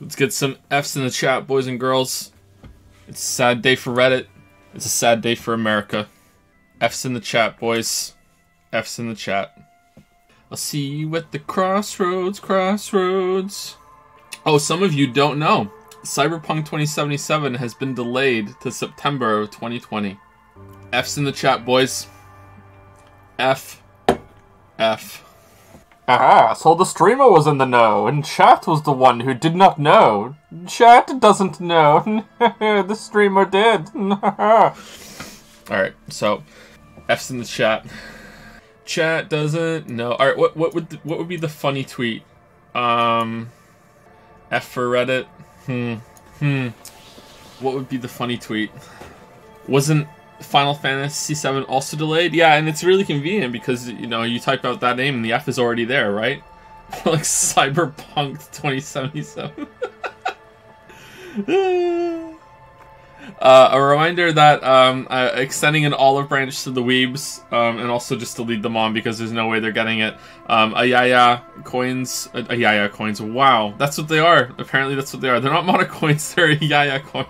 Let's get some F's in the chat, boys and girls. It's a sad day for Reddit. It's a sad day for America. F's in the chat, boys. F's in the chat. I'll see you at the crossroads, crossroads. Oh, some of you don't know. Cyberpunk 2077 has been delayed to September of 2020. F's in the chat, boys. F. F. Aha, so the streamer was in the know, and chat was the one who did not know. Chat doesn't know. the streamer did. Alright, so F's in the chat. Chat doesn't know. Alright, what what would what would be the funny tweet? Um F for Reddit. Hmm. Hmm. What would be the funny tweet? Wasn't Final Fantasy VII also delayed? Yeah, and it's really convenient because you know you type out that name and the F is already there, right? like Cyberpunk 2077. Uh, a reminder that um, uh, extending an olive branch to the weebs, um, and also just to lead them on because there's no way they're getting it. Um, Ayaya coins, Ayaya coins. Wow, that's what they are. Apparently, that's what they are. They're not mana coins. They're Ayaya coins.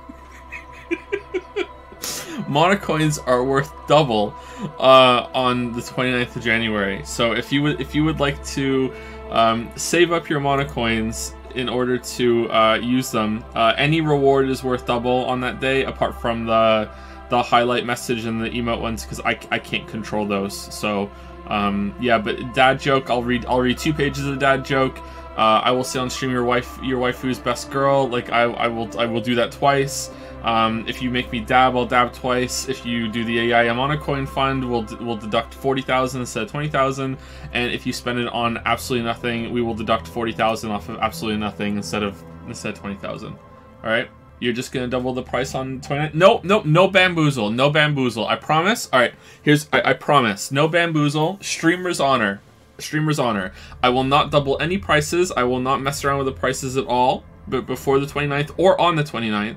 Mana coins are worth double uh, on the 29th of January. So if you would if you would like to um, save up your mana coins in order to uh, use them, uh, any reward is worth double on that day, apart from the the highlight message and the emote ones because I, I can't control those. So um, yeah, but dad joke. I'll read I'll read two pages of the dad joke. Uh, I will say on stream your wife your waifu's best girl. Like I, I will I will do that twice. Um, if you make me dab, I'll dab twice. If you do the AI Amana coin fund, we'll, we'll deduct 40,000 instead of 20,000. And if you spend it on absolutely nothing, we will deduct 40,000 off of absolutely nothing instead of instead of 20,000. All right? You're just gonna double the price on 20? Nope, nope, no bamboozle, no bamboozle. I promise. All right, here's I, I promise. No bamboozle. Streamer's honor. Streamer's honor. I will not double any prices. I will not mess around with the prices at all. But before the 29th or on the 29th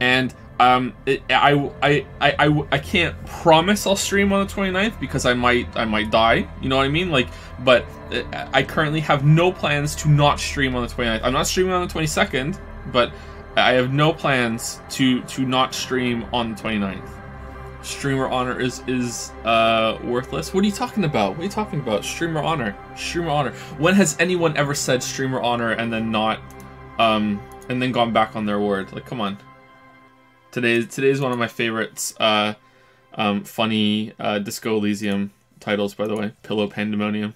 and um, it, I, I, I, I, can't promise I'll stream on the 29th because I might I might die. You know what I mean? Like, but uh, I currently have no plans to not stream on the 29th. I'm not streaming on the 22nd, but I have no plans to to not stream on the 29th. Streamer honor is is uh, worthless. What are you talking about? What are you talking about? Streamer honor. Streamer honor. When has anyone ever said streamer honor and then not um and then gone back on their word? Like, come on. Today today is one of my favorites. Uh, um, funny uh, Disco Elysium titles, by the way. Pillow Pandemonium.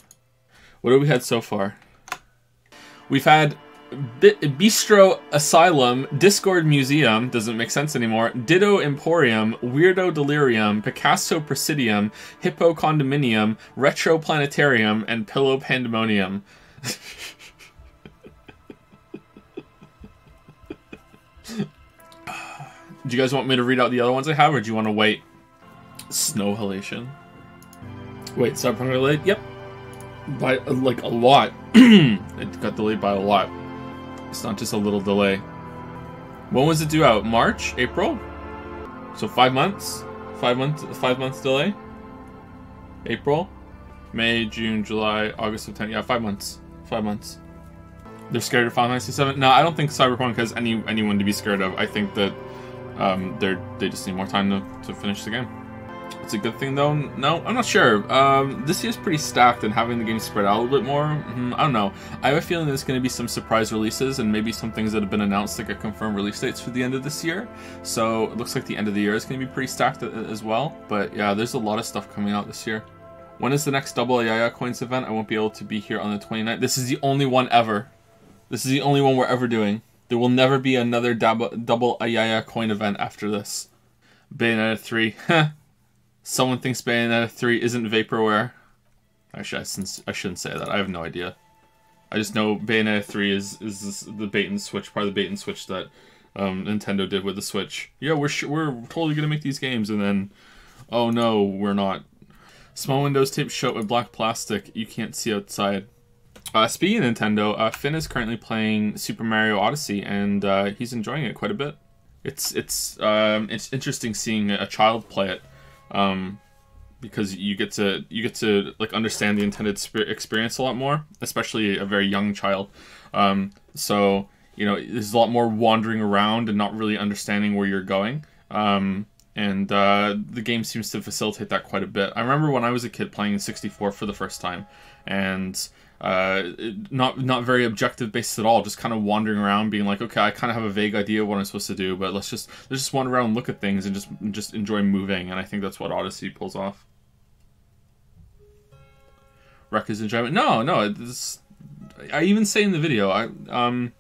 What have we had so far? We've had B- Bistro Asylum, Discord Museum, doesn't make sense anymore, Ditto Emporium, Weirdo Delirium, Picasso Presidium, Hippo Condominium, Retro Planetarium, and Pillow Pandemonium. Do you guys want me to read out the other ones I have, or do you want to wait? Snow halation. Wait, Cyberpunk delayed? Yep. By, like, a lot. it got delayed by a lot. It's not just a little delay. When was it due out? March? April? So five months? Five months, five months delay? April? May, June, July, August, September. Yeah, five months. Five months. They're scared of Final Fantasy 7. No, I don't think Cyberpunk has any anyone to be scared of. I think that um, they they just need more time to, to finish the game. It's a good thing though. No, I'm not sure. Um, this year's pretty stacked, and having the game spread out a little bit more, mm, I don't know. I have a feeling there's going to be some surprise releases, and maybe some things that have been announced that get confirmed release dates for the end of this year. So it looks like the end of the year is going to be pretty stacked as well. But yeah, there's a lot of stuff coming out this year. When is the next Double Yaya Coins event? I won't be able to be here on the 29th. This is the only one ever. This is the only one we're ever doing. There will never be another double, double Ayaya coin event after this. Bayonetta 3. Someone thinks Bayonetta 3 isn't vaporware. Actually, I shouldn't, I shouldn't say that. I have no idea. I just know Bayonetta 3 is, is the bait and switch, part of the bait and switch that um, Nintendo did with the Switch. Yeah, we're, we're totally going to make these games, and then, oh no, we're not. Small windows taped shut with black plastic. You can't see outside. Uh, speaking of Nintendo, uh, Finn is currently playing Super Mario Odyssey, and uh, he's enjoying it quite a bit. It's it's um, it's interesting seeing a child play it, um, because you get to you get to like understand the intended experience a lot more, especially a very young child. Um, so you know, there's a lot more wandering around and not really understanding where you're going. Um, and uh, the game seems to facilitate that quite a bit. I remember when I was a kid playing 64 for the first time, and uh, not not very objective based at all, just kind of wandering around, being like, okay, I kind of have a vague idea of what I'm supposed to do, but let's just let's just wander around, and look at things, and just just enjoy moving. And I think that's what Odyssey pulls off. Records enjoyment? No, no. It's, I even say in the video, I um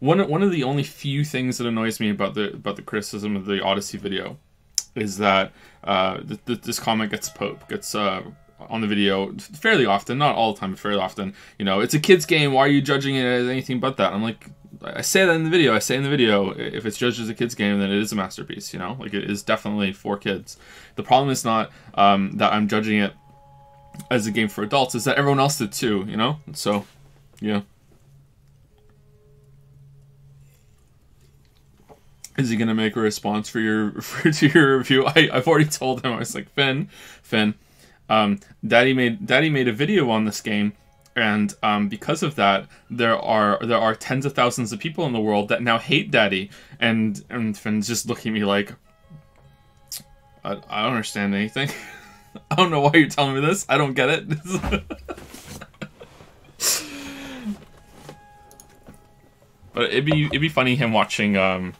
one one of the only few things that annoys me about the about the criticism of the Odyssey video is that uh, th- th- this comment gets pope gets uh, on the video fairly often, not all the time, but fairly often. You know, it's a kids game. Why are you judging it as anything but that? I'm like, I say that in the video. I say in the video, if it's judged as a kids game, then it is a masterpiece. You know, like it is definitely for kids. The problem is not um, that I'm judging it as a game for adults; is that everyone else did too. You know, so yeah. is he gonna make a response for your for to your review? I, I've already told him. I was like, Finn, Finn, um, Daddy made Daddy made a video on this game, and um, because of that, there are there are tens of thousands of people in the world that now hate Daddy, and and just looking at me like, I, I don't understand anything. I don't know why you're telling me this. I don't get it. but it'd be it'd be funny him watching um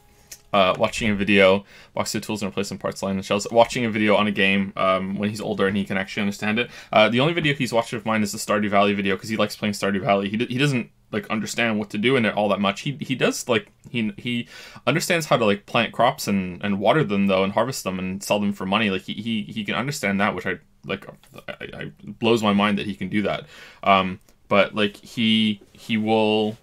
uh, watching a video, box the tools and replacement parts line and shells, watching a video on a game um, when he's older and he can actually understand it. Uh, the only video he's watched of mine is the Stardew Valley video because he likes playing Stardew Valley. He, he doesn't like understand what to do in it all that much. He he does like he he understands how to like plant crops and and water them though and harvest them and sell them for money. Like he he, he can understand that, which I like. I, I blows my mind that he can do that. Um, but like he he will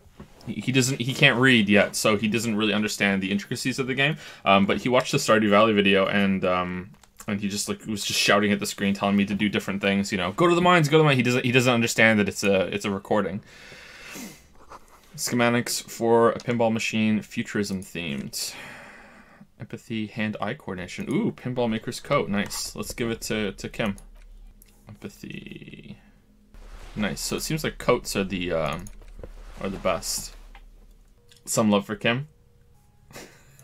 he doesn't he can't read yet so he doesn't really understand the intricacies of the game. Um, but he watched the stardew valley video and um, and he just like was just shouting at the screen telling me to do different things you know go to the mines go to the mines he doesn't he doesn't understand that it's a it's a recording. Schematics for a pinball machine futurism themed. Empathy hand-eye coordination. Ooh pinball maker's coat. Nice. Let's give it to to kim. Empathy. Nice. So it seems like coats are the um, are the best. Some love for Kim.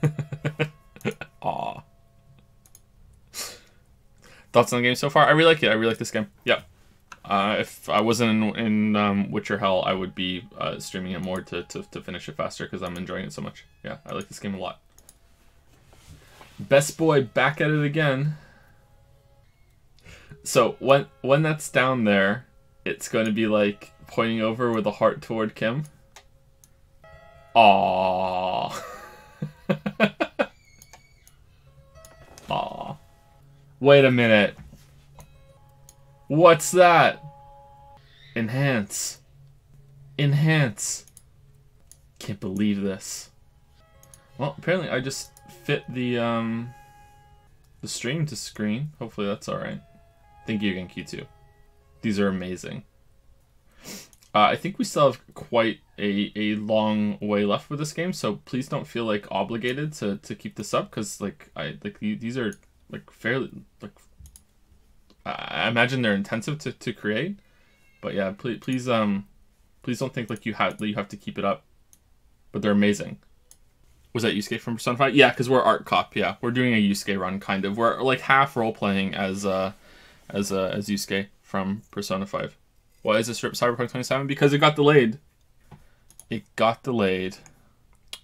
Aw. Thoughts on the game so far? I really like it. I really like this game. Yeah. Uh, if I wasn't in, in um, Witcher Hell, I would be uh, streaming it more to, to, to finish it faster because I'm enjoying it so much. Yeah, I like this game a lot. Best boy back at it again. So when when that's down there, it's going to be like pointing over with a heart toward Kim. Aww. Aww. Wait a minute. What's that? Enhance. Enhance. Can't believe this. Well, apparently I just fit the um the stream to screen. Hopefully that's alright. Thank you again, Q2. These are amazing. Uh, I think we still have quite a, a long way left with this game, so please don't feel like obligated to, to keep this up because like I like these are like fairly like I imagine they're intensive to, to create, but yeah, please please um please don't think like you have you have to keep it up, but they're amazing. Was that Yusuke from Persona 5? Yeah, because we're art cop. Yeah, we're doing a Yusuke run kind of. We're like half role playing as uh as uh as Yusuke from Persona 5. Why is this Cyberpunk 27? Because it got delayed. It got delayed.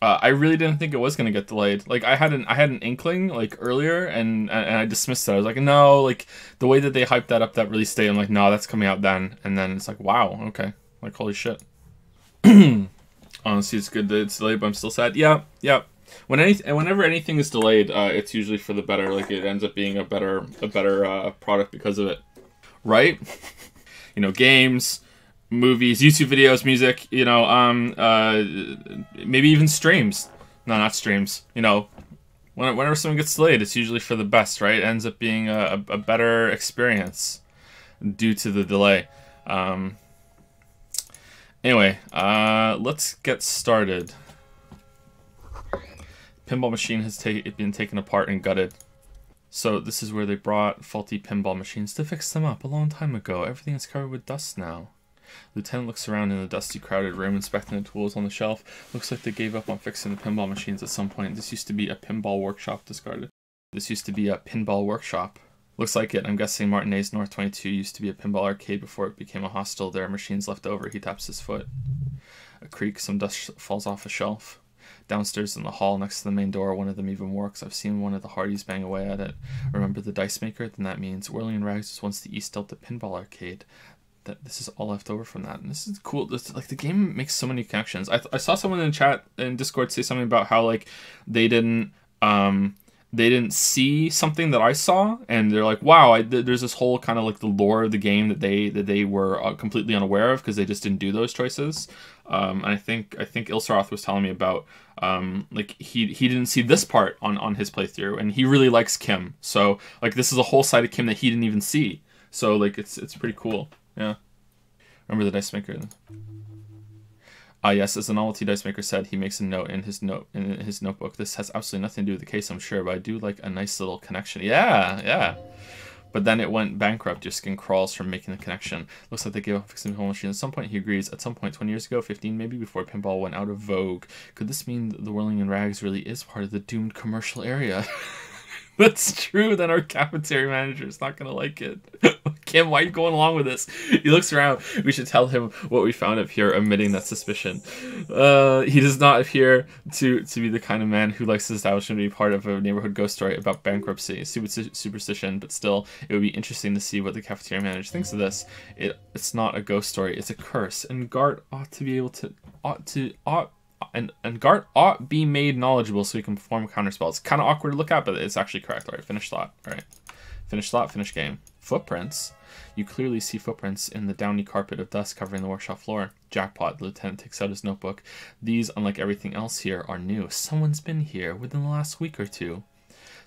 Uh, I really didn't think it was gonna get delayed. Like I had an I had an inkling like earlier, and and I dismissed it. I was like, no, like the way that they hyped that up, that release date. I'm like, no, that's coming out then. And then it's like, wow, okay, like holy shit. Honestly, it's good that it's delayed, but I'm still sad. Yeah, yeah. When any whenever anything is delayed, uh, it's usually for the better. Like it ends up being a better a better uh, product because of it, right? you know, games, movies, YouTube videos, music, you know, um, uh, maybe even streams. No, not streams. You know, whenever someone gets delayed, it's usually for the best, right? It ends up being a, a better experience due to the delay. Um, anyway, uh, let's get started. Pinball machine has ta- been taken apart and gutted. So this is where they brought faulty pinball machines to fix them up a long time ago. Everything is covered with dust now. Lieutenant looks around in the dusty, crowded room, inspecting the tools on the shelf. Looks like they gave up on fixing the pinball machines at some point. This used to be a pinball workshop discarded. This used to be a pinball workshop. Looks like it. I'm guessing Martinaise North 22 used to be a pinball arcade before it became a hostel. There are machines left over. He taps his foot. A creak, some dust falls off a shelf. Downstairs in the hall next to the main door, one of them even works. I've seen one of the Hardys bang away at it. Remember the dice maker? Then that means Whirling Rags was once the East Delta Pinball Arcade. That this is all left over from that, and this is cool. This, like the game makes so many connections. I, I saw someone in chat in Discord say something about how like they didn't um they didn't see something that I saw, and they're like, "Wow, I, there's this whole kind of like the lore of the game that they that they were uh, completely unaware of because they just didn't do those choices." Um, and I think I think Ilsaroth was telling me about um, like he he didn't see this part on on his playthrough, and he really likes Kim. So like this is a whole side of Kim that he didn't even see. So like it's it's pretty cool. Yeah. Remember the dice maker. Ah, uh, yes, as the novelty dice maker said, he makes a note in his note in his notebook. This has absolutely nothing to do with the case, I'm sure, but I do like a nice little connection. Yeah, yeah. But then it went bankrupt. Your skin crawls from making the connection. Looks like they gave up fixing the whole machine. At some point, he agrees. At some point, 20 years ago, 15 maybe, before pinball went out of vogue. Could this mean the Whirling in Rags really is part of the doomed commercial area? That's true. Then our cafeteria manager is not gonna like it. Kim, why are you going along with this? He looks around. We should tell him what we found up here, omitting that suspicion. Uh, he does not appear to to be the kind of man who likes his establishment to be part of a neighborhood ghost story about bankruptcy, superstition. But still, it would be interesting to see what the cafeteria manager thinks of this. It it's not a ghost story. It's a curse, and Garte ought to be able to ought to ought and and Garte ought be made knowledgeable so he can perform counterspells. Kind of awkward to look at, but it's actually correct. All right, finish slot. All right, finish slot, Finish game. Footprints. You clearly see footprints in the downy carpet of dust covering the workshop floor. Jackpot. The lieutenant takes out his notebook. These, unlike everything else here, are new. Someone's been here within the last week or two.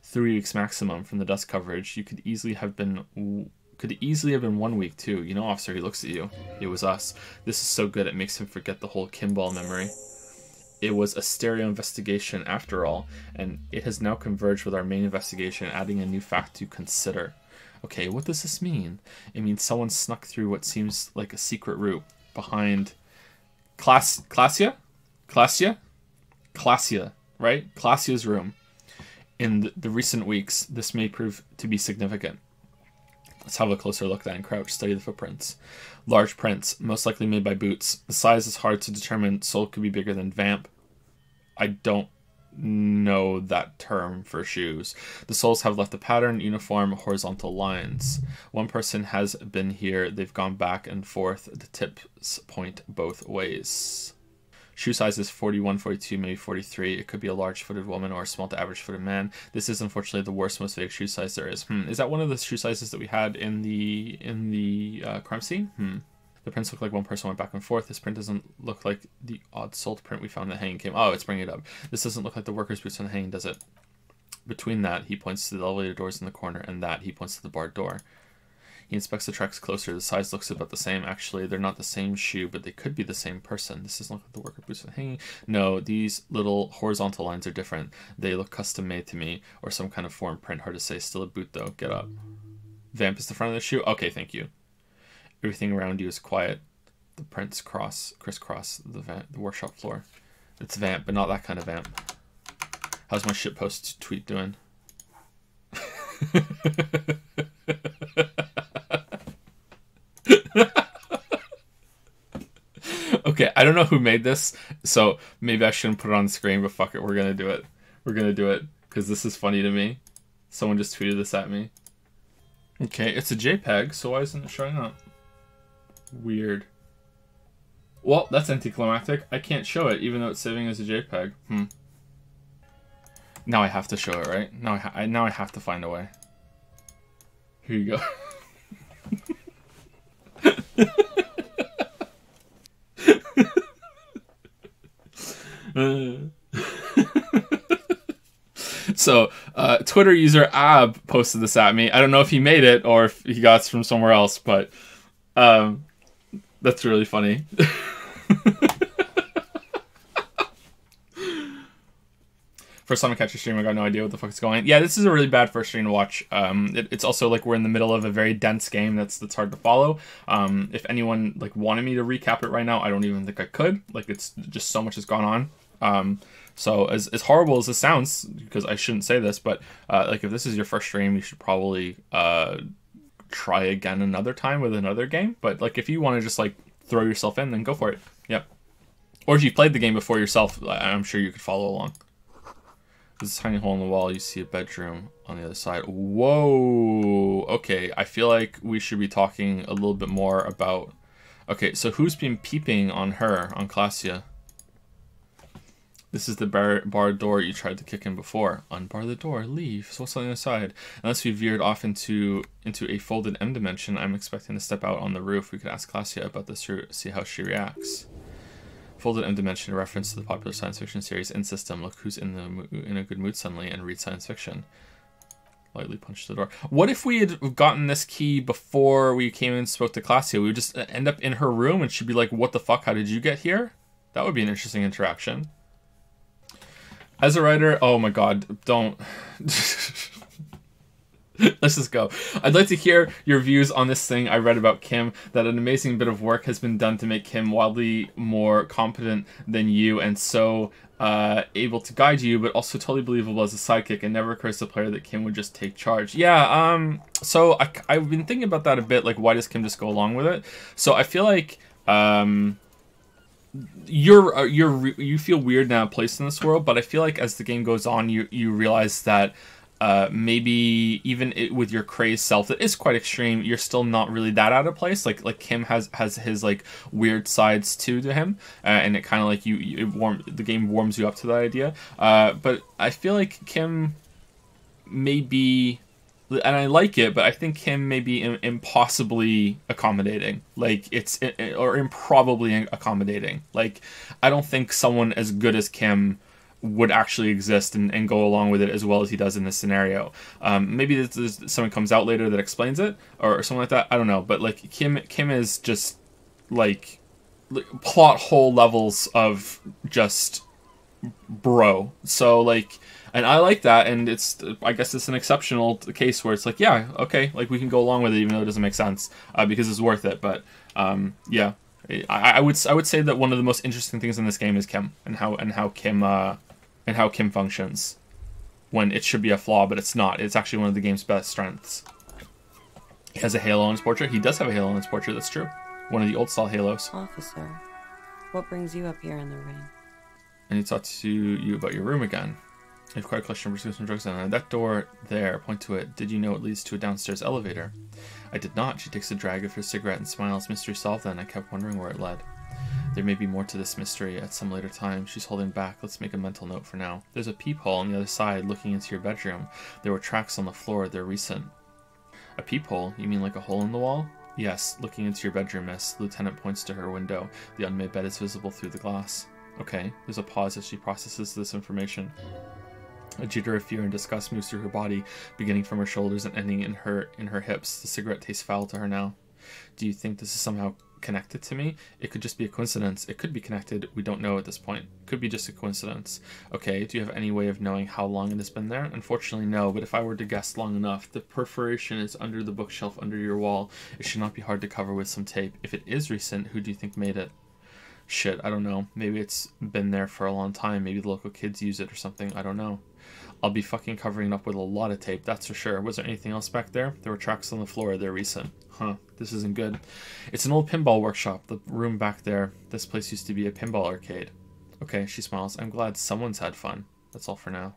Three weeks maximum from the dust coverage. You could easily have been could easily have been one week too. You know, officer, he looks at you. It was us. This is so good it makes him forget the whole Kimball memory it was a stereo investigation after all, and it has now converged with our main investigation, adding a new fact to consider. Okay, what does this mean? It means someone snuck through what seems like a secret route behind Class Klaasje? Klaasje? Klaasje, right? Klaasje's room. In the recent weeks, this may prove to be significant. Let's have a closer look then. Crouch, study the footprints. Large prints, most likely made by boots. The size is hard to determine. Sole could be bigger than vamp. I don't know that term for shoes. The soles have left a pattern, uniform, horizontal lines. One person has been here. They've gone back and forth. The tips point both ways. Shoe size is 41, 42, maybe 43. It could be a large footed woman or a small to average footed man. This is unfortunately the worst, most vague shoe size there is. Hmm. Is that one of the shoe sizes that we had in the in the uh, crime scene? Hmm. The prints look like one person went back and forth. This print doesn't look like the odd salt print we found in the hanging came. Oh, it's bringing it up. This doesn't look like the worker's boots on the hanging, does it? Between that, he points to the elevator doors in the corner, and that, he points to the barred door. He inspects the tracks closer. The size looks about the same. Actually, they're not the same shoe, but they could be the same person. This doesn't look like the worker boots are hanging. No, these little horizontal lines are different. They look custom made to me, or some kind of foreign print. Hard to say. Still a boot though. Get up. Vamp is the front of the shoe. Okay, thank you. Everything around you is quiet. The prints cross crisscross the, vamp, the workshop floor. It's vamp, but not that kind of vamp. How's my shitpost tweet doing? okay, I don't know who made this, so maybe I shouldn't put it on screen, but fuck it, we're gonna do it. We're gonna do it, because this is funny to me. Someone just tweeted this at me. Okay, it's a JPEG, so why isn't it showing up? Weird. Well, that's anticlimactic. I can't show it, even though it's saving as a JPEG. Hmm. Now I have to show it, right? Now I, I now I have to find a way. Here you go. so uh, Twitter user Ab posted this at me. I don't know if he made it or if he got it from somewhere else, but um, that's really funny. first time I catch a stream, I got no idea what the fuck is going on. Yeah, this is a really bad first stream to watch. Um, it, it's also like we're in the middle of a very dense game that's that's hard to follow. Um, if anyone like wanted me to recap it right now, I don't even think I could. Like it's just so much has gone on. Um, so as, as horrible as this sounds, because I shouldn't say this, but uh, like if this is your first stream, you should probably uh, try again another time with another game. But like if you want to just like throw yourself in, then go for it. Yep. Or if you played the game before yourself, I'm sure you could follow along. This tiny hole in the wall, you see a bedroom on the other side. Whoa. Okay, I feel like we should be talking a little bit more about. Okay, so who's been peeping on her, on Klaasje? This is the bar, door you tried to kick in before. Unbar the door, leave. So what's on the other side? Unless we veered off into into a folded M dimension, I'm expecting to step out on the roof. We could ask Klaasje about this see how she reacts. Folded M dimension, a reference to the popular science fiction series In System. Look who's in the in a good mood suddenly and read science fiction. Lightly punch the door. What if we had gotten this key before we came and spoke to Klaasje? We would just uh, end up in her room and she'd be like, "What the fuck? How did you get here?" That would be an interesting interaction. As a writer, oh my god, don't. Let's just go. I'd like to hear your views on this thing I read about Kim that an amazing bit of work has been done to make Kim wildly more competent than you and so uh, able to guide you, but also totally believable as a sidekick. It never occurs to the player that Kim would just take charge. Yeah, um, so I, I've been thinking about that a bit. Like, why does Kim just go along with it? So I feel like. Um, you're uh, you're you feel weird now placed in this world, but I feel like as the game goes on, you you realize that uh, maybe even it, with your crazed self that is quite extreme, you're still not really that out of place. Like like Kim has has his like weird sides too to him, uh, and it kind of like you, it warm the game warms you up to that idea. Uh, but I feel like Kim may be and I like it, but I think him may be impossibly accommodating. Like it's or improbably accommodating. Like I don't think someone as good as Kim would actually exist and, and go along with it as well as he does in this scenario. Um, maybe this, this, someone comes out later that explains it or, or something like that. I don't know, but like Kim Kim is just like, like plot hole levels of just bro. So like and I like that. And it's I guess it's an exceptional case where it's like, yeah, okay, like we can go along with it even though it doesn't make sense uh, because it's worth it. But um, yeah, I, I, would I would say that one of the most interesting things in this game is Kim and how and how Kim uh, and how Kim functions when it should be a flaw, but it's not. It's actually one of the game's best strengths. He has a halo on his portrait. He does have a halo on his portrait. That's true. One of the old style halos. Officer, what brings you up here in the rain? I need to talk to you about your room again. I've quite a collection of prescription drugs on that door there. Point to it. Did you know it leads to a downstairs elevator? I did not. She takes a drag of her cigarette and smiles. Mystery solved then. I kept wondering where it led. There may be more to this mystery at some later time. She's holding back. Let's make a mental note for now. There's a peephole on the other side looking into your bedroom. There were tracks on the floor. They're recent. A peephole? You mean like a hole in the wall? Yes, looking into your bedroom, miss. The lieutenant points to her window. The unmade bed is visible through the glass. Okay, there's a pause as she processes this information. A jitter of fear and disgust moves through her body, beginning from her shoulders and ending in her in her hips. The cigarette tastes foul to her now. Do you think this is somehow connected to me? It could just be a coincidence. It could be connected. We don't know at this point. Could be just a coincidence. Okay, do you have any way of knowing how long it has been there? Unfortunately, no, but if I were to guess long enough, the perforation is under the bookshelf under your wall. It should not be hard to cover with some tape. If it is recent, who do you think made it? Shit, I don't know. Maybe it's been there for a long time. Maybe the local kids use it or something. I don't know. I'll be fucking covering it up with a lot of tape, that's for sure. Was there anything else back there? There were tracks on the floor, they're recent. Huh, this isn't good. It's an old pinball workshop, the room back there. This place used to be a pinball arcade. Okay, she smiles. I'm glad someone's had fun. That's all for now.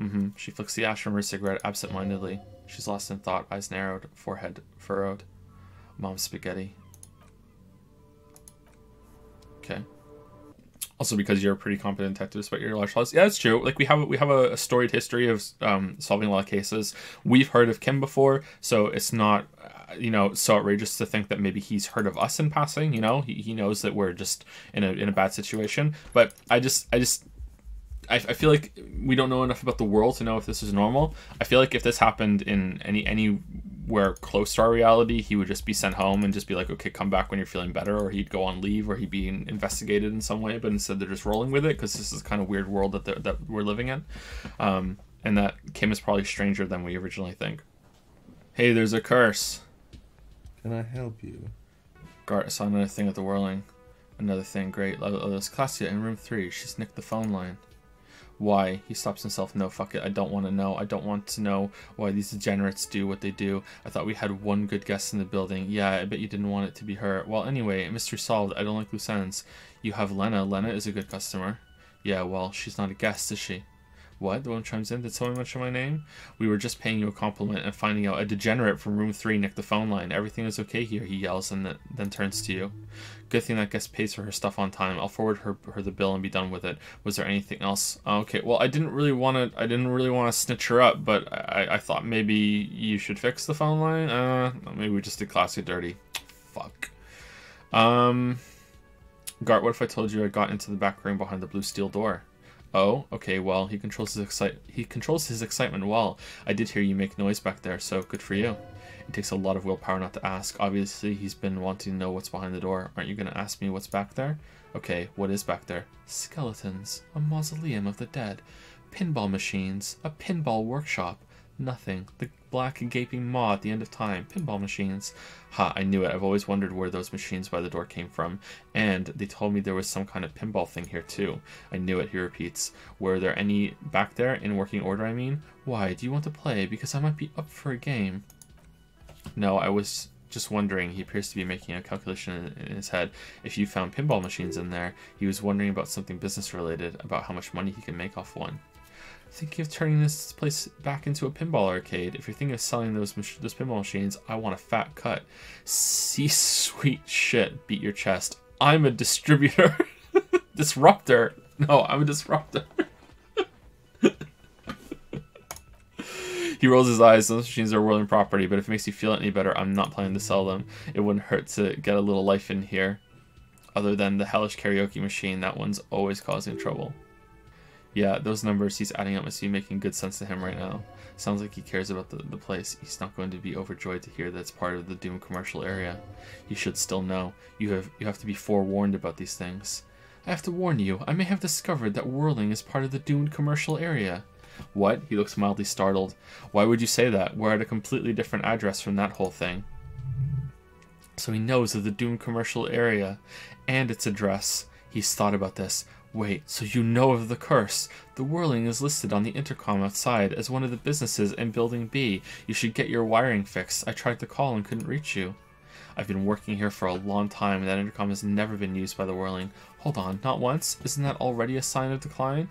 Mm-hmm. She flicks the ash from her cigarette absent-mindedly. She's lost in thought, eyes narrowed, forehead furrowed. Mom's spaghetti. Okay also because you're a pretty competent detective despite your large flaws. Yeah, it's true. Like we have we have a, a storied history of um, solving a lot of cases. We've heard of Kim before, so it's not uh, you know so outrageous to think that maybe he's heard of us in passing. You know, he, he knows that we're just in a in a bad situation. But I just I just I, I feel like we don't know enough about the world to know if this is normal. I feel like if this happened in any any where close to our reality, he would just be sent home and just be like, okay, come back when you're feeling better, or he'd go on leave, or he'd be investigated in some way. But instead, they're just rolling with it because this is kind of weird world that that we're living in, um, and that Kim is probably stranger than we originally think. Hey, there's a curse. Can I help you? Garte saw another thing at the whirling. Another thing, great. Oh, there's Klaasje in room three. She's nicked the phone line. Why? He stops himself. No, fuck it. I don't want to know. I don't want to know why these degenerates do what they do. I thought we had one good guest in the building. Yeah, I bet you didn't want it to be her. Well, anyway, mystery solved. I don't like loose ends. You have Lena. Lena is a good customer. Yeah, well, she's not a guest, is she? What? The one chimes in. Did someone mention my name? We were just paying you a compliment and finding out a degenerate from room three nicked the phone line. Everything is okay here, he yells and then turns to you. Good thing that guest pays for her stuff on time. I'll forward her her the bill and be done with it. Was there anything else? Oh, okay. Well, I didn't really want to. I didn't really want to snitch her up, but I, I thought maybe you should fix the phone line. Uh, maybe we just did classy dirty. Fuck. Um, Garte, what if I told you I got into the back room behind the blue steel door? Oh, okay. Well, he controls his excite he controls his excitement well. I did hear you make noise back there, so good for you. It takes a lot of willpower not to ask. Obviously, he's been wanting to know what's behind the door. Aren't you going to ask me what's back there? Okay, what is back there? Skeletons, a mausoleum of the dead, pinball machines, a pinball workshop, Nothing. The black gaping maw at the end of time. Pinball machines. Ha, I knew it. I've always wondered where those machines by the door came from. And they told me there was some kind of pinball thing here too. I knew it, he repeats. Were there any back there? In working order, I mean? Why, do you want to play? Because I might be up for a game. No, I was just wondering. He appears to be making a calculation in his head. If you found pinball machines in there, he was wondering about something business related, about how much money he can make off one thinking of turning this place back into a pinball arcade. If you're thinking of selling those those pinball machines, I want a fat cut. See, sweet shit, beat your chest. I'm a distributor, disruptor. No, I'm a disruptor. he rolls his eyes. Those machines are whirling property, but if it makes you feel any better, I'm not planning to sell them. It wouldn't hurt to get a little life in here. Other than the hellish karaoke machine, that one's always causing trouble. Yeah, those numbers he's adding up must be making good sense to him right now. Sounds like he cares about the, the place. He's not going to be overjoyed to hear that it's part of the Doom commercial area. You should still know. You have you have to be forewarned about these things. I have to warn you, I may have discovered that Whirling is part of the doomed commercial area. What? He looks mildly startled. Why would you say that? We're at a completely different address from that whole thing. So he knows of the doomed commercial area and its address. He's thought about this. Wait, so you know of the curse? The Whirling is listed on the intercom outside as one of the businesses in Building B. You should get your wiring fixed. I tried to call and couldn't reach you. I've been working here for a long time and that intercom has never been used by the Whirling. Hold on, not once? Isn't that already a sign of decline?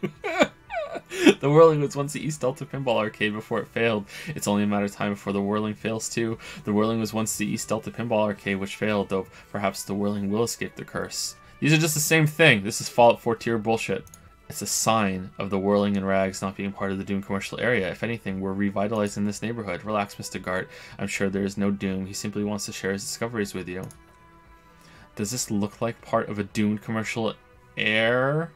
the Whirling was once the East Delta Pinball Arcade before it failed. It's only a matter of time before the Whirling fails too. The Whirling was once the East Delta Pinball Arcade which failed, though perhaps the Whirling will escape the curse. These are just the same thing. This is Fallout 4 tier bullshit. It's a sign of the whirling and rags not being part of the Doom commercial area. If anything, we're revitalizing this neighborhood. Relax, Mr. Garte. I'm sure there is no Doom. He simply wants to share his discoveries with you. Does this look like part of a doomed commercial air?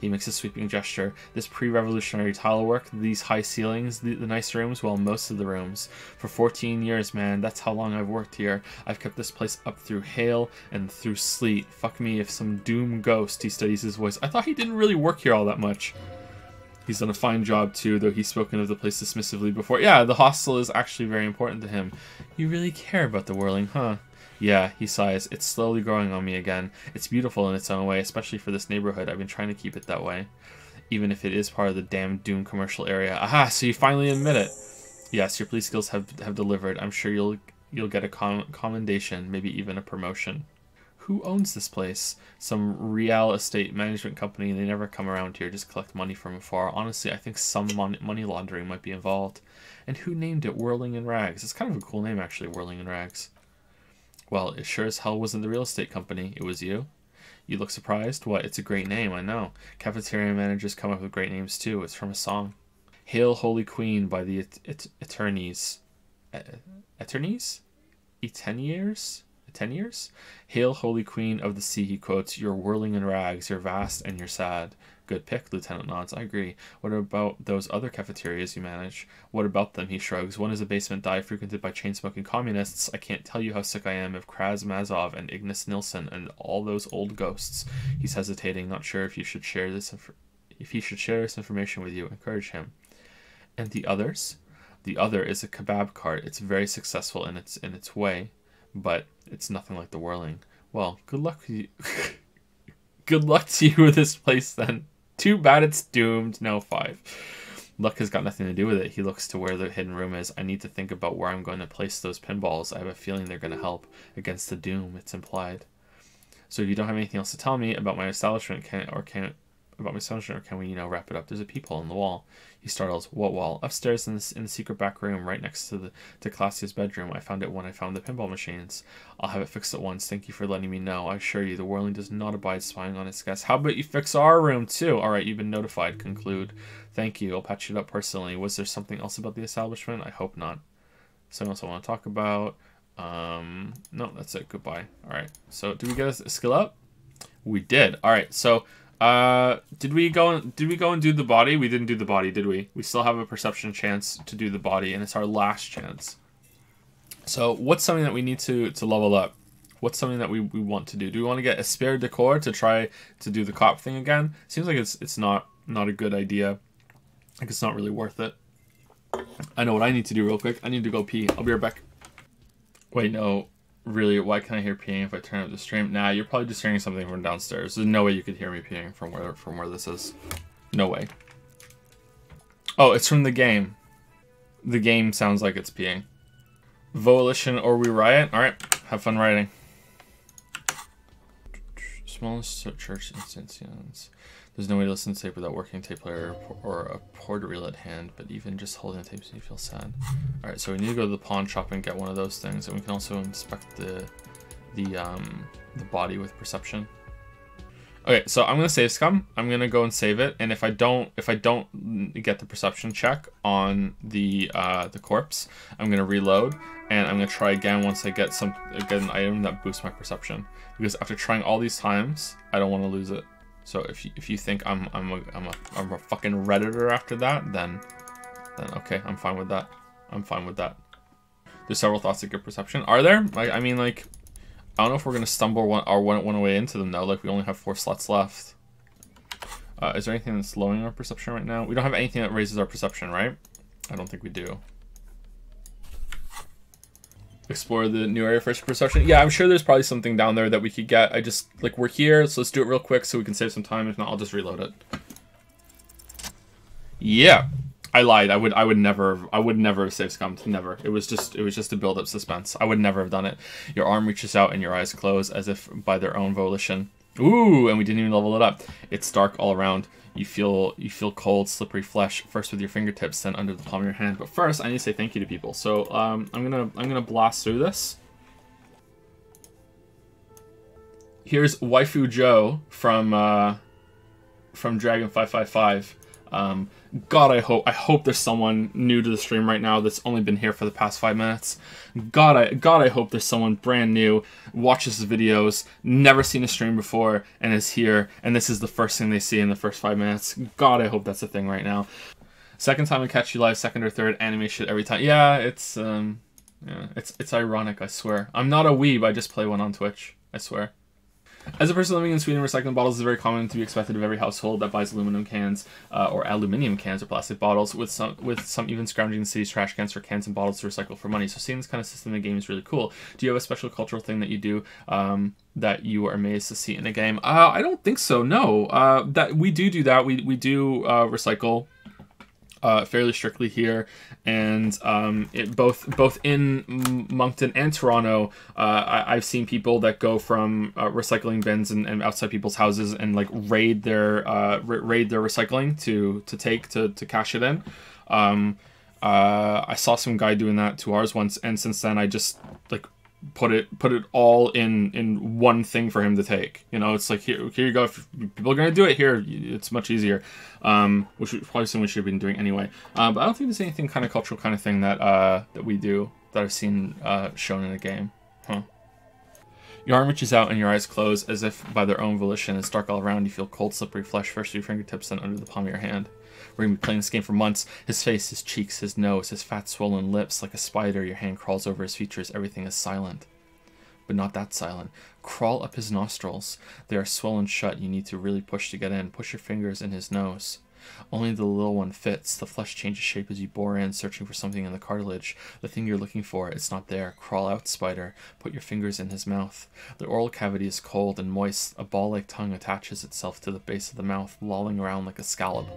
He makes a sweeping gesture. This pre-revolutionary tile work, these high ceilings, the, the, nice rooms, well, most of the rooms. For 14 years, man, that's how long I've worked here. I've kept this place up through hail and through sleet. Fuck me if some doom ghost, he studies his voice. I thought he didn't really work here all that much. He's done a fine job too, though he's spoken of the place dismissively before. Yeah, the hostel is actually very important to him. You really care about the whirling, huh? Yeah, he sighs. It's slowly growing on me again. It's beautiful in its own way, especially for this neighborhood. I've been trying to keep it that way. Even if it is part of the damn Doom commercial area. Aha, so you finally admit it. Yes, your police skills have have delivered. I'm sure you'll you'll get a com commendation, maybe even a promotion. Who owns this place? Some real estate management company. They never come around here, just collect money from afar. Honestly, I think some mon money laundering might be involved. And who named it Whirling in Rags? It's kind of a cool name, actually, Whirling in Rags. Well, it sure as hell wasn't the real estate company. It was you. You look surprised? What? It's a great name, I know. Cafeteria managers come up with great names too. It's from a song. Hail Holy Queen by the et- et- Eternies. E- Eternies? Eteniers? 10? Hail, Holy Queen of the Sea, he quotes, You're whirling in rags, you're vast and you're sad. Good pick, Lieutenant nods. I agree. What about those other cafeterias you manage? What about them? He shrugs. One is a basement dive frequented by chain smoking communists. I can't tell you how sick I am of Kras Mazov and Ignus Nilsen and all those old ghosts. He's hesitating, not sure if you should share this inf- if he should share this information with you. Encourage him. And the others? The other is a kebab cart. It's very successful in its in its way, but it's nothing like the whirling. Well, good luck good luck to you with this place then. Too bad it's doomed. No five. Luck has got nothing to do with it. He looks to where the hidden room is. I need to think about where I'm going to place those pinballs. I have a feeling they're going to help against the doom. It's implied. So if you don't have anything else to tell me about my establishment, can or can about my establishment, or can we, you know, wrap it up? There's a peephole in the wall. He startles. What wall? Upstairs in the, in the secret back room, right next to the to Klaasje's bedroom. I found it when I found the pinball machines. I'll have it fixed at once. Thank you for letting me know. I assure you, the whirling does not abide spying on its guests. How about you fix our room too? All right, you've been notified. Conclude. Thank you. I'll patch it up personally. Was there something else about the establishment? I hope not. Something else I want to talk about. Um, no, that's it. Goodbye. All right. So, did we get a skill up? We did. All right. So, uh, did we go? And, did we go and do the body? We didn't do the body, did we? We still have a perception chance to do the body, and it's our last chance. So, what's something that we need to to level up? What's something that we, we want to do? Do we want to get Esprit de Corps to try to do the cop thing again? Seems like it's it's not not a good idea. Like it's not really worth it. I know what I need to do real quick. I need to go pee. I'll be right back. Wait, no. Really, why can't I hear peeing if I turn up the stream? Nah, you're probably just hearing something from downstairs. There's no way you could hear me peeing from where from where this is. No way. Oh, it's from the game. The game sounds like it's peeing. Volition or we riot? Alright, have fun writing. Smallest church instances. There's no way to listen to tape without working a tape player or a port reel at hand, but even just holding the tape makes you feel sad. Alright, so we need to go to the pawn shop and get one of those things, and we can also inspect the the um the body with perception. Okay, so I'm gonna save scum. I'm gonna go and save it, and if I don't if I don't get the perception check on the uh, the corpse, I'm gonna reload and I'm gonna try again once I get some get an item that boosts my perception. Because after trying all these times, I don't want to lose it. So if you, if you think I'm I'm a, I'm a I'm a fucking redditor after that, then then okay, I'm fine with that. I'm fine with that. There's several thoughts that get perception. Are there? Like I mean, like I don't know if we're gonna stumble one our one one way into them though. Like we only have four slots left. Uh, is there anything that's lowering our perception right now? We don't have anything that raises our perception, right? I don't think we do explore the new area first perception. Yeah, I'm sure there's probably something down there that we could get. I just like we're here, so let's do it real quick so we can save some time. If not, I'll just reload it. Yeah. I lied. I would I would never I would never have saved scummed. Never. It was just it was just to build up suspense. I would never have done it. Your arm reaches out and your eyes close as if by their own volition. Ooh, and we didn't even level it up. It's dark all around. You feel you feel cold, slippery flesh first with your fingertips, then under the palm of your hand. But first, I need to say thank you to people. So um, I'm gonna I'm gonna blast through this. Here's Waifu Joe from uh, from Dragon Five Five Five. Um, God, I hope I hope there's someone new to the stream right now that's only been here for the past five minutes. God, I God, I hope there's someone brand new watches his videos, never seen a stream before, and is here, and this is the first thing they see in the first five minutes. God, I hope that's a thing right now. Second time I catch you live, second or third anime shit every time. Yeah, it's um, yeah, it's it's ironic. I swear. I'm not a weeb. I just play one on Twitch. I swear. As a person living in Sweden, recycling bottles is very common to be expected of every household that buys aluminum cans uh, or aluminium cans or plastic bottles, with some with some even scrounging the city's trash cans for cans and bottles to recycle for money. So seeing this kind of system in the game is really cool. Do you have a special cultural thing that you do um, that you are amazed to see in a game? Uh, I don't think so. No, uh, that we do do that. We we do uh, recycle uh, fairly strictly here, and um, it, both both in Moncton and Toronto, uh, I, have seen people that go from uh, recycling bins and, and, outside people's houses and like raid their uh, raid their recycling to to take to to cash it in. Um, uh, I saw some guy doing that to ours once, and since then I just like put it put it all in in one thing for him to take you know it's like here here you go if people are going to do it here it's much easier um which probably something we should have been doing anyway uh, but i don't think there's anything kind of cultural kind of thing that uh that we do that i've seen uh shown in a game huh Your arm reaches out and your eyes close as if by their own volition. It's dark all around. You feel cold, slippery flesh first through your fingertips, then under the palm of your hand. We're gonna be playing this game for months. His face, his cheeks, his nose, his fat, swollen lips, like a spider. Your hand crawls over his features. Everything is silent. But not that silent. Crawl up his nostrils. They are swollen shut. You need to really push to get in. Push your fingers in his nose. Only the little one fits. The flesh changes shape as you bore in, searching for something in the cartilage. The thing you're looking for, it's not there. Crawl out, spider. Put your fingers in his mouth. The oral cavity is cold and moist. A ball like tongue attaches itself to the base of the mouth, lolling around like a scallop.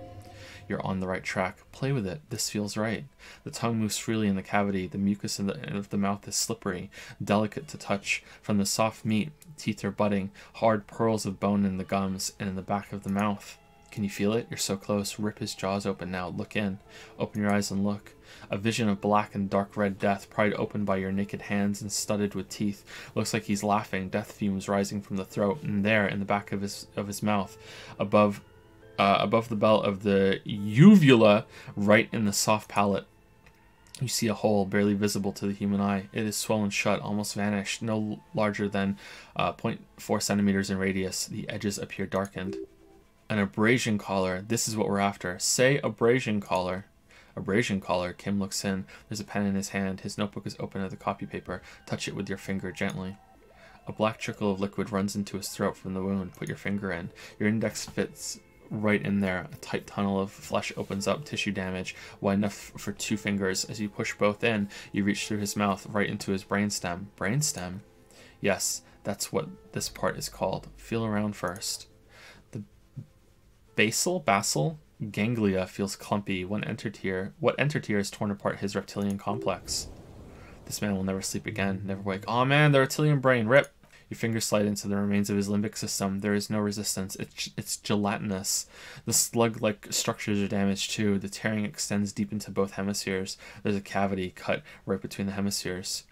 You're on the right track. Play with it. This feels right. The tongue moves freely in the cavity. The mucus in the, of the mouth is slippery, delicate to touch. From the soft meat, teeth are budding, hard pearls of bone in the gums and in the back of the mouth. Can you feel it? You're so close. Rip his jaws open now. Look in. Open your eyes and look. A vision of black and dark red death, pried open by your naked hands and studded with teeth. Looks like he's laughing. Death fumes rising from the throat, and there, in the back of his of his mouth, above uh, above the belt of the uvula, right in the soft palate. You see a hole barely visible to the human eye. It is swollen shut, almost vanished, no larger than uh, 0.4 centimeters in radius. The edges appear darkened. An abrasion collar. This is what we're after. Say abrasion collar. Abrasion collar. Kim looks in. There's a pen in his hand. His notebook is open at the copy paper. Touch it with your finger gently. A black trickle of liquid runs into his throat from the wound. Put your finger in. Your index fits right in there. A tight tunnel of flesh opens up, tissue damage, wide enough for two fingers. As you push both in, you reach through his mouth right into his brainstem. Brainstem? Yes, that's what this part is called. Feel around first. The basal, basal ganglia feels clumpy. When entered here, what entered here has torn apart his reptilian complex. This man will never sleep again, never wake. Oh man, the reptilian brain, rip. Your fingers slide into the remains of his limbic system. There is no resistance. It's, it's gelatinous. The slug like structures are damaged too. The tearing extends deep into both hemispheres. There's a cavity cut right between the hemispheres.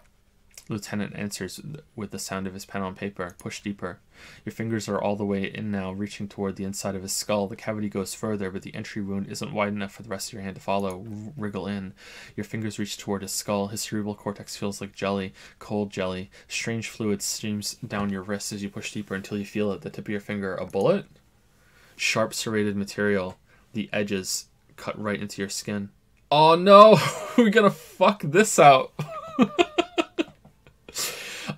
Lieutenant answers with the sound of his pen on paper. Push deeper. Your fingers are all the way in now, reaching toward the inside of his skull. The cavity goes further, but the entry wound isn't wide enough for the rest of your hand to follow. Wriggle in. Your fingers reach toward his skull. His cerebral cortex feels like jelly, cold jelly. Strange fluid streams down your wrist as you push deeper until you feel at The tip of your finger. A bullet? Sharp serrated material. The edges cut right into your skin. Oh no! We're gonna fuck this out!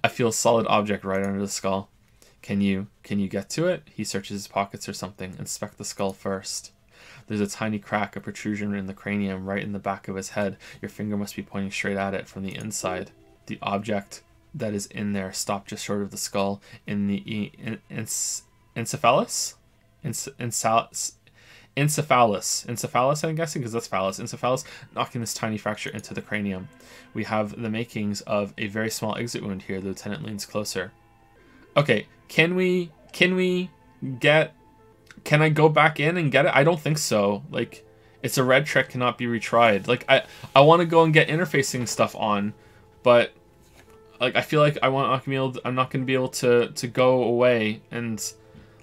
I feel a solid object right under the skull. Can you can you get to it? He searches his pockets or something. Inspect the skull first. There's a tiny crack, a protrusion in the cranium right in the back of his head. Your finger must be pointing straight at it from the inside. The object that is in there stopped just short of the skull in the e- in, in, encephalus? Encephalus? Encephalus. Encephalus, I'm guessing, because that's phallus. Encephalus knocking this tiny fracture into the cranium. We have the makings of a very small exit wound here. The lieutenant leans closer. Okay, can we can we get can I go back in and get it? I don't think so. Like it's a red trick cannot be retried. Like I I want to go and get interfacing stuff on, but like I feel like I want not I'm not gonna be able to to go away and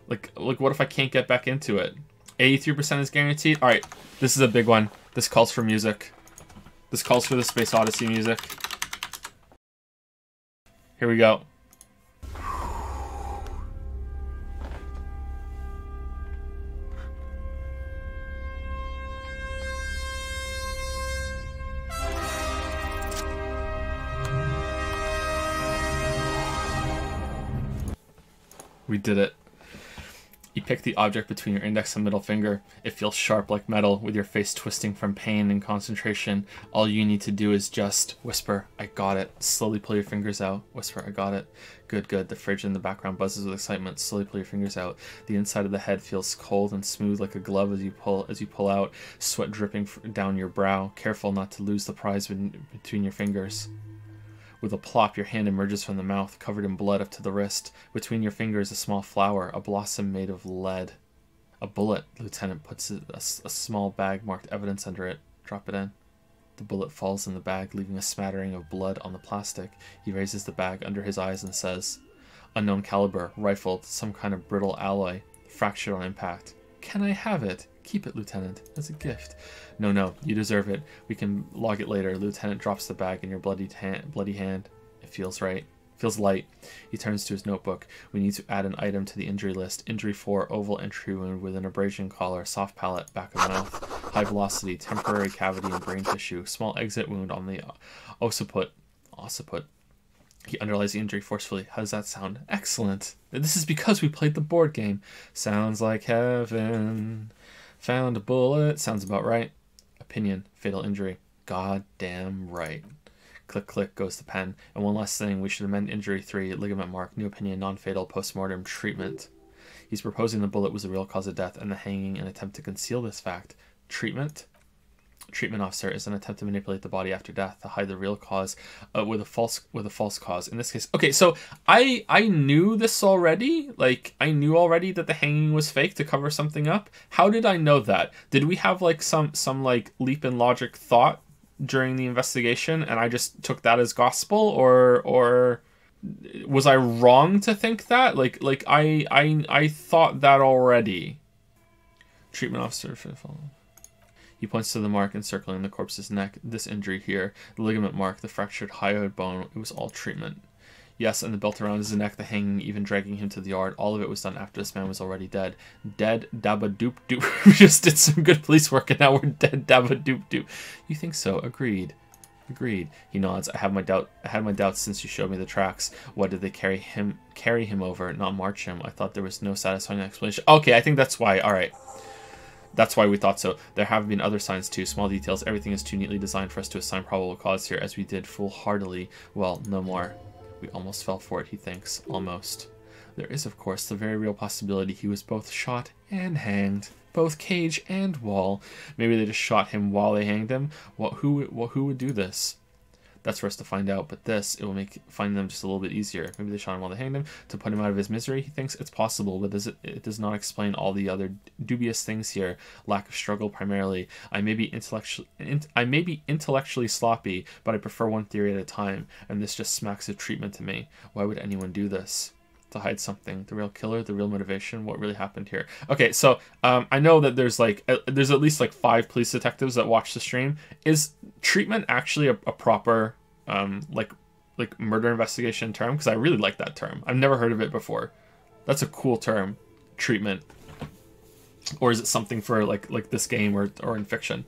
like like what if I can't get back into it? 83% is guaranteed. All right, this is a big one. This calls for music. This calls for the Space Odyssey music. Here we go. We did it. You pick the object between your index and middle finger. It feels sharp like metal, with your face twisting from pain and concentration. All you need to do is just whisper, I got it. Slowly pull your fingers out. Whisper, I got it. Good, good. The fridge in the background buzzes with excitement. Slowly pull your fingers out. The inside of the head feels cold and smooth like a glove as you pull as you pull out, sweat dripping down your brow. Careful not to lose the prize between your fingers. With a plop, your hand emerges from the mouth, covered in blood up to the wrist. Between your fingers, a small flower, a blossom made of lead. A bullet. Lieutenant puts a, a, small bag marked evidence under it. Drop it in. The bullet falls in the bag, leaving a smattering of blood on the plastic. He raises the bag under his eyes and says, Unknown caliber, rifled, some kind of brittle alloy, fractured on impact. Can I have it? Keep it, Lieutenant, as a gift. No, no, you deserve it. We can log it later. Lieutenant drops the bag in your bloody, bloody hand. It feels right. Feels light. He turns to his notebook. We need to add an item to the injury list. Injury 4, oval entry wound with an abrasion collar, soft palate, back of the mouth, high velocity, temporary cavity in brain tissue, small exit wound on the occiput. Occiput. He underlies the injury forcefully. How does that sound? Excellent. This is because we played the board game. Sounds like heaven. Found a bullet. Sounds about right. Opinion. Fatal injury. God damn right. Click, click goes the pen. And one last thing, we should amend injury three, ligament mark, new opinion, non fatal, post mortem treatment. He's proposing the bullet was the real cause of death and the hanging an attempt to conceal this fact. Treatment? Treatment officer is an attempt to manipulate the body after death to hide the real cause uh, with a false with a false cause. In this case, okay, so I I knew this already. Like I knew already that the hanging was fake to cover something up. How did I know that? Did we have like some some like leap in logic thought during the investigation and I just took that as gospel or or was I wrong to think that? Like like I I I thought that already. Treatment officer for the follow. He points to the mark encircling the corpse's neck. This injury here, the ligament mark, the fractured hyoid bone, it was all treatment. Yes, and the belt around his neck, the hanging, even dragging him to the yard. All of it was done after this man was already dead. Dead dabba doop doop. we just did some good police work and now we're dead dabba doop doop. You think so? Agreed. Agreed. He nods. I have my doubt. I had my doubts since you showed me the tracks. What did they carry him? Carry him over, not march him. I thought there was no satisfying explanation. Okay, I think that's why. All right. That's why we thought so. There have been other signs too, small details. Everything is too neatly designed for us to assign probable cause here, as we did foolhardily. Well, no more. We almost fell for it, he thinks. Almost. There is, of course, the very real possibility he was both shot and hanged. Both cage and wall. Maybe they just shot him while they hanged him. What? Who? Who would do this? That's for us to find out. But this, it will make finding them just a little bit easier. Maybe they shot him while they hanged him to put him out of his misery. He thinks it's possible, but does it, it does not explain all the other dubious things here. Lack of struggle, primarily. I may be intellectually, in, I may be intellectually sloppy, but I prefer one theory at a time. And this just smacks of treatment to me. Why would anyone do this? To hide something the real killer the real motivation what really happened here. Okay so um, i know that there's like uh, there's at least like five police detectives that watch the stream. Is treatment actually a, a proper um, like like murder investigation term? Because i really like that term. I've never heard of it before. That's a cool term treatment. Or is it something for like like this game or, or in fiction?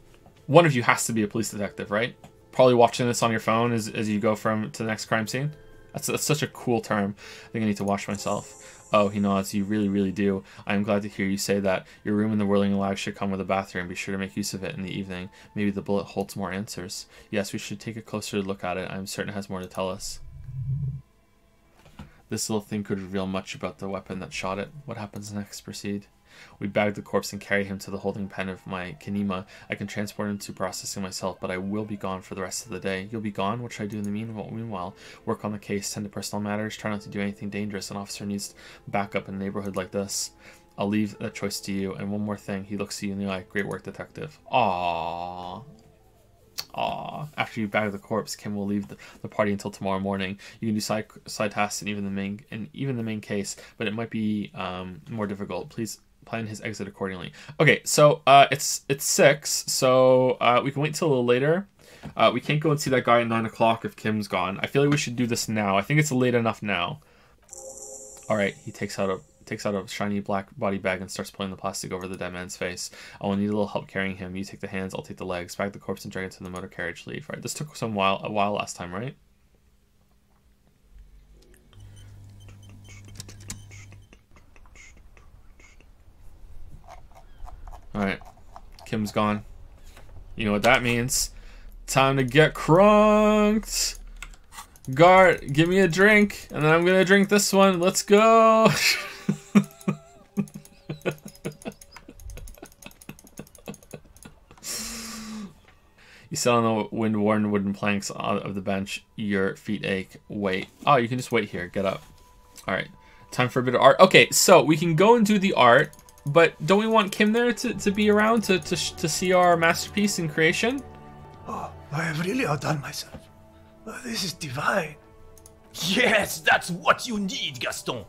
One of you has to be a police detective right? Probably watching this on your phone as, as you go from to the next crime scene that's, that's such a cool term. I think I need to wash myself. Oh, he nods. You really, really do. I am glad to hear you say that. Your room in the Whirling Lag should come with a bathroom. Be sure to make use of it in the evening. Maybe the bullet holds more answers. Yes, we should take a closer look at it. I am certain it has more to tell us. This little thing could reveal much about the weapon that shot it. What happens next? Proceed. We bag the corpse and carry him to the holding pen of my Kineema. I can transport him to processing myself, but I will be gone for the rest of the day. You'll be gone? What should I do in the meanwhile? Work on the case, tend to personal matters, try not to do anything dangerous. An officer needs backup in a neighborhood like this. I'll leave that choice to you. And one more thing, he looks you in the eye. Great work, detective. Aww. Aww. After you bag the corpse, Kim will leave the, the party until tomorrow morning. You can do side side tasks and even the main and even the main case, but it might be um, more difficult. Please plan his exit accordingly. Okay, so uh, it's it's six, so uh, we can wait until a little later. Uh, we can't go and see that guy at nine o'clock if Kim's gone. I feel like we should do this now. I think it's late enough now. All right, he takes out a takes out a shiny black body bag and starts pulling the plastic over the dead man's face. I will need a little help carrying him. You take the hands, I'll take the legs. Bag the corpse and drag it to the motor carriage. Leave. Right. This took some while a while last time, right? Alright. Kim's gone. You know what that means. Time to get crunked. Guard, give me a drink, and then I'm gonna drink this one. Let's go. you sit on the wind-worn wooden planks of the bench. Your feet ache. Wait. Oh, you can just wait here. Get up. All right. Time for a bit of art. Okay, so we can go and do the art. But don't we want Kim there to, to be around to, to, to see our masterpiece in creation? Oh, I have really outdone myself. Oh, this is divine. Yes, that's what you need, Gaston.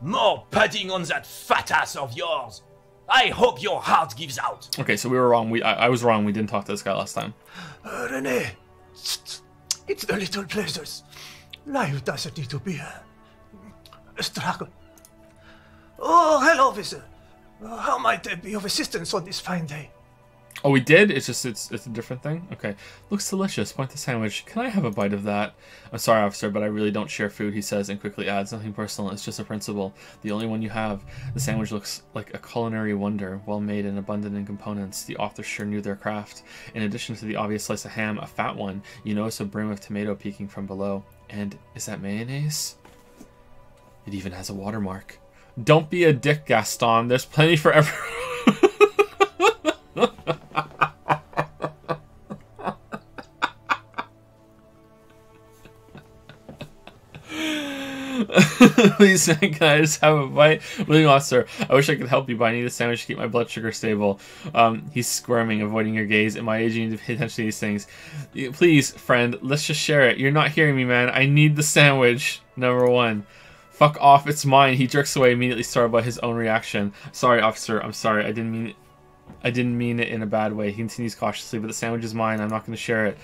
More padding on that fat ass of yours. I hope your heart gives out. Okay, so we were wrong. We I, I was wrong. We didn't talk to this guy last time. Uh, Rene, it's the little pleasures. Life doesn't need to be a, a struggle. Oh, hello, officer. Uh, How might I be of assistance on this fine day? Oh, we did. It's just it's it's a different thing. Okay, looks delicious. Point the sandwich. Can I have a bite of that? I'm sorry, officer, but I really don't share food. He says and quickly adds, "Nothing personal. It's just a principle. The only one you have." The sandwich looks like a culinary wonder, well made and abundant in components. The author sure knew their craft. In addition to the obvious slice of ham, a fat one, you notice a brim of tomato peeking from below. And is that mayonnaise? It even has a watermark. Don't be a dick, Gaston. There's plenty for everyone. Please, can I just have a bite? William officer, I wish I could help you, but I need a sandwich to keep my blood sugar stable. Um, he's squirming, avoiding your gaze. At my age, you need to pay attention to these things. Please, friend, let's just share it. You're not hearing me, man. I need the sandwich. Number one. Fuck off, it's mine. He jerks away, immediately startled by his own reaction. Sorry, officer, I'm sorry. I didn't mean I didn't mean it in a bad way. He continues cautiously, but the sandwich is mine. I'm not going to share it.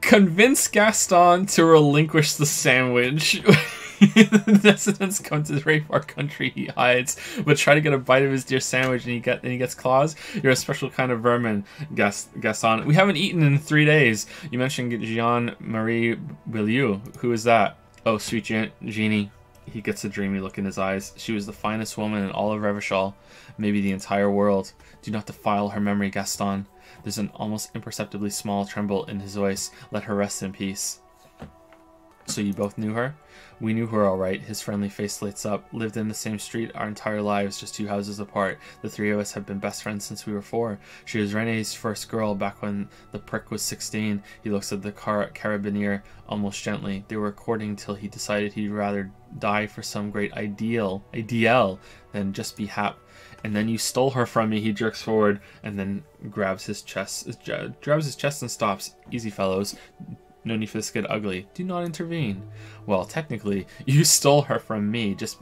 Convince Gaston to relinquish the sandwich. the residents come to the very far country he hides, but try to get a bite of his dear sandwich, and he get and he gets claws. You're a special kind of vermin, Gas, Gaston. We haven't eaten in three days. You mentioned Jean Marie Beaulieu. Who is that? Oh, sweet Jeannie. He gets a dreamy look in his eyes. She was the finest woman in all of Revachol, maybe the entire world. Do not defile her memory, Gaston. There's an almost imperceptibly small tremble in his voice. Let her rest in peace. So you both knew her? We knew her all right. His friendly face lights up. Lived in the same street our entire lives, just two houses apart. The three of us have been best friends since we were four. She was Rene's first girl back when the prick was 16. He looks at the car- carabinier almost gently. They were courting till he decided he'd rather die for some great ideal, ideal, than just be hap. And then you stole her from me. He jerks forward and then grabs his chest, uh, grabs his chest and stops. Easy, fellows. No need for this to get ugly. Do not intervene. Well, technically, you stole her from me just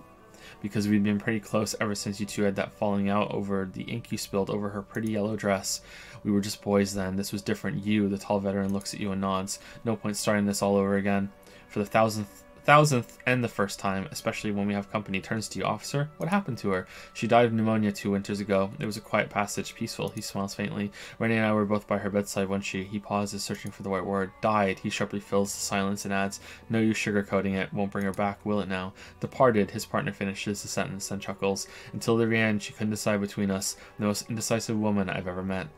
because we'd been pretty close ever since you two had that falling out over the ink you spilled over her pretty yellow dress. We were just boys then. This was different. You, the tall veteran, looks at you and nods. No point starting this all over again. For the thousandth thousandth and the first time, especially when we have company, turns to you, officer. What happened to her? She died of pneumonia two winters ago. It was a quiet passage, peaceful. He smiles faintly. Rennie and I were both by her bedside when she. He pauses, searching for the right word. Died. He sharply fills the silence and adds, "No use sugarcoating it. Won't bring her back, will it now?" Departed. His partner finishes the sentence, and chuckles. Until the end, she couldn't decide between us. The most indecisive woman I've ever met.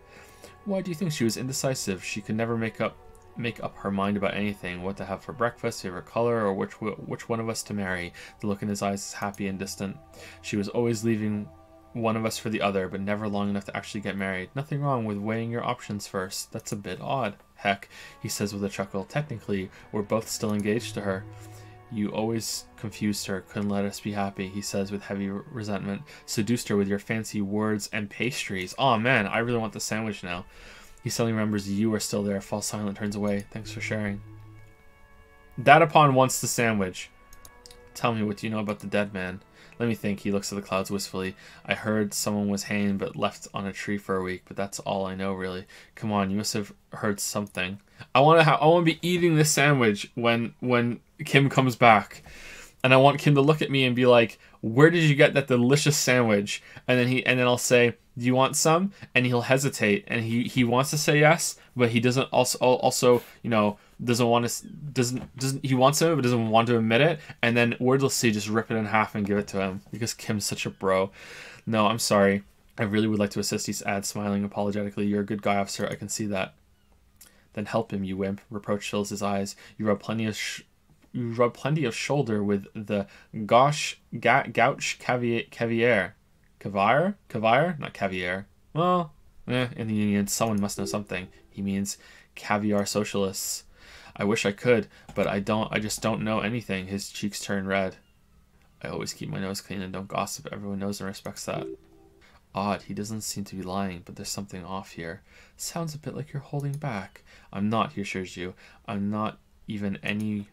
Why do you think she was indecisive? She could never make up make up her mind about anything, what to have for breakfast, favorite color, or which which one of us to marry. The look in his eyes is happy and distant. She was always leaving one of us for the other, but never long enough to actually get married. Nothing wrong with weighing your options first. That's a bit odd. Heck, he says with a chuckle. Technically, we're both still engaged to her. You always confused her, couldn't let us be happy, he says with heavy resentment. Seduced her with your fancy words and pastries. Oh man, I really want the sandwich now. He suddenly remembers you are still there, falls silent, turns away. Thanks for sharing. That upon wants the sandwich. Tell me, what do you know about the dead man? Let me think. He looks at the clouds wistfully. I heard someone was hanged but left on a tree for a week, but that's all I know really. Come on, you must have heard something. I want to I want to be eating this sandwich when when Kim comes back. And I want Kim to look at me and be like, "Where did you get that delicious sandwich?" And then he and then I'll say, "Do you want some?" And he'll hesitate and he he wants to say yes, but he doesn't also also, you know, doesn't want to doesn't doesn't he wants it but doesn't want to admit it. And then wordlessly just rip it in half and give it to him because kim's such a bro. No i'm sorry. I really would like to assist he adds smiling apologetically. You're a good guy officer. I can see that. Then help him you wimp reproach fills his eyes. You rub plenty of sh- you rub plenty of shoulder with the gauche ga- caviar caviar caviar caviar not caviar well eh, in the union someone must know something he means caviar socialists I wish I could, but I don't. I just don't know anything. His cheeks turn red. I always keep my nose clean and don't gossip. Everyone knows and respects that. Odd, he doesn't seem to be lying, but there's something off here. Sounds a bit like you're holding back. I'm not, he assures you. I'm not even any.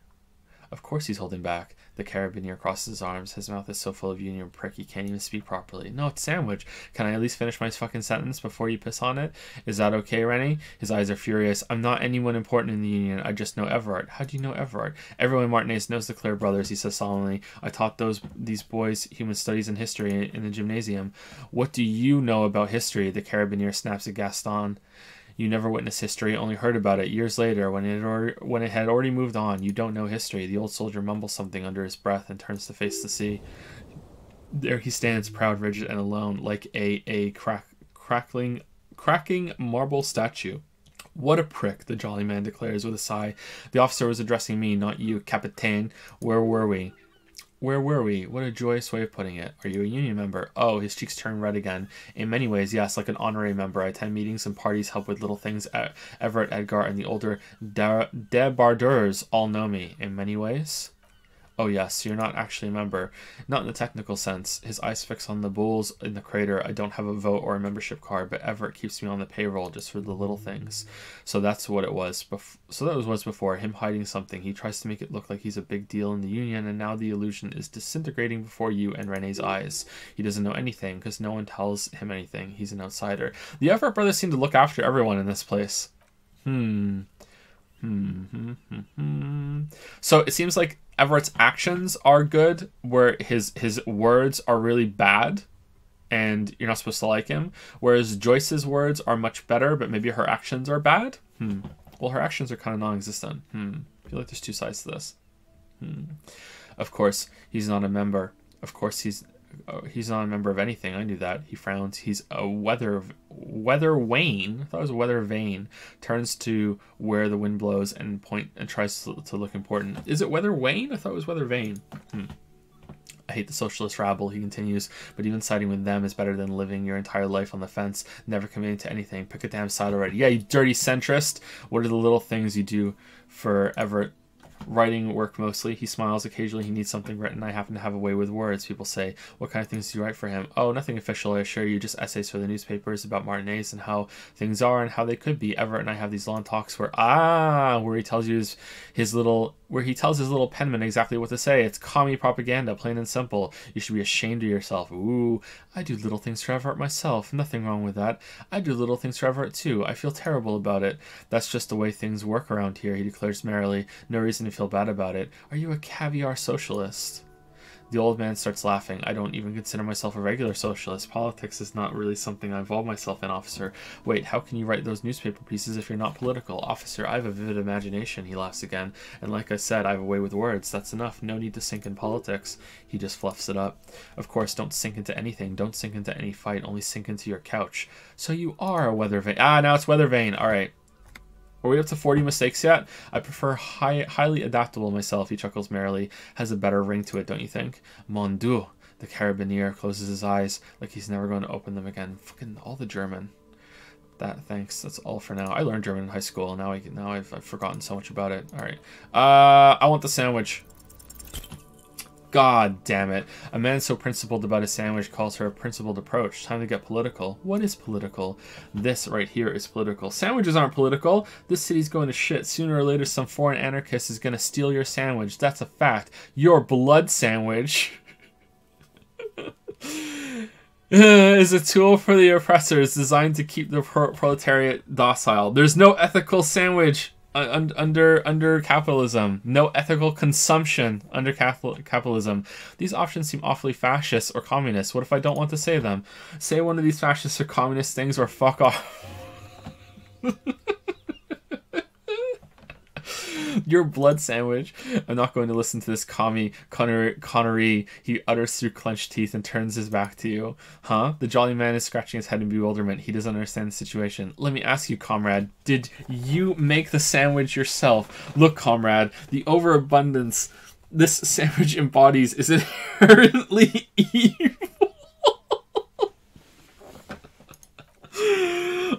Of course he's holding back. The carabinier crosses his arms. His mouth is so full of union prick he can't even speak properly. No, it's sandwich. Can I at least finish my fucking sentence before you piss on it? Is that okay, Rennie? His eyes are furious. I'm not anyone important in the union. I just know Evrart. How do you know Evrart? Everyone in Martinaise knows the Claire brothers, he says solemnly. I taught those these boys human studies and history in the gymnasium. What do you know about history? The carabinier snaps at Gaston. You never witnessed history, only heard about it years later when it, or, when it had already moved on. You don't know history. The old soldier mumbles something under his breath and turns to face the sea. There he stands, proud, rigid, and alone, like a, a crack, crackling, cracking marble statue. What a prick, the jolly man declares with a sigh. The officer was addressing me, not you, Capitaine. Where were we? Where were we? What a joyous way of putting it. Are you a union member? Oh, his cheeks turn red again. In many ways, yes, like an honorary member. I attend meetings and parties, help with little things. Evrart, Edgar, and the older de- debardeurs all know me. In many ways? Oh, yes, you're not actually a member. Not in the technical sense. His eyes fix on the bulls in the crater. I don't have a vote or a membership card, but Evrart keeps me on the payroll just for the little things. So that's what it was. Bef- so that was, was before him hiding something. He tries to make it look like he's a big deal in the union, and now the illusion is disintegrating before you and Renee's eyes. He doesn't know anything because no one tells him anything. He's an outsider. The Evrart brothers seem to look after everyone in this place. Hmm. Hmm. hmm, hmm, hmm. So it seems like Evrart's actions are good, where his his words are really bad, and you're not supposed to like him. Whereas Joyce's words are much better, but maybe her actions are bad. Hmm. Well, her actions are kind of non-existent. Hmm. I feel like there's two sides to this. Hmm. Of course, he's not a member. Of course, he's uh, he's not a member of anything. I knew that. He frowns. He's a weather weather Wayne. I thought it was weather vane. Turns to where the wind blows and point and tries to, to look important. Is it weather Wayne? I thought it was weather vane. Hmm. I hate the socialist rabble, he continues, but even siding with them is better than living your entire life on the fence, never committing to anything. Pick a damn side already. Yeah, you dirty centrist. What are the little things you do for Evrart writing work mostly. He smiles occasionally. He needs something written. I happen to have a way with words. People say, What kind of things do you write for him? Oh, nothing official, I assure you. Just essays for the newspapers about Martinaise and how things are and how they could be. Evrart and I have these long talks where, ah, where he tells you his, his little, where he tells his little penman exactly what to say. It's commie propaganda, plain and simple. You should be ashamed of yourself. Ooh, I do little things for Evrart myself. Nothing wrong with that. I do little things for Evrart too. I feel terrible about it. That's just the way things work around here, he declares merrily. No reason to feel bad about it. Are you a caviar socialist? The old man starts laughing. I don't even consider myself a regular socialist. Politics is not really something I involve myself in, officer. Wait, how can you write those newspaper pieces if you're not political? Officer, I have a vivid imagination, he laughs again. And like I said, I have a way with words. That's enough. No need to sink in politics. He just fluffs it up. Of course, don't sink into anything. Don't sink into any fight. Only sink into your couch. So you are a weather vane. Ah, now it's weather vane. All right. Are we up to 40 mistakes yet? I prefer high, highly adaptable myself, he chuckles merrily. Has a better ring to it, don't you think? Mon Dieu. The carabinier closes his eyes like he's never going to open them again. Fucking all the German. That thanks. That's all for now. I learned German in high school. Now I now I've, I've forgotten so much about it. All right. Uh, I want the sandwich. God damn it. A man so principled about his sandwich calls her a principled approach. Time to get political. What is political? This right here is political. Sandwiches aren't political. This city's going to shit. Sooner or later, some foreign anarchist is going to steal your sandwich. That's a fact. Your blood sandwich. is a tool for the oppressors designed to keep the pro- proletariat docile. There's no ethical sandwich uh, under under capitalism. No ethical consumption under capitalism. These options seem awfully fascist or communist. What if I don't want to say them? Say one of these fascist or communist things or fuck off. Your blood sandwich. I'm not going to listen to this commie Connery, Connery he utters through clenched teeth and turns his back to you. Huh? The jolly man is scratching his head in bewilderment. He doesn't understand the situation. Let me ask you, comrade, did you make the sandwich yourself? Look, comrade, the overabundance this sandwich embodies is inherently evil.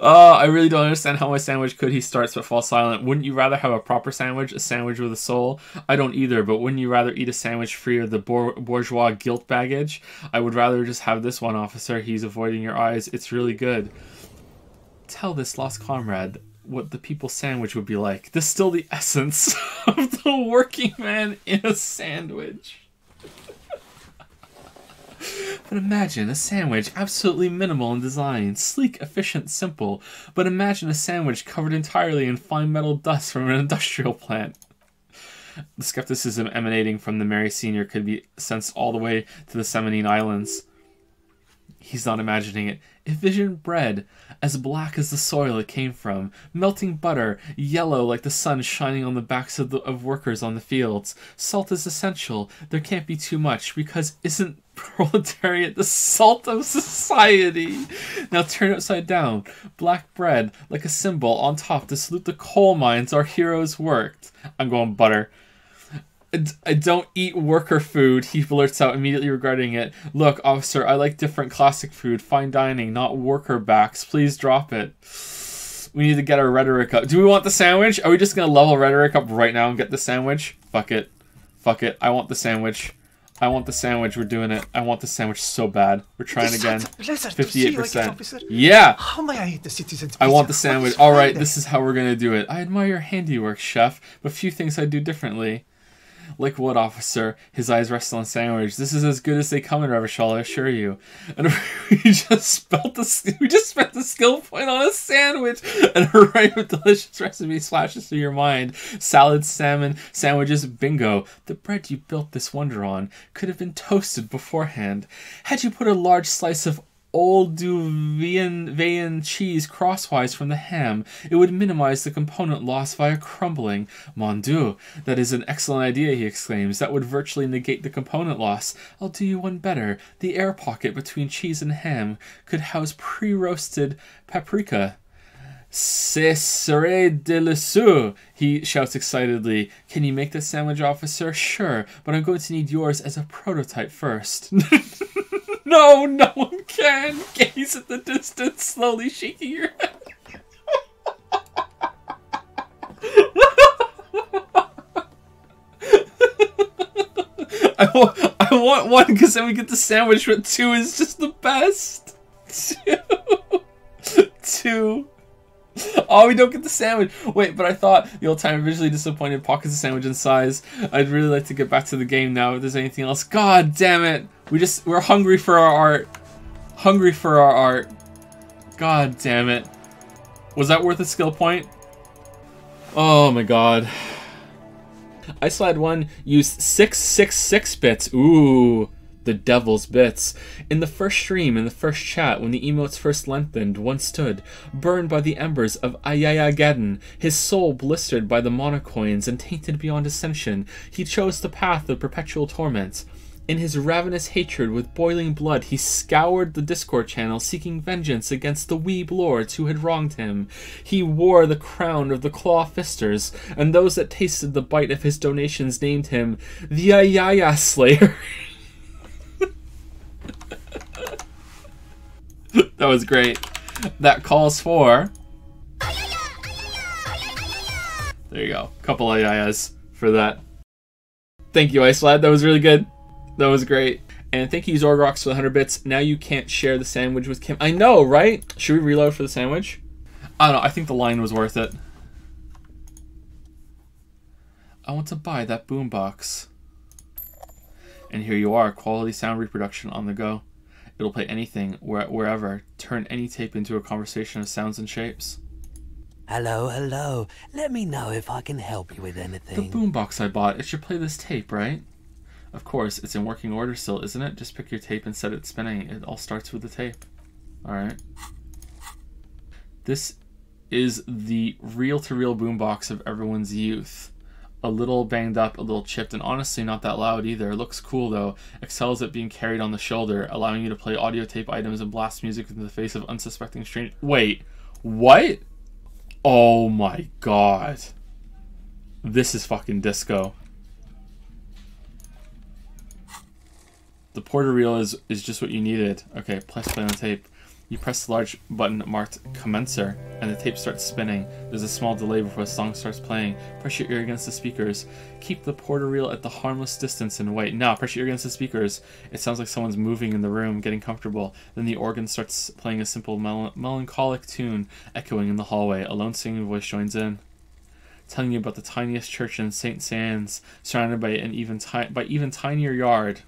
Uh, I really don't understand how my sandwich could. He starts but falls silent. Wouldn't you rather have a proper sandwich, a sandwich with a soul? I don't either, but wouldn't you rather eat a sandwich free of the bourgeois guilt baggage? I would rather just have this one, officer. He's avoiding your eyes. It's really good. Tell this lost comrade what the people's sandwich would be like. This still the essence of the working man in a sandwich. But imagine a sandwich absolutely minimal in design, sleek, efficient, simple. But imagine a sandwich covered entirely in fine metal dust from an industrial plant. The skepticism emanating from the Mary Senior could be sensed all the way to the Semenine Islands. He's not imagining it. Envision bread, as black as the soil it came from, melting butter, yellow like the sun shining on the backs of, the, of workers on the fields. Salt is essential. There can't be too much, because isn't proletariat the salt of society? Now turn upside down. Black bread, like a symbol on top to salute the coal mines our heroes worked. I'm going butter. I don't eat worker food, he blurts out immediately regarding it. Look, officer, I like different classic food, fine dining, not worker backs. Please drop it. We need to get our rhetoric up. Do we want the sandwich? Are we just gonna level rhetoric up right now and get the sandwich? Fuck it. Fuck it. I want the sandwich. I want the sandwich. We're doing it. I want the sandwich so bad. We're trying again. such a pleasure to see you again, 58%. officer. Yeah! How may I eat the citizen's I want the sandwich. All right, this is how we're gonna do it. I admire your handiwork, chef, but few things I'd do differently. What, officer? His eyes rest on sandwich. This is as good as they come in Revachol, I assure you. And we just spelt the we just spent the skill point on a sandwich, and a array of delicious recipes flashes through your mind. Salad, salmon, sandwiches, bingo. The bread you built this wonder on could have been toasted beforehand. Had you put a large slice of Olduvian cheese crosswise from the ham, it would minimize the component loss via crumbling. Mon Dieu, that is an excellent idea, he exclaims. That would virtually negate the component loss. I'll do you one better. The air pocket between cheese and ham could house pre roasted paprika. Ce serait délicieux, he shouts excitedly. Can you make the sandwich, officer? Sure, but I'm going to need yours as a prototype first. no, no one can. Gaze at the distance, slowly shaking your head. I want, I want one because then we get the sandwich, but two is just the best. Two. two. Oh, we don't get the sandwich. Wait, but I thought the old timer visually disappointed pockets of sandwich in size. I'd really like to get back to the game now. If there's anything else, God damn it! We just we're hungry for our art. Hungry for our art. God damn it! Was that worth a skill point? Oh my god. I slide one used 666 bits. Ooh, the devil's bits. In the first stream, in the first chat, when the emotes first lengthened, one stood, burned by the embers of Ayayageddon, his soul blistered by the monocoins and tainted beyond ascension. He chose the path of perpetual torment. In his ravenous hatred with boiling blood, he scoured the Discord channel seeking vengeance against the weeb lords who had wronged him. He wore the crown of the Claw Fisters, and those that tasted the bite of his donations named him the Ayaya Slayer. that was great. That calls for. There you go. Couple ayayas for that. Thank you, Ice Lad. That was really good. That was great. And thank you, Zorgrox, for the 100 bits. Now you can't share the sandwich with Kim. I know, right? Should we reload for the sandwich? I don't know. I think the line was worth it. I want to buy that boombox. And here you are, quality sound reproduction on the go. It'll play anything, where, wherever, turn any tape into a conversation of sounds and shapes. Hello, hello. Let me know if I can help you with anything. The boombox I bought, it should play this tape, right? Of course, it's in working order still, isn't it? Just pick your tape and set it spinning. It all starts with the tape. Alright. This is the reel to reel boombox of everyone's youth. A little banged up, a little chipped, and honestly not that loud either. It looks cool though. Excels at being carried on the shoulder, allowing you to play audio tape items and blast music into the face of unsuspecting strangers. Wait, what? Oh my god. This is fucking disco. The porter reel is, is just what you needed. Okay, press play on tape. You press the large button marked commencer, and the tape starts spinning. There's a small delay before the song starts playing. Press your ear against the speakers. Keep the porter reel at the harmless distance and wait. Now, press your ear against the speakers. It sounds like someone's moving in the room, getting comfortable. Then the organ starts playing a simple mel- melancholic tune, echoing in the hallway. A lone singing voice joins in telling you about the tiniest church in St. Sands, surrounded by an even by even tinier yard.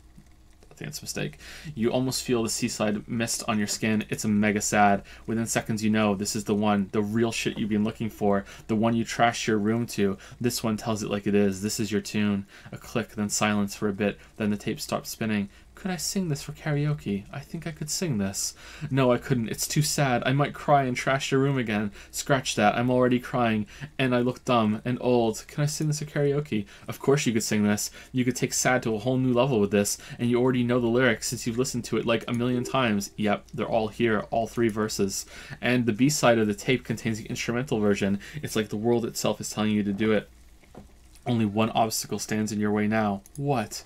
Think it's a mistake. You almost feel the seaside mist on your skin. It's a mega sad. Within seconds, you know this is the one, the real shit you've been looking for, the one you trashed your room to. This one tells it like it is. This is your tune. A click, then silence for a bit. Then the tape stops spinning. Could I sing this for karaoke? I think I could sing this. No, I couldn't. It's too sad. I might cry and trash your room again. Scratch that. I'm already crying, and I look dumb and old. Can I sing this for karaoke? Of course you could sing this. You could take sad to a whole new level with this, and you already know the lyrics since you've listened to it like a million times. Yep, they're all here, all three verses. And the B side of the tape contains the instrumental version. It's like the world itself is telling you to do it. Only one obstacle stands in your way now. What?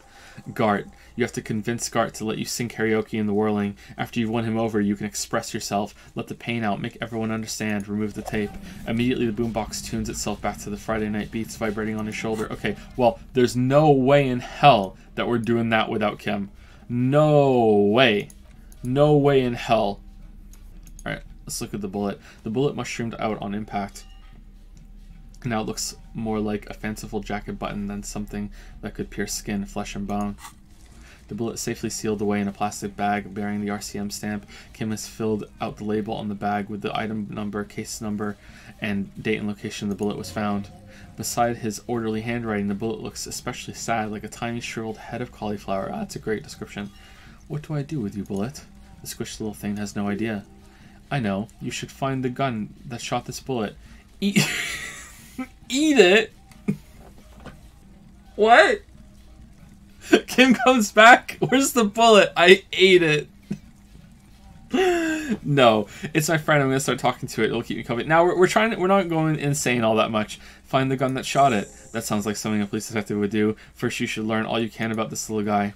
Garte. You have to convince Garte to let you sing karaoke in the whirling. After you've won him over, you can express yourself, let the pain out, make everyone understand, remove the tape. Immediately, the boombox tunes itself back to the Friday night beats vibrating on his shoulder. Okay, well, there's no way in hell that we're doing that without Kim. No way. No way in hell. Alright, let's look at the bullet. The bullet mushroomed out on impact. Now it looks more like a fanciful jacket button than something that could pierce skin, flesh, and bone. The bullet safely sealed away in a plastic bag bearing the RCM stamp. Kim has filled out the label on the bag with the item number, case number, and date and location the bullet was found. Beside his orderly handwriting, the bullet looks especially sad, like a tiny shriveled head of cauliflower. Ah, that's a great description. What do I do with you, Bullet? The squished little thing has no idea. I know. You should find the gun that shot this bullet. Eat it. what? Kim comes back. Where's the bullet? I ate it. no, it's my friend. I'm gonna start talking to it. It'll keep me company. Now we're, we're trying. To, we're not going insane all that much. Find the gun that shot it. That sounds like something a police detective would do. First, you should learn all you can about this little guy.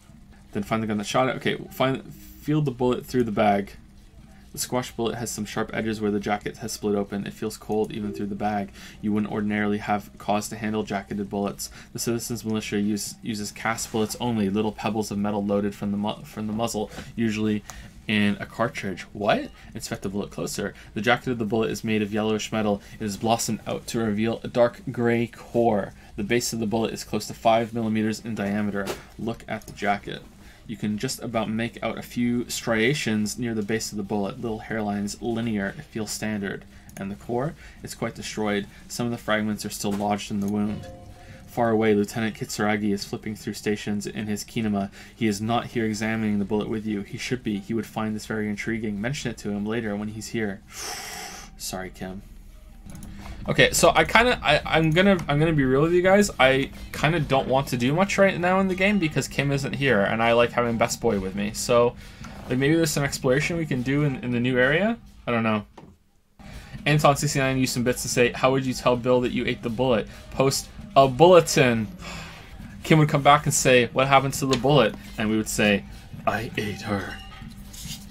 Then find the gun that shot it. Okay, find feel the bullet through the bag. The squash bullet has some sharp edges where the jacket has split open. It feels cold even through the bag. You wouldn't ordinarily have cause to handle jacketed bullets. The citizens militia use, uses cast bullets only, little pebbles of metal loaded from the from the muzzle, usually in a cartridge. What? Inspect the bullet closer. The jacket of the bullet is made of yellowish metal. It is blossomed out to reveal a dark gray core. The base of the bullet is close to 5 millimeters in diameter. Look at the jacket you can just about make out a few striations near the base of the bullet, little hairlines, linear, it feels standard. And the core? It's quite destroyed. Some of the fragments are still lodged in the wound. Far away, Lieutenant Kitsuragi is flipping through stations in his Kineema. He is not here examining the bullet with you. He should be. He would find this very intriguing. Mention it to him later when he's here. Sorry, Kim. Okay, so I kind of I'm gonna I'm gonna be real with you guys. I kind of don't want to do much right now in the game because Kim isn't here, and I like having Best Boy with me. So, like maybe there's some exploration we can do in, in the new area. I don't know. Anton69 used some bits to say, "How would you tell Bill that you ate the bullet?" Post a bulletin. Kim would come back and say, "What happened to the bullet?" And we would say, "I ate her."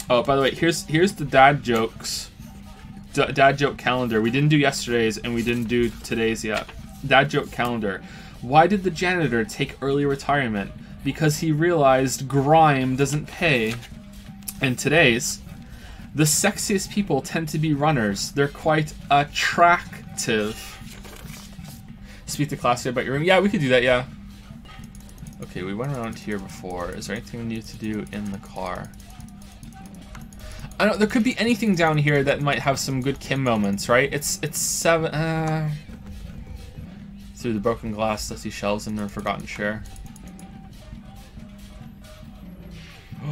Oh, by the way, here's here's the dad jokes dad joke calendar. We didn't do yesterday's and we didn't do today's yet. Dad joke calendar. Why did the janitor take early retirement? Because he realized grime doesn't pay. And today's, the sexiest people tend to be runners. They're quite attractive. Speak to Klaasje about your room. Yeah, we could do that, yeah. Okay, we went around here before. Is there anything we need to do in the car? I don't. There could be anything down here that might have some good Kim moments, right? It's it's seven. Uh, through the broken glass, dusty shelves, and their forgotten chair.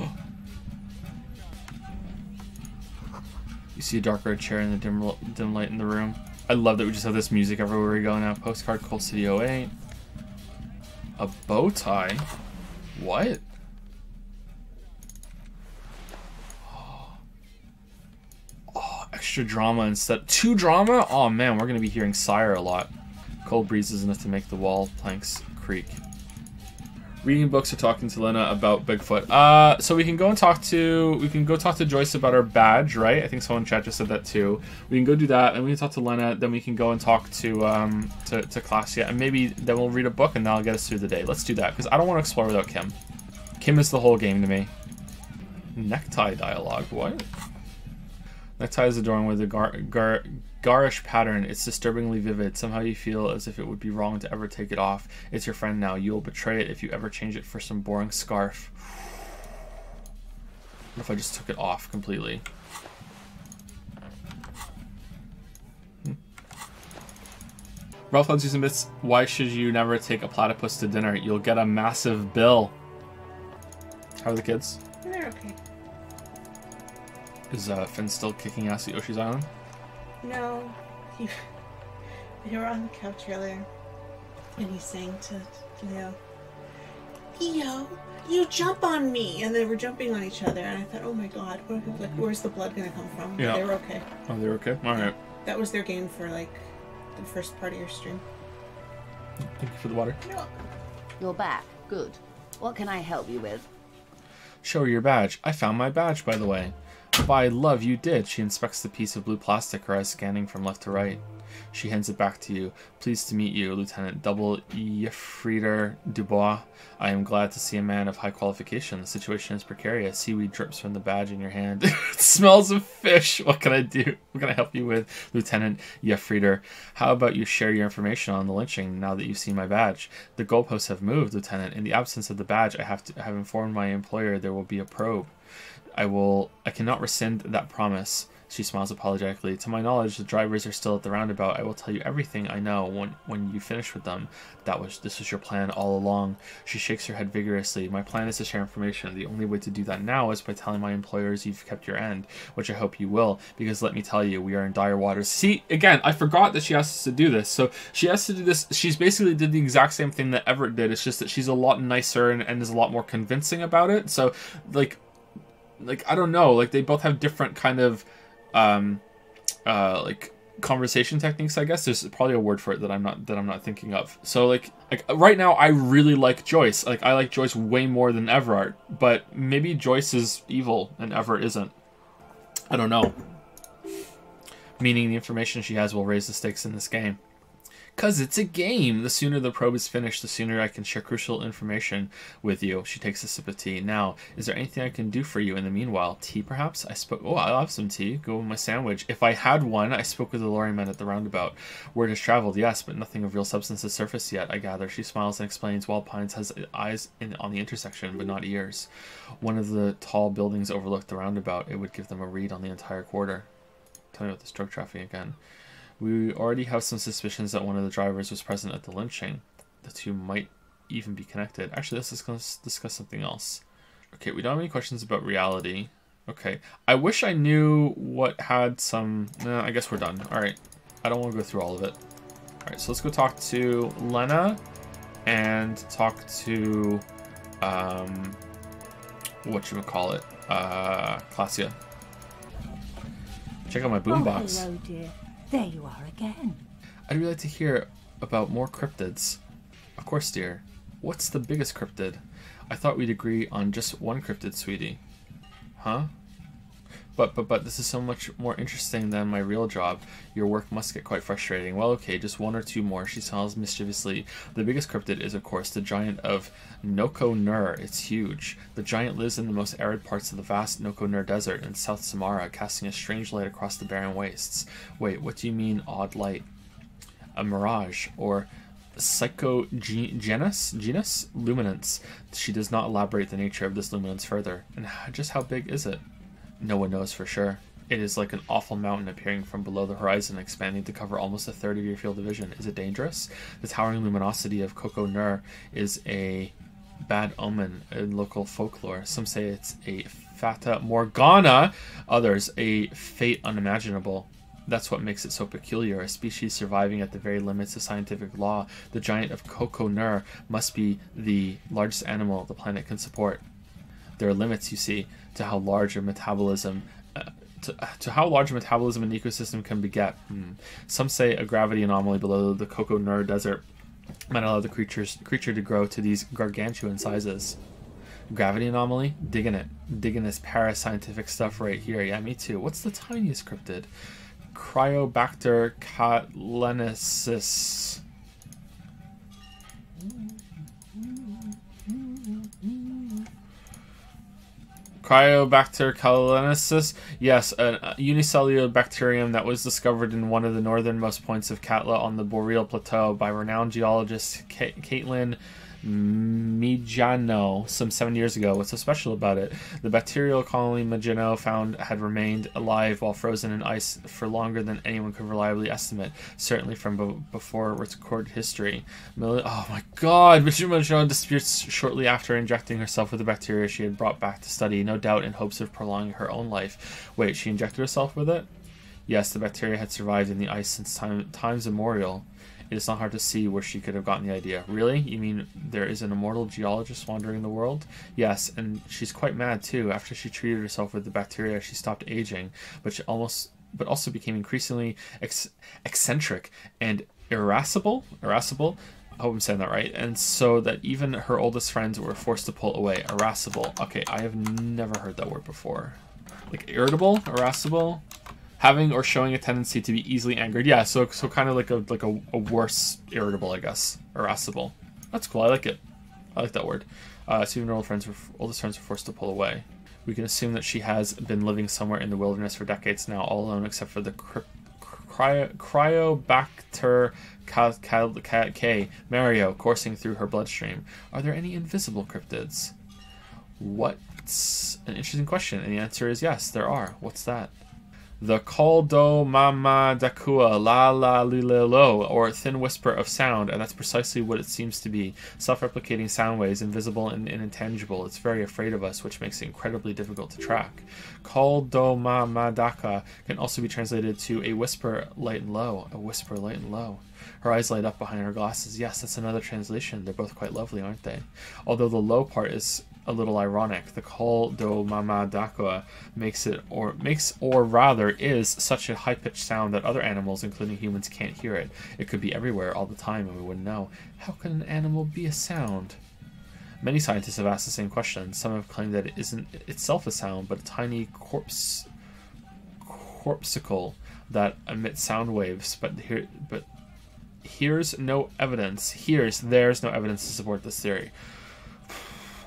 you see a dark red chair in the dim dim light in the room. I love that we just have this music everywhere we go now. Postcard, Cold City 08. A bow tie. What? Extra drama instead. Two drama? Oh man, we're gonna be hearing Sire a lot. Cold breezes enough to make the wall planks creak. Reading books or talking to Lena about Bigfoot. Uh, so we can go and talk to we can go talk to Joyce about our badge, right? I think someone in chat just said that too. We can go do that, and we can talk to Lena. Then we can go and talk to um to to Klaasje, and maybe then we'll read a book, and that'll get us through the day. Let's do that because I don't want to explore without Kim. Kim is the whole game to me. Necktie dialogue. What? Necktie is adorned with a gar, gar, garish pattern. It's disturbingly vivid. Somehow you feel as if it would be wrong to ever take it off. It's your friend now. You'll betray it if you ever change it for some boring scarf. What if I just took it off completely? Hmm. Ralph Hunts admits, why should you never take a platypus to dinner? You'll get a massive bill. How are the kids? They're okay. Is uh, Finn still kicking ass at Yoshi's Island? No, he, they were on the couch earlier, and he's saying to Leo, "Leo, you jump on me!" And they were jumping on each other, and I thought, "Oh my God, where, like, where's the blood gonna come from?" Yeah. they were okay. Oh, they're okay? Alright. That was their game for like the first part of your stream. Thank you for the water. You're back. Good. What can I help you with? Show her your badge. I found my badge, by the way. By love, you did. She inspects the piece of blue plastic, her eyes scanning from left to right. She hands it back to you. Pleased to meet you, Lieutenant Double Yefreitor Dubois. I am glad to see a man of high qualification. The situation is precarious. Seaweed drips from the badge in your hand. it smells of fish. What can I do? What can I help you with, Lieutenant Yefreitor? How about you share your information on the lynching now that you've seen my badge? The goalposts have moved, Lieutenant. In the absence of the badge, I have to have informed my employer there will be a probe. I will. I cannot rescind that promise. She smiles apologetically. To my knowledge, the drivers are still at the roundabout. I will tell you everything I know when when you finish with them. That was this was your plan all along. She shakes her head vigorously. My plan is to share information. The only way to do that now is by telling my employers you've kept your end, which I hope you will. Because let me tell you, we are in dire waters. See, again, I forgot that she asked us to do this. So she has to do this. She's basically did the exact same thing that Evrart did. It's just that she's a lot nicer and, and is a lot more convincing about it. So, like, like I don't know, like they both have different kind of um uh like conversation techniques I guess. There's probably a word for it that I'm not that I'm not thinking of. So like like right now I really like Joyce. Like I like Joyce way more than Evrart but maybe Joyce is evil and Evrart isn't. I don't know. Meaning the information she has will raise the stakes in this game Cause it's a game. The sooner the probe is finished, the sooner I can share crucial information with you. She takes a sip of tea. Now, is there anything I can do for you in the meanwhile? Tea, perhaps? I spoke. Oh, I'll have some tea. Go with my sandwich. If I had one, I spoke with the lorryman at the roundabout. Word has traveled, yes, but nothing of real substance has surfaced yet. I gather. She smiles and explains. Wild Pines has eyes in, on the intersection, but not ears. One of the tall buildings overlooked the roundabout. It would give them a read on the entire quarter. Tell me about this drug trafficking again. We already have some suspicions that one of the drivers was present at the lynching. The two might even be connected. Actually, let's discuss, discuss something else. Okay, we don't have any questions about reality. Okay, I wish I knew what had some... Nah, I guess we're done. Alright, I don't want to go through all of it. Alright, so let's go talk to Lena and talk to... Um, what you would call it? Uh, Klaasje. Check out my boombox. Oh, hello, dear. There you are again. I'd really like to hear about more cryptids. Of course, dear. What's the biggest cryptid? I thought we'd agree on just one cryptid, sweetie. Huh? But but but this is so much more interesting than my real job. Your work must get quite frustrating. Well, okay, just one or two more. She smiles mischievously. The biggest cryptid is, of course, the giant of Koko Nur. It's huge. The giant lives in the most arid parts of the vast Koko Nur desert in South Samara, casting a strange light across the barren wastes. Wait, what do you mean odd light? A mirage or psychogenus genus luminance. She does not elaborate the nature of this luminance further. And just how big is it? No one knows for sure. It is like an awful mountain appearing from below the horizon, expanding to cover almost a third of your field of vision. Is it dangerous? The towering luminosity of Koko Nur is a bad omen in local folklore. Some say it's a fata morgana, others a fate unimaginable. That's what makes it so peculiar. A species surviving at the very limits of scientific law, the giant of Koko Nur must be the largest animal the planet can support. There are limits, you see, to how large a metabolism. Uh, to, to how large a metabolism an ecosystem can beget. Hmm. Some say a gravity anomaly below the Koko Nur desert might allow the creatures creature to grow to these gargantuan sizes. Gravity anomaly? Digging it. Digging this parascientific stuff right here. Yeah, me too. What's the tiniest cryptid? Cryobacter catlensis. Cryobacter catlensis. Yes, a uh, unicellular bacterium that was discovered in one of the northernmost points of Katla on the Boreal Plateau by renowned geologist Ca- Caitlin Mijano some seven years ago. What's so special about it? The bacterial colony Mijano found had remained alive while frozen in ice for longer than anyone could reliably estimate, certainly from be- before recorded history. Mil- oh my god! Mijano disappeared shortly after injecting herself with the bacteria she had brought back to study, no doubt in hopes of prolonging her own life. Wait, she injected herself with it? Yes, the bacteria had survived in the ice since time, times immemorial. It is not hard to see where she could have gotten the idea. Really? You mean there is an immortal geologist wandering the world? Yes, and she's quite mad too. After she treated herself with the bacteria, she stopped aging, but she almost but also became increasingly ex- eccentric and irascible. Irascible. I hope I'm saying that right. And so that even her oldest friends were forced to pull away. Irascible. Okay, I have never heard that word before. Like irritable, irascible, having or showing a tendency to be easily angered. Yeah, so so kind of like a like a, a worse irritable, I guess, irascible. That's cool. I like it. I like that word. Uh, so even her old friends were, oldest friends were forced to pull away. We can assume that she has been living somewhere in the wilderness for decades now, all alone except for the cry- cryo- Cryobacter K, Mario, coursing through her bloodstream. Are there any invisible cryptids? What's an interesting question? And the answer is yes, there are. What's that? The call do mama dakua la la li lo, or thin whisper of sound, and that's precisely what it seems to be. Self-replicating sound waves, invisible and, and intangible. It's very afraid of us, which makes it incredibly difficult to track. Call do mama daka can also be translated to a whisper light and low, a whisper light and low. Her eyes light up behind her glasses. Yes, that's another translation. They're both quite lovely, aren't they? Although the low part is a little ironic. The call do mama dakwa makes it or makes or rather is such a high pitched sound that other animals, including humans, can't hear it. It could be everywhere all the time and we wouldn't know. How can an animal be a sound? Many scientists have asked the same question. Some have claimed that it isn't itself a sound, but a tiny corpse corpuscle that emits sound waves. But here, but here's no evidence. Here's there's no evidence to support this theory.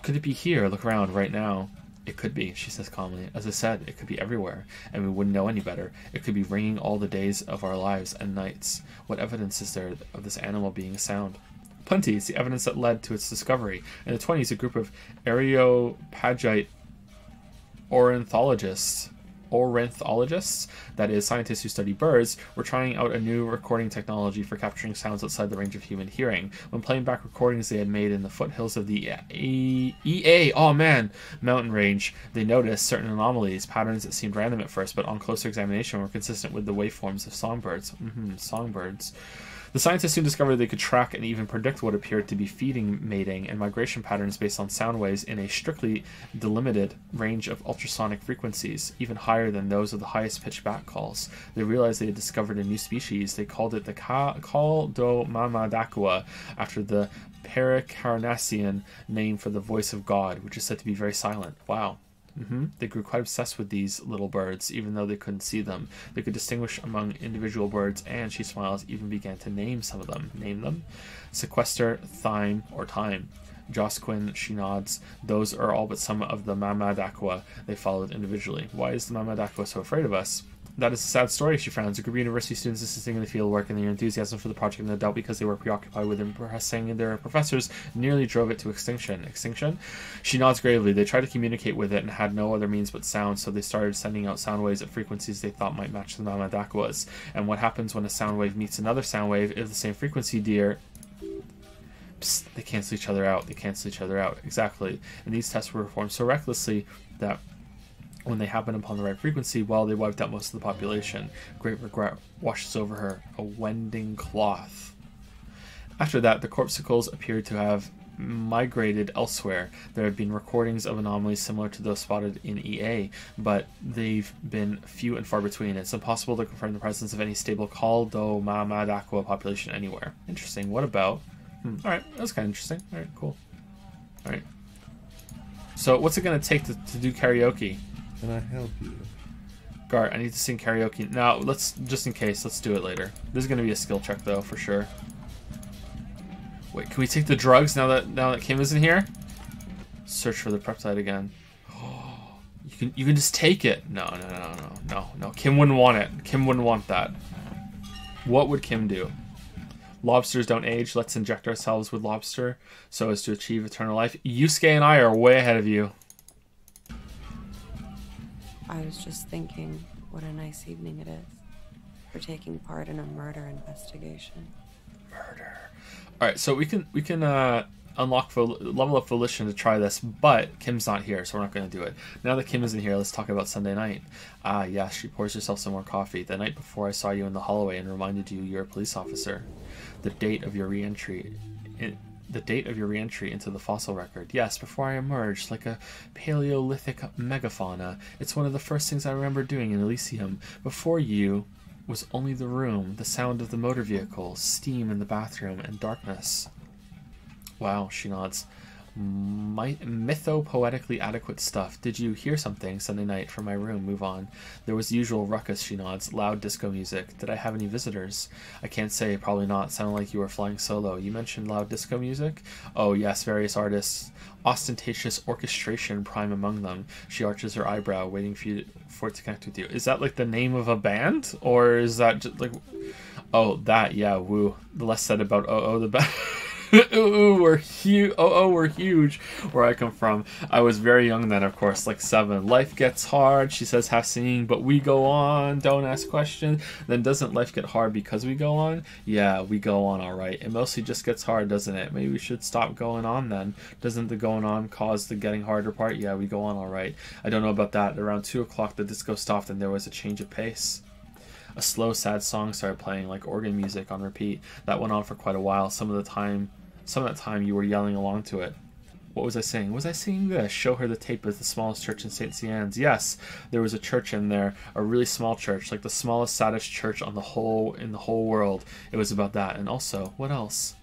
Could it be here? Look around right now. It could be, she says calmly. As I said, it could be everywhere, and we wouldn't know any better. It could be ringing all the days of our lives and nights. What evidence is there of this animal being sound? Plenty. It's the evidence that led to its discovery. In the 20s, a group of Areopagite ornithologists ornithologists, that is, scientists who study birds, were trying out a new recording technology for capturing sounds outside the range of human hearing. When playing back recordings they had made in the foothills of the EA, oh man, mountain range, they noticed certain anomalies, patterns that seemed random at first, but on closer examination were consistent with the waveforms of songbirds. Mm-hmm, songbirds. The scientists soon discovered they could track and even predict what appeared to be feeding, mating, and migration patterns based on sound waves in a strictly delimited range of ultrasonic frequencies, even higher than those of the highest pitched bat calls. They realized they had discovered a new species. They called it the Call do Mama Dakua, after the Paracarnassian name for the voice of God, which is said to be very silent. Wow. Mm-hmm. They grew quite obsessed with these little birds, even though they couldn't see them. They could distinguish among individual birds, and she smiles, even began to name some of them. Name them? Sequester, Thyme, or Time. Josquin, she nods. Those are all but some of the Mamadakwa they followed individually. Why is the Mamadakwa so afraid of us? That is a sad story, she frowns. A group of university students assisting in the field work and their enthusiasm for the project, no doubt because they were preoccupied with impressing their professors, nearly drove it to extinction. Extinction? She nods gravely. They tried to communicate with it and had no other means but sound, so they started sending out sound waves at frequencies they thought might match the Mamadakwas. And what happens when a sound wave meets another sound wave is the same frequency, dear. Psst, they cancel each other out. They cancel each other out. Exactly. And these tests were performed so recklessly that when they happen upon the right frequency, well, they wiped out most of the population. Great regret washes over her, a wending cloth. After that, the corpuscles appear to have migrated elsewhere. There have been recordings of anomalies similar to those spotted in EA, but they've been few and far between. It's impossible to confirm the presence of any stable Caldo Mamad Aqua population anywhere. Interesting. What about? Hmm. All right, that's kind of interesting. All right, cool. All right. So, what's it going to take to, to do karaoke? Can I help you? Garte, I need to sing karaoke. Now, let's just in case, let's do it later. This is gonna be a skill check though, for sure. Wait, can we take the drugs now that now that Kim isn't here? Search for the peptide again. you can you can just take it. No, no, no, no, no, no. Kim wouldn't want it. Kim wouldn't want that. What would Kim do? Lobsters don't age. Let's inject ourselves with lobster so as to achieve eternal life. Yusuke and I are way ahead of you. I was just thinking what a nice evening it is for taking part in a murder investigation. Murder. All right, so we can we can uh, unlock level up Volition to try this, but Kim's not here, so we're not going to do it. Now that Kim isn't here, let's talk about Sunday night. Ah, yes, she pours herself some more coffee. The night before, I saw you in the hallway and reminded you you're a police officer. The date of your reentry. The date of your reentry into the fossil record. Yes, before I emerged, like a Paleolithic megafauna. It's one of the first things I remember doing in Elysium. Before you was only the room, the sound of the motor vehicle, steam in the bathroom, and darkness. Wow, she nods. My, mythopoetically adequate stuff. Did you hear something Sunday night from my room? Move on. There was the usual ruckus, she nods. Loud disco music. Did I have any visitors? I can't say, probably not. Sounded like you were flying solo. You mentioned loud disco music? Oh, yes, various artists. Ostentatious orchestration prime among them. She arches her eyebrow, waiting for you for it to connect with you. Is that like the name of a band? Or is that just like. Oh, that, yeah, woo. The less said about oh, oh, the better. ooh, we're huge. Oh, oh, we're huge. Where I come from, I was very young then, of course, like seven. Life gets hard, she says, half singing, but we go on. Don't ask questions. Then doesn't life get hard because we go on? Yeah, we go on, all right. It mostly just gets hard, doesn't it? Maybe we should stop going on then. Doesn't the going on cause the getting harder part? Yeah, we go on, all right. I don't know about that. Around two o'clock, the disco stopped, and there was a change of pace a slow, sad song started playing, like organ music on repeat. That went on for quite a while. Some of the time, some of that time, you were yelling along to it. What was I saying? Was I singing this? Show her the tape of the smallest church in Saint-Saëns. Yes, there was a church in there, a really small church, like the smallest, saddest church on the whole in the whole world. It was about that, and also, what else?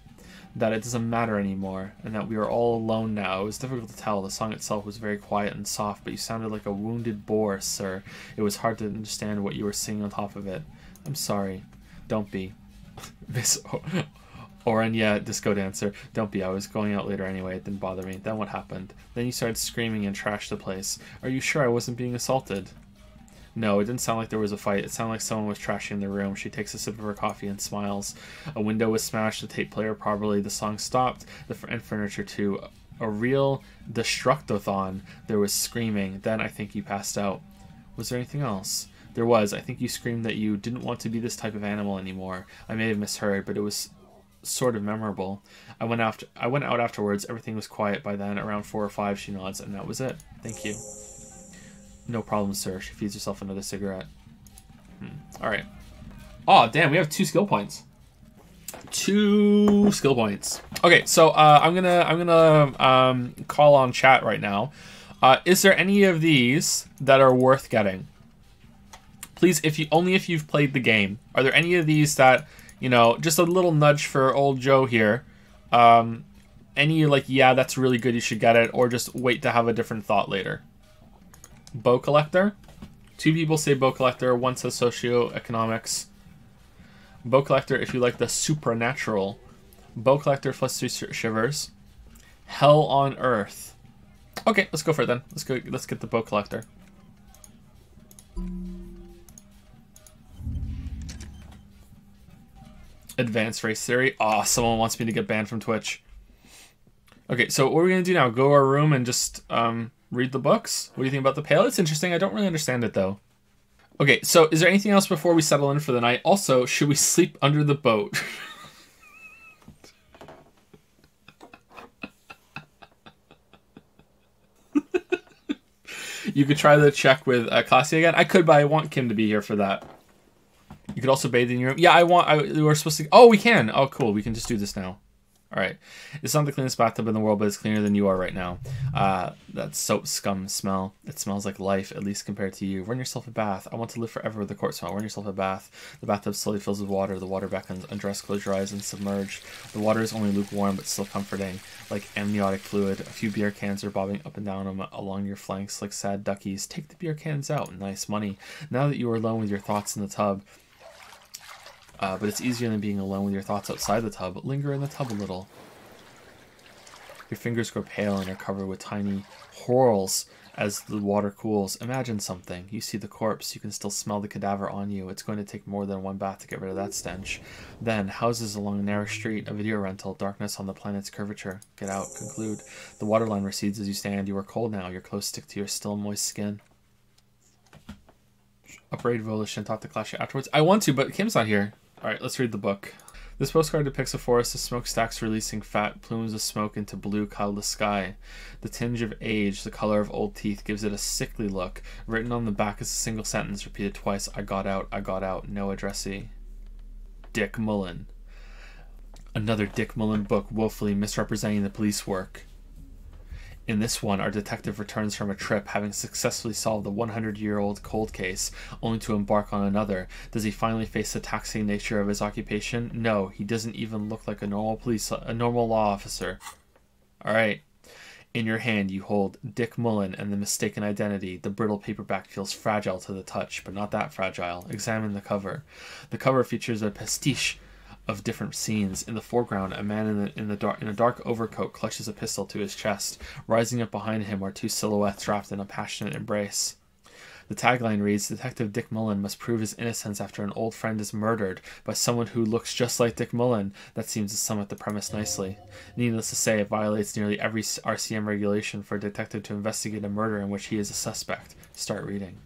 That it doesn't matter anymore, and that we are all alone now. It was difficult to tell. The song itself was very quiet and soft, but you sounded like a wounded boar, sir. It was hard to understand what you were singing on top of it. I'm sorry. Don't be. Miss Oranje, disco dancer. Don't be. I was going out later anyway. It didn't bother me. Then what happened? Then you started screaming and trashed the place. Are you sure I wasn't being assaulted? No, it didn't sound like there was a fight. It sounded like someone was trashing the room. She takes a sip of her coffee and smiles. A window was smashed, the tape player probably, the song stopped, the and furniture too. A real destructothon. There was screaming. Then I think you passed out. Was there anything else? There was. I think you screamed that you didn't want to be this type of animal anymore. I may have misheard, but it was sort of memorable. I went after I went out afterwards. Everything was quiet by then. Around four or five, she nods, and that was it. Thank you. No problem, sir. She feeds herself another cigarette. Hmm. All right. Oh, damn! We have two skill points. Two skill points. Okay, so uh, I'm gonna I'm gonna um, call on chat right now. Uh, is there any of these that are worth getting? Please, if you only if you've played the game. Are there any of these that you know? Just a little nudge for old Joe here. Um, any like, yeah, that's really good. You should get it, or just wait to have a different thought later. Bow collector. Two people say bow collector. One says socioeconomics. Bow collector if you like the supernatural. Bow collector plus three shivers. Hell on earth. Okay, let's go for it then. Let's go. Let's get the bow collector. Advanced race theory. Oh, someone wants me to get banned from Twitch. Okay, so what are we gonna do now? Go to our room and just um, read the books? What do you think about the Pale? It's interesting. I don't really understand it though. Okay, so is there anything else before we settle in for the night? Also, should we sleep under the boat? you could try the check with uh, Cassie again. I could, but I want Kim to be here for that. You could also bathe in your room. Yeah, I want. I, we're supposed to. Oh, we can. Oh, cool. We can just do this now. All right. It's not the cleanest bathtub in the world, but it's cleaner than you are right now. Uh, that soap scum smell. It smells like life, at least compared to you. Run yourself a bath. I want to live forever with the court smell. Run yourself a bath. The bathtub slowly fills with water. The water beckons. Undress, close your eyes, and submerge. The water is only lukewarm, but still comforting, like amniotic fluid. A few beer cans are bobbing up and down along your flanks like sad duckies. Take the beer cans out. Nice money. Now that you are alone with your thoughts in the tub, uh, but it's easier than being alone with your thoughts outside the tub. Linger in the tub a little. Your fingers grow pale and are covered with tiny whorls as the water cools. Imagine something. You see the corpse, you can still smell the cadaver on you. It's going to take more than one bath to get rid of that stench. Then, houses along a narrow street, a video rental, darkness on the planet's curvature. Get out, conclude. The waterline recedes as you stand. You are cold now. Your clothes stick to your still moist skin. Upbraid Volish and talk to Klaasje afterwards. I want to, but Kim's not here. Alright, let's read the book. This postcard depicts a forest of smokestacks releasing fat plumes of smoke into blue, cloudless sky. The tinge of age, the color of old teeth, gives it a sickly look. Written on the back is a single sentence, repeated twice I got out, I got out, no addressee. Dick Mullen. Another Dick Mullen book woefully misrepresenting the police work. In this one, our detective returns from a trip having successfully solved a 100 year old cold case, only to embark on another. Does he finally face the taxing nature of his occupation? No, he doesn't even look like a normal police, a normal law officer. All right. In your hand, you hold Dick Mullen and the mistaken identity. The brittle paperback feels fragile to the touch, but not that fragile. Examine the cover. The cover features a pastiche of different scenes. In the foreground, a man in, the, in, the dark, in a dark overcoat clutches a pistol to his chest. Rising up behind him are two silhouettes wrapped in a passionate embrace. The tagline reads Detective Dick Mullen must prove his innocence after an old friend is murdered by someone who looks just like Dick Mullen. That seems to sum up the premise nicely. Needless to say, it violates nearly every RCM regulation for a detective to investigate a murder in which he is a suspect. Start reading.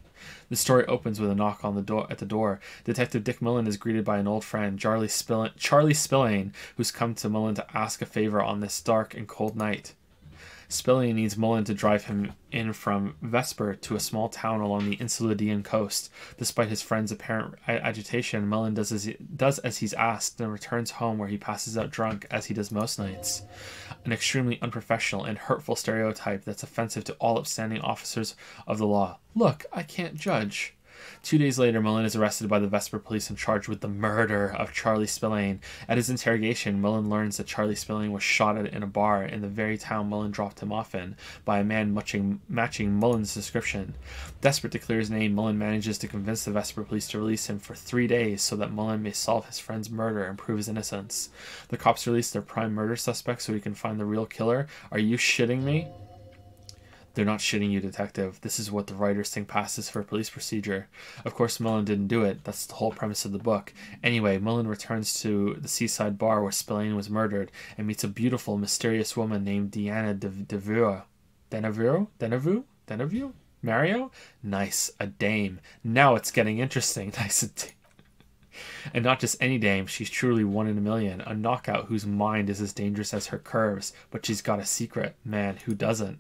The story opens with a knock on the door at the door. Detective Dick Mullen is greeted by an old friend, Charlie, Spill- Charlie Spillane, who's come to Mullen to ask a favor on this dark and cold night. Spillane needs Mullen to drive him in from Vesper to a small town along the Insulindian coast. Despite his friend's apparent agitation, Mullen does as, he, does as he's asked and returns home where he passes out drunk, as he does most nights. An extremely unprofessional and hurtful stereotype that's offensive to all upstanding officers of the law. Look, I can't judge. Two days later, Mullen is arrested by the Vesper police and charged with the murder of Charlie Spillane. At his interrogation, Mullen learns that Charlie Spillane was shot at in a bar in the very town Mullen dropped him off in by a man matching, matching Mullen's description. Desperate to clear his name, Mullen manages to convince the Vesper police to release him for three days so that Mullen may solve his friend's murder and prove his innocence. The cops release their prime murder suspect so he can find the real killer. Are you shitting me? They're not shitting you, detective. This is what the writers think passes for police procedure. Of course, Mullen didn't do it. That's the whole premise of the book. Anyway, Mullen returns to the seaside bar where Spillane was murdered and meets a beautiful, mysterious woman named Deanna Devure. Denevue? Denevue? Denevue? Mario? Nice, a dame. Now it's getting interesting. Nice, a dame. And not just any dame, she's truly one in a million, a knockout whose mind is as dangerous as her curves, but she's got a secret. Man, who doesn't?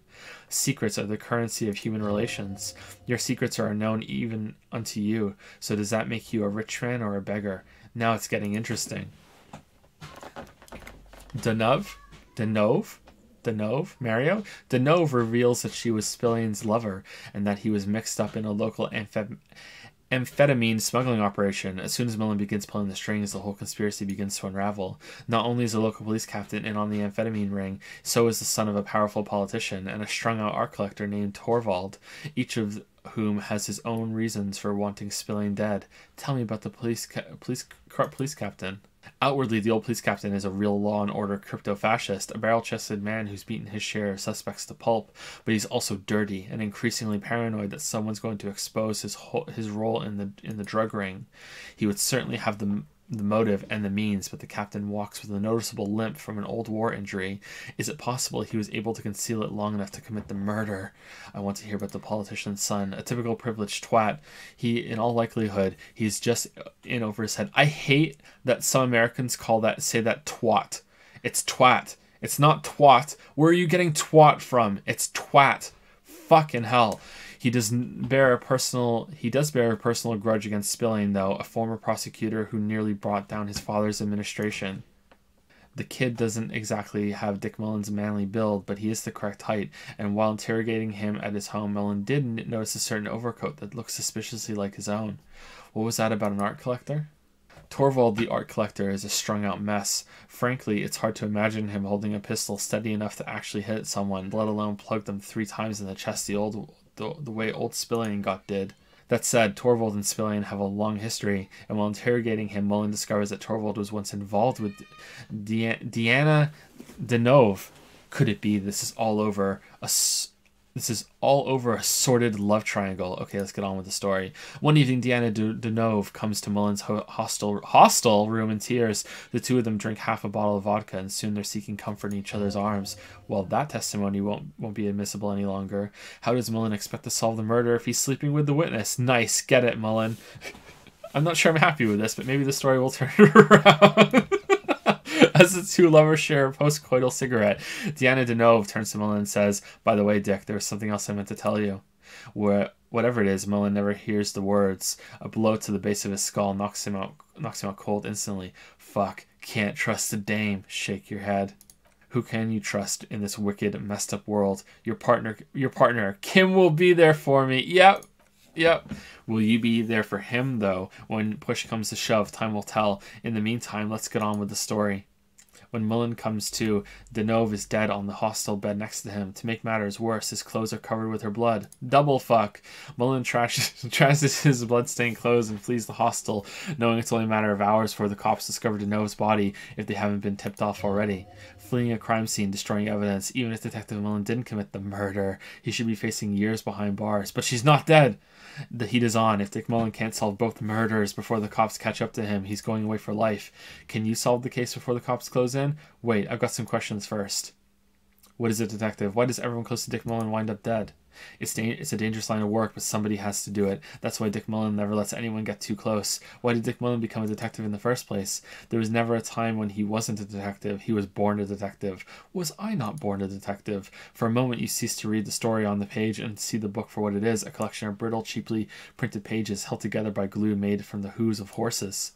Secrets are the currency of human relations. Your secrets are known even unto you, so does that make you a rich man or a beggar? Now it's getting interesting. Denove? Denove? Denove? Mario? Denove reveals that she was Spillane's lover and that he was mixed up in a local amphib- amphetamine smuggling operation. As soon as Mullen begins pulling the strings, the whole conspiracy begins to unravel. Not only is the local police captain in on the amphetamine ring, so is the son of a powerful politician and a strung out art collector named Torvald, each of whom has his own reasons for wanting Spillane dead. Tell me about the police ca- police police captain. Outwardly, the old police captain is a real law and order crypto fascist, a barrel chested man who's beaten his share of suspects to pulp, but he's also dirty and increasingly paranoid that someone's going to expose his whole, his role in the in the drug ring. He would certainly have the the motive and the means, but the captain walks with a noticeable limp from an old war injury. Is it possible he was able to conceal it long enough to commit the murder? I want to hear about the politician's son, a typical privileged twat. He, in all likelihood, he's just in over his head. I hate that some Americans call that say that twat. It's twat. It's not twat. Where are you getting twat from? It's twat. Fucking hell. He does bear a personal he does bear a personal grudge against Spillane, though, a former prosecutor who nearly brought down his father's administration. The kid doesn't exactly have Dick Mullen's manly build, but he is the correct height, and while interrogating him at his home, Mullen did notice a certain overcoat that looked suspiciously like his own. What was that about an art collector? Torvald the art collector is a strung out mess. Frankly, it's hard to imagine him holding a pistol steady enough to actually hit someone, let alone plug them three times in the chest the old the, the way old Spillane got did. That said, Torvald and Spillane have a long history, and while interrogating him, Mullen discovers that Torvald was once involved with De- Deanna Denove. Could it be this is all over? A, This is all over a sordid love triangle. Okay, let's get on with the story. One evening, Deanna De- Denove comes to Mullen's ho- hostel hostel room in tears. The two of them drink half a bottle of vodka, and soon they're seeking comfort in each other's arms. Well, that testimony won't won't be admissible any longer. How does Mullen expect to solve the murder if he's sleeping with the witness? Nice, get it, Mullen. I'm not sure I'm happy with this, but maybe the story will turn around. As the two lovers share a post-coital cigarette, Deanna Denove turns to Mullen and says, By the way, Dick, there was something else I meant to tell you. Where, whatever it is, Mullen never hears the words. A blow to the base of his skull knocks him out knocks him out cold instantly. Fuck, can't trust the dame. Shake your head. Who can you trust in this wicked, messed up world? Your partner your partner. Kim will be there for me. Yep. Yep. Will you be there for him, though? When push comes to shove, time will tell. In the meantime, let's get on with the story. When Mullen comes to, Denove is dead on the hostel bed next to him. To make matters worse, his clothes are covered with her blood. Double fuck. Mullen trashes, trashes his blood-stained clothes and flees the hostel, knowing it's only a matter of hours before the cops discover Denove's body if they haven't been tipped off already. Fleeing a crime scene, destroying evidence, even if Detective Mullen didn't commit the murder, he should be facing years behind bars. But she's not dead! The heat is on. If Dick Mullen can't solve both murders before the cops catch up to him, he's going away for life. Can you solve the case before the cops close in? Wait, I've got some questions first. What is it, detective? Why does everyone close to Dick Mullen wind up dead? It's da- it's a dangerous line of work, but somebody has to do it. That's why Dick Mullen never lets anyone get too close. Why did Dick Mullen become a detective in the first place? There was never a time when he wasn't a detective. He was born a detective. Was I not born a detective? For a moment, you cease to read the story on the page and see the book for what it is a collection of brittle, cheaply printed pages held together by glue made from the hooves of horses.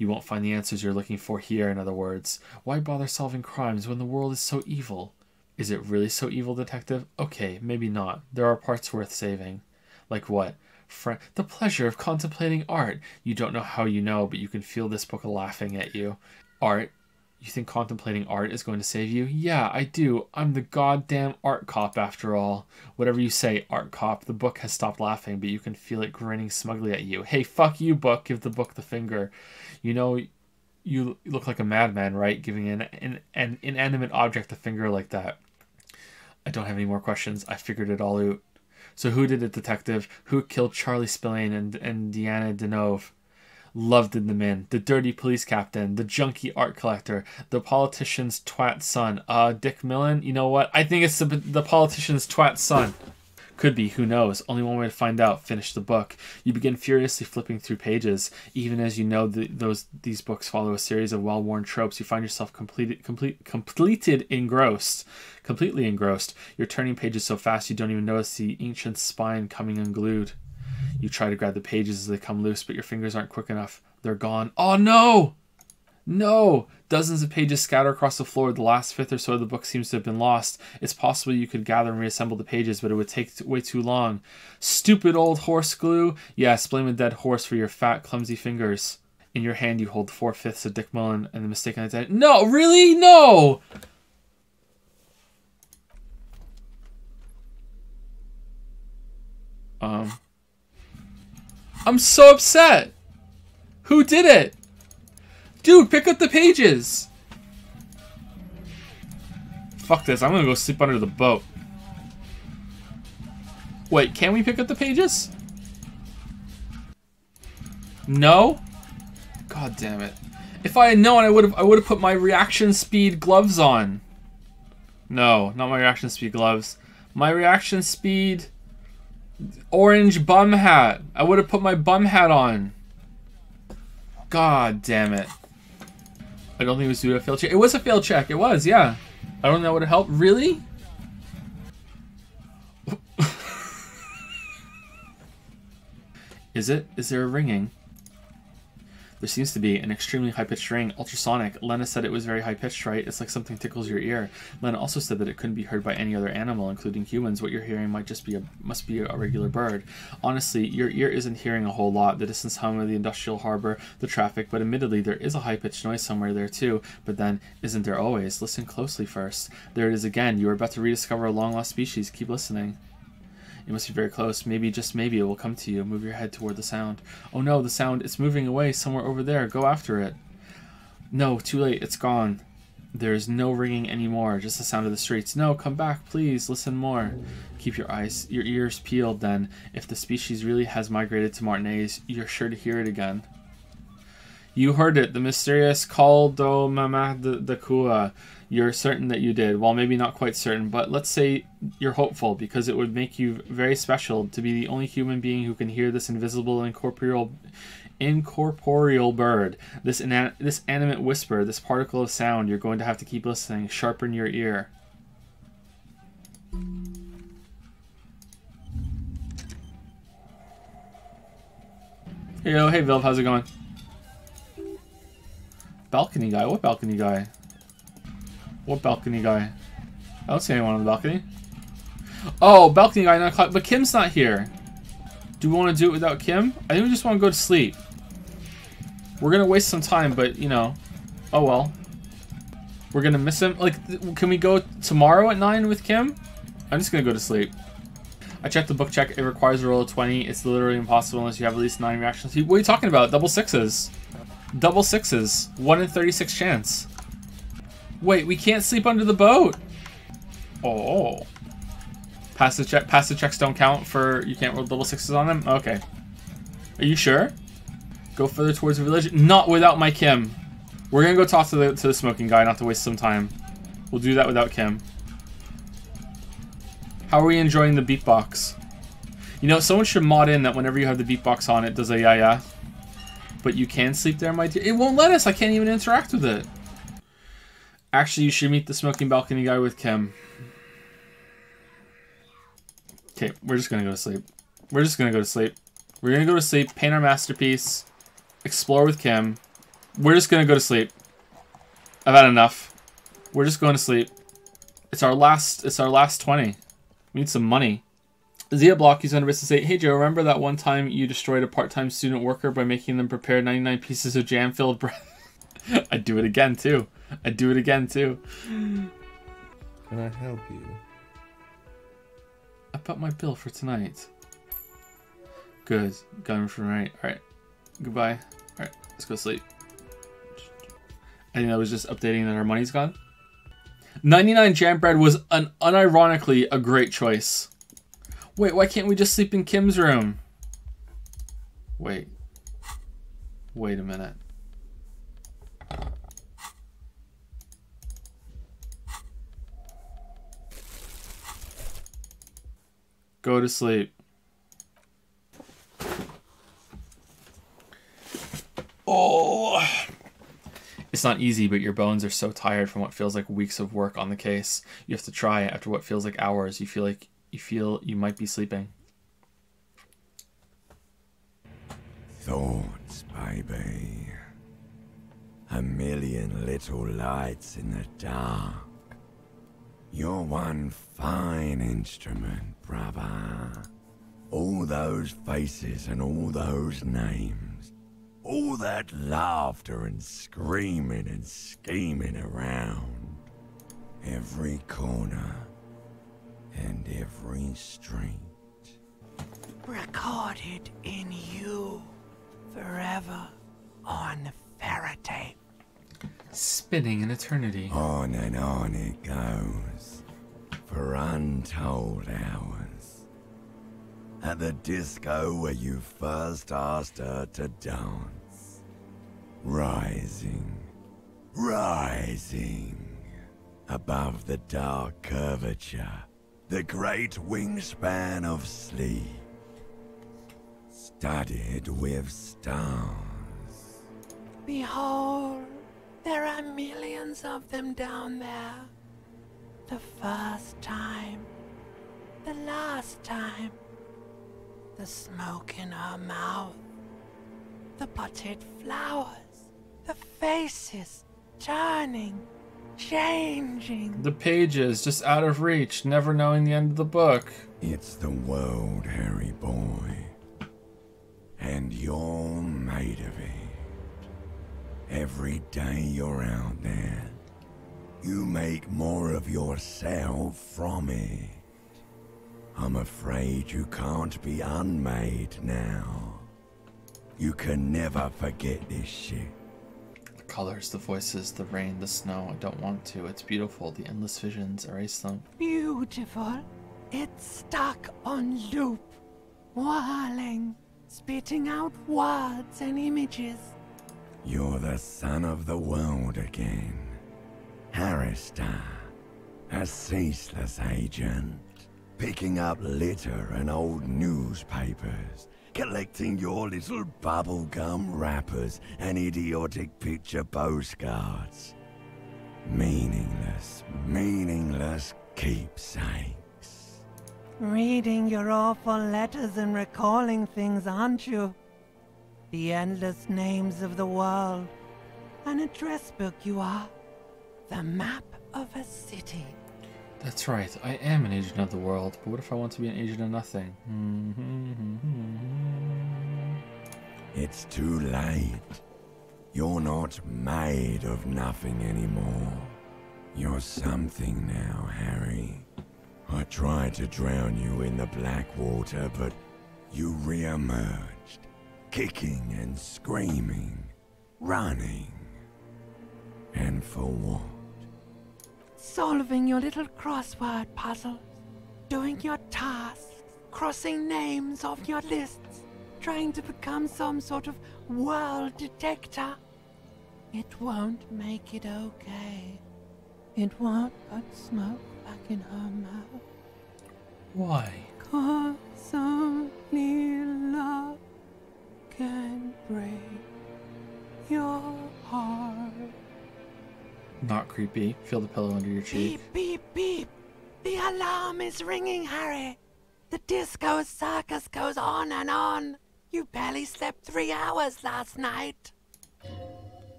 You won't find the answers you're looking for here, in other words. Why bother solving crimes when the world is so evil? Is it really so evil, detective? Okay, maybe not. There are parts worth saving. Like what? Fr- the pleasure of contemplating art. You don't know how you know, but you can feel this book laughing at you. Art? You think contemplating art is going to save you? Yeah, I do. I'm the goddamn art cop after all. Whatever you say, art cop, the book has stopped laughing, but you can feel it grinning smugly at you. Hey, fuck you, book. Give the book the finger. You know, you look like a madman, right? Giving an, an, an inanimate object a finger like that. I don't have any more questions. I figured it all out. So who did it, detective? Who killed Charlie Spillane and, and Deanna Denove? Loved in the man, the dirty police captain, the junky art collector, the politician's twat son. Uh, Dick Millen? You know what? I think it's the, the politician's twat son. Could be, who knows? Only one way to find out. Finish the book. You begin furiously flipping through pages. Even as you know the, those these books follow a series of well-worn tropes, you find yourself completed, complete, completed engrossed, completely engrossed. You're turning pages so fast you don't even notice the ancient spine coming unglued. You try to grab the pages as they come loose, but your fingers aren't quick enough. They're gone. Oh no! No! Dozens of pages scatter across the floor. The last fifth or so of the book seems to have been lost. It's possible you could gather and reassemble the pages, but it would take way too long. Stupid old horse glue! Yes, blame a dead horse for your fat, clumsy fingers. In your hand, you hold four fifths of Dick Mullen and the mistaken identity. No, really? No! Um. I'm so upset! Who did it? Dude, pick up the pages! Fuck this, I'm gonna go sleep under the boat. Wait, can we pick up the pages? No? God damn it. If I had known, I would have I would have put my reaction speed gloves on. No, not my reaction speed gloves. My reaction speed orange bum hat. I would have put my bum hat on. God damn it. I don't think it was due to a failed check. It was a failed check. It was, yeah. I don't know that would have helped. Really? Is it? Is there a ringing? There seems to be an extremely high pitched ring, ultrasonic. Lena said it was very high pitched, right? It's like something tickles your ear. Lena also said that it couldn't be heard by any other animal, including humans. What you're hearing might just be a must be a regular bird. Honestly, your ear isn't hearing a whole lot. The distance hum of the industrial harbor, the traffic, but admittedly there is a high pitched noise somewhere there too. But then, isn't there always? Listen closely first. There it is again. You are about to rediscover a long lost species. Keep listening. It must be very close. Maybe, just maybe, it will come to you. Move your head toward the sound. Oh no, the sound, it's moving away somewhere over there. Go after it. No, too late. It's gone. There is no ringing anymore, just the sound of the streets. No, come back, please, listen more. Keep your eyes, your ears peeled then. If the species really has migrated to Martinaise, you're sure to hear it again. You heard it, the mysterious call do mama de, de Kua. You're certain that you did. Well, maybe not quite certain, but let's say you're hopeful because it would make you very special to be the only human being who can hear this invisible, incorporeal, incorporeal bird. This this animate whisper, this particle of sound. You're going to have to keep listening. Sharpen your ear. Hey, yo, hey, Vilv, how's it going? Balcony guy? What balcony guy? What balcony guy? I don't see anyone on the balcony. Oh, balcony guy, not caught. But Kim's not here. Do we want to do it without Kim? I think we just want to go to sleep. We're gonna waste some time, but you know, oh well. We're gonna miss him. Like, can we go tomorrow at nine with Kim? I'm just gonna go to sleep. I checked the book check. It requires a roll of 20. It's literally impossible unless you have at least nine reactions. What are you talking about? Double sixes. Double sixes. 1 in 36 chance. Wait, we can't sleep under the boat. Oh. Passive check passive checks don't count for you can't roll double sixes on them? Okay. Are you sure? Go further towards the village. Not without my Kim. We're gonna go talk to the to the smoking guy, not to waste some time. We'll do that without Kim. How are we enjoying the beatbox? You know, someone should mod in that whenever you have the beatbox on, it does a yeah yeah. But you can sleep there, my dear. It won't let us. I can't even interact with it. Actually, you should meet the smoking balcony guy with Kim. Okay, we're just gonna go to sleep. We're just gonna go to sleep. We're gonna go to sleep, paint our masterpiece, explore with Kim. We're just gonna go to sleep. I've had enough. We're just going to sleep. It's our last. It's our last twenty. We need some money. Zia Block is on to say, Hey Joe, remember that one time you destroyed a part-time student worker by making them prepare 99 pieces of jam-filled bread? I'd do it again too. I'd do it again too. Can I help you? I put my bill for tonight. Good. Got him for tonight. Alright. Goodbye. Alright, let's go sleep. I think that was just updating that our money's gone. 99 jam bread was an unironically a great choice. Wait, why can't we just sleep in Kim's room? Wait. Wait a minute. Go to sleep. Oh. It's not easy, but your bones are so tired from what feels like weeks of work on the case. You have to try after what feels like hours. You feel like you feel you might be sleeping. Thoughts, baby. A million little lights in the dark. You're one fine instrument, brother. All those faces and all those names. All that laughter and screaming and scheming around. Every corner and every street. Recorded in you forever on Faraday. Spinning in eternity. On and on it goes for untold hours. At the disco where you first asked her to dance. Rising, rising above the dark curvature, the great wingspan of sleep, studded with stars. Behold, there are millions of them down there. The first time, the last time, the smoke in her mouth, the potted flowers, the faces turning, changing. The pages just out of reach, never knowing the end of the book. It's the world, Harry boy. And you're made of it. Every day you're out there, you make more of yourself from it. I'm afraid you can't be unmade now. You can never forget this shit. The colors, the voices, the rain, the snow. I don't want to. It's beautiful. The endless visions erase them. Beautiful. It's stuck on loop. Whirling. Spitting out words and images. You're the son of the world again. Harristar, a ceaseless agent, picking up litter and old newspapers, collecting your little bubblegum wrappers and idiotic picture postcards. Meaningless, meaningless keepsakes. Reading your awful letters and recalling things, aren't you? The endless names of the world. An address book, you are. The map of a city. That's right. I am an agent of the world, but what if I want to be an agent of nothing? Mm-hmm. It's too late. You're not made of nothing anymore. You're something now, Harry. I tried to drown you in the black water, but you re-emerged, kicking and screaming, running. And for what? Solving your little crossword puzzles. Doing your tasks. Crossing names off your lists. Trying to become some sort of world detector. It won't make it okay. It won't put smoke back in her mouth. Why? Cause only love can break your heart. Not creepy. Feel the pillow under your cheek. Beep, beep, beep. The alarm is ringing, Harry. The disco circus goes on and on. You barely slept three hours last night.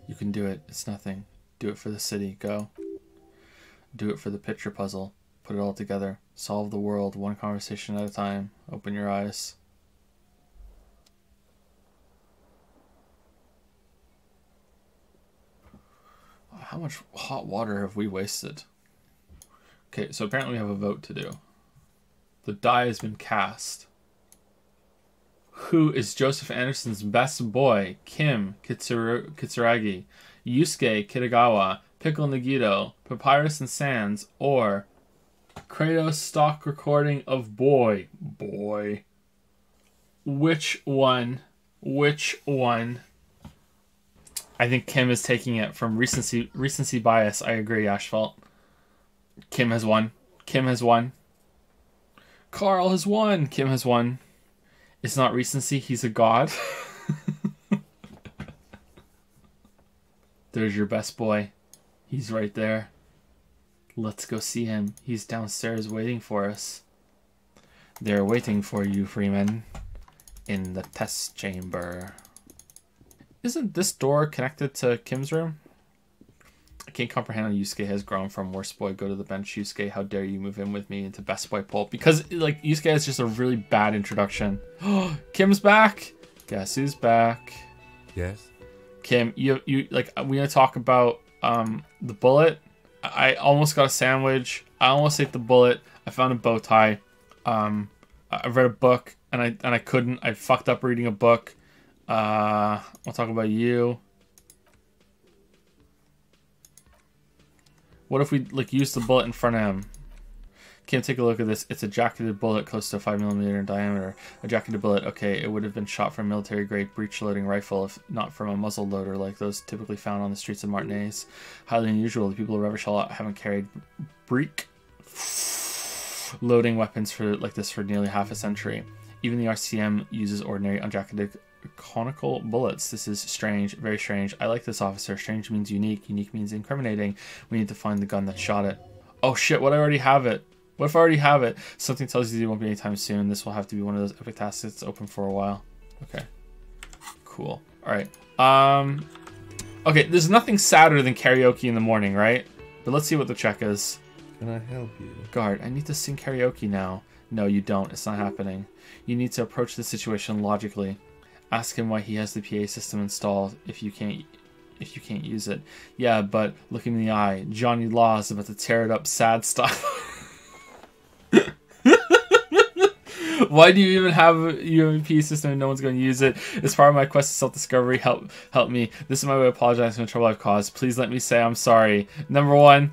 You can do it. It's nothing. Do it for the city. Go. Do it for the picture puzzle. Put it all together. Solve the world one conversation at a time. Open your eyes. How much hot water have we wasted? Okay, so apparently we have a vote to do. The die has been cast. Who is Joseph Anderson's best boy? Kim Kitsuragi, Yusuke Kitagawa, Pickle Nagito, Papyrus and Sans, or Kratos stock recording of Boy? Boy. Which one? Which one? I think Kim is taking it from recency recency bias. I agree, Asphalt. Kim has won. Kim has won. Carl has won. Kim has won. It's not recency, he's a god. There's your best boy. He's right there. Let's go see him. He's downstairs waiting for us. They're waiting for you, Freeman. In the test chamber. Isn't this door connected to Kim's room? I can't comprehend how Yusuke has grown from worst boy, go to the bench, Yusuke, how dare you move in with me into best boy pole? Because, like, Yusuke has just a really bad introduction. Kim's back! Guess who's back? Yes? Kim, you, you, like, we gonna talk about, um, the bullet. I almost got a sandwich. I almost ate the bullet. I found a bow tie. Um, I read a book and I, and I couldn't. I fucked up reading a book. Uh, I'll talk about you. What if we like use the bullet in front of him? Kim, take a look at this. It's a jacketed bullet close to 5 millimeter in diameter. A jacketed bullet, okay, it would have been shot from a military grade breech loading rifle if not from a muzzle loader like those typically found on the streets of Martinaise. Highly unusual. The people of Revachol haven't carried breech loading weapons for like this for nearly half a century. Even the RCM uses ordinary unjacketed conical bullets. This is strange, very strange. I like this officer. Strange means unique. Unique means incriminating. We need to find the gun that shot it. Oh shit, what I already have it. What if I already have it? Something tells you it won't be anytime soon. This will have to be one of those epic tasks that's open for a while. Okay. Cool. Alright. Um Okay, there's nothing sadder than karaoke in the morning, right? But let's see what the check is. Can I help you? Guard, I need to sing karaoke now. No, you don't. It's not happening. You need to approach the situation logically. Ask him why he has the PA system installed if you can't if you can't use it. Yeah, but look him in the eye. Johnny Law is about to tear it up sad style. Why do you even have a UMP system and no one's going to use it? It's part of my quest to self-discovery. Help, help me. This is my way of apologizing for the trouble I've caused. Please let me say I'm sorry. Number one,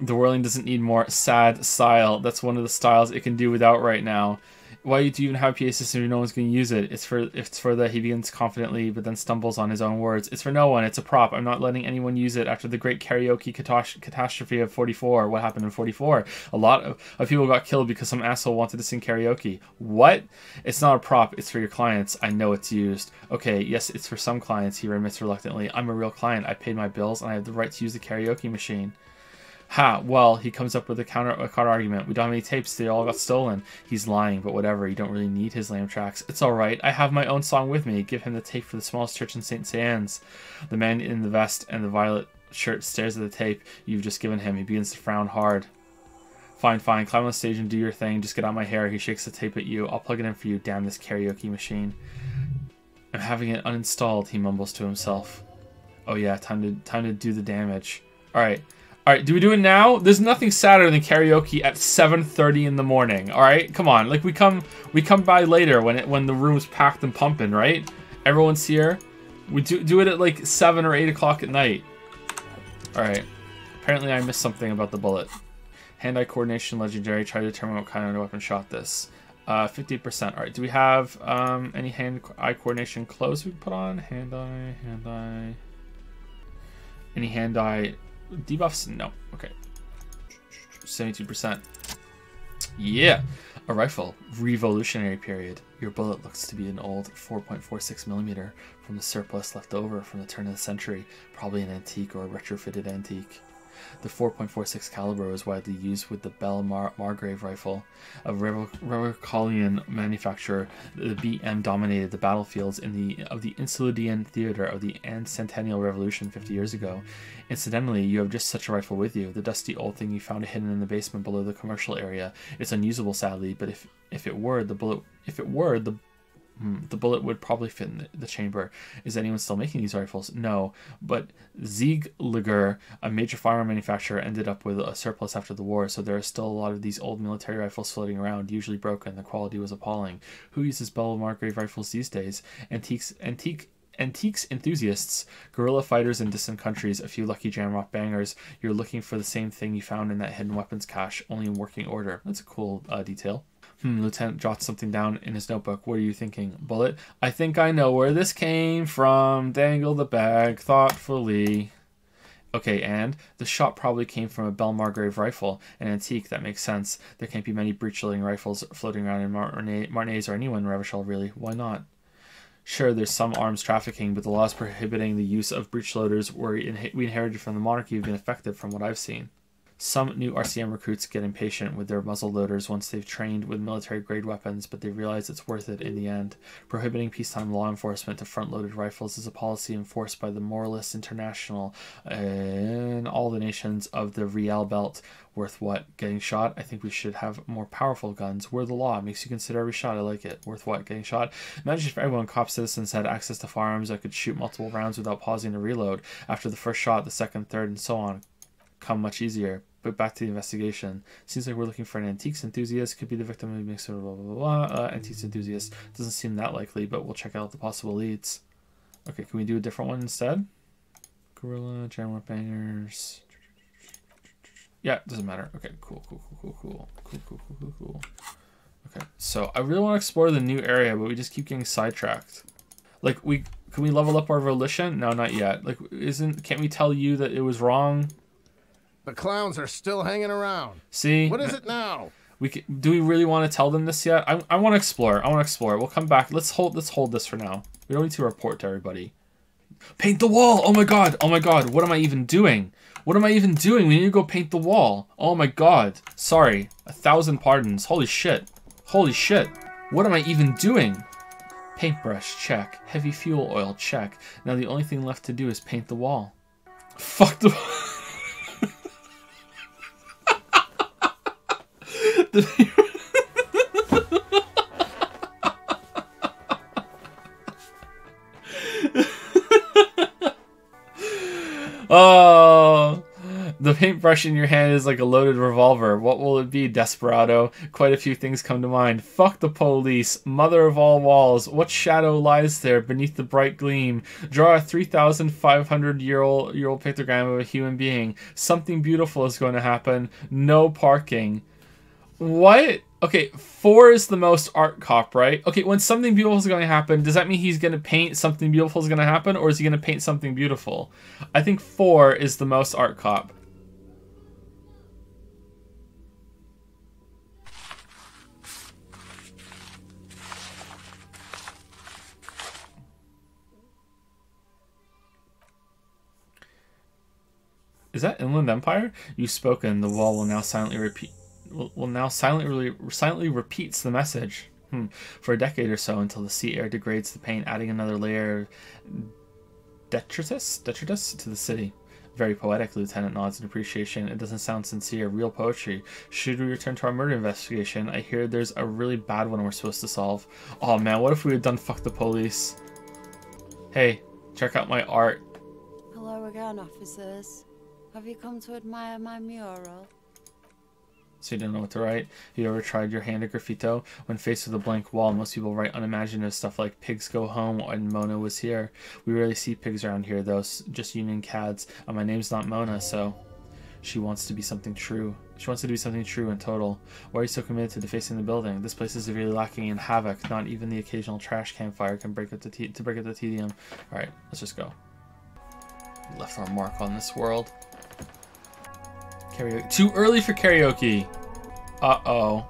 the whirling doesn't need more sad style. That's one of the styles it can do without right now. Why do you even have a PA system if no one's going to use it? It's for it's for the he begins confidently but then stumbles on his own words. It's for no one. It's a prop. I'm not letting anyone use it after the great karaoke catas- catastrophe of 44. What happened in 44? A lot of, of people got killed because some asshole wanted to sing karaoke. What? It's not a prop. It's for your clients. I know it's used. Okay, yes, it's for some clients. He admits reluctantly. I'm a real client. I paid my bills and I have the right to use the karaoke machine. Ha, well, he comes up with a counter a counter argument. We don't have any tapes, they all got stolen. He's lying, but whatever, you don't really need his lamb tracks. It's alright, I have my own song with me. Give him the tape for the smallest church in St. Anne's. The man in the vest and the violet shirt stares at the tape you've just given him. He begins to frown hard. Fine, fine, climb on the stage and do your thing. Just get out my hair. He shakes the tape at you. I'll plug it in for you. Damn this karaoke machine. I'm having it uninstalled, he mumbles to himself. Oh yeah, time to time to do the damage. Alright. All right, do we do it now? There's nothing sadder than karaoke at 7:30 in the morning. All right, come on. Like we come, we come by later when it when the room's packed and pumping, right? Everyone's here. We do do it at like seven or eight o'clock at night. All right. Apparently, I missed something about the bullet. Hand-eye coordination legendary. Try to determine what kind of weapon shot this. Uh, 50%. All right. Do we have um, any hand-eye coordination clothes we can put on? Hand-eye, hand-eye. Any hand-eye debuffs? No. Okay. 72%. Yeah. A rifle. Revolutionary period. Your bullet looks to be an old 4.46 millimeter from the surplus left over from the turn of the century. Probably an antique or a retrofitted antique. The 4.46 caliber was widely used with the Bell Mar- Margrave rifle, a Revolucolian manufacturer. The BM dominated the battlefields in the of the Insulindian theater of the Centennial Revolution 50 years ago. Incidentally, you have just such a rifle with you, the dusty old thing you found hidden in the basement below the commercial area. It's unusable, sadly, but if if it were the bullet, if it were the Hmm, the bullet would probably fit in the, the, chamber. Is anyone still making these rifles? No, but Ziegler, a major firearm manufacturer, ended up with a surplus after the war, so there are still a lot of these old military rifles floating around, usually broken. The quality was appalling. Who uses Bell Margrave rifles these days? Antiques, antique antiques enthusiasts, guerrilla fighters in distant countries, a few lucky jamrock bangers. You're looking for the same thing you found in that hidden weapons cache, only in working order. That's a cool uh, detail. Hmm, Lieutenant jots something down in his notebook. What are you thinking? Bullet? I think I know where this came from. Dangle the bag thoughtfully. Okay, and the shot probably came from a Bell Margrave rifle, an antique. That makes sense. There can't be many breech loading rifles floating around in Martinaise or anyone Revachol, really. Why not? Sure, there's some arms trafficking, but the laws prohibiting the use of breech loaders were in- we inherited from the monarchy have been effective from what I've seen. Some new RCM recruits get impatient with their muzzle loaders once they've trained with military grade weapons, but they realize it's worth it in the end. Prohibiting peacetime law enforcement to front loaded rifles is a policy enforced by the Moralists International and all the nations of the Riel Belt. Worth what? Getting shot? I think we should have more powerful guns. We're the law. It makes you consider every shot. I like it. Worth what? Getting shot? Imagine if everyone, cop citizens, had access to firearms that could shoot multiple rounds without pausing to reload. After the first shot, the second, third, and so on come much easier. But back to the investigation. Seems like we're looking for an antiques enthusiast. Could be the victim of a mixed blah blah blah. blah. Uh, antiques enthusiast doesn't seem that likely, but we'll check out the possible leads. Okay, can we do a different one instead? Gorilla, Jamrock Bangers. Yeah, doesn't matter. Okay, cool, cool, cool, cool, cool, cool, cool, cool, cool, cool. Okay, so I really want to explore the new area, but we just keep getting sidetracked. Like, we can we level up our volition? No, not yet. Like, isn't can't we tell you that it was wrong? The clowns are still hanging around. See? What is it now? We can, do we really want to tell them this yet? I, I want to explore. I want to explore. We'll come back. Let's hold let's hold this for now. We don't need to report to everybody. Paint the wall. Oh my god. Oh my god. What am I even doing? What am I even doing? We need to go paint the wall. Oh my god. Sorry. A thousand pardons. Holy shit. Holy shit. What am I even doing? Paintbrush, check. Heavy fuel oil, check. Now the only thing left to do is paint the wall. Fuck the... oh, The paintbrush in your hand is like a loaded revolver. What will it be, Desperado? Quite a few things come to mind. Fuck the police. Mother of all walls. What shadow lies there beneath the bright gleam? Draw a 3,500 year old, year old pictogram of a human being. Something beautiful is going to happen. No parking. What? Okay, four is the most art cop, right? Okay, when something beautiful is going to happen, does that mean he's going to paint something beautiful is going to happen, or is he going to paint something beautiful? I think four is the most art cop. Is that Inland Empire? You've spoken. The wall will now silently repeat. Will, now silently silently repeats the message. Hmm. For a decade or so, until the sea air degrades the paint, adding another layer of detritus, detritus to the city. Very poetic, Lieutenant nods in appreciation. It doesn't sound sincere. Real poetry. Should we return to our murder investigation? I hear there's a really bad one we're supposed to solve. Oh man, what if we had done fuck the police? Hey, check out my art. Hello again, officers. Have you come to admire my mural? So you don't know what to write? Have you ever tried your hand at graffito? When faced with a blank wall, most people write unimaginative stuff like pigs go home and Mona was here. We rarely see pigs around here though, just union cads. And my name's not Mona, so she wants to be something true. She wants to do something true and total. Why are you so committed to defacing the building? This place is severely lacking in havoc. Not even the occasional trash campfire can break up the te- to break up the tedium. All right, let's just go. Left our mark on this world. Karaoke. Too early for karaoke. Uh-oh.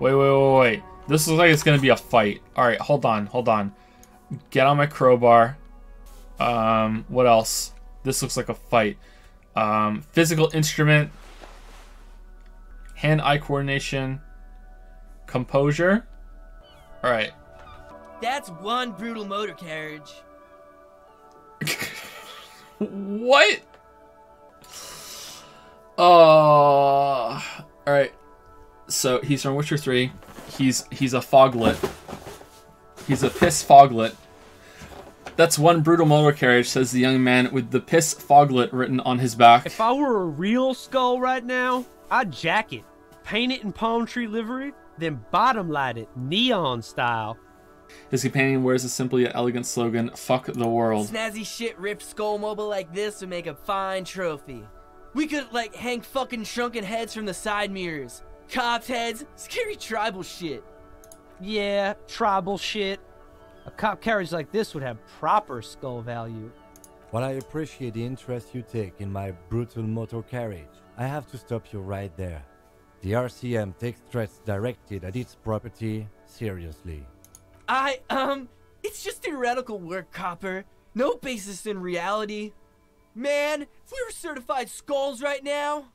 Wait, wait, wait, wait. This looks like it's going to be a fight. All right, hold on, hold on. Get on my crowbar. Um, what else? This looks like a fight. Um, physical instrument. Hand-eye coordination. Composure. All right. That's one brutal motor carriage. what? Oh, all right. So he's from Witcher Three. He's he's a foglet. He's a piss foglet. That's one brutal motor carriage, says the young man with the piss foglet written on his back. If I were a real skull right now, I'd jack it, paint it in palm tree livery, then bottom light it neon style. His companion wears a simply yet elegant slogan, "Fuck the world." Snazzy shit ripped skull mobile like this would make a fine trophy. We could like hang fucking shrunken heads from the side mirrors. Cops heads, scary tribal shit. Yeah, tribal shit. A cop carriage like this would have proper skull value. While I appreciate the interest you take in my brutal motor carriage, I have to stop you right there. The RCM takes threats directed at its property seriously. I, um, it's just theoretical work, Copper. No basis in reality. Man, if we were certified skulls right now.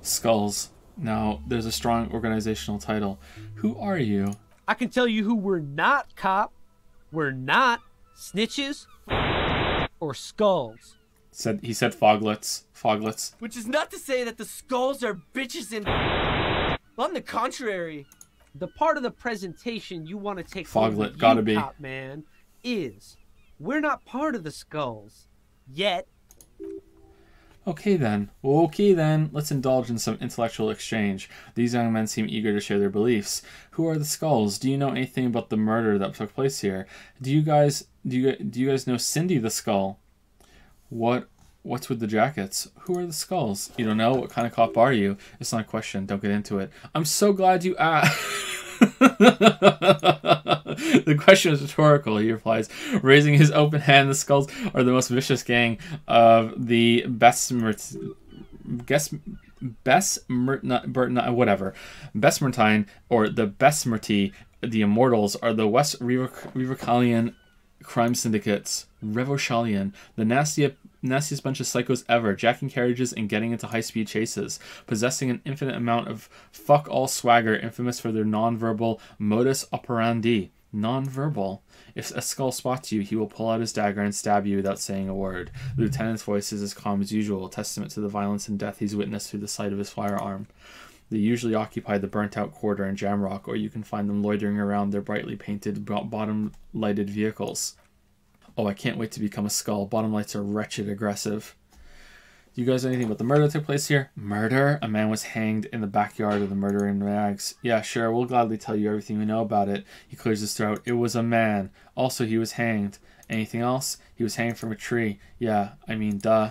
Skulls. Now, there's a strong organizational title. Who are you? I can tell you who we're not, cop. We're not snitches or skulls. Said he said foglets. Foglets. Which is not to say that the skulls are bitches and. On the contrary. The part of the presentation you want to take Foglet, gotta you, be. cop man, is we're not part of the skulls yet. Okay then. Okay then. Let's indulge in some intellectual exchange. These young men seem eager to share their beliefs. Who are the skulls? Do you know anything about the murder that took place here? Do you guys do you do you guys know Cindy the skull? What what's with the jackets? Who are the skulls? You don't know? What kind of cop are you? It's not a question. Don't get into it. I'm so glad you asked. the question is rhetorical, he replies, raising his open hand. The skulls are the most vicious gang of the best. Guess Best whatever Besmertine or the Besmerti, the Immortals are the West Revocalian crime syndicates. Revoshalian, the nastiest, nastiest bunch of psychos ever, jacking carriages and getting into high speed chases, possessing an infinite amount of fuck all swagger, infamous for their non-verbal modus operandi. Non-verbal. If a skull spots you, he will pull out his dagger and stab you without saying a word. The lieutenant's voice is as calm as usual, a testament to the violence and death he's witnessed through the sight of his firearm. They usually occupy the burnt out quarter in Jamrock, or you can find them loitering around their brightly painted, bottom lighted vehicles. Oh, I can't wait to become a skull. Bottom lights are wretched aggressive. Do you guys know anything about the murder that took place here? Murder? A man was hanged in the backyard of the murdering rags. Yeah, sure, we'll gladly tell you everything we know about it. He clears his throat. It was a man. Also, he was hanged. Anything else? He was hanged from a tree. Yeah, I mean, duh.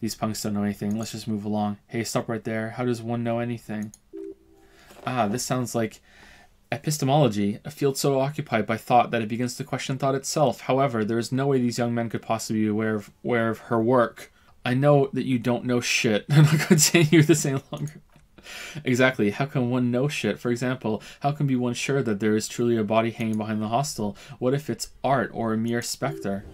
These punks don't know anything. Let's just move along. Hey, stop right there. How does one know anything? Ah, this sounds like epistemology, a field so occupied by thought that it begins to question thought itself. However, there is no way these young men could possibly be aware of, aware of her work. I know that you don't know shit. I'm not going to continue this any longer. Exactly. How can one know shit? For example, how can be one sure that there is truly a body hanging behind the hostel? What if it's art or a mere specter?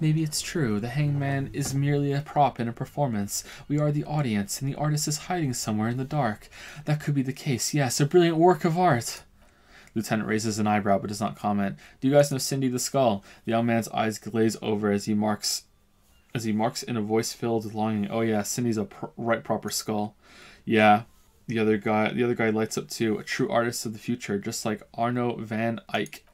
Maybe it's true. The hangman is merely a prop in a performance. We are the audience, and the artist is hiding somewhere in the dark. That could be the case. Yes, a brilliant work of art. Lieutenant raises an eyebrow but does not comment. Do you guys know Cindy the Skull? The young man's eyes glaze over as he marks as he marks in a voice filled with longing. Oh yeah, Cindy's a pr- right proper skull. Yeah. The other guy, the other guy lights up too. A true artist of the future, just like Arno van Eyck.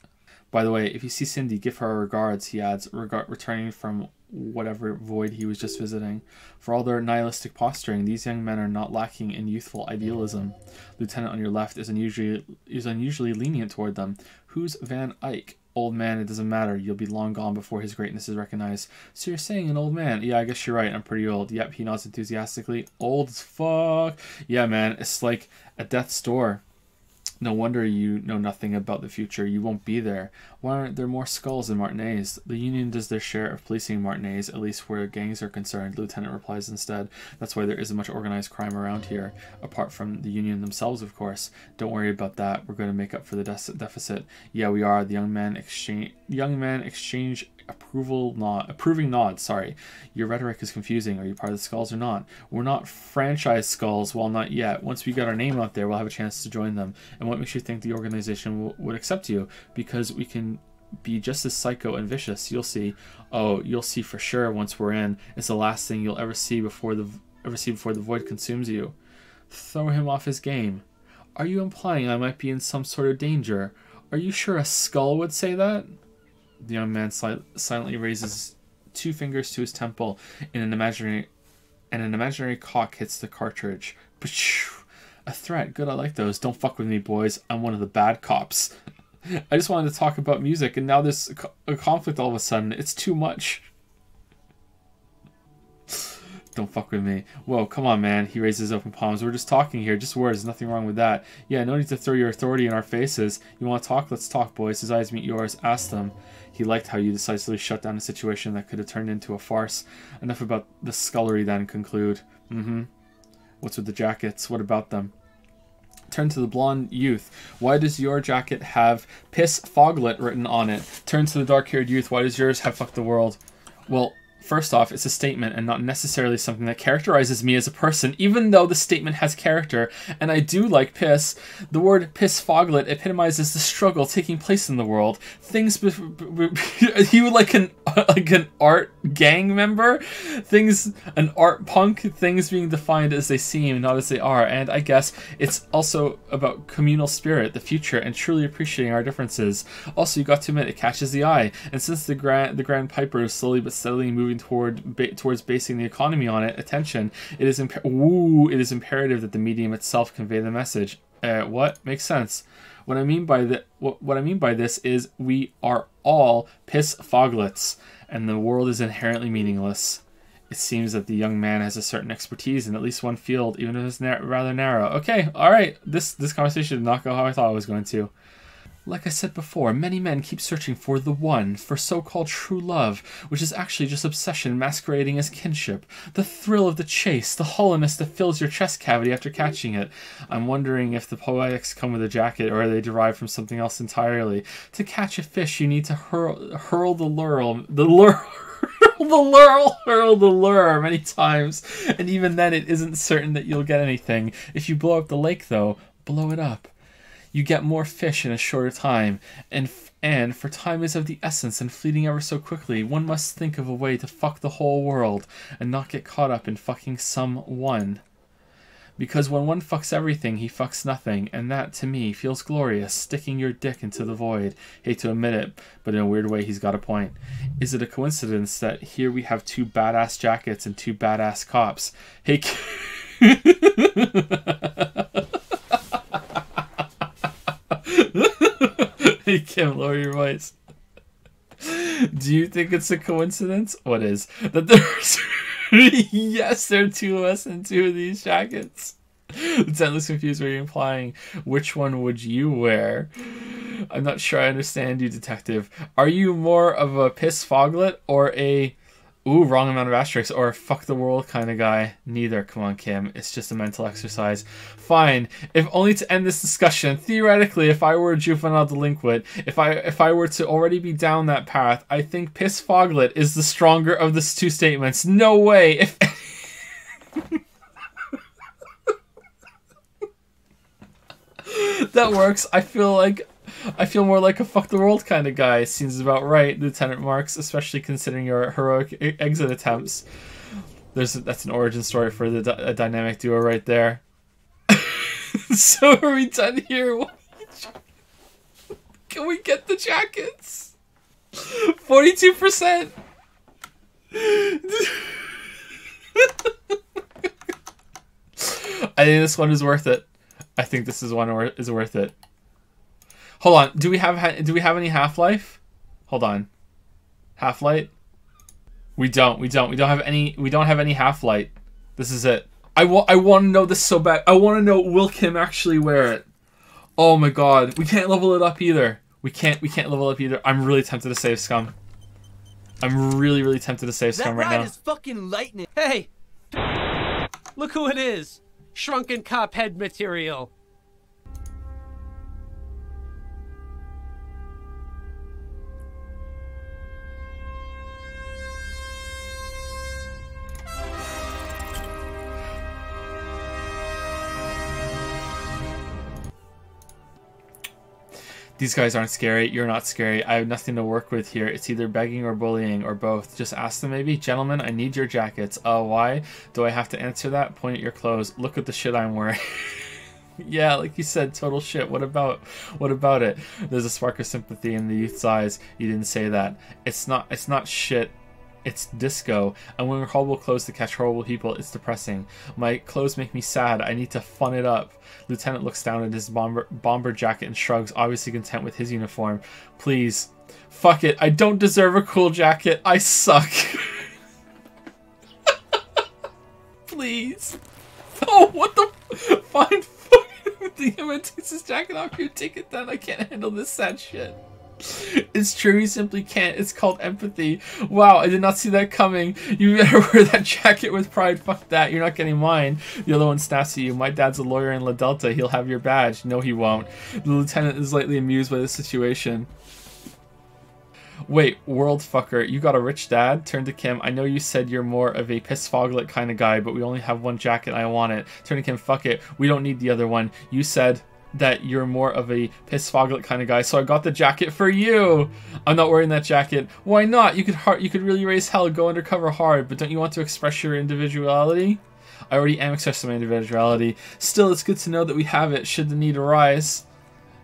By the way, if you see Cindy, give her our regards. He adds, returning from whatever void he was just visiting. For all their nihilistic posturing, these young men are not lacking in youthful idealism. Lieutenant on your left is unusually is unusually lenient toward them. Who's Van Eyck? Old man, it doesn't matter. You'll be long gone before his greatness is recognized. So you're saying an old man? Yeah, I guess you're right. I'm pretty old. Yep, he nods enthusiastically. Old as fuck. Yeah, man, it's like a death's door. No wonder you know nothing about the future. You won't be there. Why aren't there more skulls in Martinaise? The Union does their share of policing Martinaise, at least where gangs are concerned, Lieutenant replies instead. That's why there isn't much organized crime around here, apart from the Union themselves, of course. Don't worry about that. We're going to make up for the de- deficit. Yeah, we are. The young man exchange young man exchange approval nod approving nod sorry. Your rhetoric is confusing. Are you part of the skulls or not? We're not franchise skulls well not yet. Once we get our name out there we'll have a chance to join them. And what makes you think the organization would accept you? Because we can be just as psycho and vicious. You'll see. Oh you'll see for sure once we're in. It's the last thing you'll ever see before the ever see before the void consumes you. Throw him off his game. Are you implying i might be in some sort of danger? Are you sure a skull would say that the young man sil- silently raises two fingers to his temple in an imaginary and an imaginary cock hits the cartridge. A threat. Good, I like those. Don't fuck with me, boys. I'm one of the bad cops. I just wanted to talk about music, and now there's a conflict all of a sudden. It's too much. Don't fuck with me. Whoa, come on, man. He raises open palms. We're just talking here. Just words. Nothing wrong with that. Yeah, no need to throw your authority in our faces. You want to talk? Let's talk, boys. His eyes meet yours. Ask them. He liked how you decisively shut down a situation that could have turned into a farce. Enough about the scullery then, conclude. Mm-hmm. What's with the jackets? What about them? Turn to the blonde youth. Why does your jacket have piss foglet written on it? Turn to the dark haired youth. Why does yours have fuck the world? Well, First off, it's a statement and not necessarily something that characterizes me as a person, even though the statement has character, and I do like piss. The word piss foglet epitomizes the struggle taking place in the world. Things be- be- be- you like an like an art gang member, things an art punk, things being defined as they seem, not as they are, and I guess it's also about communal spirit, the future, and truly appreciating our differences. Also, you got to admit it catches the eye, and since the grand the Grand Piper is slowly but steadily moving toward ba- towards basing the economy on it, attention, it is imp- Ooh, it is imperative that the medium itself convey the message. Uh, what makes sense? What I mean by that, what, what I mean by this is we are all piss foglets, and the world is inherently meaningless. It seems that the young man has a certain expertise in at least one field, even if it's nar- rather narrow. Okay, all right. This this conversation did not go how I thought it was going to. Like I said before, many men keep searching for the one, for so called true love, which is actually just obsession masquerading as kinship. The thrill of the chase, the hollowness that fills your chest cavity after catching it. I'm wondering if the poetics come with a jacket or are they derived from something else entirely. To catch a fish, you need to hurl, hurl the lure, the lure. the lure, hurl the lure many times, and even then it isn't certain that you'll get anything. If you blow up the lake, though, blow it up you get more fish in a shorter time, and and for time is of the essence and fleeting ever so quickly, one must think of a way to fuck the whole world and not get caught up in fucking some one. Because when one fucks everything, he fucks nothing, and that, to me, feels glorious, sticking your dick into the void. Hate to admit it, but in a weird way, he's got a point. Is it a coincidence that here we have two badass jackets and two badass cops? Hey, Kim, lower your voice. Do you think it's a coincidence? What is that? There's yes, there are two of us in two of these jackets. Lieutenant looks confused. What are you implying? Which one would you wear? I'm not sure I understand you, detective. Are you more of a piss foglet or a ooh wrong amount of asterisks or fuck the world kind of guy? Neither. Come on, Kim. It's just a mental exercise. Fine. If only to end this discussion. Theoretically, if I were a juvenile delinquent, if I if I were to already be down that path, I think piss foglet is the stronger of the two statements. No way. If that works. I feel like I feel more like a fuck the world kind of guy. Seems about right, Lieutenant Marks, especially considering your heroic exit attempts. There's that's an origin story for the a dynamic duo right there. so are we done here? Can we get the jackets? Forty-two percent. I think this one is worth it. I think this is one is worth it. Hold on. Do we have do we have any Half Life? Hold on. Half Light. We don't. We don't. We don't have any. We don't have any Half Light. This is it. I want. I want to know this so bad. I want to know. Will Kim actually wear it? Oh my god. We can't level it up either. We can't. We can't level up either. I'm really tempted to save Scum. I'm really, really tempted to save That Scum right now. is fucking lightning. Hey! Look who it is. Shrunken cop head material. These guys aren't scary. You're not scary. I have nothing to work with here. It's either begging or bullying or both. Just ask them maybe. Gentlemen, I need your jackets. Uh, why? Do I have to answer that? Point at your clothes. Look at the shit I'm wearing. yeah, like you said, total shit. What about what about it? There's a spark of sympathy in the youth's eyes. You didn't say that. It's not it's not shit. It's disco, and when horrible clothes to catch horrible people, it's depressing. My clothes make me sad. I need to fun it up. Lieutenant looks down at his bomber bomber jacket and shrugs, obviously content with his uniform. Please, fuck it. I don't deserve a cool jacket. I suck. Please. Oh, what the? Fine. Fuck. The human takes his jacket off you. Take it then. I can't handle this sad shit. It's true, you simply can't. It's called empathy. Wow, I did not see that coming. You better wear that jacket with pride. Fuck that. You're not getting mine. The other one snaps at you. My dad's a lawyer in La Delta. He'll have your badge. No, he won't. The lieutenant is lightly amused by the situation. Wait, world fucker, you got a rich dad? Turn to Kim. I know you said you're more of a piss foglet kind of guy, but we only have one jacket. I want it. Turn to Kim. Fuck it. We don't need the other one. You said that you're more of a piss foglet kind of guy, so I got the jacket for you. I'm not wearing that jacket. Why not? You could you could really raise hell, go undercover hard, but don't you want to express your individuality? I already am expressing my individuality. Still, it's good to know that we have it. Should the need arise,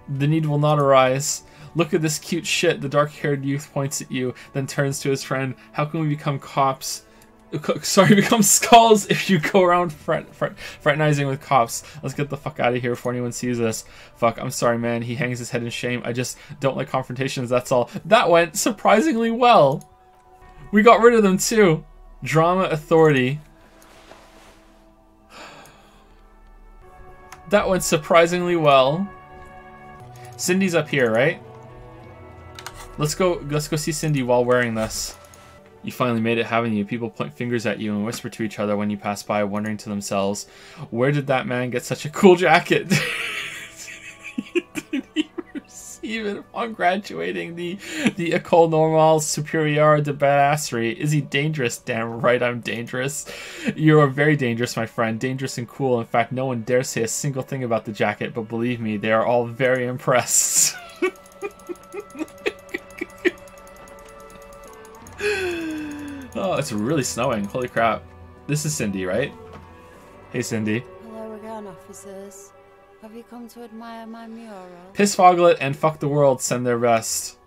the need will not arise. Look at this cute shit. The dark-haired youth points at you, then turns to his friend. How can we become cops? sorry, become skulls if you go around fret, fraternizing with cops. Let's get the fuck out of here before anyone sees us. Fuck, I'm sorry, man. He hangs his head in shame. I just don't like confrontations, that's all. That went surprisingly well. We got rid of them too. Drama Authority. That went surprisingly well. Cindy's up here, right? Let's go let's go see Cindy while wearing this. You finally made it, haven't you? People point fingers at you and whisper to each other when you pass by, wondering to themselves, where did that man get such a cool jacket? did he receive it upon graduating the the École Normale Supérieure de Badasserie? Is he dangerous? Damn right I'm dangerous. You are very dangerous, my friend. Dangerous and cool. In fact, no one dare say a single thing about the jacket, but believe me, they are all very impressed. Oh, it's really snowing. Holy crap. This is Cindy, right? Hey, Cindy. Hello again, officers. Have you come to admire my mural? Piss Foglet and Fuck the World send their best.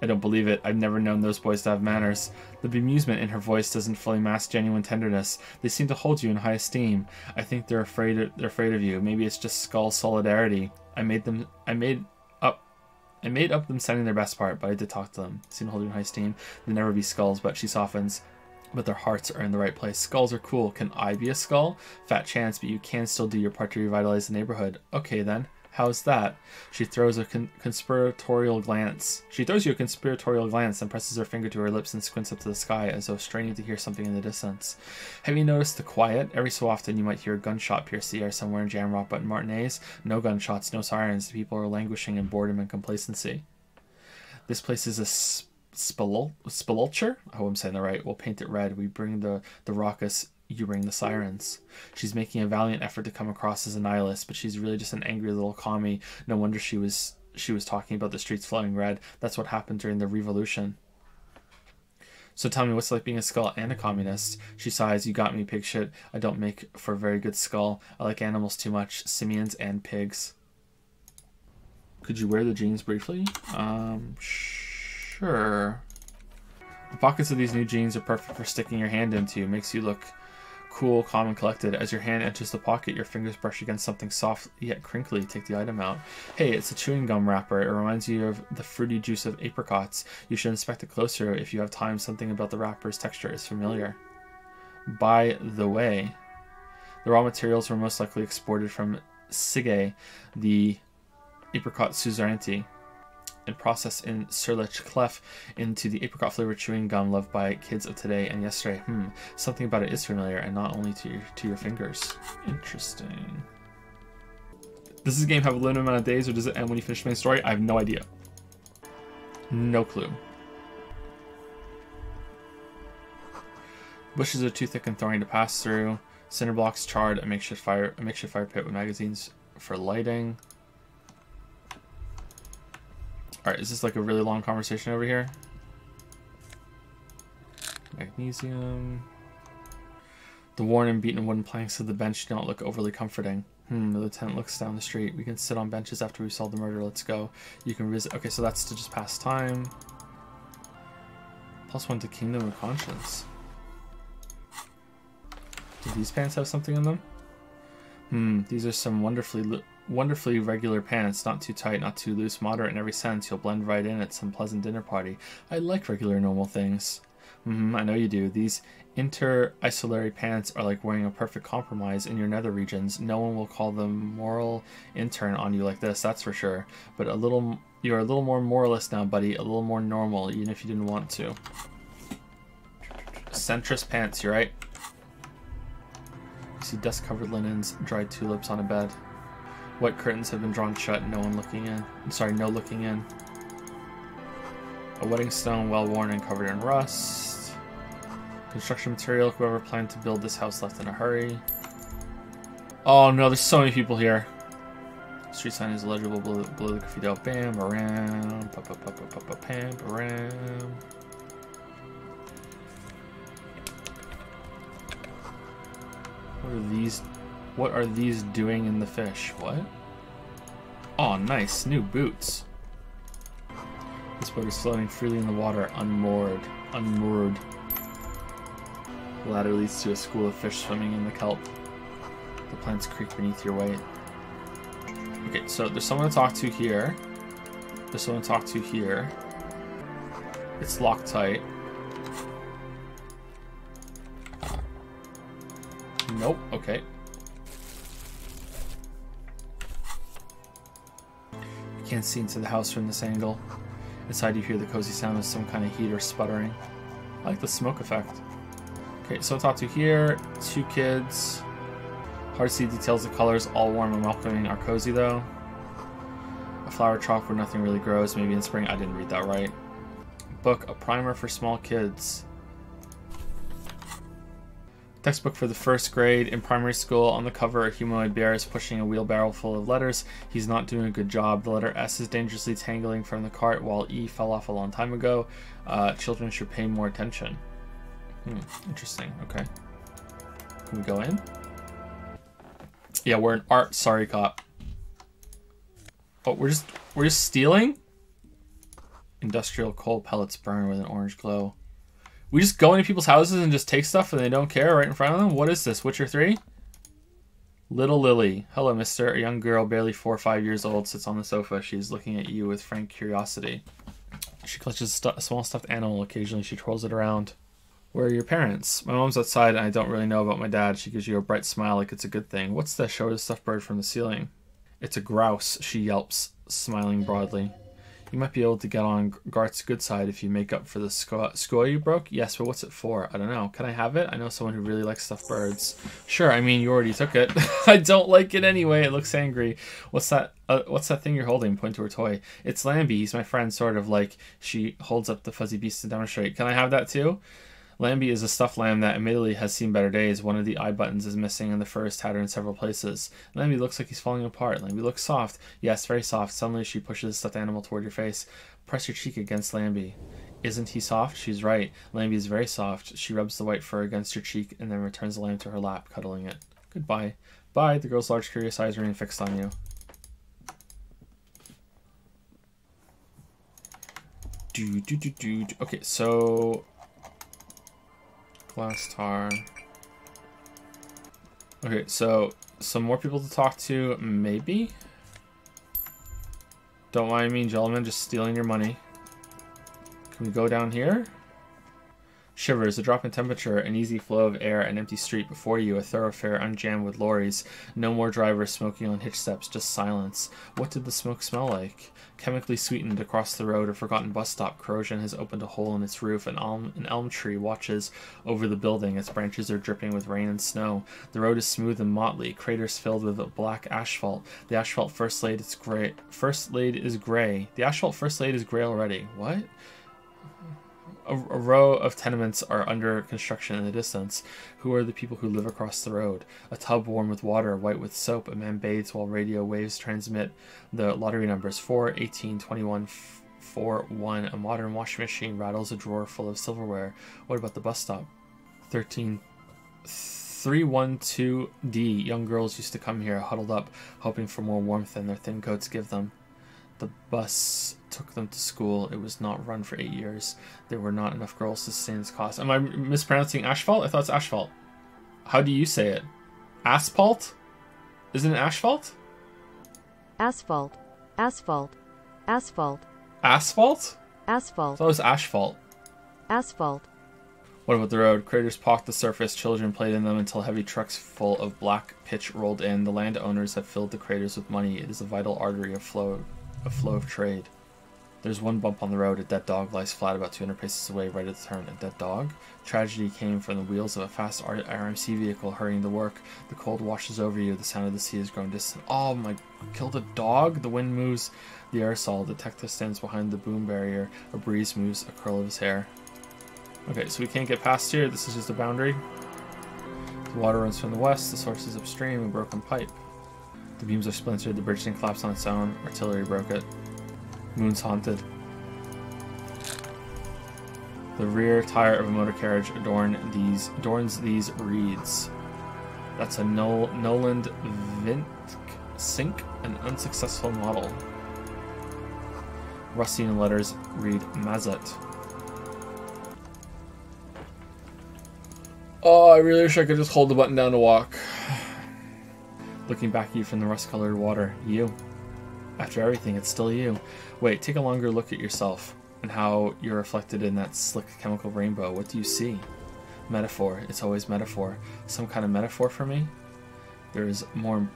I don't believe it. I've never known those boys to have manners. The bemusement in her voice doesn't fully mask genuine tenderness. They seem to hold you in high esteem. I think they're afraid of, they're afraid of you. Maybe it's just skull solidarity. I made them I made I made up them sending their best part, but I did talk to them. Seem to hold you in high esteem. They'll never be skulls, but she softens. But their hearts are in the right place. Skulls are cool. Can I be a skull? Fat chance, but you can still do your part to revitalize the neighborhood. Okay then. How's that? She throws a con- conspiratorial glance. She throws you a conspiratorial glance and presses her finger to her lips and squints up to the sky as though straining to hear something in the distance. Have you noticed the quiet? Every so often you might hear a gunshot pierce the air somewhere in Jamrock, but in Martinaise, no gunshots, no sirens. The people are languishing in boredom and complacency. This place is a sp- spilul- spilulture? I hope I'm saying that right. We'll paint it red. We bring the, the raucous you ring the sirens. She's making a valiant effort to come across as a nihilist, but she's really just an angry little commie. No wonder she was she was talking about the streets flowing red. That's what happened during the revolution. So tell me what's like being a skull and a communist. She sighs, you got me, pig shit. I don't make for a very good skull. I like animals too much, simians and pigs. Could you wear the jeans briefly? Um sure. The pockets of these new jeans are perfect for sticking your hand into. Makes you look cool, calm, and collected. As your hand enters the pocket, your fingers brush against something soft yet crinkly. Take the item out. Hey, it's a chewing gum wrapper. It reminds you of the fruity juice of apricots. You should inspect it closer if you have time. Something about the wrapper's texture is familiar. By the way, the raw materials were most likely exported from Sige, the apricot suzerainty and processed in Surlich Clef into the apricot flavored chewing gum loved by kids of today and yesterday. Hmm, something about it is familiar and not only to your, to your fingers. Interesting. Does this game have a limited amount of days or does it end when you finish the main story? I have no idea. No clue. Bushes are too thick and thorny to pass through. Cinder blocks charred, a makeshift fire a makeshift fire pit with magazines for lighting. Alright, is this like a really long conversation over here? Magnesium. The worn and beaten wooden planks of the bench do not look overly comforting. Hmm, the lieutenant looks down the street. We can sit on benches after we solve the murder. Let's go. You can visit. Okay, so that's to just pass time. Plus one to Kingdom of Conscience. Do these pants have something in them? Hmm, these are some wonderfully wonderfully regular pants, not too tight, not too loose, moderate in every sense. You'll blend right in at some pleasant dinner party. I like regular normal things. Mm-hmm, I know you do. These inter-isolary pants are like wearing a perfect compromise in your nether regions. No one will call them moral intern on you like this, that's for sure. But a little, you're a little more moralist now, buddy. A little more normal, even if you didn't want to. Centrist pants, you're right? You see dust-covered linens, dried tulips on a bed. White curtains have been drawn shut, no one looking in. I'm sorry, no looking in. A wedding stone, well worn and covered in rust. Construction material, whoever planned to build this house left in a hurry. Oh no, there's so many people here. Street sign is illegible below, below the graffiti. Oh, bam, baram, pa pa pa pa pa pa pam, baram. What are these what are these doing in the fish? What? Oh, nice. New boots. This boat is floating freely in the water, unmoored. Unmoored. The ladder leads to a school of fish swimming in the kelp. The plants creak beneath your weight. Okay, so there's someone to talk to here. There's someone to talk to here. It's locked tight. Nope, okay. Can't see into the house from this angle. Inside you hear the cozy sound of some kind of heater sputtering. I like the smoke effect. Okay, so talk to here. Two kids. Hard to see details of colors, all warm and welcoming are cozy though. A flower trough where nothing really grows, maybe in spring. I didn't read that right. Book, a primer for small kids. Textbook for the first grade in primary school. On the cover, a humanoid bear is pushing a wheelbarrow full of letters. He's not doing a good job. The letter S is dangerously tangling from the cart, while E fell off a long time ago. Uh, children should pay more attention. Hmm, interesting. Okay. Can we go in? Yeah, we're an art sorry cop. Oh, we're just we're just stealing? Industrial coal pellets burn with an orange glow. We just go into people's houses and just take stuff and they don't care right in front of them? What is this? Witcher 3? Little Lily. Hello, mister. A young girl, barely four or five years old, sits on the sofa. She is looking at you with frank curiosity. She clutches a, stu- a small stuffed animal. Occasionally, she twirls it around. Where are your parents? My mom's outside and I don't really know about my dad. She gives you a bright smile like it's a good thing. What's that? The stuffed bird from the ceiling. It's a grouse, she yelps, smiling broadly. You might be able to get on Garte's good side if you make up for the sco- score you broke. Yes, but what's it for? I don't know. Can I have it? I know someone who really likes stuffed birds. Sure. I mean, you already took it. I don't like it anyway. It looks angry. What's that? Uh, what's that thing you're holding? Point to her toy. It's Lambie. He's my friend. Sort of like she holds up the fuzzy beast to demonstrate. Can I have that too? Lambie is a stuffed lamb that admittedly has seen better days. One of the eye buttons is missing and the fur is tattered in several places. Lambie looks like he's falling apart. Lambie looks soft. Yes, very soft. Suddenly she pushes the stuffed animal toward your face. Press your cheek against Lambie. Isn't he soft? She's right. Lambie is very soft. She rubs the white fur against your cheek and then returns the lamb to her lap, cuddling it. Goodbye. Bye. The girl's large curious eyes remain fixed on you. Do, do, do, do. Okay, so glass tar. Okay, so some more people to talk to, maybe? Don't mind me, gentlemen, just stealing your money. Can we go down here? Shivers, a drop in temperature, an easy flow of air, an empty street before you, a thoroughfare unjammed with lorries. No more drivers smoking on hitch steps, just silence. What did the smoke smell like? Chemically sweetened across the road, a forgotten bus stop. Corrosion has opened a hole in its roof. An elm, an elm tree watches over the building. Its branches are dripping with rain and snow. The road is smooth and motley. Craters filled with black asphalt. The asphalt first laid is gray. First laid is gray. The asphalt first laid is gray already. What? A, a, row of tenements are under construction in the distance. Who are the people who live across the road? A tub warm with water, white with soap. A man bathes while radio waves transmit the lottery numbers 4, 18, 21, 4, 1. A modern washing machine rattles a drawer full of silverware. What about the bus stop? 13. 312D. Young girls used to come here, huddled up, hoping for more warmth than their thin coats give them. The bus took them to school. It was not run for eight years. There were not enough girls to sustain its cost. Am I mispronouncing asphalt? I thought it's asphalt. How do you say it? Asphalt? Isn't it asphalt? Asphalt. Asphalt. Asphalt. Asphalt? Asphalt. It was asphalt. Asphalt. What about the road? Craters pocked the surface. Children played in them until heavy trucks full of black pitch rolled in. The landowners have filled the craters with money. It is a vital artery of flow, a flow of trade. There's one bump on the road. A dead dog lies flat about 200 paces away, right at the turn. A dead dog? Tragedy came from the wheels of a fast RMC vehicle hurrying to work. The cold washes over you. The sound of the sea is grown distant. Oh my! Killed a dog? The wind moves the aerosol. Detective stands behind the boom barrier. A breeze moves a curl of his hair. Okay, so we can't get past here. This is just a boundary. The water runs from the west. The source is upstream. A broken pipe. The beams are splintered. The bridge didn't collapse on its own. Artillery broke it. Moon's haunted. The rear tire of a motor carriage adorn these adorns these reeds. That's a Nol- Noland Vink Sink, an unsuccessful model. Rusty letters read Mazet. Oh, I really wish I could just hold the button down to walk. Looking back at you from the rust-colored water, you. After everything, it's still you. Wait, take a longer look at yourself and how you're reflected in that slick chemical rainbow. What do you see? Metaphor. It's always metaphor. Some kind of metaphor for me? There is more.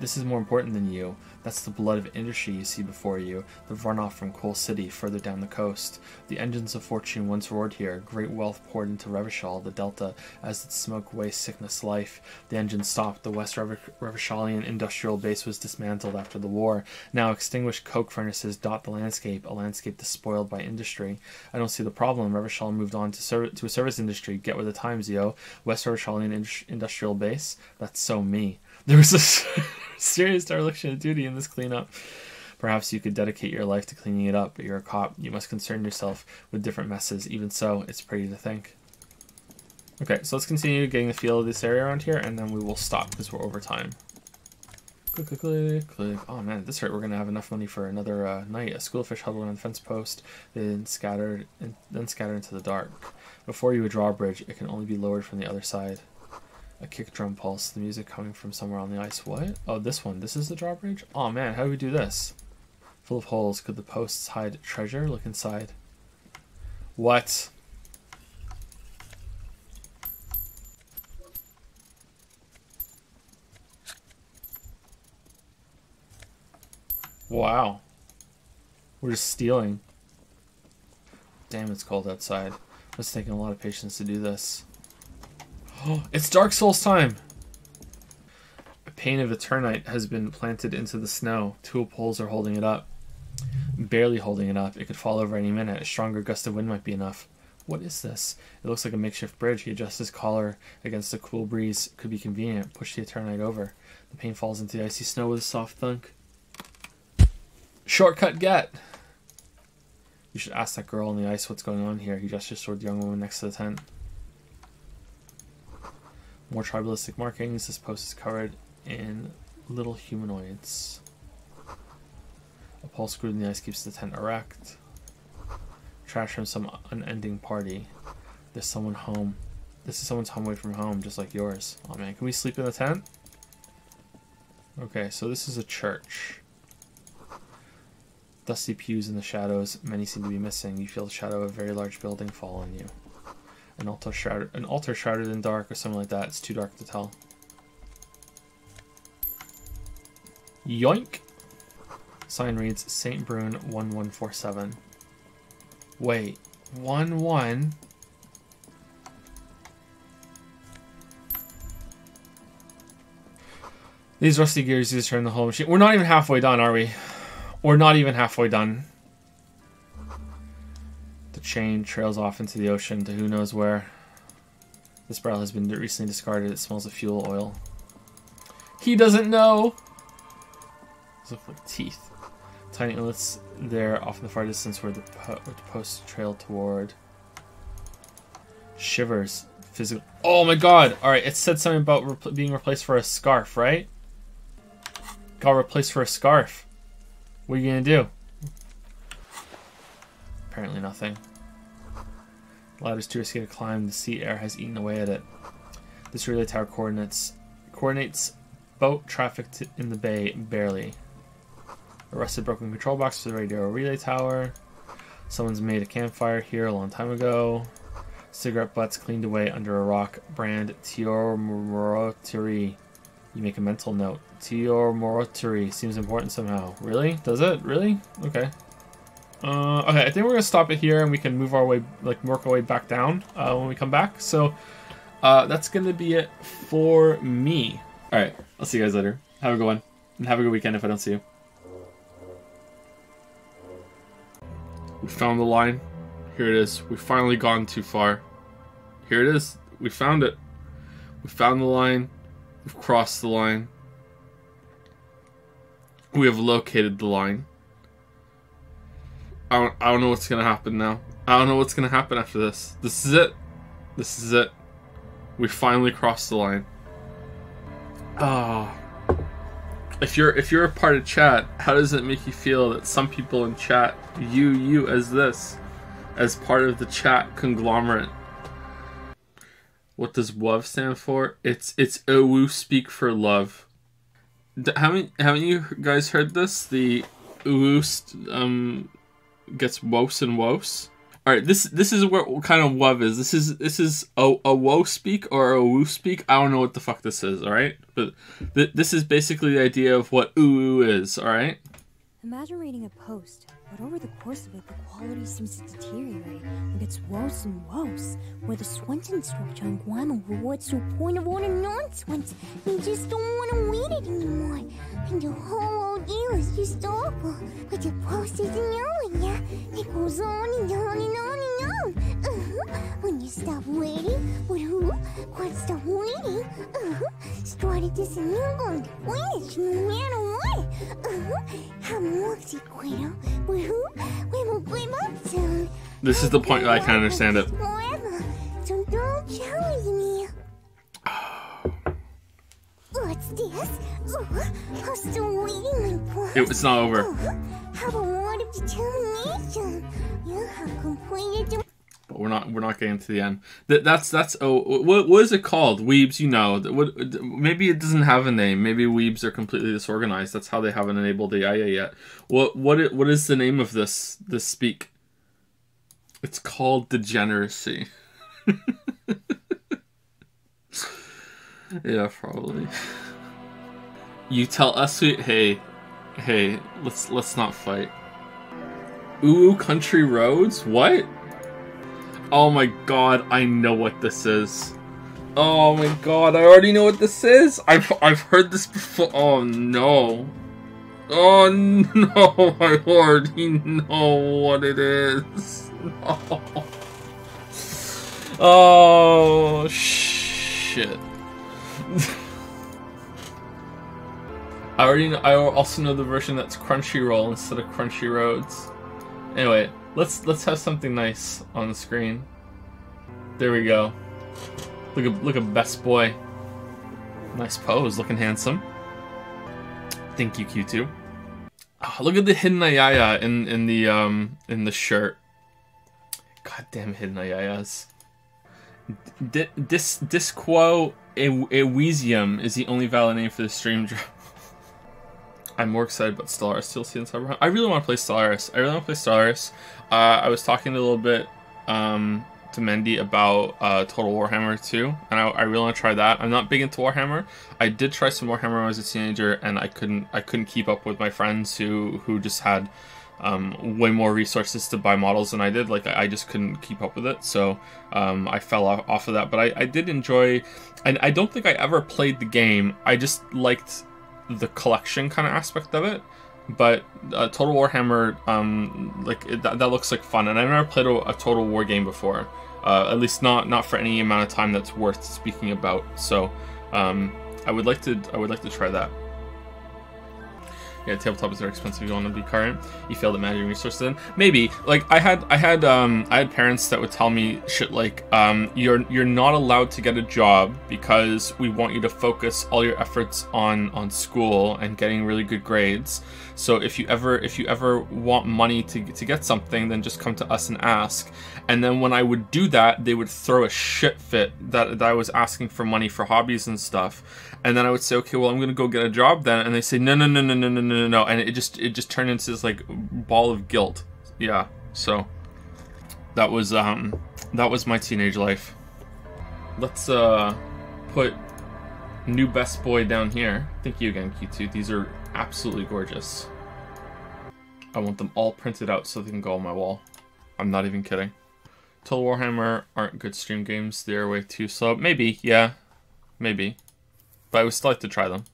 This is more important than you. That's the blood of industry you see before you, the runoff from Coal City further down the coast. The engines of fortune once roared here, great wealth poured into Revachol, the delta, as its smoke wastes sickness life. The engine stopped, the West Revacholian industrial base was dismantled after the war. Now extinguished coke furnaces dot the landscape, a landscape despoiled by industry. I don't see the problem. Revachol moved on to, to a service industry. Get with the times, yo. West Revacholian in- industrial base? That's so me. There was a serious dereliction of duty in this cleanup. Perhaps you could dedicate your life to cleaning it up, but you're a cop. You must concern yourself with different messes. Even so, it's pretty to think. Okay, so let's continue getting the feel of this area around here, and then we will stop because we're over time. Click, click, click, click. Oh man, at this rate, we're gonna have enough money for another uh, night. A school of fish huddled on the fence post, then scattered, and then scattered into the dark. Before you would draw a bridge, it can only be lowered from the other side. A kick drum pulse, the music coming from somewhere on the ice. What? Oh, this one. This is the drawbridge? Oh man, how do we do this? Full of holes. Could the posts hide treasure? Look inside. What? Wow. We're just stealing. Damn, it's cold outside. It's taking a lot of patience to do this. It's Dark Souls time! A pane of Eternite has been planted into the snow. Two poles are holding it up. Barely holding it up. It could fall over any minute. A stronger gust of wind might be enough. What is this? It looks like a makeshift bridge. He adjusts his collar against a cool breeze. Could be convenient. Push the Eternite over. The pane falls into the icy snow with a soft thunk. Shortcut get! You should ask that girl on the ice what's going on here. He gestures toward the young woman next to the tent. More tribalistic markings. This post is covered in little humanoids. A pole screwed in the ice keeps the tent erect. Trash from some unending party. There's someone home. This is someone's home away from home, just like yours. Oh man, can we sleep in the tent? Okay, so this is a church. Dusty pews in the shadows, many seem to be missing. You feel the shadow of a very large building fall on you. An altar shrouded, an altar shrouded in dark or something like that. It's too dark to tell. Yoink! Sign reads St. Brune 1147. Wait, 1 1. These rusty gears to turn the whole machine. We're not even halfway done, are we? We're not even halfway done. Chain trails off into the ocean to who knows where. This barrel has been recently discarded. It smells of fuel oil. He doesn't know! Look like teeth. Tiny inlets there off in the far distance where the, po where the posts trail toward. Shivers. Physical. Oh my god! Alright, it said something about re being replaced for a scarf, right? Got replaced for a scarf. What are you gonna do? Apparently nothing. The ladder's too risky to climb. The sea air has eaten away at it. This relay tower coordinates coordinates boat traffic in the bay barely. A rusted broken control box for the radio relay tower. Someone's made a campfire here a long time ago. Cigarette butts cleaned away under a rock. Brand Tior Morotiri. You make a mental note. Tior Morotiri seems important somehow. Really? Does it? Really? Okay. Uh, okay, I think we're gonna stop it here, and we can move our way, like, work our way back down uh, when we come back. So, uh, that's gonna be it for me. All right, I'll see you guys later. Have a good one, and have a good weekend if I don't see you. We found the line. Here it is. We've finally gone too far. Here it is. We found it. We found the line. We've crossed the line. We have located the line. I don't, I don't know what's gonna happen now. I don't know what's gonna happen after this. This is it. This is it. We finally crossed the line. Ah. Oh. If you're if you're a part of chat, how does it make you feel that some people in chat view you as this, as part of the chat conglomerate? What does WOV stand for? It's it's Owu speak for love. Haven't haven't you guys heard this? The Owu um gets wos and wos. All right, this this is what, what kind of WOV is. This is this is a a wo speak or a woo speak. I don't know what the fuck this is. All right, but th- this is basically the idea of what oo is. All right. Imagine reading a post, but over the course of it, the quality seems to deteriorate and gets worse and worse. Where the Swenson structure and grammar rewards to a point of utter nonsense. You just don't want to read it anymore. And the whole ordeal is just awful. But the post isn't knowing ya. It goes on and on and on and on. Uh-huh. When you stop waiting, but who can't stop waiting? Uh-huh. Started this and you're no matter what. Uh-huh. Haven't worked it quite but This is the point where I can understand it. What's this? Oh, I'm still waiting. It's not over. Determination. You have completed but we're not we're not getting to the end. That that's that's oh what what is it called? Weebs, you know. What maybe it doesn't have a name. Maybe weebs are completely disorganized. That's how they haven't enabled the IA yet. What what it, what is the name of this this speak? It's called degeneracy. yeah, probably. You tell us we hey hey let's let's not fight. Ooh, country roads? What? Oh my god, I know what this is. Oh my god, I already know what this is. I've I've heard this before. Oh no. Oh no, I already know what it is. No. Oh shit. I already know, I also know the version that's Crunchyroll instead of Crunchy Roads. Anyway, let's let's have something nice on the screen. There we go. Look at look at best boy. Nice pose, looking handsome. Thank you, Q2. Oh, look at the hidden Ayaya in in the um in the shirt. Goddamn hidden Ayayas. D- dis Disco UwUsium is the only valid name for the stream drop. I'm more excited about Stellaris DLC than Cyberpunk. I really want to play Stellaris. I really want to play Stellaris. Uh, I was talking a little bit um, to Mendy about uh, Total Warhammer 2, and I, I really want to try that. I'm not big into Warhammer. I did try some Warhammer when I was a teenager, and I couldn't I couldn't keep up with my friends who who just had um, way more resources to buy models than I did. Like I, I just couldn't keep up with it, so um, I fell off, off of that. But I, I did enjoy, and I don't think I ever played the game. I just liked the collection kind of aspect of it. But uh, Total Warhammer, um, like it, that, that looks like fun, and I've never played a, a Total War game before. Uh, at least not not for any amount of time that's worth speaking about. So um, I would like to I would like to try that. Yeah, tabletop is very expensive. You want to be current. You failed at managing resources. Then maybe like I had I had um I had parents that would tell me shit like um you're you're not allowed to get a job because we want you to focus all your efforts on on school and getting really good grades. So if you ever if you ever want money to to get something, then just come to us and ask. And then when I would do that, they would throw a shit fit that, that I was asking for money for hobbies and stuff. And then I would say, okay, well, I'm gonna go get a job then. And they say, no, no, no, no, no, no, no, no. And it just it just turned into this like ball of guilt. Yeah. So that was um that was my teenage life. Let's uh put new best boy down here. Thank you again, Q2. These are absolutely gorgeous. I want them all printed out so they can go on my wall. I'm not even kidding. Total Warhammer aren't good stream games. They're way too slow. Maybe, yeah. Maybe. But I would still like to try them.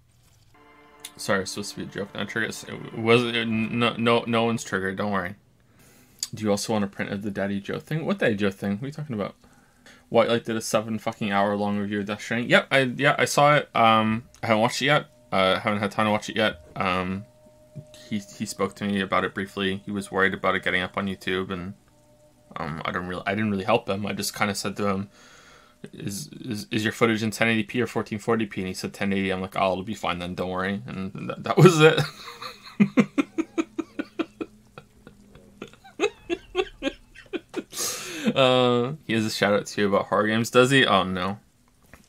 Sorry, it's supposed to be a joke. Not triggers. It was no no no one's triggered. Don't worry. Do you also want a print of the Daddy Joe thing? What Daddy Joe thing? What are you talking about? White Light did a seven fucking hour long review of Death Stranding. Yep, I yeah I saw it. Um, I haven't watched it yet. Uh, haven't had time to watch it yet. Um, he he spoke to me about it briefly. He was worried about it getting up on YouTube, and um, I don't really I didn't really help him. I just kind of said to him, "Is is is your footage in 1080p or 1440p?" And he said 1080. I'm like, "Oh, it'll be fine then. Don't worry." And that, that was it. uh, he has a shout out to you about horror games, does he? Oh no,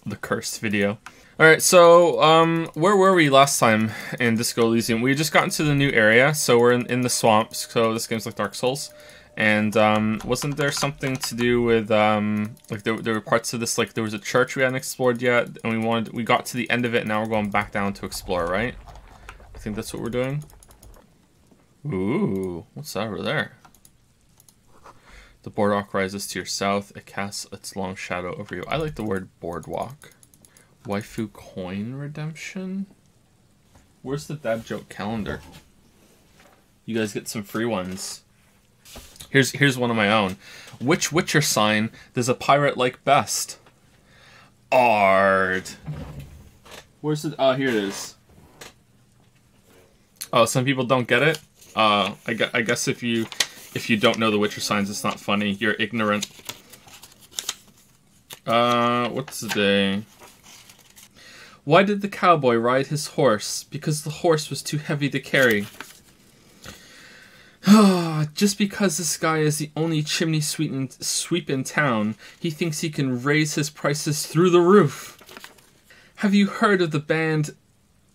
the cursed video. All right, so um, where were we last time in Disco Elysium? We just got into the new area, so we're in, in the swamps. So this game's like Dark Souls, and um, wasn't there something to do with um, like there, there were parts of this like there was a church we hadn't explored yet, and we wanted we got to the end of it, and now we're going back down to explore, right? I think that's what we're doing. Ooh, what's that over there? The boardwalk rises to your south. It casts its long shadow over you. I like the word boardwalk. Waifu coin redemption? Where's the dad joke calendar? You guys get some free ones. Here's here's one of my own. Which Witcher sign does a pirate like best? Ard. Where's it? Oh, here it is. Oh, some people don't get it. Uh, I, gu- I guess if you if you don't know the Witcher signs, it's not funny. You're ignorant. Uh, what's the day? Why did the cowboy ride his horse? Because the horse was too heavy to carry. Just because this guy is the only chimney sweep in, sweep in town, he thinks he can raise his prices through the roof. Have you heard of the band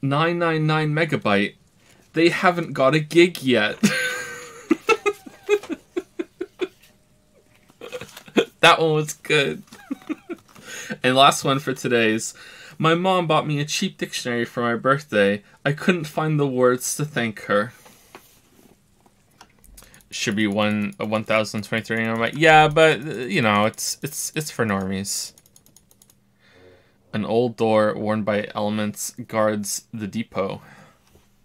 999 Megabyte? They haven't got a gig yet. that one was good. and last one for today's. My mom bought me a cheap dictionary for my birthday. I couldn't find the words to thank her. Should be one a 1023 and I'm like, yeah, but uh, you know, it's it's it's for normies. An old door worn by elements guards the depot.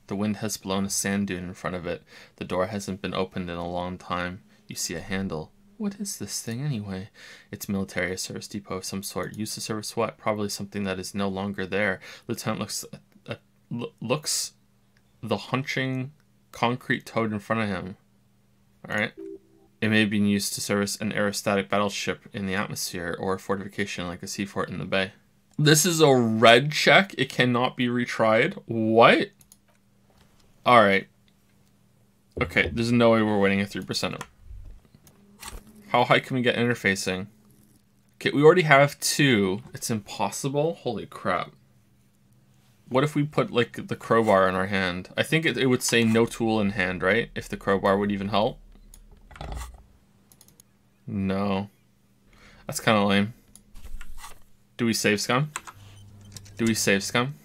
The wind has blown a sand dune in front of it. The door hasn't been opened in a long time. You see a handle. What is this thing anyway? It's military a service depot of some sort. Used to service what? Probably something that is no longer there. Lieutenant looks uh, uh, looks the hunching concrete toad in front of him. Alright. It may have been used to service an aerostatic battleship in the atmosphere or a fortification like a sea fort in the bay. This is a red check. It cannot be retried. What? Alright. Okay, there's no way we're winning a 3%. How high can we get interfacing? Okay, we already have two. It's impossible? Holy crap. What if we put, like, the crowbar in our hand? I think it, it would say no tool in hand, right? If the crowbar would even help. No. That's kind of lame. Do we save scum? Do we save scum?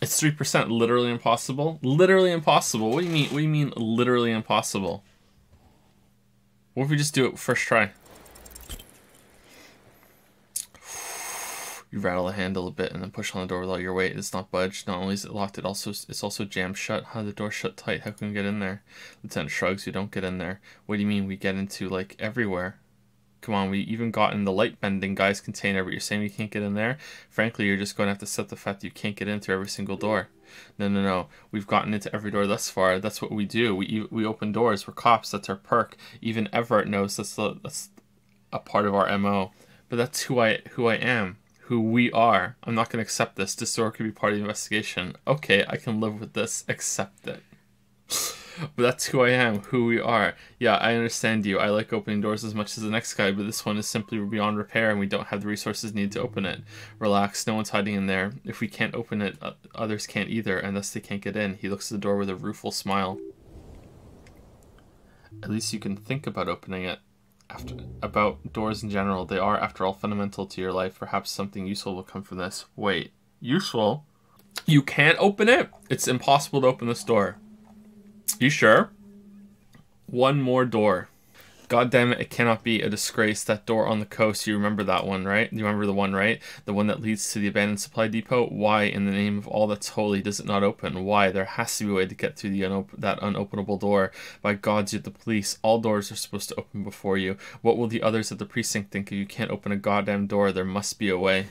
It's 3%. Literally impossible? Literally impossible. What do you mean? What do you mean literally impossible? What if we just do it first try? You rattle the handle a bit and then push on the door with all your weight. It's not budged. Not only is it locked, it also it's also jammed shut. How the door shut tight? How can we get in there? Lieutenant shrugs. You don't get in there. What do you mean we get into like everywhere? Come on, we even got in the light bending guy's container, but you're saying we can't get in there? Frankly, you're just going to have to set the fact that you can't get in through every single door. No, no, no. We've gotten into every door thus far. That's what we do. We we open doors. We're cops. That's our perk. Even Evrart knows that's the, that's a part of our mo. But that's who I who I am, who we are. I'm not going to accept this. This door could be part of the investigation. Okay, I can live with this. Accept it. but that's who I am, who we are. Yeah, I understand you. I like opening doors as much as the next guy, but this one is simply beyond repair and we don't have the resources needed to open it. Relax, no one's hiding in there. If we can't open it, others can't either, and thus they can't get in. He looks at the door with a rueful smile. At least you can think about opening it. After about doors in general, they are, after all, fundamental to your life. Perhaps something useful will come from this. Wait, useful? You can't open it? It's impossible to open this door. You sure? One more door. God damn it, it cannot be a disgrace. That door on the coast, you remember that one, right? You remember the one, right? The one that leads to the abandoned supply depot? Why, in the name of all that's holy, does it not open? Why? There has to be a way to get through the unop- that unopenable door. By gods, you're the police. All doors are supposed to open before you. What will the others at the precinct think if you can't open a goddamn door? There must be a way.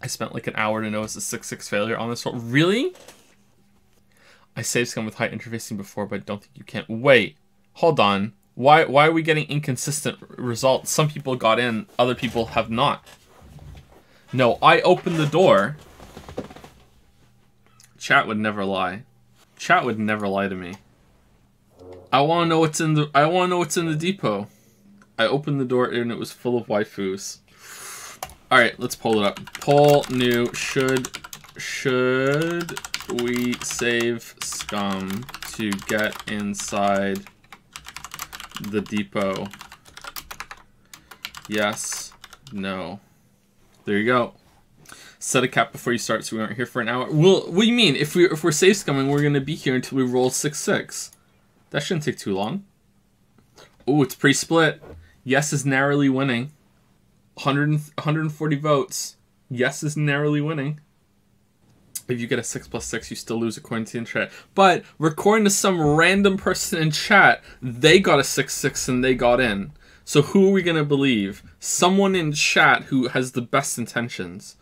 I spent like an hour to know it's a 6-6 failure on this one. Really? I saved scum with high interfacing before, but I don't think you can. Wait, hold on. Why why are we getting inconsistent results? Some people got in, other people have not. No, I opened the door. Chat would never lie. Chat would never lie to me. I want to know what's in the I want to know what's in the depot. I opened the door and it was full of waifus. All right, let's pull it up. Poll new should should we save scum to get inside the depot? Yes. No. There you go. Set a cap before you start so we aren't here for an hour. Well, what do you mean? If, we, if we're safe scumming, we're going to be here until we roll 6-6. That shouldn't take too long. Oh, it's pre-split. Yes is narrowly winning. 100, 140 votes. Yes is narrowly winning if you get a 6 plus 6, you still lose according to the chat. But according to some random person in chat, they got a 6 6 and they got in. So who are we going to believe? Someone in chat who has the best intentions.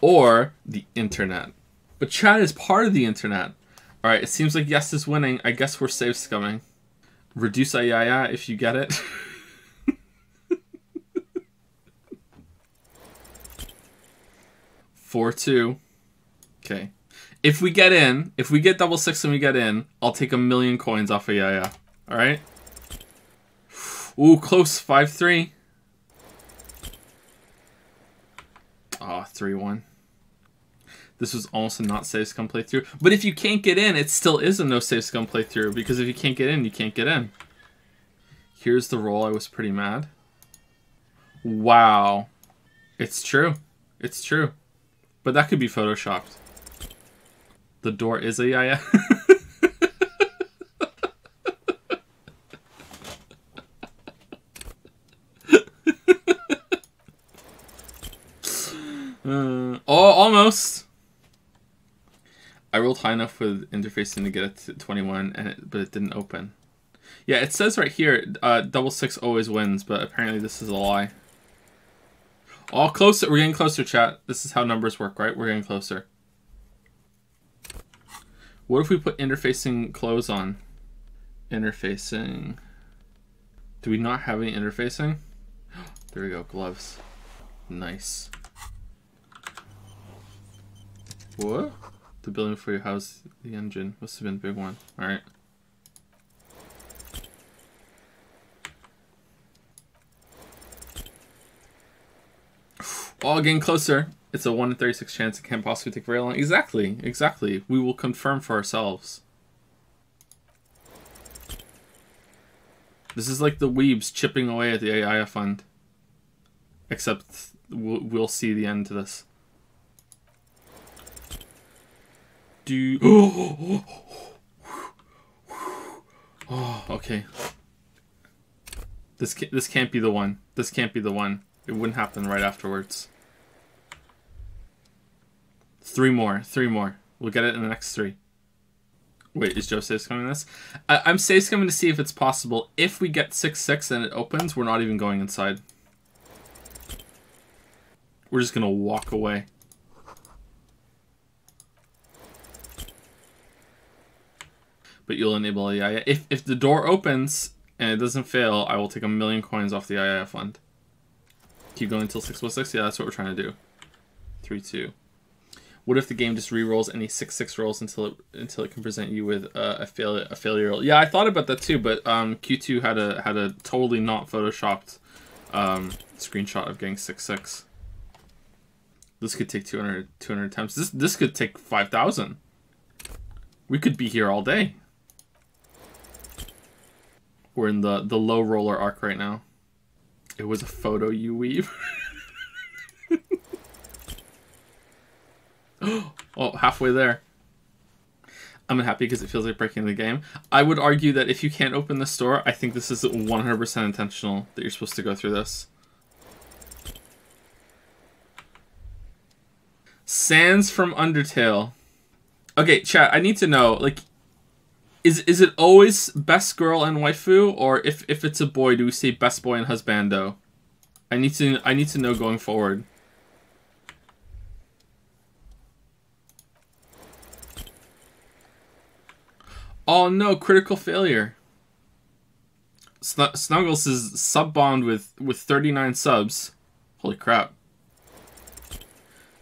Or the internet. But chat is part of the internet. Alright, it seems like yes is winning. I guess we're safe scumming. Reduce Ayaya if you get it. Four two. Okay. If we get in, if we get double six and we get in, I'll take a million coins off of Yaya. Alright? Ooh, close. Five three. Ah, three one. This was almost a not safe scum playthrough. But if you can't get in, it still is a no safe scum playthrough because if you can't get in, you can't get in. Here's the roll. I was pretty mad. Wow. It's true. It's true. But that could be photoshopped. The door is a yaya. uh, oh, almost. I rolled high enough with interfacing to get it to 21, and it, but it didn't open. Yeah, it says right here, uh, double six always wins, but apparently this is a lie. All closer. We're getting closer, chat. This is how numbers work, right? We're getting closer. What if we put interfacing clothes on? Interfacing. Do we not have any interfacing? There we go, gloves. Nice. What? The building for your house, the engine. Must have been a big one. Alright. All getting closer. It's a 1 in 36 chance it can't possibly take very long. Exactly, exactly. We will confirm for ourselves. This is like the weebs chipping away at the AI fund. Except we'll, we'll see the end to this. Do Oh, okay. This this can't be the one. This can't be the one. It wouldn't happen right afterwards. Three more. Three more. We'll get it in the next three. Wait, is Joe safe coming this? I I'm safe coming to see if it's possible. If we get 6-6 and it opens, we're not even going inside. We're just gonna walk away. But you'll enable the If, if the door opens and it doesn't fail, I will take a million coins off the IA fund. Keep going until 616? Yeah, that's what we're trying to do. 3 2. What if the game just re-rolls any 6 6 rolls until it until it can present you with uh, a failure a failure roll? Yeah, I thought about that too, but um, Q2 had a had a totally not photoshopped um, screenshot of getting 6 6. This could take 200, 200 attempts. This this could take 5,000. We could be here all day. We're in the, the low roller arc right now. It was a photo you weave. oh, halfway there. I'm unhappy because it feels like breaking the game. I would argue that if you can't open the store, I think this is 100% intentional that you're supposed to go through this. Sans from Undertale. Okay, chat, I need to know, like, is is it always best girl and waifu, or if if it's a boy, do we say best boy and husbando? I need to I need to know going forward. Oh no, critical failure. Snuggles is sub bond with with 39 subs. Holy crap.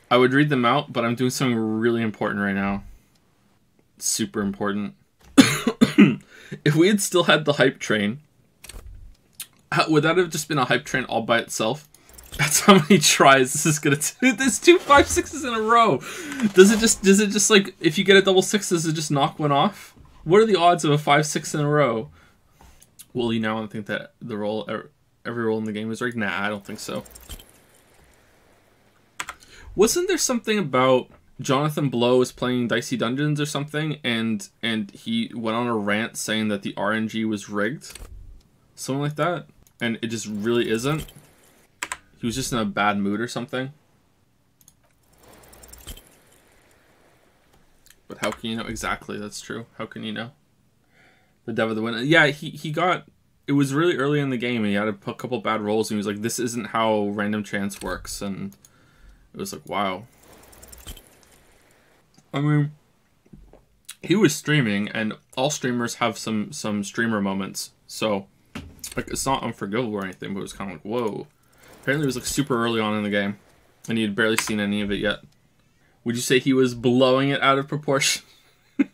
I would read them out, but I'm doing something really important right now. Super important. if we had still had the hype train, would that have just been a hype train all by itself? That's how many tries this is gonna. T- There's two five sixes in a row. Does it just? Does it just like if you get a double six, does it just knock one off? What are the odds of a five six in a row? Will you now think that the roll er, every roll in the game is right? Nah, I don't think so. Wasn't there something about Jonathan Blow was playing Dicey Dungeons or something, and and he went on a rant saying that the RNG was rigged, something like that, and it just really isn't. He was just in a bad mood or something. But how can you know exactly? That's true. How can you know? The Dev of the win. Yeah, he he got. It was really early in the game, and he had a couple bad rolls, and he was like, "This isn't how random chance works," and it was like, "Wow." I mean, he was streaming, and all streamers have some some streamer moments. So, like, it's not unforgivable or anything, but it was kind of like, whoa. Apparently, it was like super early on in the game, and he had barely seen any of it yet. Would you say he was blowing it out of proportion?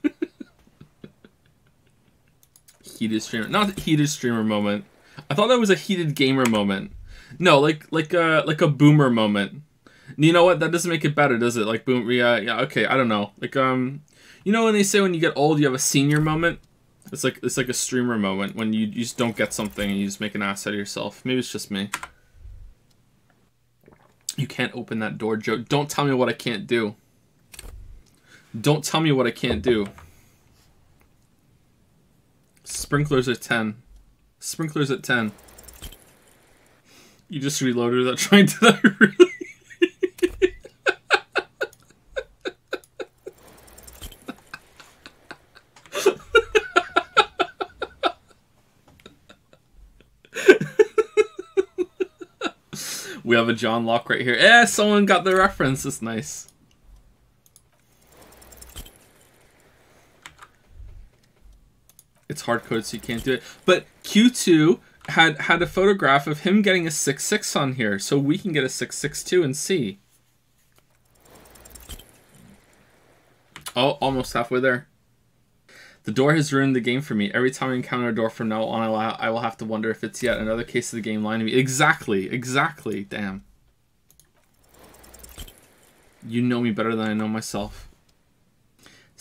heated streamer, not heated streamer moment. I thought that was a heated gamer moment. No, like like a like a boomer moment. You know what? That doesn't make it better, does it? Like boom, yeah, yeah. Okay, I don't know. Like um, you know when they say when you get old, you have a senior moment. It's like it's like a streamer moment when you, you just don't get something and you just make an ass out of yourself. Maybe it's just me. You can't open that door, Joe. Don't tell me what I can't do. Don't tell me what I can't do. Sprinklers at 10. Sprinklers at 10. You just reloaded that trying to that really? we have a John Locke right here. Eh, someone got the reference. It's nice. It's hard coded, so you can't do it. But Q2 had had a photograph of him getting a 6-6 on here, so we can get a 6-6 too and see. Oh, almost halfway there. The door has ruined the game for me. Every time I encounter a door from now on, I will, I will have to wonder if it's yet another case of the game lying to me. Exactly, exactly. Damn. You know me better than I know myself.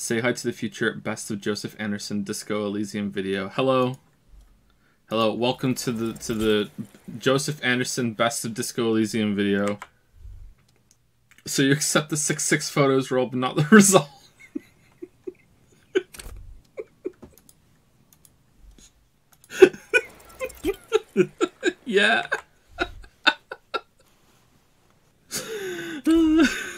Say hi to the future best of Joseph Anderson Disco Elysium video. Hello. Hello. Welcome to the to the Joseph Anderson best of Disco Elysium video. So you accept the 6-6 photos roll, but not the result. yeah.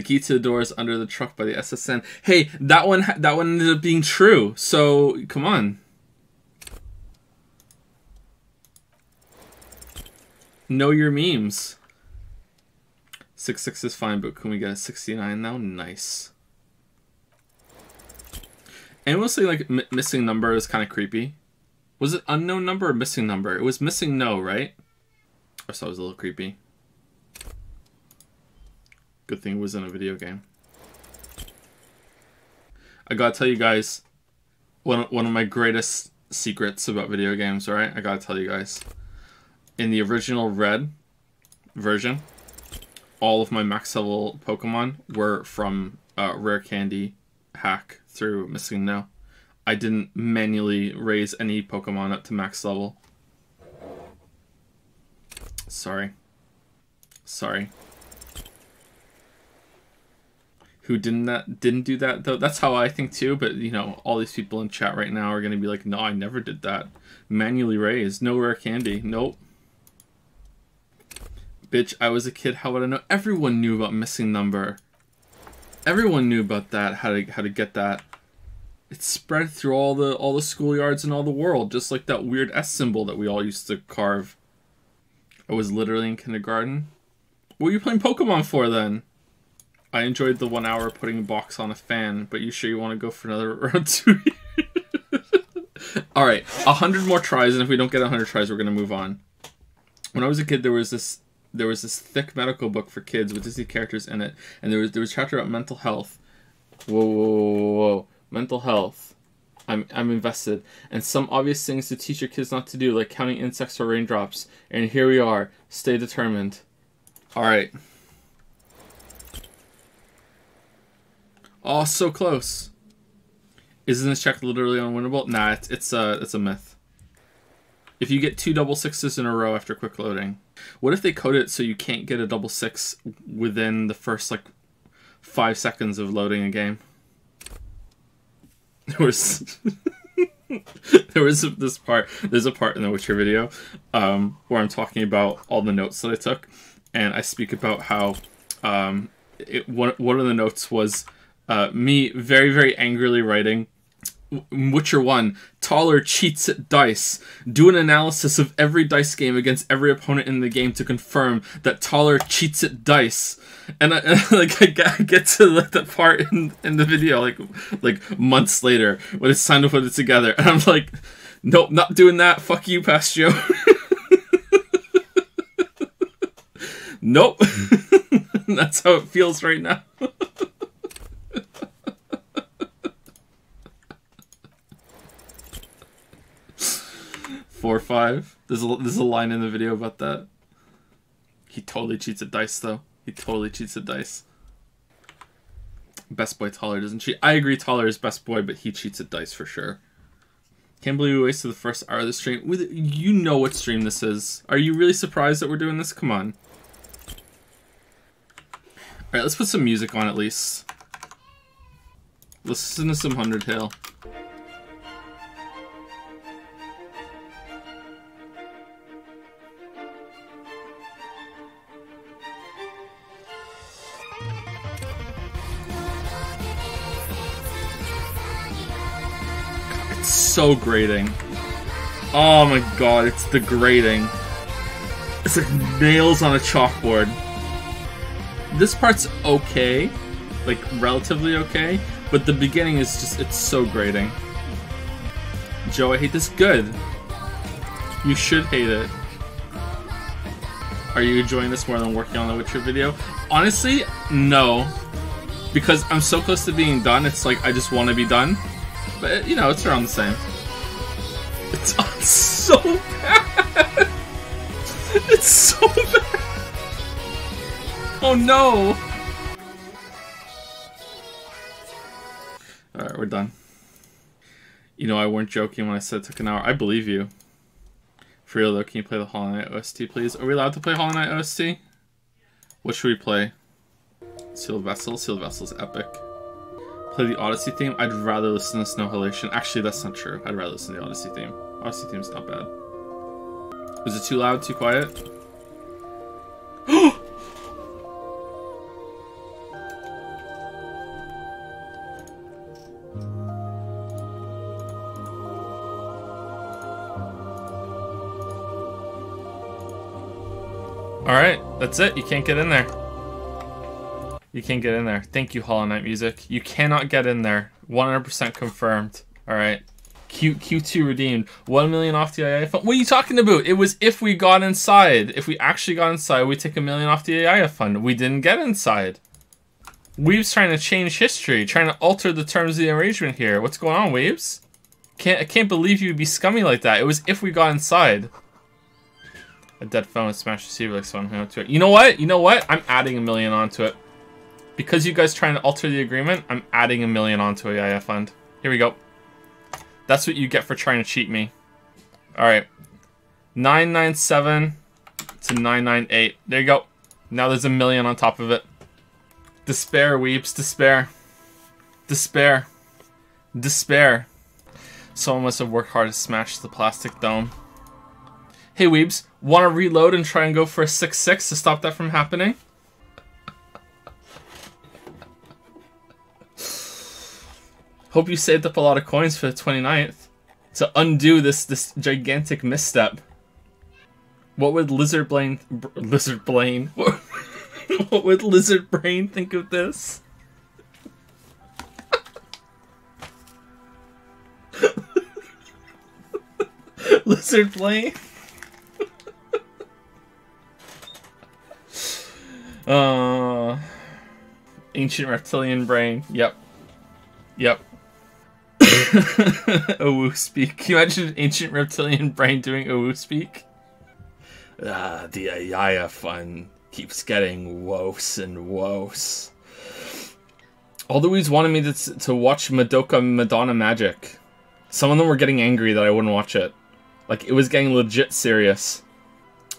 the key to the door is under the truck by the S.S. Anne. Hey, that one that one ended up being true. So come on. Know your memes. Six six is fine, but can we get a sixty nine now? Nice. And mostly like missing number is kind of creepy. Was it unknown number or missing number? It was missing no, right? Or so it was a little creepy. Good thing it was in a video game. I gotta tell you guys, one one of my greatest secrets about video games. All right, I gotta tell you guys. In the original Red version, all of my max level Pokemon were from uh, Rare Candy hack through Missing No. I didn't manually raise any Pokemon up to max level. Sorry. Sorry. Who didn't that didn't do that though? That's how I think too, but you know, all these people in chat right now are gonna be like, no, I never did that. Manually raised, no rare candy. Nope. Bitch, I was a kid, how would I know? Everyone knew about missing number. Everyone knew about that, how to how to get that. It's spread through all the all the schoolyards in all the world, just like that weird S symbol that we all used to carve. I was literally in kindergarten. What were you playing Pokemon for then? I enjoyed the one hour putting a box on a fan, but you sure you want to go for another round two? Alright, a hundred more tries, and if we don't get a hundred tries, we're gonna move on. When I was a kid, there was this there was this thick medical book for kids with Disney characters in it, and there was there was a chapter about mental health. Whoa, whoa, whoa, whoa, mental health. I'm I'm invested, and some obvious things to teach your kids not to do, like counting insects or raindrops. And here we are. Stay determined. All right. Oh, so close. Isn't this check literally unwinnable? Nah, it's it's a it's a myth. If you get two double sixes in a row after quick loading, what if they code it so you can't get a double six within the first like five seconds of loading a game? There was there was this part. There's a part in the Witcher video um, where I'm talking about all the notes that I took, and I speak about how um, it, one one of the notes was uh, me very very angrily writing. Witcher 1, Thaler cheats at dice. Do an analysis of every dice game against every opponent in the game to confirm that Thaler cheats at dice. And I, and like I get, to like the part in, in the video like like months later when it's time to put it together, and I'm like, nope, not doing that. Fuck you, Pastio. Nope. That's how it feels right now. Four five. There's a there's a line in the video about that. He totally cheats at dice though. He totally cheats at dice. Best boy Thaler doesn't cheat. I agree Thaler is best boy, but he cheats at dice for sure. Can't believe we wasted the first hour of the stream. With you know what stream this is. Are you really surprised that we're doing this? Come on. Alright, let's put some music on at least. Listen to some Hundred Hill. So grating. Oh my god, it's the grating. It's like nails on a chalkboard. This part's okay, like relatively okay, but the beginning is just, it's so grating. Joe, I hate this. Good. You should hate it. Are you enjoying this more than working on the Witcher video? Honestly, no. Because I'm so close to being done, it's like I just want to be done. But, you know, it's around the same. It's so bad! It's so bad! Oh no! Alright, we're done. You know, I weren't joking when I said it took an hour. I believe you. For real though, can you play the Hollow Knight OST, please? Are we allowed to play Hollow Knight OST? What should we play? Sealed Vessel? Sealed Vessel's epic. Play the Odyssey theme? I'd rather listen to Snow Halation. Actually, that's not true. I'd rather listen to the Odyssey theme. Odyssey theme's not bad. Was it too loud, too quiet? Alright, that's it. You can't get in there. You can't get in there. Thank you, Hollow Knight Music. You cannot get in there. 100% confirmed. Alright. Q Q2 redeemed. 1 million off the AI fund. What are you talking about? It was if we got inside. If we actually got inside, we take a million off the AI fund. We didn't get inside. Weeb's trying to change history, trying to alter the terms of the arrangement here. What's going on, Weebs? Can't I can't believe you'd be scummy like that. It was if we got inside. A dead phone with smash receiver like someone to. You know what? You know what? I'm adding a million onto it. Because you guys trying to alter the agreement, I'm adding a million onto a AI fund. Here we go. That's what you get for trying to cheat me. Alright. 997 to 998. There you go. Now there's a million on top of it. Despair, weeps. Despair. Despair. Despair. Someone must have worked hard to smash the plastic dome. Hey, Weebs, want to reload and try and go for a 6-6 to stop that from happening? Hope you saved up a lot of coins for the 29th to undo this this gigantic misstep. What would Lizard Blaine... Lizard Blaine... what would Lizard Brain think of this? Lizard Blaine? Uh, ancient reptilian brain. Yep. Yep. Owu speak. Can you imagine ancient reptilian brain doing Owu speak? Ah, the Ayaya fun keeps getting worse and worse. All the weeds wanted me to, to watch Madoka Madonna Magic. Some of them were getting angry that I wouldn't watch it. Like, it was getting legit serious.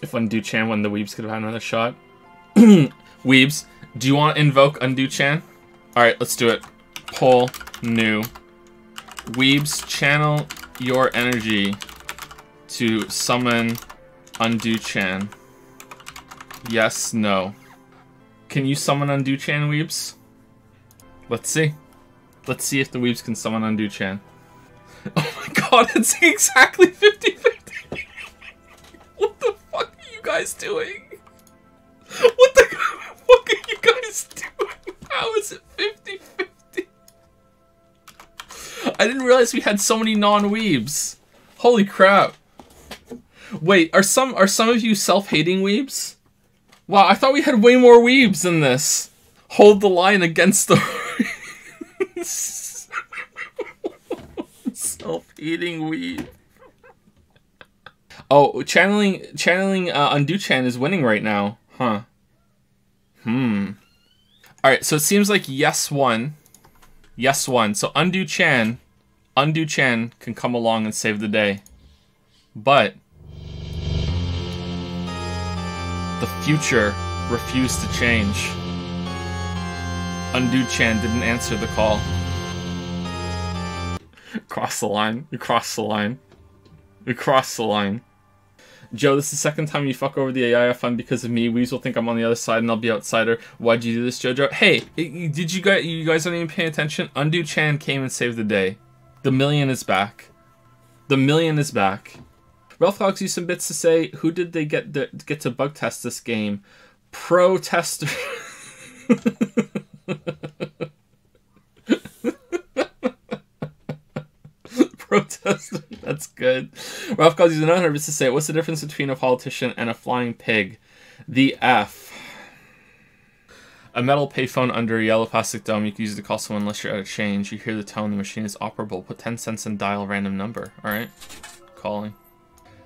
If Undo Chan won, the Weebs could have had another shot. Weebs, do you want to invoke Undo Chan? Alright, let's do it. Pull new. Weebs, channel your energy to summon Undo Chan. Yes, no. Can you summon Undo Chan, Weebs? Let's see. Let's see if the Weebs can summon Undo Chan. Oh my god, it's exactly 50 50. what the fuck are you guys doing? What the fuck are you guys doing? How is it 50 50? I didn't realize we had so many non-weebs. Holy crap. Wait, are some are some of you self-hating weebs? Wow, I thought we had way more weebs than this. Hold the line against the self-eating weeb. Oh, channeling channeling uh, Undo Chan is winning right now, huh? Hmm. All right, so it seems like yes one, yes one. So Undo Chan, Undo Chan can come along and save the day, but the future refused to change. Undo Chan didn't answer the call. Cross the line. You crossed the line. We crossed the line. Joe, this is the second time you fuck over the AI fund because of me. Will think I'm on the other side and I'll be outsider. Why'd you do this, Jojo? Hey, did you guys you guys aren't even paying attention? Undo Chan came and saved the day. The million is back. The million is back. Ralph Cox used some bits to say, who did they get to, get to bug test this game? Pro tester. protester. That's good. Ralph calls you another nervous to say, what's the difference between a politician and a flying pig? The F. A metal payphone under a yellow plastic dome. You can use to call someone unless you're out of change. You hear the tone. The machine is operable. Put 10 cents and dial random number. All right. Calling.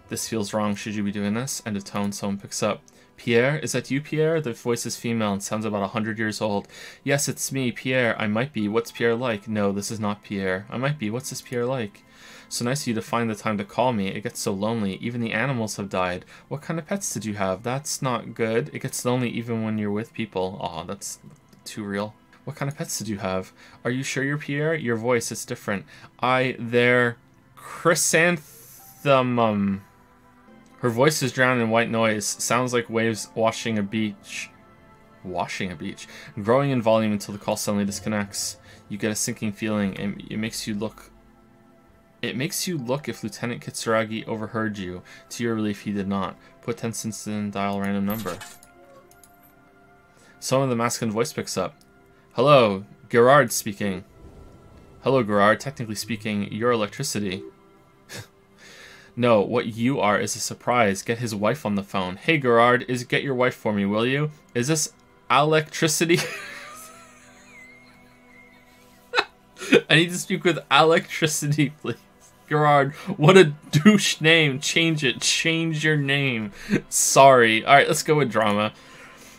This feels wrong. Should you be doing this? End of tone. Someone picks up. Pierre? Is that you, Pierre? The voice is female and sounds about a hundred years old. Yes, it's me, Pierre. I might be. What's Pierre like? No, this is not Pierre. I might be. What's this Pierre like? So nice of you to find the time to call me. It gets so lonely. Even the animals have died. What kind of pets did you have? That's not good. It gets lonely even when you're with people. Aw, that's too real. What kind of pets did you have? Are you sure you're Pierre? Your voice is different. I, there, chrysanthemum. Her voice is drowned in white noise. Sounds like waves washing a beach. Washing a beach. Growing in volume until the call suddenly disconnects. You get a sinking feeling, and it makes you look it makes you look if Lieutenant Kitsuragi overheard you. To your relief, he did not. Put 10 cents in and dial random number. Someone the masculine voice picks up. Hello, Gerard speaking. Hello, Gerard. Technically speaking, you're electricity. no, what you are is a surprise. Get his wife on the phone. Hey, Gerard, is get your wife for me, will you? Is this electricity? I need to speak with electricity, please. Gerard, what a douche name. Change it. Change your name. Sorry. Alright, let's go with drama.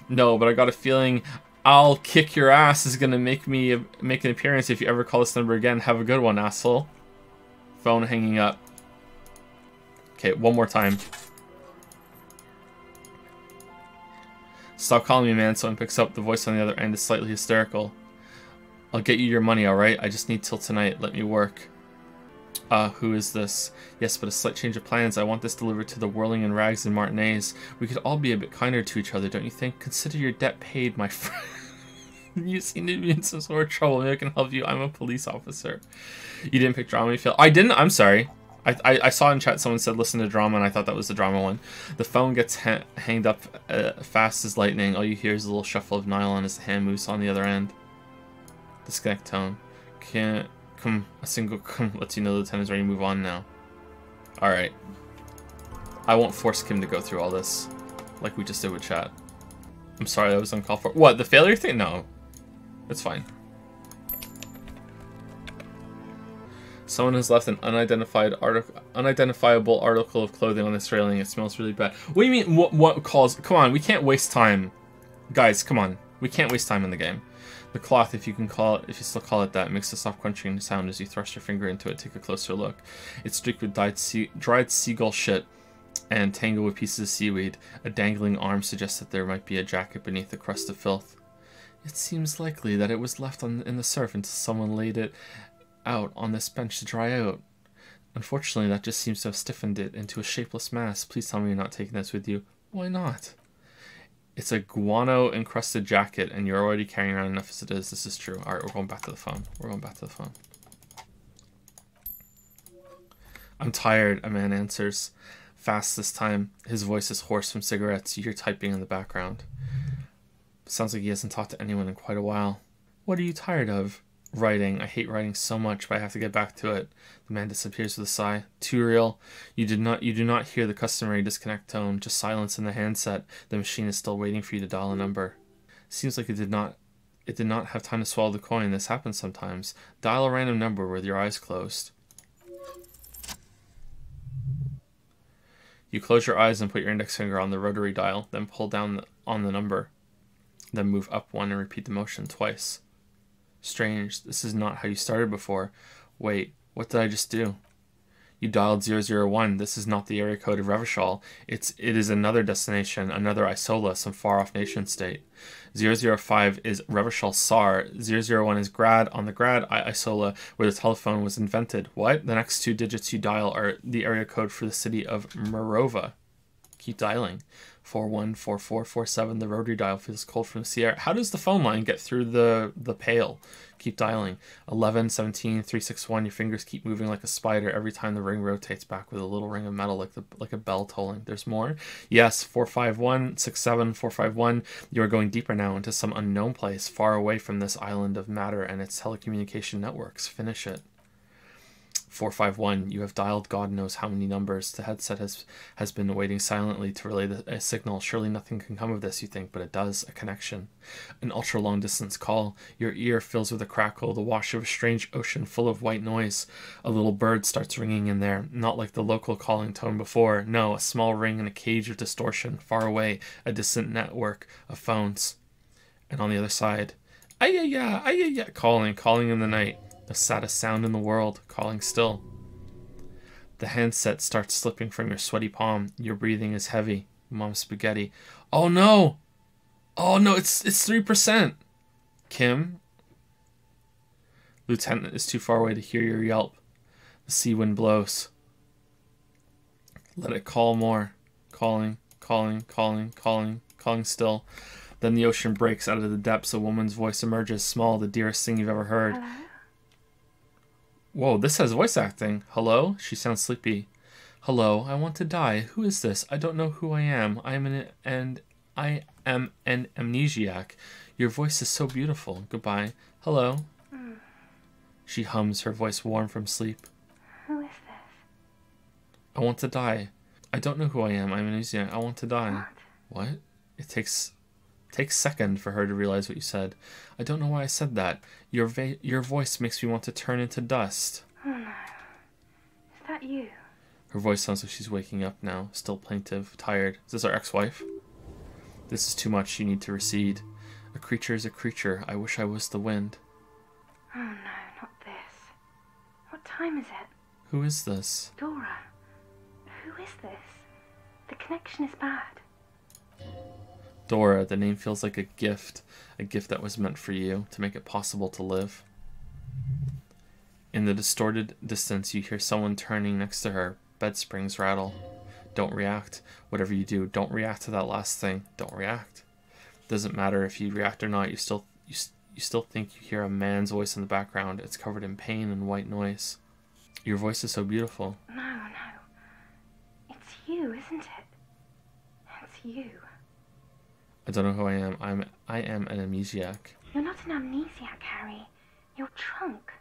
No, but I got a feeling I'll kick your ass is gonna make me make an appearance if you ever call this number again. Have a good one, asshole. Phone hanging up. Okay, one more time. Stop calling me, man. Someone picks up. The voice on the other end is slightly hysterical. I'll get you your money, alright? I just need till tonight. Let me work. Uh, who is this? Yes, but a slight change of plans. I want this delivered to the Whirling-in-Rags and Martinaise. We could all be a bit kinder to each other, don't you think? Consider your debt paid, my friend. you seem to be in some sort of trouble. Maybe I can help you. I'm a police officer. You didn't pick drama, you feel. I didn't. I'm sorry. I, I, I, saw in chat someone said listen to drama, and I thought that was the drama one. The phone gets ha hanged up uh, fast as lightning. All you hear is a little shuffle of nylon as the hand moves on the other end. Disconnect tone. Can't come. A single come lets you know the lieutenant is ready to move on now. All right. I won't force Kim to go through all this, like we just did with chat. I'm sorry, that was uncalled for. What the failure thing? No, it's fine. Someone has left an unidentified article, unidentifiable article of clothing on this railing. It smells really bad. What do you mean? What, what calls? Come on, we can't waste time, guys. Come on, we can't waste time in the game. The cloth, if you can call it, if you still call it that, makes a soft crunching sound as you thrust your finger into it. Take a closer look. It's streaked with dried, sea, dried seagull shit and tangled with pieces of seaweed. A dangling arm suggests that there might be a jacket beneath the crust of filth. It seems likely that it was left on, in the surf until someone laid it out on this bench to dry out. Unfortunately, that just seems to have stiffened it into a shapeless mass. Please tell me you're not taking this with you. Why not? It's a guano encrusted jacket, and you're already carrying around enough as it is. This is true. Alright, we're going back to the phone. We're going back to the phone. I'm tired, a man answers. Fast this time. His voice is hoarse from cigarettes. You hear typing in the background. Sounds like he hasn't talked to anyone in quite a while. What are you tired of? Writing. I hate writing so much, but I have to get back to it. The man disappears with a sigh. Too real. You did not you do not hear the customary disconnect tone, just silence in the handset. The machine is still waiting for you to dial a number. Seems like it did not it did not have time to swallow the coin. This happens sometimes. Dial a random number with your eyes closed. You close your eyes and put your index finger on the rotary dial, then pull down on the number. Then move up one and repeat the motion twice. Strange, this is not how you started before. Wait, what did I just do? You dialed 001. This is not the area code of Revachol. It's it is another destination, another Isola, some far off nation state. 005 is Revachol SAR. 001 is Graad on the Graad Isola, where the telephone was invented. What? The next two digits you dial are the area code for the city of Morova. Keep dialing. 414447. The rotary dial feels cold from air. How does the phone line get through the, the pale? Keep dialing. 11, 17, 361. Your fingers keep moving like a spider every time the ring rotates back with a little ring of metal like the like a bell tolling. There's more. Yes, 451, 67, 451. You are going deeper now into some unknown place far away from this island of matter and its telecommunication networks. Finish it. 451 you have dialed god knows how many numbers. The headset has has been waiting silently to relay the, a signal. Surely nothing can come of this you think but it does. A connection. An ultra long distance call. Your ear fills with a crackle the wash of a strange ocean full of white noise. A little bird starts ringing in there. Not like the local calling tone before. No a small ring in a cage of distortion far away a distant network of phones. And on the other side ay yeah ay yeah calling calling in the night the saddest sound in the world, calling still. The handset starts slipping from your sweaty palm. Your breathing is heavy. Mom spaghetti. Oh no! Oh no, it's it's three percent. Kim? Lieutenant is too far away to hear your yelp. The sea wind blows. Let it call more. Calling, calling, calling, calling, calling still. Then the ocean breaks out of the depths. A woman's voice emerges, small, the dearest thing you've ever heard. Hello? Whoa, this has voice acting. Hello? She sounds sleepy. Hello, I want to die. Who is this? I don't know who I am. I am an and I am an amnesiac. Your voice is so beautiful. Goodbye. Hello. Mm. She hums, her voice warm from sleep. Who is this? I want to die. I don't know who I am. I'm an amnesiac. I want to die. What? What? It takes takes second for her to realize what you said. I don't know why I said that. Your va- your voice makes me want to turn into dust. Oh no. Is that you? Her voice sounds like she's waking up now, still plaintive, tired. Is this our ex-wife? This is too much. You need to recede. A creature is a creature. I wish I was the wind. Oh no, not this. What time is it? Who is this? Dora. Who is this? The connection is bad. Dora, the name feels like a gift, a gift that was meant for you to make it possible to live. In the distorted distance, you hear someone turning next to her. Bed springs rattle. Don't react. Whatever you do, don't react to that last thing. Don't react. Doesn't matter if you react or not. You still you, you still think you hear a man's voice in the background. It's covered in pain and white noise. Your voice is so beautiful. No, no. It's you, isn't it? It's you. I don't know who I am. I'm I am an amnesiac. You're not an amnesiac, Harry. You're drunk.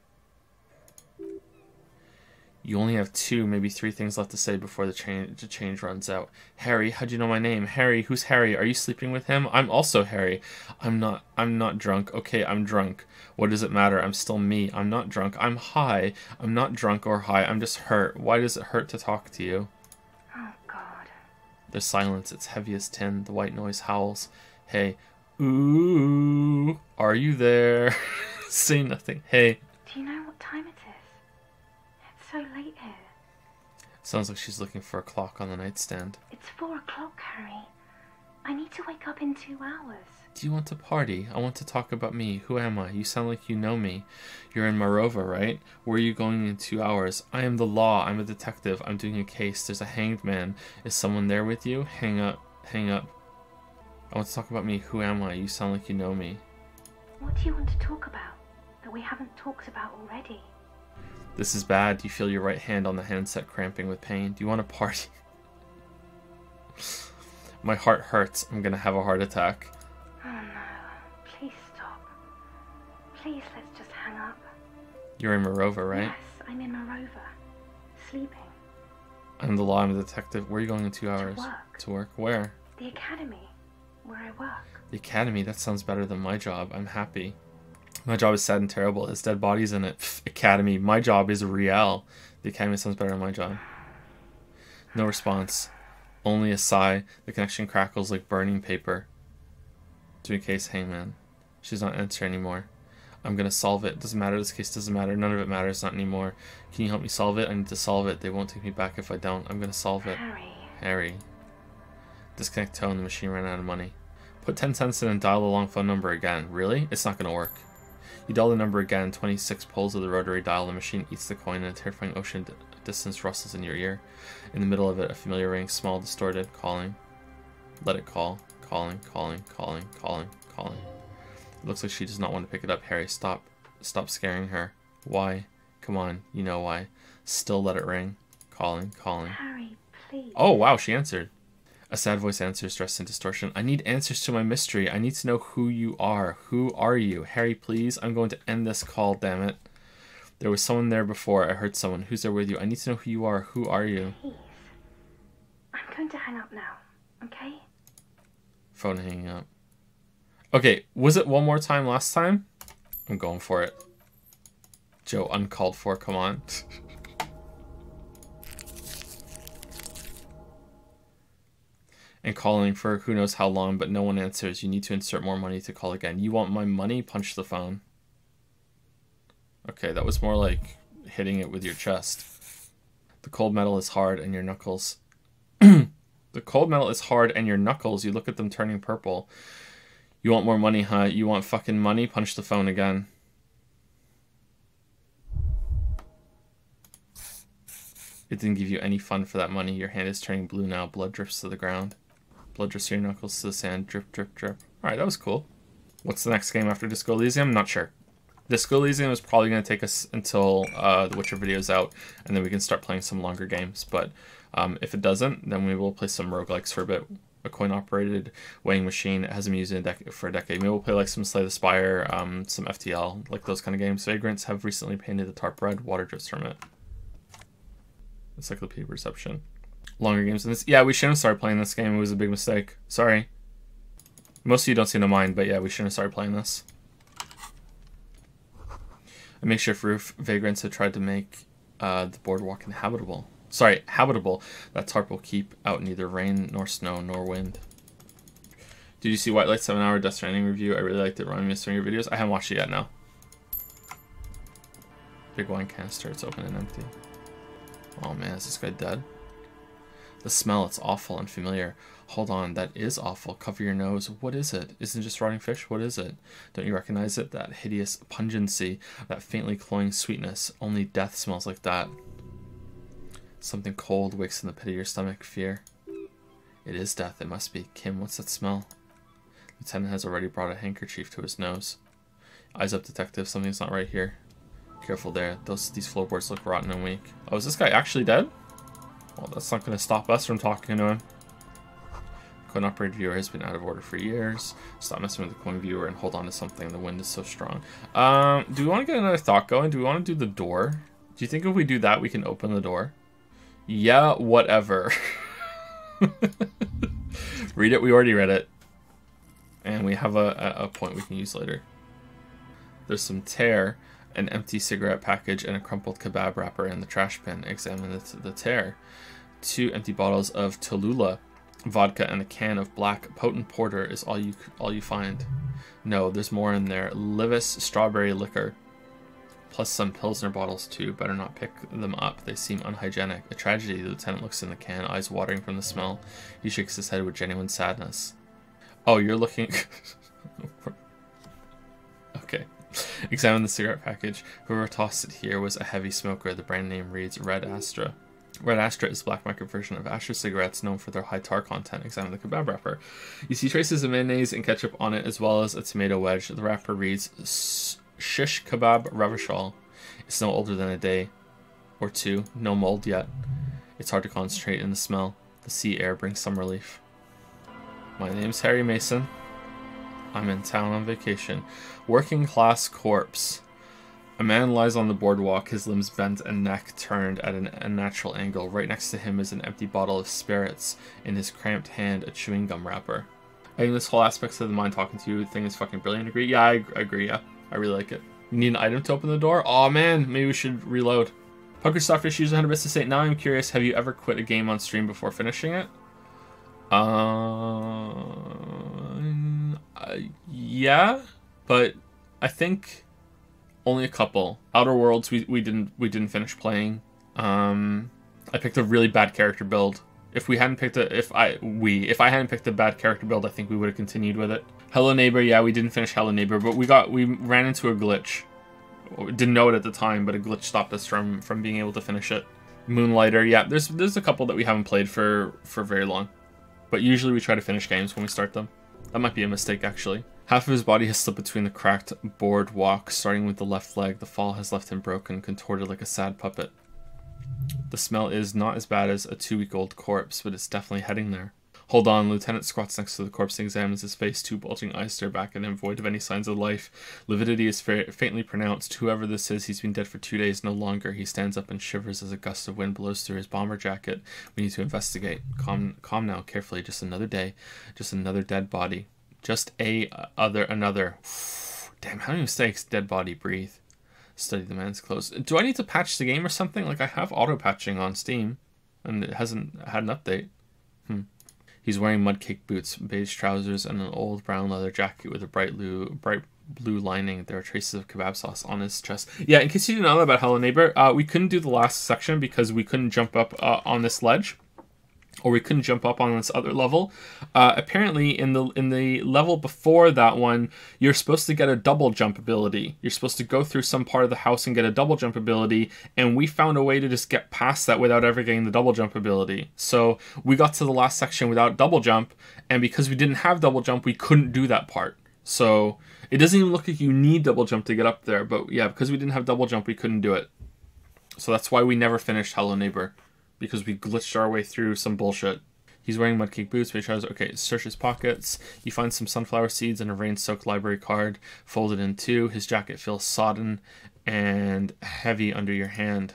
You only have two, maybe three things left to say before the change the change runs out. Harry, how'd you know my name? Harry, who's Harry? Are you sleeping with him? I'm also Harry. I'm not I'm not drunk. Okay, I'm drunk. What does it matter? I'm still me. I'm not drunk. I'm high. I'm not drunk or high. I'm just hurt. Why does it hurt to talk to you? There's silence. It's heavy as tin. The white noise howls. Hey, ooh, are you there? Say nothing. Hey. Do you know what time it is? It's so late here. Sounds like she's looking for a clock on the nightstand. It's four o'clock, Harry. I need to wake up in two hours. Do you want to party? I want to talk about me. Who am I? You sound like you know me. You're in Morova, right? Where are you going in two hours? I am the law. I'm a detective. I'm doing a case. There's a hanged man. Is someone there with you? Hang up. Hang up. I want to talk about me. Who am I? You sound like you know me. What do you want to talk about that we haven't talked about already? This is bad. You feel your right hand on the handset cramping with pain. Do you want to party? My heart hurts. I'm gonna have a heart attack. Please let's just hang up. You're in Morova, right? Yes, I'm in Morova. Sleeping. I'm the law. I'm a detective. Where are you going in two hours? To work. To work? Where? The academy, where I work. The academy. That sounds better than my job. I'm happy. My job is sad and terrible. It's dead bodies in it. Pff, academy. My job is real. The academy sounds better than my job. No response. Only a sigh. The connection crackles like burning paper. To a case hangman. She's not answering anymore. I'm gonna solve it. Doesn't matter. This case doesn't matter. None of it matters. Not anymore. Can you help me solve it? I need to solve it. They won't take me back if I don't. I'm gonna solve it. Harry. Harry. Disconnect tone. The machine ran out of money. Put 10 cents in and dial the long phone number again. Really? It's not gonna work. You dial the number again. 26 pulls of the rotary dial. The machine eats the coin and a terrifying ocean d- distance rustles in your ear. In the middle of it, a familiar ring, small, distorted, calling. Let it call. Calling, calling, calling, calling, calling. It looks like she does not want to pick it up. Harry, stop. Stop scaring her. Why? Come on, you know why. Still let it ring. Calling, calling. Harry, please. Oh, wow, she answered. A sad voice answers, dressed in distortion. I need answers to my mystery. I need to know who you are. Who are you? Harry, please. I'm going to end this call, damn it. There was someone there before. I heard someone. Who's there with you? I need to know who you are. Who are you? Please. I'm going to hang up now, okay? Phone hanging up. Okay, was it one more time last time? I'm going for it. Joe, uncalled for, come on. and calling for who knows how long, but no one answers. You need to insert more money to call again. You want my money? Punch the phone. Okay, that was more like hitting it with your chest. The cold metal is hard and your knuckles. the cold metal is hard and your knuckles, you look at them turning purple. You want more money, huh? You want fucking money? Punch the phone again. It didn't give you any fun for that money. Your hand is turning blue now. Blood drips to the ground. Blood drips to your knuckles to the sand. Drip, drip, drip. Alright, that was cool. What's the next game after Disco Elysium? Not sure. Disco Elysium is probably going to take us until uh, the Witcher video is out, and then we can start playing some longer games. But um, if it doesn't, then we will play some roguelikes for a bit. A coin-operated weighing machine it hasn't been used in a dec- for a decade. Maybe we'll play like some Slay the Spire, um, some FTL, like those kind of games. Vagrants have recently painted the tarp red. Water drips from it. Encyclopedia Reception. Longer games than this. Yeah, we shouldn't have started playing this game. It was a big mistake. Sorry. Most of you don't seem to mind, but yeah, we shouldn't have started playing this. A makeshift roof. Vagrants have tried to make uh, the boardwalk inhabitable. Sorry, habitable. That tarp will keep out neither rain, nor snow, nor wind. Did you see White Light 7 Hour Death Stranding review? I really liked it. Remind me of some of your videos. I haven't watched it yet, no. Big wine canister. It's open and empty. Oh man, is this guy dead? The smell, it's awful and familiar. Hold on, that is awful. Cover your nose. What is it? Isn't it just rotting fish? What is it? Don't you recognize it? That hideous pungency, that faintly cloying sweetness. Only death smells like that. Something cold wakes in the pit of your stomach. Fear. It is death. It must be. Kim, what's that smell? Lieutenant has already brought a handkerchief to his nose. Eyes up, detective. Something's not right here. Careful there. Those these floorboards look rotten and weak. Oh, is this guy actually dead? Well, that's not going to stop us from talking to him. Coin operated viewer has been out of order for years. Stop messing with the coin viewer and hold on to something. The wind is so strong. Um, do we want to get another thought going? Do we want to do the door? Do you think if we do that, we can open the door? Yeah, whatever. read it. We already read it. And we have a, a, point we can use later. There's some tear an empty cigarette package, and a crumpled kebab wrapper in the trash bin. Examine the, the tear. Two empty bottles of Tallulah vodka and a can of black potent porter is all you all you find. No, there's more in there. Livis strawberry liquor, plus some pilsner bottles too. Better not pick them up. They seem unhygienic. A tragedy. The lieutenant looks in the can, eyes watering from the smell. He shakes his head with genuine sadness. Oh, you're looking. okay. Examine the cigarette package. Whoever tossed it here was a heavy smoker. The brand name reads Red Astra. Red Astra is the black market version of Astra cigarettes known for their high tar content. Examine the kebab wrapper. You see traces of mayonnaise and ketchup on it as well as a tomato wedge. The wrapper reads Shish Kebab Revachol. It's no older than a day or two. No mold yet. It's hard to concentrate in the smell. The sea air brings some relief. My name's Harry Mason. I'm in town on vacation. Working class corpse. A man lies on the boardwalk, his limbs bent and neck turned at an unnatural angle. Right next to him is an empty bottle of spirits. In his cramped hand, a chewing gum wrapper. I think this whole aspects of the mind talking to you thing is fucking brilliant. Agree? Yeah, I agree. Yeah, I really like it. You need an item to open the door? Oh man, maybe we should reload. Poker Starfish uses 100 bits to say, now I'm curious, have you ever quit a game on stream before finishing it? Uh, uh, yeah, but I think only a couple. Outer Worlds we, we didn't we didn't finish playing. Um, I picked a really bad character build. If we hadn't picked a if I we if I hadn't picked a bad character build, I think we would have continued with it. Hello Neighbor, yeah, we didn't finish Hello Neighbor, but we got we ran into a glitch. Didn't know it at the time, but a glitch stopped us from from being able to finish it. Moonlighter, yeah, there's there's a couple that we haven't played for for very long. But usually we try to finish games when we start them. That might be a mistake actually. Half of his body has slipped between the cracked boardwalk, starting with the left leg. The fall has left him broken, contorted like a sad puppet. The smell is not as bad as a two-week-old corpse, but it's definitely heading there. Hold on, Lieutenant squats next to the corpse and examines his face. Two bulging eyes stare back at him, void of any signs of life. Lividity is fa- faintly pronounced. Whoever this is, he's been dead for two days, no longer. He stands up and shivers as a gust of wind blows through his bomber jacket. We need to investigate. Calm, calm now, carefully. Just another day. Just another dead body. Just a uh, other another. Damn, how many mistakes? Dead body, breathe. Study the man's clothes. Do I need to patch the game or something? Like I have auto patching on Steam, and it hasn't had an update. Hmm. He's wearing mudcake boots, beige trousers, and an old brown leather jacket with a bright blue, bright blue lining. There are traces of kebab sauce on his chest. Yeah, in case you didn't know about Hello Neighbor, uh, we couldn't do the last section because we couldn't jump up uh, on this ledge or we couldn't jump up on this other level. Uh, apparently, in the in the level before that one, you're supposed to get a double jump ability. You're supposed to go through some part of the house and get a double jump ability, and we found a way to just get past that without ever getting the double jump ability. So we got to the last section without double jump, and because we didn't have double jump, we couldn't do that part. So it doesn't even look like you need double jump to get up there, but yeah, because we didn't have double jump, we couldn't do it. So that's why we never finished Hello Neighbor because we glitched our way through some bullshit. He's wearing mudcake boots, he tries, okay, search his pockets. You find some sunflower seeds and a rain soaked library card folded in two. His jacket feels sodden and heavy under your hand.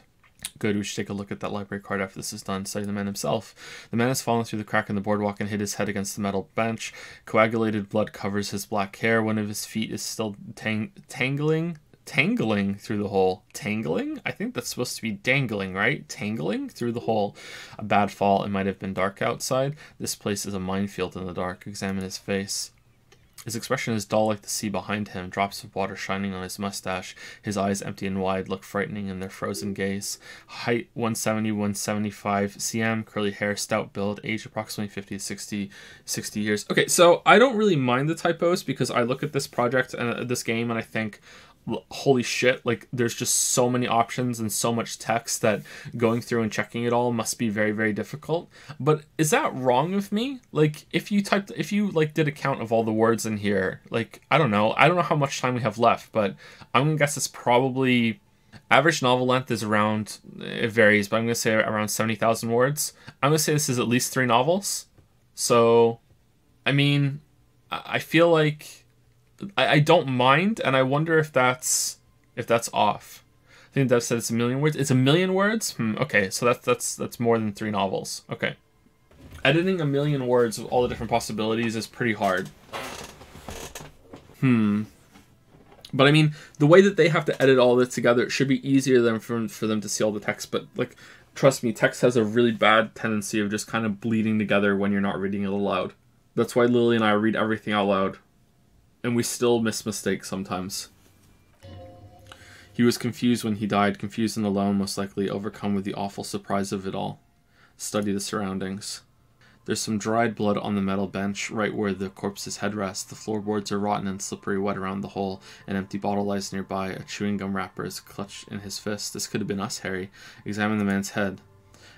Good, we should take a look at that library card after this is done. Study the man himself. The man has fallen through the crack in the boardwalk and hit his head against the metal bench. Coagulated blood covers his black hair. One of his feet is still tang- tangling tangling through the hole. Tangling? I think that's supposed to be dangling, right? Tangling through the hole. A bad fall. It might have been dark outside. This place is a minefield in the dark. Examine his face. His expression is dull like the sea behind him, drops of water shining on his mustache. His eyes, empty and wide, look frightening in their frozen gaze. Height 170 175 cm, curly hair, stout build, age approximately 50 to 60, 60 years. Okay, so I don't really mind the typos because I look at this project and uh, this game and I think, holy shit like there's just so many options and so much text that going through and checking it all must be very very difficult. But is that wrong of me? Like if you typed if you like did a count of all the words in here like i don't know. I don't know how much time we have left but i'm gonna guess it's probably average novel length is around it varies but i'm gonna say around 70000 words. I'm gonna say this is at least three novels. So i mean i feel like I, I don't mind, and I wonder if that's if that's off. I think Dev said it's a million words. It's a million words. Hmm, okay, so that's that's that's more than three novels. Okay, editing a million words with all the different possibilities is pretty hard. Hmm. But I mean, the way that they have to edit all this together, it should be easier than for, for them to see all the text. But like, trust me, text has a really bad tendency of just kind of bleeding together when you're not reading it aloud. That's why Lily and I read everything out loud and we still miss mistakes sometimes. He was confused when he died, confused and alone, most likely overcome with the awful surprise of it all. Study the surroundings. There's some dried blood on the metal bench, right where the corpse's head rests. The floorboards are rotten and slippery wet around the hole. An empty bottle lies nearby. A chewing gum wrapper is clutched in his fist. This could have been us, Harry. Examine the man's head.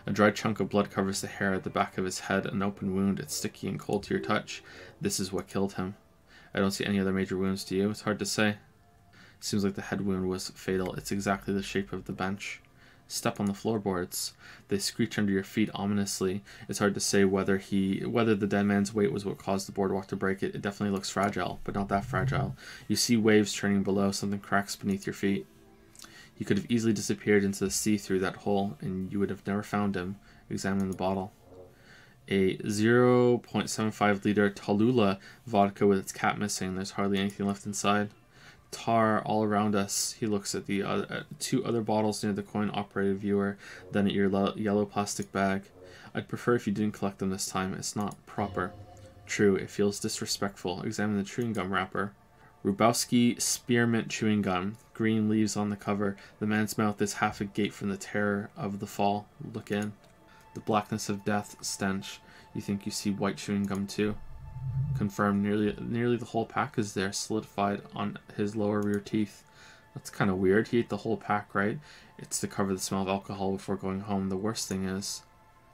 A dried chunk of blood covers the hair at the back of his head. An open wound. It's sticky and cold to your touch. This is what killed him. I don't see any other major wounds to you. It's hard to say. Seems like the head wound was fatal. It's exactly the shape of the bench. Step on the floorboards. They screech under your feet ominously. It's hard to say whether he whether the dead man's weight was what caused the boardwalk to break it. It definitely looks fragile, but not that fragile. You see waves churning below, something cracks beneath your feet. He could have easily disappeared into the sea through that hole, and you would have never found him. Examine the bottle. A 0.75 liter Tallulah vodka with its cap missing. There's hardly anything left inside. Tar all around us. He looks at the other, at two other bottles near the coin operated viewer, then at your yellow plastic bag. I'd prefer if you didn't collect them this time. It's not proper. True, it feels disrespectful. Examine the chewing gum wrapper. Rubowski Spearmint Chewing Gum. Green leaves on the cover. The man's mouth is half agape from the terror of the fall. Look in. The blackness of death stench. You think you see white chewing gum too? Confirmed. Nearly, nearly the whole pack is there, solidified on his lower rear teeth. That's kind of weird. He ate the whole pack, right? It's to cover the smell of alcohol before going home. The worst thing is,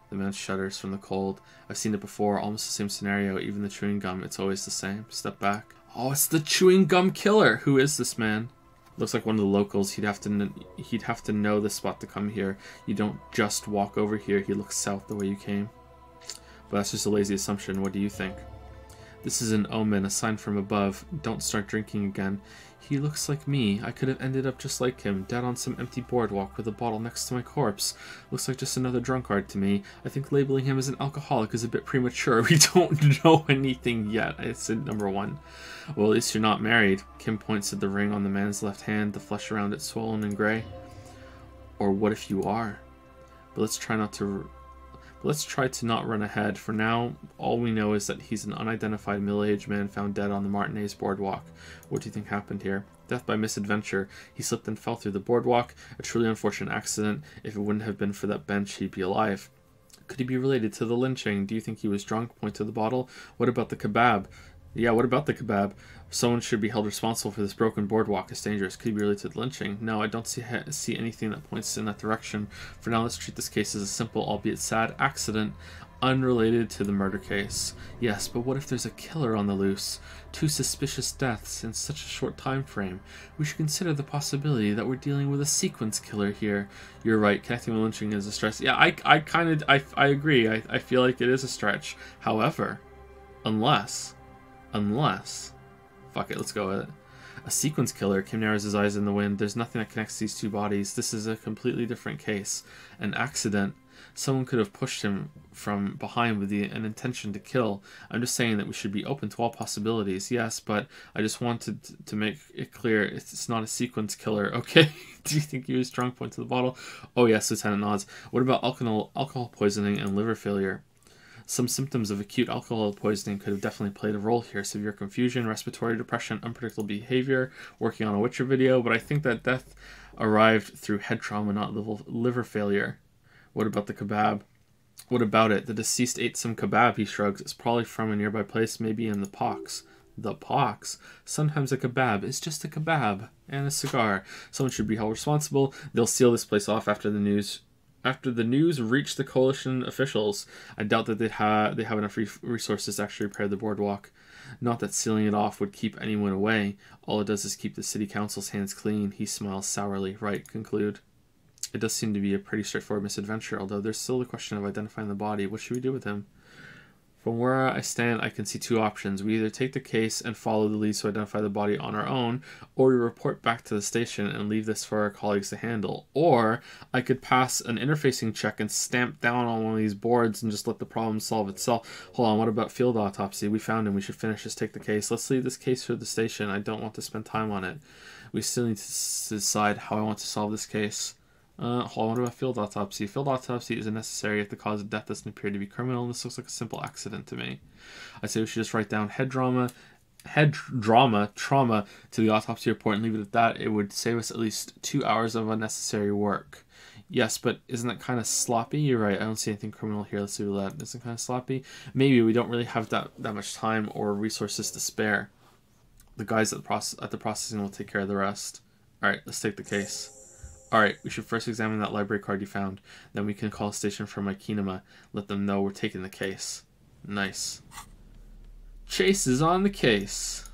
the man shudders from the cold. I've seen it before, almost the same scenario. Even the chewing gum, it's always the same. Step back. Oh, it's the chewing gum killer. Who is this man? Looks like one of the locals. He'd have to he'd have to know the spot to come here. You don't just walk over here. He looks south the way you came. But that's just a lazy assumption. What do you think? This is an omen, a sign from above. Don't start drinking again. He looks like me. I could have ended up just like him, dead on some empty boardwalk with a bottle next to my corpse. Looks like just another drunkard to me. I think labeling him as an alcoholic is a bit premature. We don't know anything yet. I said number one. Well, at least you're not married. Kim points at the ring on the man's left hand, the flesh around it swollen and gray. Or what if you are? But let's try not to let's try to not run ahead. For now, all we know is that he's an unidentified middle-aged man found dead on the Martinaise boardwalk. What do you think happened here? Death by misadventure. He slipped and fell through the boardwalk. A truly unfortunate accident. If it wouldn't have been for that bench, he'd be alive. Could he be related to the lynching? Do you think he was drunk? Point to the bottle. What about the kebab? Yeah, what about the kebab? Someone should be held responsible for this broken boardwalk. It's dangerous. Could be related to lynching. No, I don't see see anything that points in that direction. For now, let's treat this case as a simple, albeit sad, accident unrelated to the murder case. Yes, but what if there's a killer on the loose? Two suspicious deaths in such a short time frame. We should consider the possibility that we're dealing with a sequence killer here. You're right, connecting with lynching is a stretch. Yeah, I, I kind of, I, I agree. I, I feel like it is a stretch. However, unless Unless. Fuck it, let's go with it. A sequence killer. Kim narrows his eyes in the wind. There's nothing that connects these two bodies. This is a completely different case. An accident. Someone could have pushed him from behind with the, an intention to kill. I'm just saying that we should be open to all possibilities. Yes, but I just wanted to make it clear it's, it's not a sequence killer. Okay? Do you think he was drunk? Point to the bottle. Oh yes, Lieutenant nods. What about alcohol, alcohol poisoning and liver failure? Some symptoms of acute alcohol poisoning could have definitely played a role here. Severe confusion, respiratory depression, unpredictable behavior, working on a Witcher video, but I think that death arrived through head trauma, not liver failure. What about the kebab? What about it? The deceased ate some kebab, he shrugs. It's probably from a nearby place, maybe in the pox. The pox? Sometimes a kebab is just a kebab and a cigar. Someone should be held responsible. They'll seal this place off after the news after the news reached the coalition officials, I doubt that they have they have enough re- resources to actually repair the boardwalk. Not that sealing it off would keep anyone away. All it does is keep the city council's hands clean. He smiles sourly. Right, conclude. It does seem to be a pretty straightforward misadventure, although there's still the question of identifying the body. What should we do with him? From where I stand, I can see two options. We either take the case and follow the lead to identify the body on our own, or we report back to the station and leave this for our colleagues to handle. Or I could pass an interfacing check and stamp down on one of these boards and just let the problem solve itself. Hold on, what about field autopsy? We found him. We should finish. Just take the case. Let's leave this case for the station. I don't want to spend time on it. We still need to decide how I want to solve this case. Uh, hold on, what about field autopsy? Field autopsy isn't necessary if the cause of death doesn't appear to be criminal. This looks like a simple accident to me. I say we should just write down head drama, head drama, trauma to the autopsy report and leave it at that. It would save us at least two hours of unnecessary work. Yes, but isn't that kind of sloppy? You're right. I don't see anything criminal here. Let's do that. Isn't kind of sloppy? Maybe we don't really have that that much time or resources to spare. The guys at the process at the processing will take care of the rest. All right, let's take the case. Alright, we should first examine that library card you found. Then we can call a station from my Kineema. Let them know we're taking the case. Nice. Chase is on the case.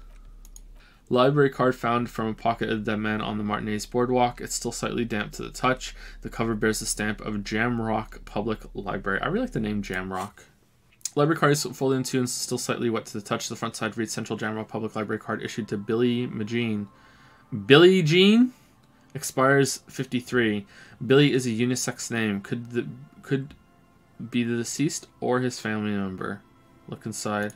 Library card found from a pocket of the dead man on the Martinaise boardwalk. It's still slightly damp to the touch. The cover bears the stamp of Jamrock Public Library. I really like the name Jamrock. Library card is folded in two and still slightly wet to the touch. The front side reads Central Jamrock Public Library card issued to Billy Magine. Billy Jean? Expires 53. Billy is a unisex name. Could the could be the deceased or his family member. Look inside.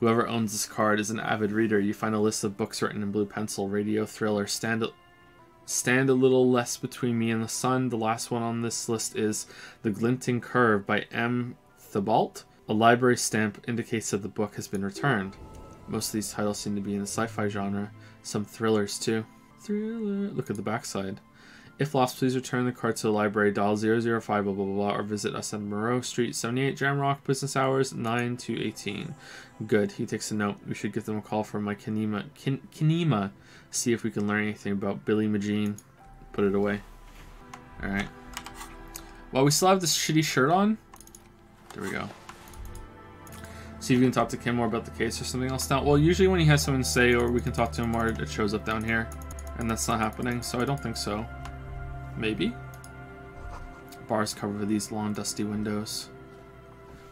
Whoever owns this card is an avid reader. You find a list of books written in blue pencil, radio, thriller, stand Stand a Little Less Between Me and the Sun. The last one on this list is The Glinting Curve by M. Thibault. A library stamp indicates that the book has been returned. Most of these titles seem to be in the sci-fi genre. Some thrillers too. Thriller. Look at the backside. If lost, please return the card to the library, dial 005 blah blah blah, blah or visit us on Moreau Street, 78 Jamrock, business hours 9 to 18. Good, he takes a note. We should give them a call from my Kineema, Kin, Kineema, see if we can learn anything about Billy Magine. Put it away. Alright. Well, we still have this shitty shirt on. There we go. See if we can talk to Kim more about the case or something else now. Well, usually when he has something to say or we can talk to him more, it shows up down here. And that's not happening, so I don't think so. Maybe? Bars cover these long, dusty windows.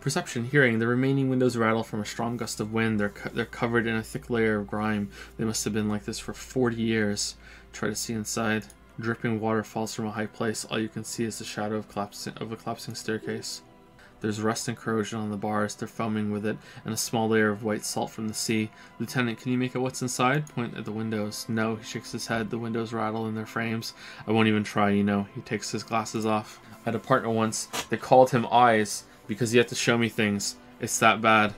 Perception, hearing. The remaining windows rattle from a strong gust of wind. They're, co they're covered in a thick layer of grime. They must have been like this for 40 years. Try to see inside. Dripping water falls from a high place. All you can see is the shadow of, collapsing, of a collapsing staircase. There's rust and corrosion on the bars, they're foaming with it, and a small layer of white salt from the sea. Lieutenant, can you make out what's inside? Point at the windows. No, he shakes his head. The windows rattle in their frames. I won't even try, you know. He takes his glasses off. I had a partner once. They called him Eyes because he had to show me things. It's that bad.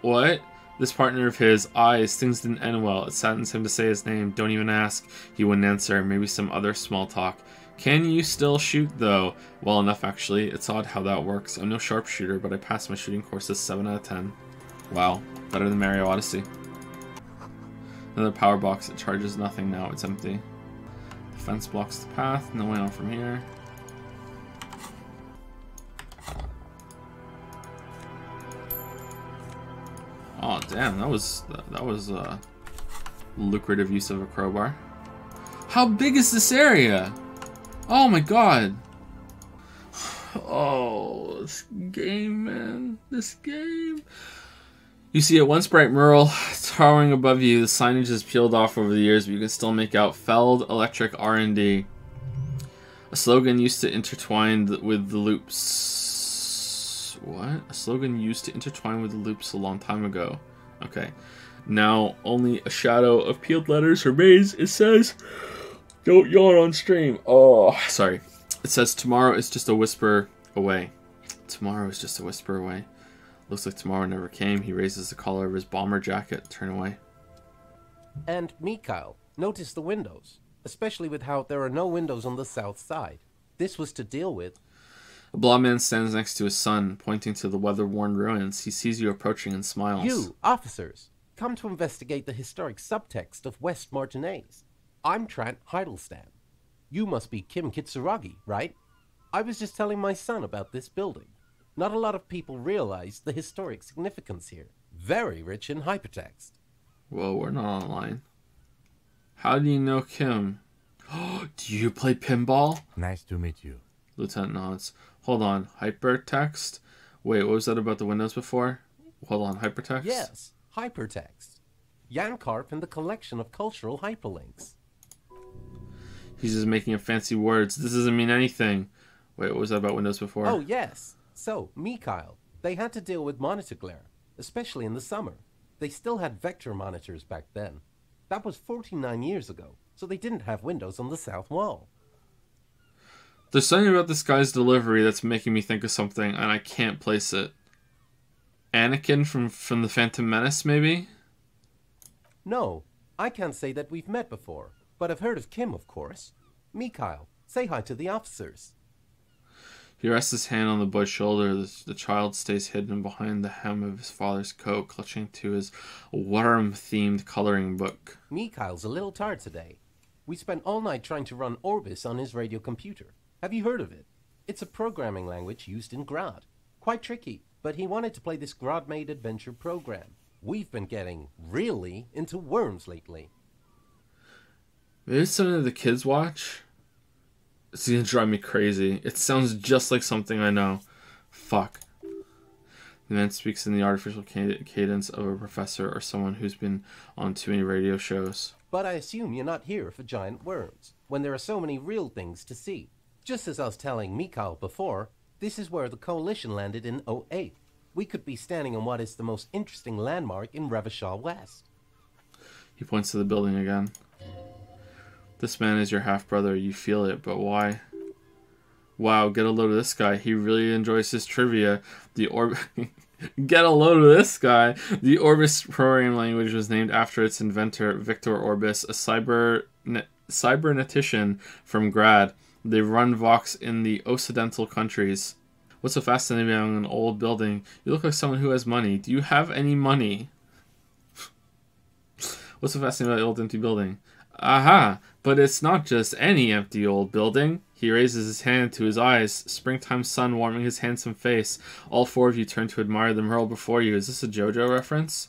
What? This partner of his, eyes, things didn't end well. It saddens him to say his name. Don't even ask. He wouldn't answer. Maybe some other small talk. Can you still shoot, though? Well enough, actually. It's odd how that works. I'm no sharpshooter, but I passed my shooting courses 7 out of 10. Wow. Better than Mario Odyssey. Another power box. It charges nothing now. It's empty. The fence blocks the path. No way on from here. Oh, damn. That was... That was a lucrative use of a crowbar. How big is this area? Oh my god. Oh, this game, man. This game. You see a once bright mural towering above you. The signage is peeled off over the years, but you can still make out Feld Electric R&D. A slogan used to intertwine with the loops. What? A slogan used to intertwine with the loops a long time ago. Okay. Now only a shadow of peeled letters remains. It says... Don't yawn on stream. Oh, sorry. It says tomorrow is just a whisper away. Tomorrow is just a whisper away. Looks like tomorrow never came. He raises the collar of his bomber jacket. Turn away. And Mikhail, notice the windows, especially with how there are no windows on the south side. This was to deal with. A blond man stands next to his son, pointing to the weather-worn ruins. He sees you approaching and smiles. You, officers, come to investigate the historic subtext of West Martinaise. I'm Trant Heidelstein. You must be Kim Kitsuragi, right? I was just telling my son about this building. Not a lot of people realize the historic significance here. Very rich in hypertext. Well, we're not online. How do you know Kim? do you play pinball? Nice to meet you. Lieutenant nods. Hold on, hypertext? Wait, what was that about the windows before? Hold on, hypertext? Yes, hypertext. Jan Karp and the collection of cultural hyperlinks. He's just making up fancy words. This doesn't mean anything. Wait, what was that about Windows before? Oh, yes. So, Mikhail, they had to deal with monitor glare, especially in the summer. They still had vector monitors back then. That was 49 years ago, so they didn't have windows on the south wall. There's something about this guy's delivery that's making me think of something, and I can't place it. Anakin from, from the Phantom Menace, maybe? No, I can't say that we've met before, but I've heard of Kim, of course. Mikhail, say hi to the officers. He rests his hand on the boy's shoulder. The, the, child stays hidden behind the hem of his father's coat, clutching to his worm-themed coloring book. Mikhail's a little tired today. We spent all night trying to run Orbis on his radio computer. Have you heard of it? It's a programming language used in Graad. Quite tricky, but he wanted to play this Graad-made adventure program. We've been getting really into worms lately. Maybe it's something that the kids watch. It's gonna drive me crazy. It sounds just like something I know. Fuck. The man speaks in the artificial cadence of a professor or someone who's been on too many radio shows. But I assume you're not here for giant worms, when there are so many real things to see. Just as I was telling Mikhail before, this is where the coalition landed in 08. We could be standing on what is the most interesting landmark in Revachol West. He points to the building again. This man is your half brother. You feel it, but why? Wow, get a load of this guy. He really enjoys his trivia. The orb. get a load of this guy. The Orbis programming language was named after its inventor, Victor Orbis, a cyber cybernetician from Graad. They run Vox in the Occidental countries. What's so fascinating about an old building? You look like someone who has money. Do you have any money? What's so fascinating about the old empty building? Aha! But it's not just any empty old building. He raises his hand to his eyes, springtime sun warming his handsome face. All four of you turn to admire the mural before you. Is this a JoJo reference?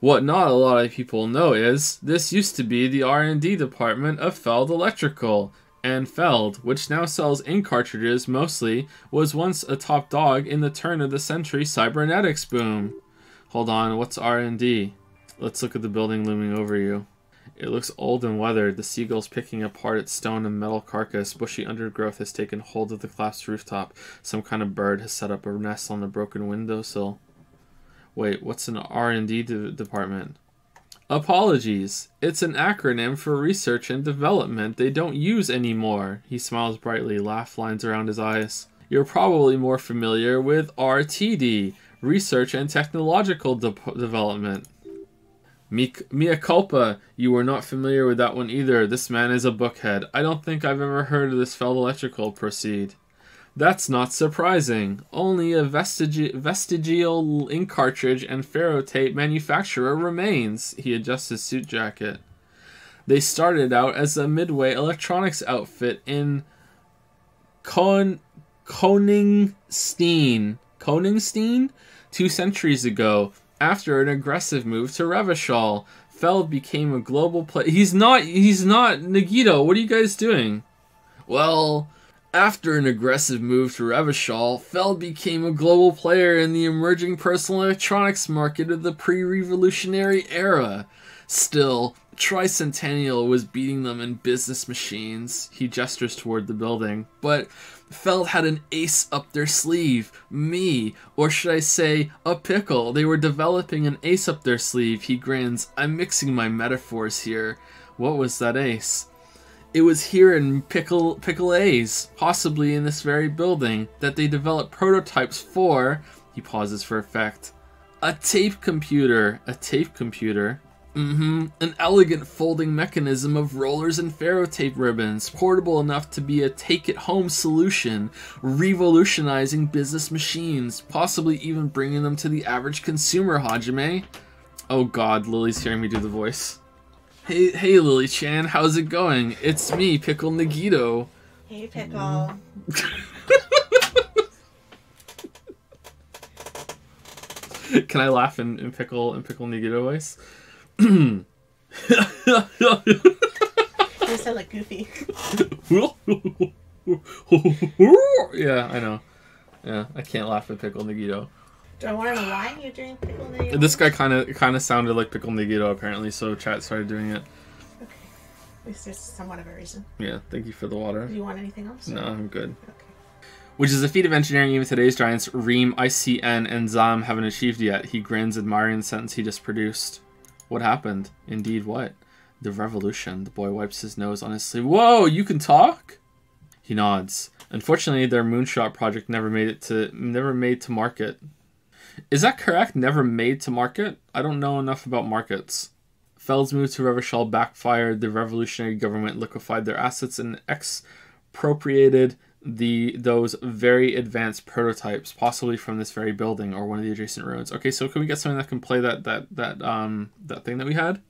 What not a lot of people know is this used to be the R&D department of Feld Electrical, and Feld, which now sells ink cartridges mostly, was once a top dog in the turn of the century cybernetics boom. Hold on, what's R&D? Let's look at the building looming over you. It looks old and weathered, the seagulls picking apart its stone and metal carcass. Bushy undergrowth has taken hold of the collapsed rooftop. Some kind of bird has set up a nest on the broken windowsill. Wait, what's an R&D de- department? Apologies. It's an acronym for research and development they don't use anymore. He smiles brightly, laugh lines around his eyes. You're probably more familiar with RTD, Research and Technological De- Development. Mia culpa, you were not familiar with that one either. This man is a bookhead. I don't think I've ever heard of this Feld Electrical proceed. That's not surprising. Only a vestigi- vestigial ink cartridge and ferrotape manufacturer remains. He adjusts his suit jacket. They started out as a Midway electronics outfit in Kon- Koningsteen. Koningsteen? Two centuries ago, after an aggressive move to Revachol, Feld became a global player. He's not. He's not Nagito. What are you guys doing? Well, after an aggressive move to Revachol, Feld became a global player in the emerging personal electronics market of the pre-revolutionary era. Still, Tricentennial was beating them in business machines. He gestures toward the building, but Feld had an ace up their sleeve. Me. Or should I say, a pickle. They were developing an ace up their sleeve. He grins. I'm mixing my metaphors here. What was that ace? It was here in Pickle Pickle A's, possibly in this very building, that they developed prototypes for. He pauses for effect. A tape computer. A tape computer. Mm-hmm. An elegant folding mechanism of rollers and ferrotape ribbons, portable enough to be a take-it-home solution, revolutionizing business machines, possibly even bringing them to the average consumer, Hajime. Oh god, Lily's hearing me do the voice. Hey, hey, Lily Chan, how's it going? It's me, Pickle Nagito. Hey, Pickle. Can I laugh in, in Pickle in Pickle Nagito voice? You sound like Goofy. yeah, I know. Yeah, I can't laugh at Pickle Nagito. Do I want to know why you're doing Pickle Nagito? This guy kind of kind of sounded like Pickle Nagito apparently, so chat started doing it. Okay, at least there's somewhat of a reason. Yeah, thank you for the water. Do you want anything else? No, I'm good. Which is a feat of engineering even today's giants Reem, ICN, and Zam haven't achieved yet. He grins, admiring the sentence he just produced. What happened? Indeed, what? The revolution. The boy wipes his nose on his sleeve. Whoa, you can talk? He nods. Unfortunately, their moonshot project never made it to never made to market. Is that correct? Never made to market? I don't know enough about markets. Feld's move to Revachol backfired. The revolutionary government liquefied their assets and expropriated the those very advanced prototypes, possibly from this very building or one of the adjacent ruins. Okay, so can we get something that can play that that that um that thing that we had?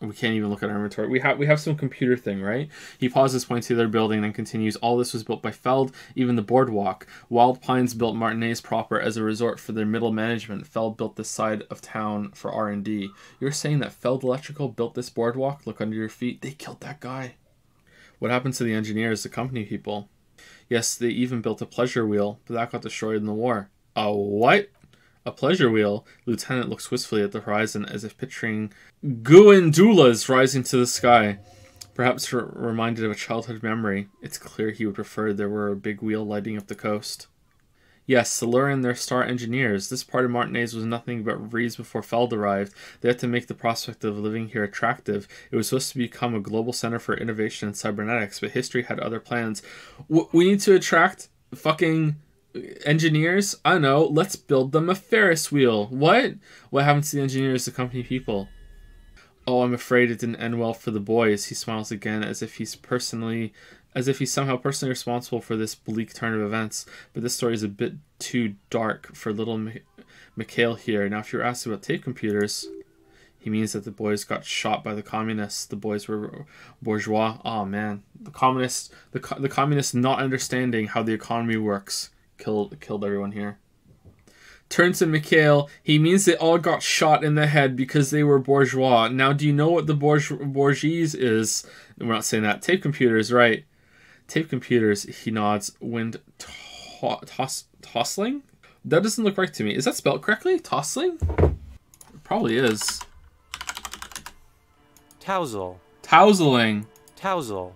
We can't even look at our inventory. We have we have some computer thing, right? He pauses, points to their building, then continues. All this was built by Feld, even the boardwalk. Wild Pines built Martinaise proper as a resort for their middle management. Feld built this side of town for R and D. You're saying that Feld Electrical built this boardwalk? Look under your feet. They killed that guy. What happened to the engineers, the company people? Yes, they even built a pleasure wheel, but that got destroyed in the war. A what? A pleasure wheel. Lieutenant looks wistfully at the horizon as if picturing Guindulas rising to the sky. Perhaps reminded of a childhood memory. It's clear he would prefer there were a big wheel lighting up the coast. Yes, Salura and their star engineers. This part of Martinaise was nothing but reeds before Feld arrived. They had to make the prospect of living here attractive. It was supposed to become a global center for innovation in cybernetics, but history had other plans. W- we need to attract fucking engineers? I don't know. Let's build them a Ferris wheel. What? What happened to the engineers, the company people? Oh, I'm afraid it didn't end well for the boys. He smiles again as if he's personally as if he's somehow personally responsible for this bleak turn of events, but this story is a bit too dark for little Mi- Mikhail here. Now, if you're asked about tape computers, he means that the boys got shot by the communists. The boys were bourgeois. Oh man, the communists, the the communists not understanding how the economy works, killed killed everyone here. Turn to Mikhail. He means they all got shot in the head because they were bourgeois. Now, do you know what the bourge- bourgeois is? We're not saying that. Tape computers, right? Tape computers, he nods. Wind to- toss- tossling? That doesn't look right to me. Is that spelled correctly? Tossling? It probably is. Tousle. Tousling. Tousle.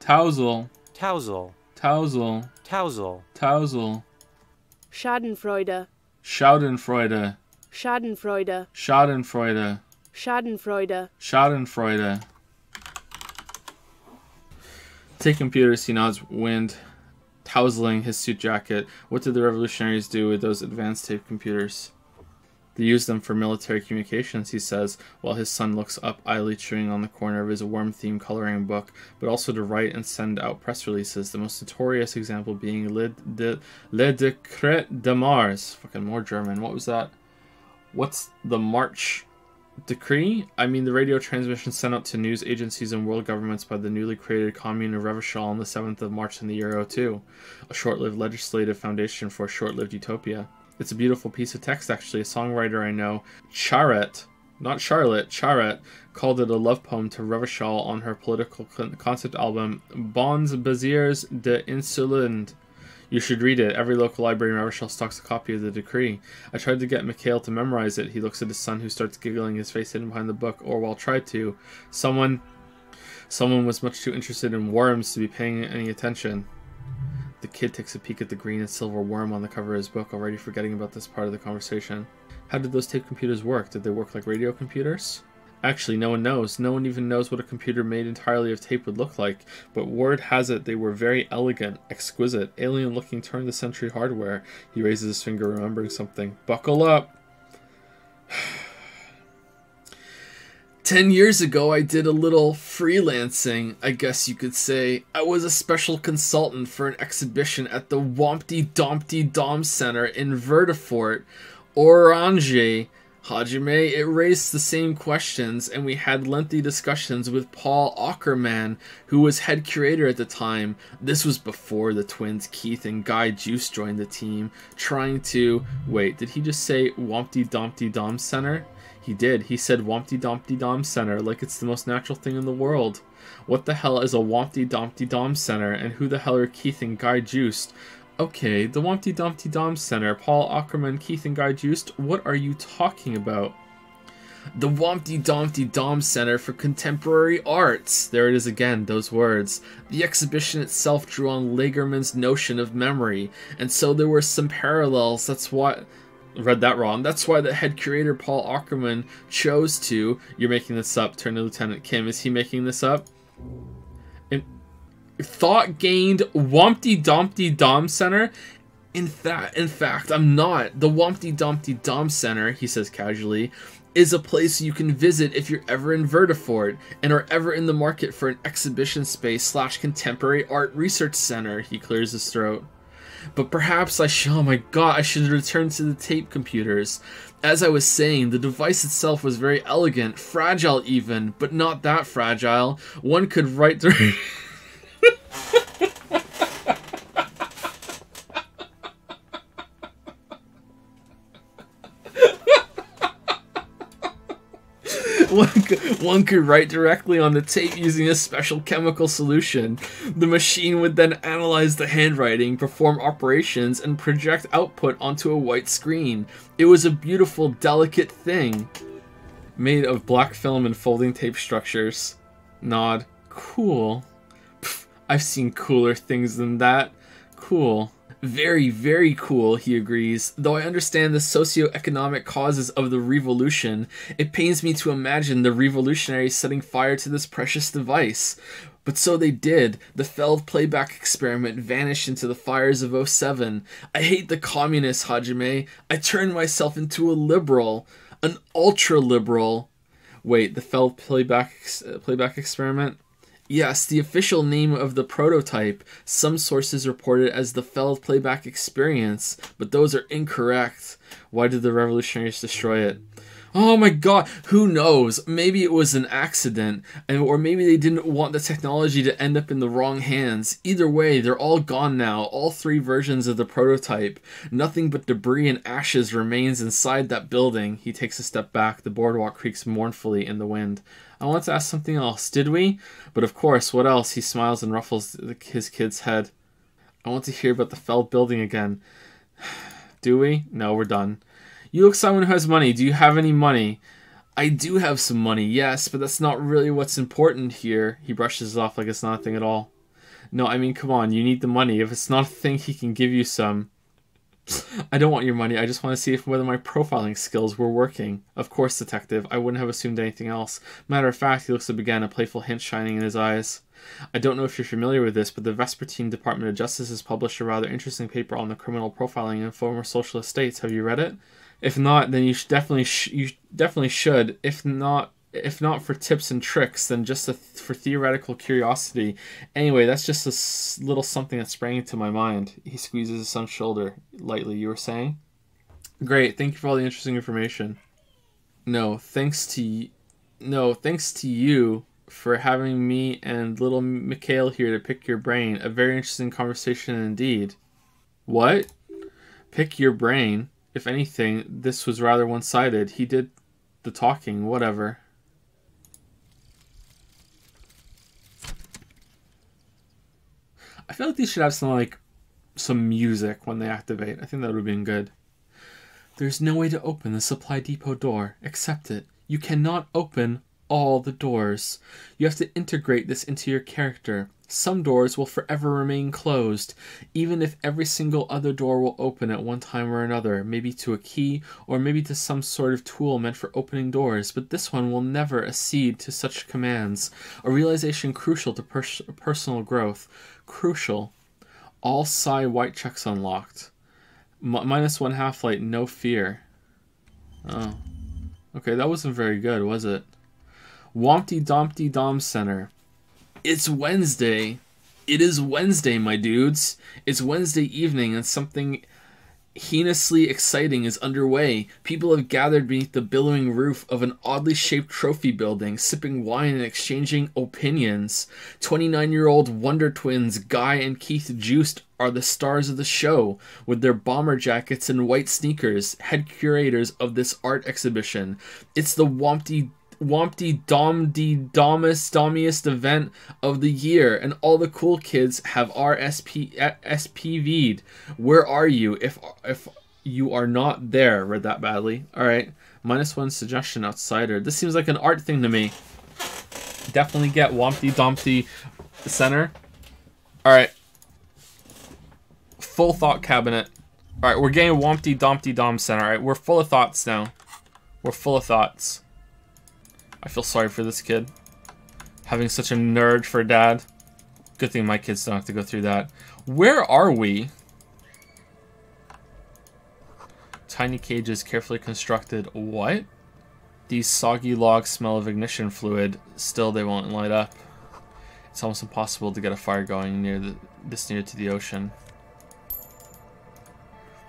Tousle. Tousle. Tousle. Tousle. Tousle. Schadenfreude. Schadenfreude. Schadenfreude. Schadenfreude. Schadenfreude. Schadenfreude. Take computers, he nods wind, tousling his suit jacket. What did the revolutionaries do with those advanced tape computers? They used them for military communications, he says, while his son looks up idly chewing on the corner of his warm-themed coloring book, but also to write and send out press releases, the most notorious example being Le, de, Le Decret de Mars. Fucking more German. What was that? What's the March decree? I mean, the radio transmission sent out to news agencies and world governments by the newly created Commune of Revachol on the 7th of March in the year 02, a short lived legislative foundation for a short lived utopia. It's a beautiful piece of text, actually. A songwriter I know, Charette, not Charlotte, Charette, called it a love poem to Revachol on her political concept album, Bons Beziers de Insulinde. You should read it. Every local library in Revachol stocks a copy of the decree. I tried to get Mikhail to memorize it. He looks at his son, who starts giggling, his face hidden behind the book. Orwell tried to. Someone, someone was much too interested in worms to be paying any attention. The kid takes a peek at the green and silver worm on the cover of his book, already forgetting about this part of the conversation. How did those tape computers work? Did they work like radio computers? Actually, no one knows. No one even knows what a computer made entirely of tape would look like, but word has it they were very elegant, exquisite, alien looking turn of the century hardware. He raises his finger, remembering something. Buckle up! Ten years ago, I did a little freelancing, I guess you could say. I was a special consultant for an exhibition at the Wompty Dompty Dom Center in Vredefort, Oranje. Hajime, it raised the same questions, and we had lengthy discussions with Paul Ackerman, who was head curator at the time. This was before the twins Keith and Guy Juice joined the team, trying to. Wait, did he just say Wompty Dompty Dom Center? He did. He said Wompty Dompty Dom Center like it's the most natural thing in the world. What the hell is a Wompty Dompty Dom Center, and who the hell are Keith and Guy Juiced? Okay, the Wompty Dumpty Dom Center, Paul Ackerman, Keith and Guy Juiced, what are you talking about? The Wompty Dumpty Dom Center for Contemporary Arts. There it is again, those words. The exhibition itself drew on Lagerman's notion of memory, and so there were some parallels. That's why. Read that wrong. That's why the head curator Paul Ackerman chose to. You're making this up. Turn to Lieutenant Kim. Is he making this up? Thought gained Wompty Dumpty Dom Center. In fact, in fact, I'm not. The Wompty Dumpty Dom Center, he says casually, is a place you can visit if you're ever in Vredefort and are ever in the market for an exhibition space slash contemporary art research center. He clears his throat. But perhaps I should. Oh my god, I should return to the tape computers. As I was saying, the device itself was very elegant, fragile even, but not that fragile. One could write through. One, could, one could write directly on the tape using a special chemical solution. The machine would then analyze the handwriting, perform operations, and project output onto a white screen. It was a beautiful, delicate thing. Made of black film and folding tape structures. Nod. Cool. I've seen cooler things than that. Cool. Very, very cool, he agrees. Though I understand the socio-economic causes of the revolution, it pains me to imagine the revolutionaries setting fire to this precious device. But so they did. The Feld playback experiment vanished into the fires of 07. I hate the communists, Hajime. I turned myself into a liberal. An ultra-liberal. Wait, the Feld playback, uh, playback experiment? Yes, the official name of the prototype. Some sources report it as the Feld playback experience, but those are incorrect. Why did the revolutionaries destroy it? Oh my god, who knows? Maybe it was an accident, and or maybe they didn't want the technology to end up in the wrong hands. Either way, they're all gone now, all three versions of the prototype. Nothing but debris and ashes remains inside that building. He takes a step back, the boardwalk creaks mournfully in the wind. I want to ask something else. Did we? But of course, what else? He smiles and ruffles his kid's head. I want to hear about the Feld building again. Do we? No, we're done. You look someone who has money. Do you have any money? I do have some money, yes, but that's not really what's important here. He brushes it off like it's not a thing at all. No, I mean, come on, you need the money. If it's not a thing, he can give you some. I don't want your money. I just want to see if whether my profiling skills were working. Of course, detective. I wouldn't have assumed anything else. Matter of fact, he looks up again, a playful hint shining in his eyes. I don't know if you're familiar with this, but the Vespertine Department of Justice has published a rather interesting paper on the criminal profiling in former socialist states. Have you read it? If not, then you definitely you definitely should. If not, if not for tips and tricks, then just th- for theoretical curiosity. Anyway, that's just a little something that sprang into my mind. He squeezes his son's shoulder lightly. You were saying? Great. Thank you for all the interesting information. No, thanks to no, thanks to you for having me and little Mikhail here to pick your brain. A very interesting conversation indeed. What? Pick your brain? If anything, this was rather one sided. He did the talking, whatever. I feel like these should have some like some music when they activate. I think that would have been good. There's no way to open the supply depot door. Accept it. You cannot open all the doors. You have to integrate this into your character. Some doors will forever remain closed, even if every single other door will open at one time or another, maybe to a key, or maybe to some sort of tool meant for opening doors, but this one will never accede to such commands. A realization crucial to pers- personal growth. Crucial. All psi white checks unlocked. M- minus one half light, no fear. Oh. Okay, that wasn't very good, was it? Wompty Dompty Dom Center. It's Wednesday. It is Wednesday, my dudes. It's Wednesday evening, and something heinously exciting is underway. People have gathered beneath the billowing roof of an oddly shaped trophy building, sipping wine and exchanging opinions. 29 year old Wonder Twins Guy and Keith Juiced are the stars of the show, with their bomber jackets and white sneakers, head curators of this art exhibition. It's the Wompty Wompty Dom D Domus Domiest event of the year, and all the cool kids have RSP uh, SPV'd. Where are you? If if you are not there, read that badly. All right, minus one suggestion outsider. This seems like an art thing to me. Definitely get Wompty Dompty Center. All right, full thought cabinet. All right, we're getting Wompty Dompty Dom Center. All right, we're full of thoughts now. We're full of thoughts. I feel sorry for this kid. Having such a nerd for dad. Good thing my kids don't have to go through that. Where are we? Tiny cages carefully constructed. What? These soggy logs smell of ignition fluid. Still, they won't light up. It's almost impossible to get a fire going near the, this near to the ocean.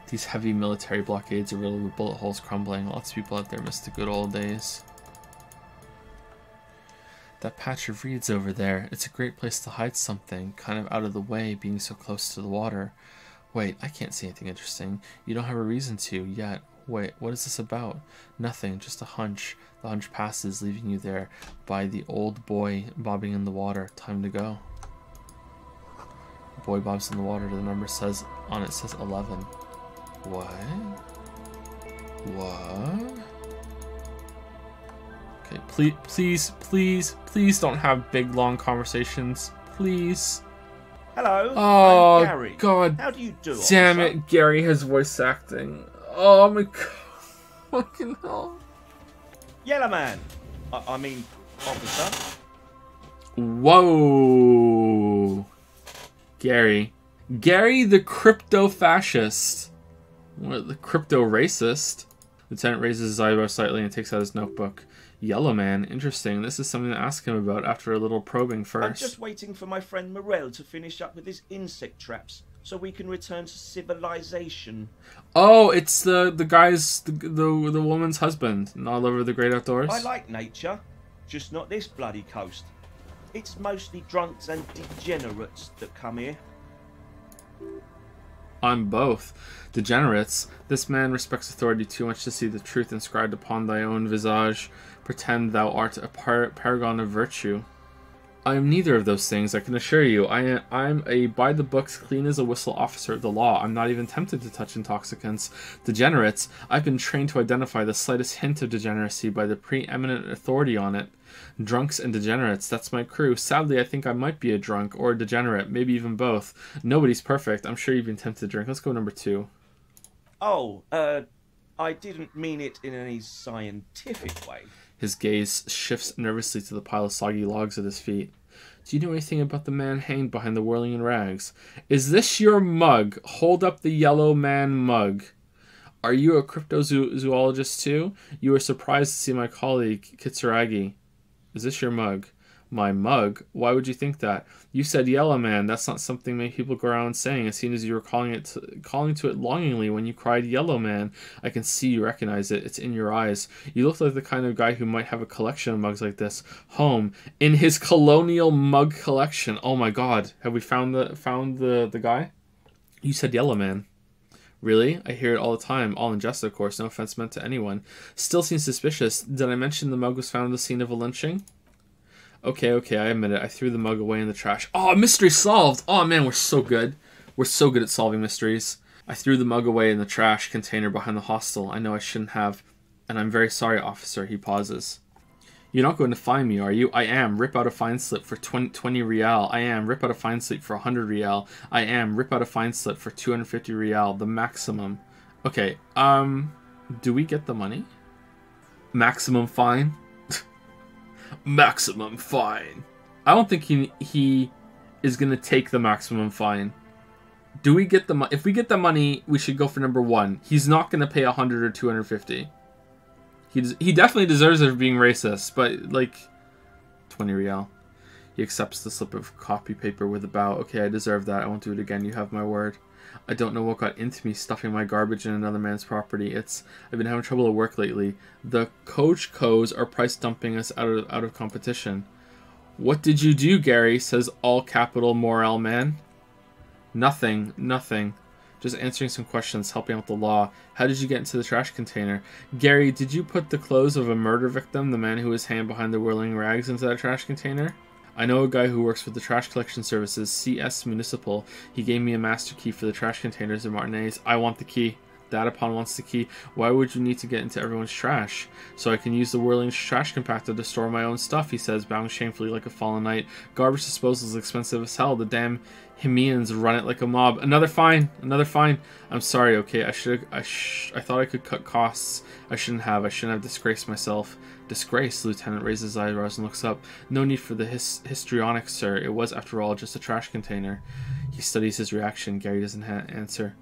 These heavy military blockades are riddled with bullet holes crumbling. Lots of people out there miss the good old days. That patch of reeds over there, it's a great place to hide something, kind of out of the way, being so close to the water. Wait, I can't see anything interesting. You don't have a reason to yet. Wait, what is this about? Nothing, just a hunch. The hunch passes, leaving you there by the old boy bobbing in the water. Time to go. Boy bobs in the water. The number says on it says 11. What? What? Okay, please, please, please, please don't have big long conversations. Please. Hello, Oh I'm Gary. God! How do you do, Damn officer? it, Gary has voice acting. Oh my god! Fucking hell! Yellow man. I, I mean, officer. Whoa! Gary, Gary, the crypto fascist, what the crypto racist. Lieutenant raises his eyebrow slightly and takes out his notebook. Yellow man, interesting. This is something to ask him about after a little probing first. I'm just waiting for my friend Morell to finish up with his insect traps so we can return to civilization. Oh, it's the the guy's the the, the woman's husband, not over the great outdoors. I like nature, just not this bloody coast. It's mostly drunks and degenerates that come here. I'm both. Degenerates. This man respects authority too much to see the truth inscribed upon thy own visage. Pretend thou art a par- paragon of virtue. I am neither of those things, I can assure you. I am I'm a by the books, clean as a whistle officer of the law. I'm not even tempted to touch intoxicants. Degenerates. I've been trained to identify the slightest hint of degeneracy by the preeminent authority on it. Drunks and degenerates, that's my crew. Sadly, I think I might be a drunk or a degenerate, maybe even both. Nobody's perfect. I'm sure you've been tempted to drink. Let's go number two. Oh, uh, I didn't mean it in any scientific way. His gaze shifts nervously to the pile of soggy logs at his feet. Do you know anything about the man hanged behind the Whirling-in-Rags? Is this your mug? Hold up the yellow man mug. Are you a cryptozoologist too? You were surprised to see my colleague Kitsuragi. Is this your mug? My mug? Why would you think that? You said yellow man. That's not something many people go around saying. As soon as you were calling it, to, calling to it longingly when you cried yellow man, I can see you recognize it. It's in your eyes. You look like the kind of guy who might have a collection of mugs like this home in his colonial mug collection. Oh my God! Have we found the found the the guy? You said yellow man. Really? I hear it all the time. All in jest, of course. No offense meant to anyone. Still seems suspicious. Did I mention the mug was found at the scene of a lynching? Okay, okay, I admit it. I threw the mug away in the trash. Oh, mystery solved! Oh man, we're so good. We're so good at solving mysteries. I threw the mug away in the trash container behind the hostel. I know I shouldn't have. And I'm very sorry, officer. He pauses. You're not going to find me, are you? I am. Rip out a fine slip for 20, 20 real. I am. Rip out a fine slip for 100 real. I am. Rip out a fine slip for 250 real. The maximum. Okay, um, do we get the money? Maximum fine? Maximum fine. I don't think he he is to take the maximum fine. Do we get the money? If we get the money, we should go for number one. He's not to pay 100 or 250. He he definitely deserves it for being racist, but like 20 real. He accepts the slip of copy paper with a bow. Okay, I deserve that. I won't do it again. You have my word. I don't know what got into me stuffing my garbage in another man's property. It's I've been having trouble at work lately. The coach co's are price dumping us out of out of competition. What did you do, Gary? says all capital Morell man. Nothing, nothing. Just answering some questions, helping out the law. How did you get into the trash container? Gary, did you put the clothes of a murder victim, the man who was hanged behind the whirling rags, into that trash container? I know a guy who works for the trash collection services, CS Municipal. He gave me a master key for the trash containers in Martinaise. I want the key. Datapon wants the key. Why would you need to get into everyone's trash? So I can use the whirling trash compactor to store my own stuff, he says, bowing shamefully like a fallen knight. Garbage disposal is expensive as hell. The damn Himians run it like a mob. Another fine. Another fine. I'm sorry, okay? I should I sh- I thought I could cut costs. I shouldn't have. I shouldn't have disgraced myself. Disgrace? The lieutenant raises his eyebrows and looks up. No need for the his- histrionics, sir. It was, after all, just a trash container. He studies his reaction. Gary doesn't ha- answer.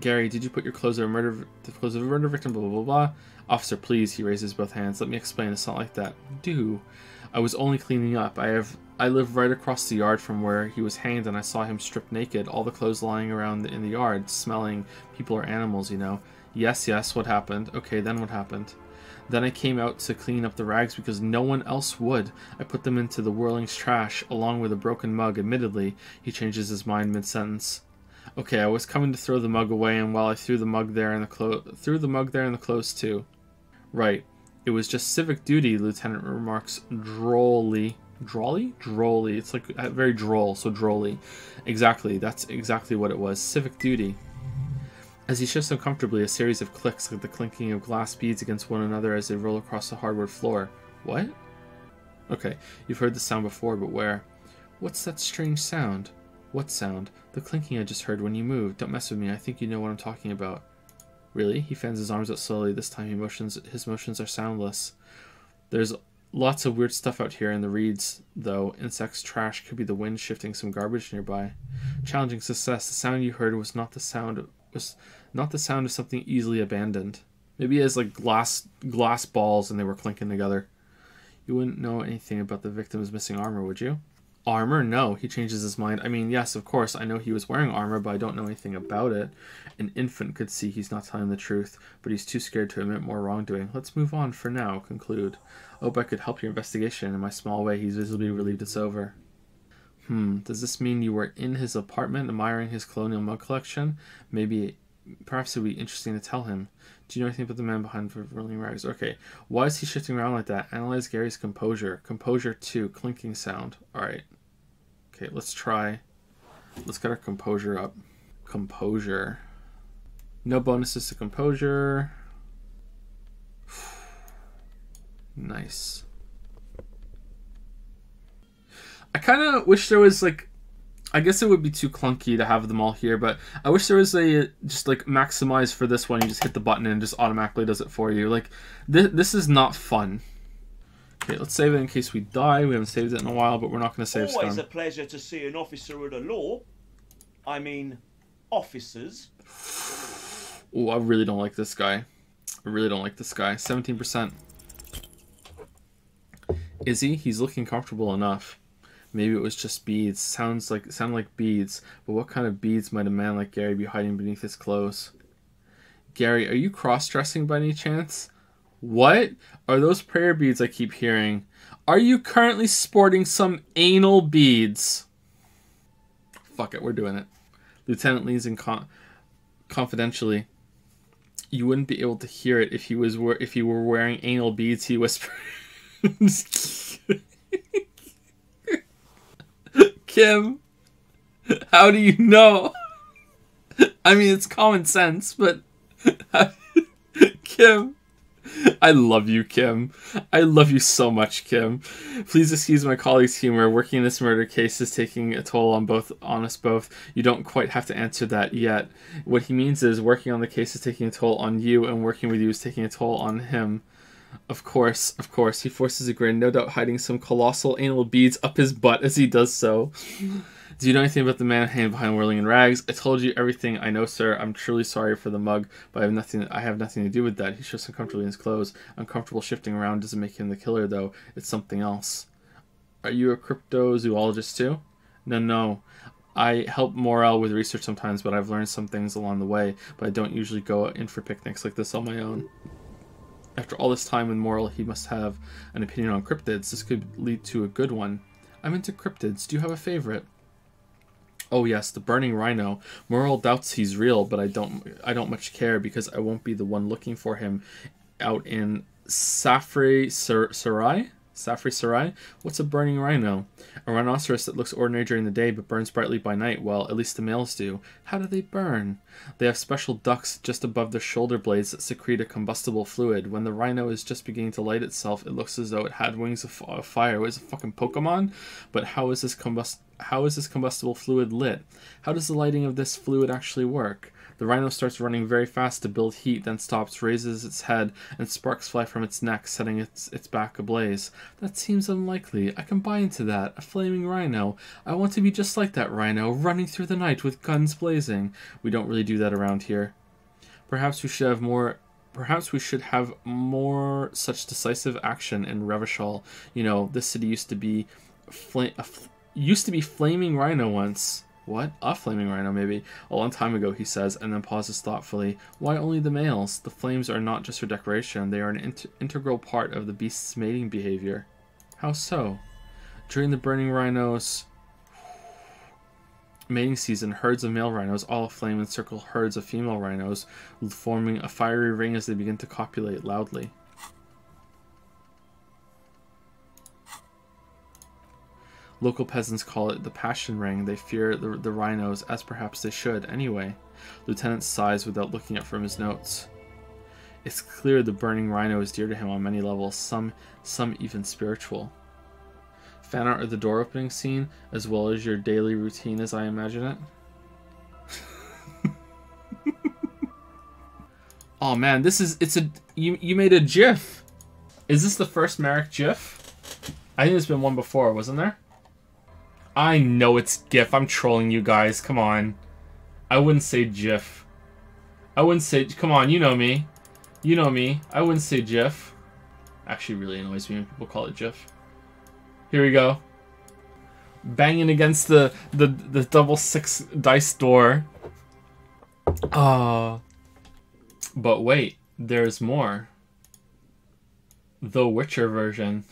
Gary, did you put your clothes of a murder the clothes of a murder victim? Blah blah blah blah. Officer, please. He raises both hands. Let me explain. It's not like that. Do. I was only cleaning up. I have. I live right across the yard from where he was hanged, and I saw him stripped naked. All the clothes lying around in the yard, smelling people or animals. You know. Yes, yes. What happened? Okay, then what happened? Then I came out to clean up the rags because no one else would. I put them into the whirling's trash along with a broken mug. Admittedly, he changes his mind mid sentence. Okay, I was coming to throw the mug away, and while I threw the mug there and the clo- threw the mug there and the clothes too. Right. It was just civic duty, Lieutenant remarks drolly. Drolly? Drolly. It's like uh, very droll, so drolly. Exactly. That's exactly what it was. Civic duty. As he shifts uncomfortably, a series of clicks like the clinking of glass beads against one another as they roll across the hardwood floor. What? Okay, you've heard the sound before, but where? What's that strange sound? What sound? The clinking I just heard when you moved. Don't mess with me. I think you know what I'm talking about. Really? He fans his arms out slowly. This time he motions, his motions are soundless. There's lots of weird stuff out here in the reeds, though. Insects, trash, could be the wind shifting some garbage nearby. Challenging success. The sound you heard was not the sound was not the sound of something easily abandoned. Maybe it like glass glass balls and they were clinking together. You wouldn't know anything about the victim's missing armor, would you? Armor? No, he changes his mind. I mean, yes, of course, I know he was wearing armor, but I don't know anything about it. An infant could see he's not telling the truth, but he's too scared to admit more wrongdoing. Let's move on for now, conclude. Hope I could help your investigation. In my small way, he's visibly relieved it's over. Hmm, does this mean you were in his apartment admiring his colonial mug collection? Maybe, perhaps it would be interesting to tell him. Do you know anything about the man behind the rolling rags? Okay, why is he shifting around like that? Analyze Gary's composure. Composure 2, clinking sound. Alright. Okay, let's try. Let's get our composure up. Composure. No bonuses to composure. nice. I kind of wish there was like I guess it would be too clunky to have them all here, but I wish there was a just like maximize for this one. You just hit the button and it just automatically does it for you. Like this, this is not fun. Okay, let's save it in case we die. We haven't saved it in a while, but we're not going to save Always stone. a pleasure to see an officer of the law. I mean, officers. Oh, I really don't like this guy. I really don't like this guy. 17%. Is he? He's looking comfortable enough. Maybe it was just beads. Sounds like sound like beads. But what kind of beads might a man like Gary be hiding beneath his clothes? Gary, are you cross-dressing by any chance? What are those prayer beads I keep hearing? Are you currently sporting some anal beads? Fuck it, we're doing it. Lieutenant leans in con- confidentially. You wouldn't be able to hear it if he was if he were wearing anal beads. He whispered. Kim, how do you know? I mean, it's common sense, but Kim, I love you, Kim. I love you so much, Kim. Please excuse my colleague's humor. Working in this murder case is taking a toll on both on us both. You don't quite have to answer that yet. What he means is working on the case is taking a toll on you, and working with you is taking a toll on him. Of course, of course, he forces a grin, no doubt hiding some colossal anal beads up his butt as he does so. Do you know anything about the man hanging behind Whirling-in-Rags? I told you everything I know, sir. I'm truly sorry for the mug, but I have nothing. I have nothing to do with that. He's just uncomfortable in his clothes. Uncomfortable shifting around doesn't make him the killer, though. It's something else. Are you a cryptozoologist too? No, no. I help Morell with research sometimes, but I've learned some things along the way. But I don't usually go in for picnics like this on my own. After all this time with Morell, he must have an opinion on cryptids. This could lead to a good one. I'm into cryptids. Do you have a favorite? Oh yes, the burning rhino. Morell doubts he's real, but I don't I don't much care because I won't be the one looking for him out in Safri Sar- Sarai? Safri Sarai? What's a burning rhino? A rhinoceros that looks ordinary during the day but burns brightly by night. Well, at least the males do. How do they burn? They have special ducts just above their shoulder blades that secrete a combustible fluid. When the rhino is just beginning to light itself, it looks as though it had wings of fire. What is a fucking Pokemon? But how is this combust? How is this combustible fluid lit? How does the lighting of this fluid actually work? The rhino starts running very fast to build heat, then stops, raises its head, and sparks fly from its neck, setting its, its back ablaze. That seems unlikely. I can buy into that. A flaming rhino. I want to be just like that rhino, running through the night with guns blazing. We don't really do that around here. Perhaps we should have more. Perhaps we should have more such decisive action in Revachol. You know, this city used to be, fla- a f- used to be flaming rhino once. What? A flaming rhino, maybe. A long time ago, he says, and then pauses thoughtfully. Why only the males? The flames are not just for decoration, they are an int- integral part of the beast's mating behavior. How so? During the burning rhinos. Mating season, herds of male rhinos all aflame encircle herds of female rhinos, forming a fiery ring as they begin to copulate loudly. Local peasants call it the passion ring. They fear the, the rhinos, as perhaps they should anyway. Lieutenant sighs without looking up from his notes. It's clear the burning rhino is dear to him on many levels, some some even spiritual. Fan art of the door opening scene, as well as your daily routine as I imagine it. oh man, this is it's a you you made a GIF. Is this the first Merrick GIF? I think there's been one before, wasn't there? I know it's GIF. I'm trolling you guys. Come on. I wouldn't say GIF. I wouldn't say. Come on, you know me. You know me. I wouldn't say GIF. Actually, really annoys me when people call it GIF. Here we go. Banging against the the the double six dice door. Uh but wait, there's more. The Witcher version.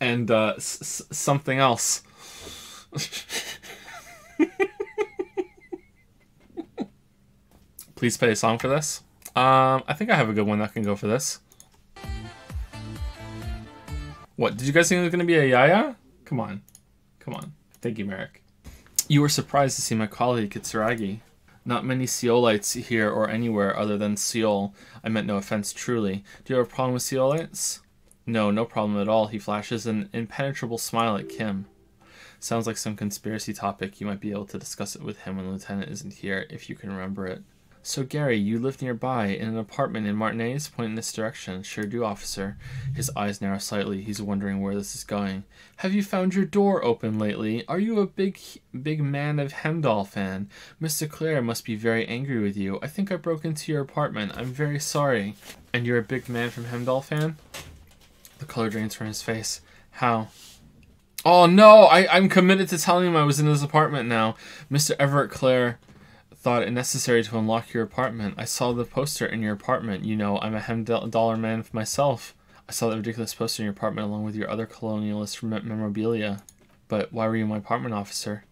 And uh, s- something else. Please play a song for this. Um, I think I have a good one that can go for this. What, did you guys think it was going to be a Yaya? Come on. Come on. Thank you, Merrick. You were surprised to see my colleague, Kitsuragi. Not many Seolites here or anywhere other than Seol. I meant no offense, truly. Do you have a problem with Seolites? No, no problem at all. He flashes an impenetrable smile at Kim. Sounds like some conspiracy topic. You might be able to discuss it with him when lieutenant isn't here, if you can remember it. So, Gary, you live nearby, in an apartment in Martinaise? Point in this direction. Sure do, officer. His eyes narrow slightly. He's wondering where this is going. Have you found your door open lately? Are you a big, big man of Hemdall fan? Mr. Claire must be very angry with you. I think I broke into your apartment. I'm very sorry. And you're a big man from Hemdall fan? The color drains from his face. How? Oh no, I, I'm committed to telling him I was in his apartment now. Mr. Evrart Claire thought it necessary to unlock your apartment. I saw the poster in your apartment. You know, I'm a hem dollar man myself. I saw that ridiculous poster in your apartment along with your other colonialist memorabilia. But why were you my apartment, officer?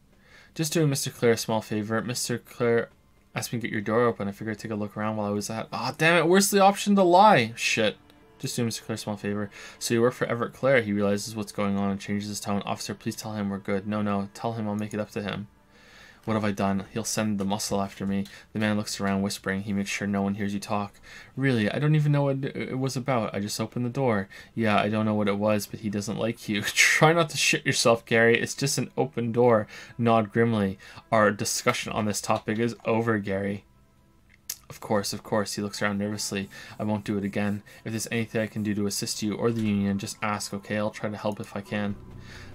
Just doing Mr. Claire a small favor. Mr. Claire asked me to get your door open. I figured I'd take a look around while I was at. Ah, oh, damn it! Where's the option to lie? Shit. Just do Mr. Claire a small favor. So you work for Evrart Claire. He realizes what's going on and changes his tone. Officer, please tell him we're good. No, no. Tell him I'll make it up to him. What have I done? He'll send the muscle after me. The man looks around, whispering. He makes sure no one hears you talk. Really, I don't even know what it was about. I just opened the door. Yeah, I don't know what it was, but he doesn't like you. Try not to shit yourself, Gary. It's just an open door. Nod grimly. Our discussion on this topic is over, Gary. Of course, of course, he looks around nervously. I won't do it again. If there's anything I can do to assist you or the Union, just ask, okay? I'll try to help if I can.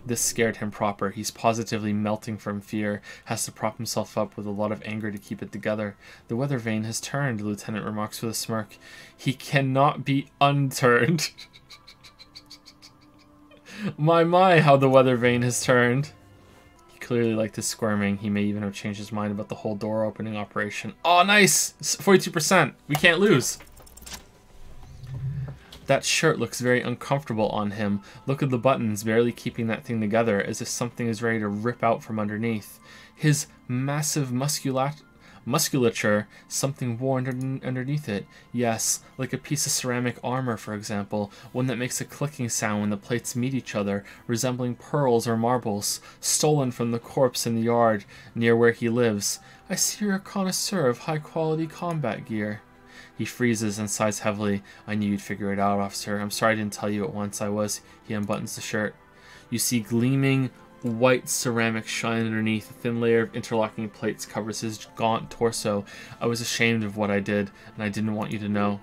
This scared him proper. He's positively melting from fear, has to prop himself up with a lot of anger to keep it together. The weather vane has turned, lieutenant remarks with a smirk. He cannot be unturned. my, my, how the weather vane has turned. Clearly liked his squirming. He may even have changed his mind about the whole door opening operation. Oh, nice! 42%. We can't lose. That shirt looks very uncomfortable on him. Look at the buttons, barely keeping that thing together, as if something is ready to rip out from underneath. His massive musculat musculature, something worn underneath it. Yes, like a piece of ceramic armor, for example, one that makes a clicking sound when the plates meet each other, resembling pearls or marbles, stolen from the corpse in the yard near where he lives. I see you're a connoisseur of high quality combat gear. He freezes and sighs heavily. I knew you'd figure it out, officer. I'm sorry I didn't tell you at once I was. He unbuttons the shirt. You see gleaming white ceramic shine underneath. A thin layer of interlocking plates covers his gaunt torso. I was ashamed of what I did, and I didn't want you to know.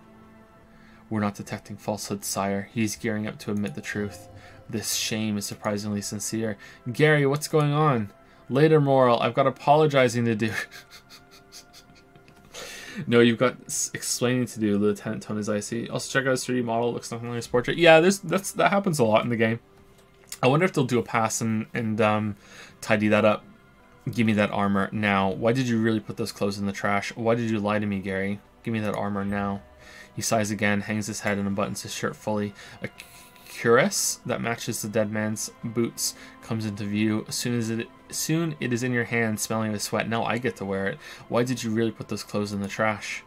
We're not detecting falsehood, sire. He's gearing up to admit the truth. This shame is surprisingly sincere. Gary, what's going on? Later, Morell. I've got apologizing to do. No, you've got explaining to do. Lieutenant Tone is icy. Also, check out his 3D model. Looks nothing like his portrait. Yeah, there's that's that happens a lot in the game. I wonder if they'll do a pass and and um, tidy that up. Give me that armor now. Why did you really put those clothes in the trash? Why did you lie to me, Gary? Give me that armor now. He sighs again, hangs his head, and unbuttons his shirt fully. A cuirass that matches the dead man's boots comes into view. As soon as it soon it is in your hand, smelling of sweat. Now I get to wear it. Why did you really put those clothes in the trash?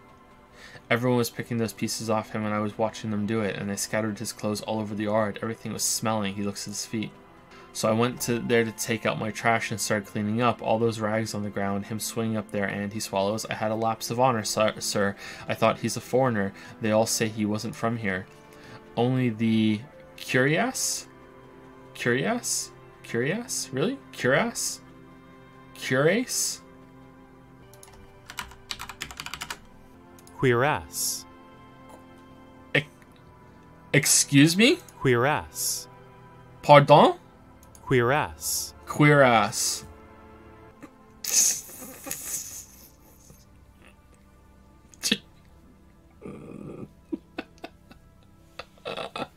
Everyone was picking those pieces off him and I was watching them do it, and they scattered his clothes all over the yard. Everything was smelling. He looks at his feet. So I went to there to take out my trash and started cleaning up all those rags on the ground, him swinging up there, and he swallows. I had a lapse of honor, sir. I thought he's a foreigner. They all say he wasn't from here. Only the curious? Curious? Curious? Really? Curious? Curious? Cuirass. Excuse me? Cuirass. Pardon? Cuirass. Queer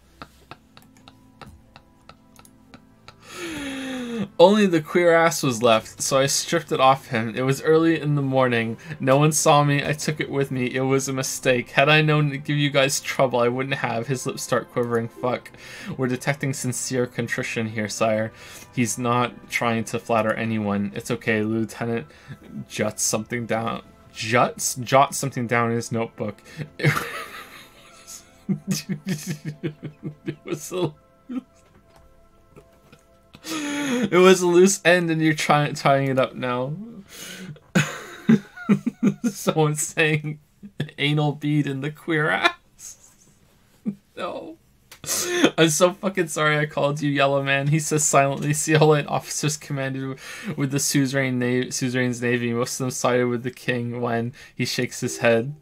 Only the queer ass was left, so I stripped it off him. It was early in the morning. No one saw me. I took it with me. It was a mistake. Had I known to give you guys trouble, I wouldn't have. His lips start quivering. Fuck. We're detecting sincere contrition here, sire. He's not trying to flatter anyone. It's okay. Lieutenant juts something down. Juts? Jots something down in his notebook. It was a it was a loose end and you're trying tying it up now. Someone's saying anal bead in the queer ass. no. I'm so fucking sorry I called you Yellow Man. He says silently, Light officers commanded with the suzerain na- suzerain's navy. Most of them sided with the king when he shakes his head.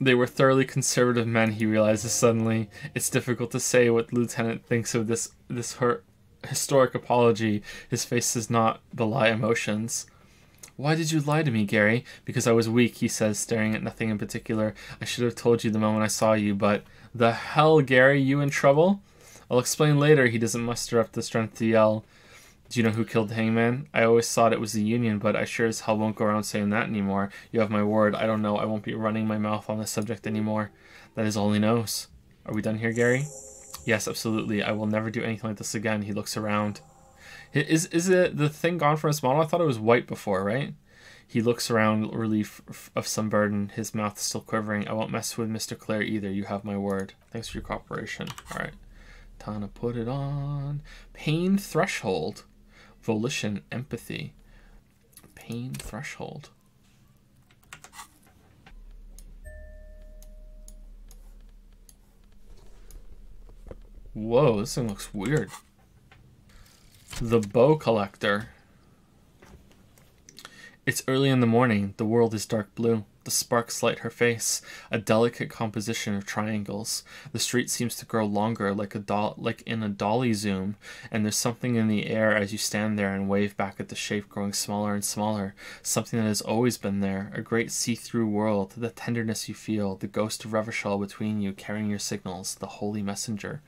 They were thoroughly conservative men, he realizes suddenly. It's difficult to say what the lieutenant thinks of this this her historic apology. His face does not belie emotions. Why did you lie to me, Gary? Because I was weak, he says, staring at nothing in particular. I should have told you the moment I saw you, but the hell, Gary, you in trouble? I'll explain later. He doesn't muster up the strength to yell. Do you know who killed the hangman? I always thought it was the Union, but I sure as hell won't go around saying that anymore. You have my word. I don't know. I won't be running my mouth on the subject anymore. That is all he knows. Are we done here, Gary? Yes, absolutely. I will never do anything like this again. He looks around. Is is it the thing gone from his model? I thought it was white before, right? He looks around, relief of some burden, his mouth still quivering. I won't mess with Mr. Claire either. You have my word. Thanks for your cooperation. All right. Time to put it on. Pain threshold. Volition, empathy. Pain threshold. Whoa, this thing looks weird. The Bow Collector. It's early in the morning. The world is dark blue. The sparks light her face, a delicate composition of triangles. The street seems to grow longer, like a like in a dolly zoom, and there's something in the air as you stand there and wave back at the shape growing smaller and smaller. Something that has always been there, a great see-through world. The tenderness you feel, the ghost of Revachol between you, carrying your signals, the holy messenger.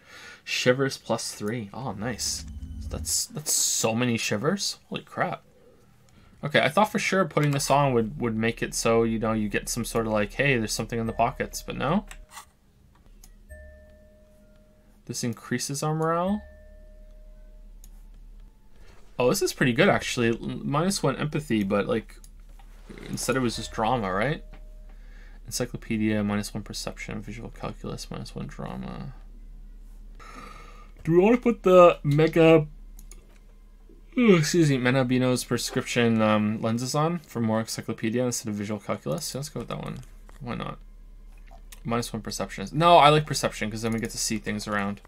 Shivers plus three. Oh, nice. That's that's so many shivers. Holy crap. Okay, I thought for sure putting this on would, would make it so, you know, you get some sort of like, hey, there's something in the pockets, but no. This increases our morale. Oh, this is pretty good, actually. Minus one empathy, but, like, instead it was just drama, right? Encyclopedia, minus one perception. Visual calculus, minus one drama. Do we want to put the mega Ooh, excuse me, Menabino's prescription um, lenses on for more encyclopedia instead of visual calculus. let's go with that one. Why not? Minus one perception. No, I like perception because then we get to see things around.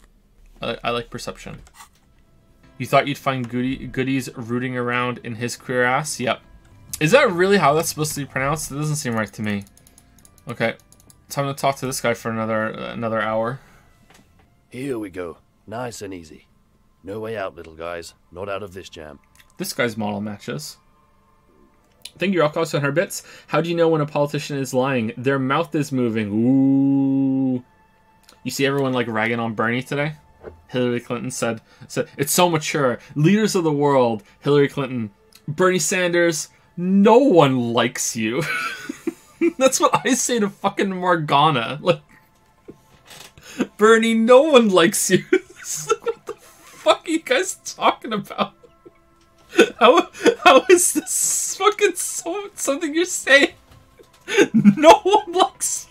I, I like perception. You thought you'd find goodie, goodies rooting around in his queer ass? Yep. Is that really how that's supposed to be pronounced? It doesn't seem right to me. Okay, time to talk to this guy for another another hour. Here we go. Nice and easy. No way out, little guys. Not out of this jam. This guy's model matches. Thank you, Rocko's on her bits. How do you know when a politician is lying? Their mouth is moving. Ooh. You see everyone like ragging on Bernie today? Hillary Clinton said, said it's so mature. Leaders of the world, Hillary Clinton, Bernie Sanders, no one likes you. That's what I say to fucking Morgana. Like Bernie, no one likes you. fuck are you guys talking about? How how is this fucking so, something you're saying? No one likes.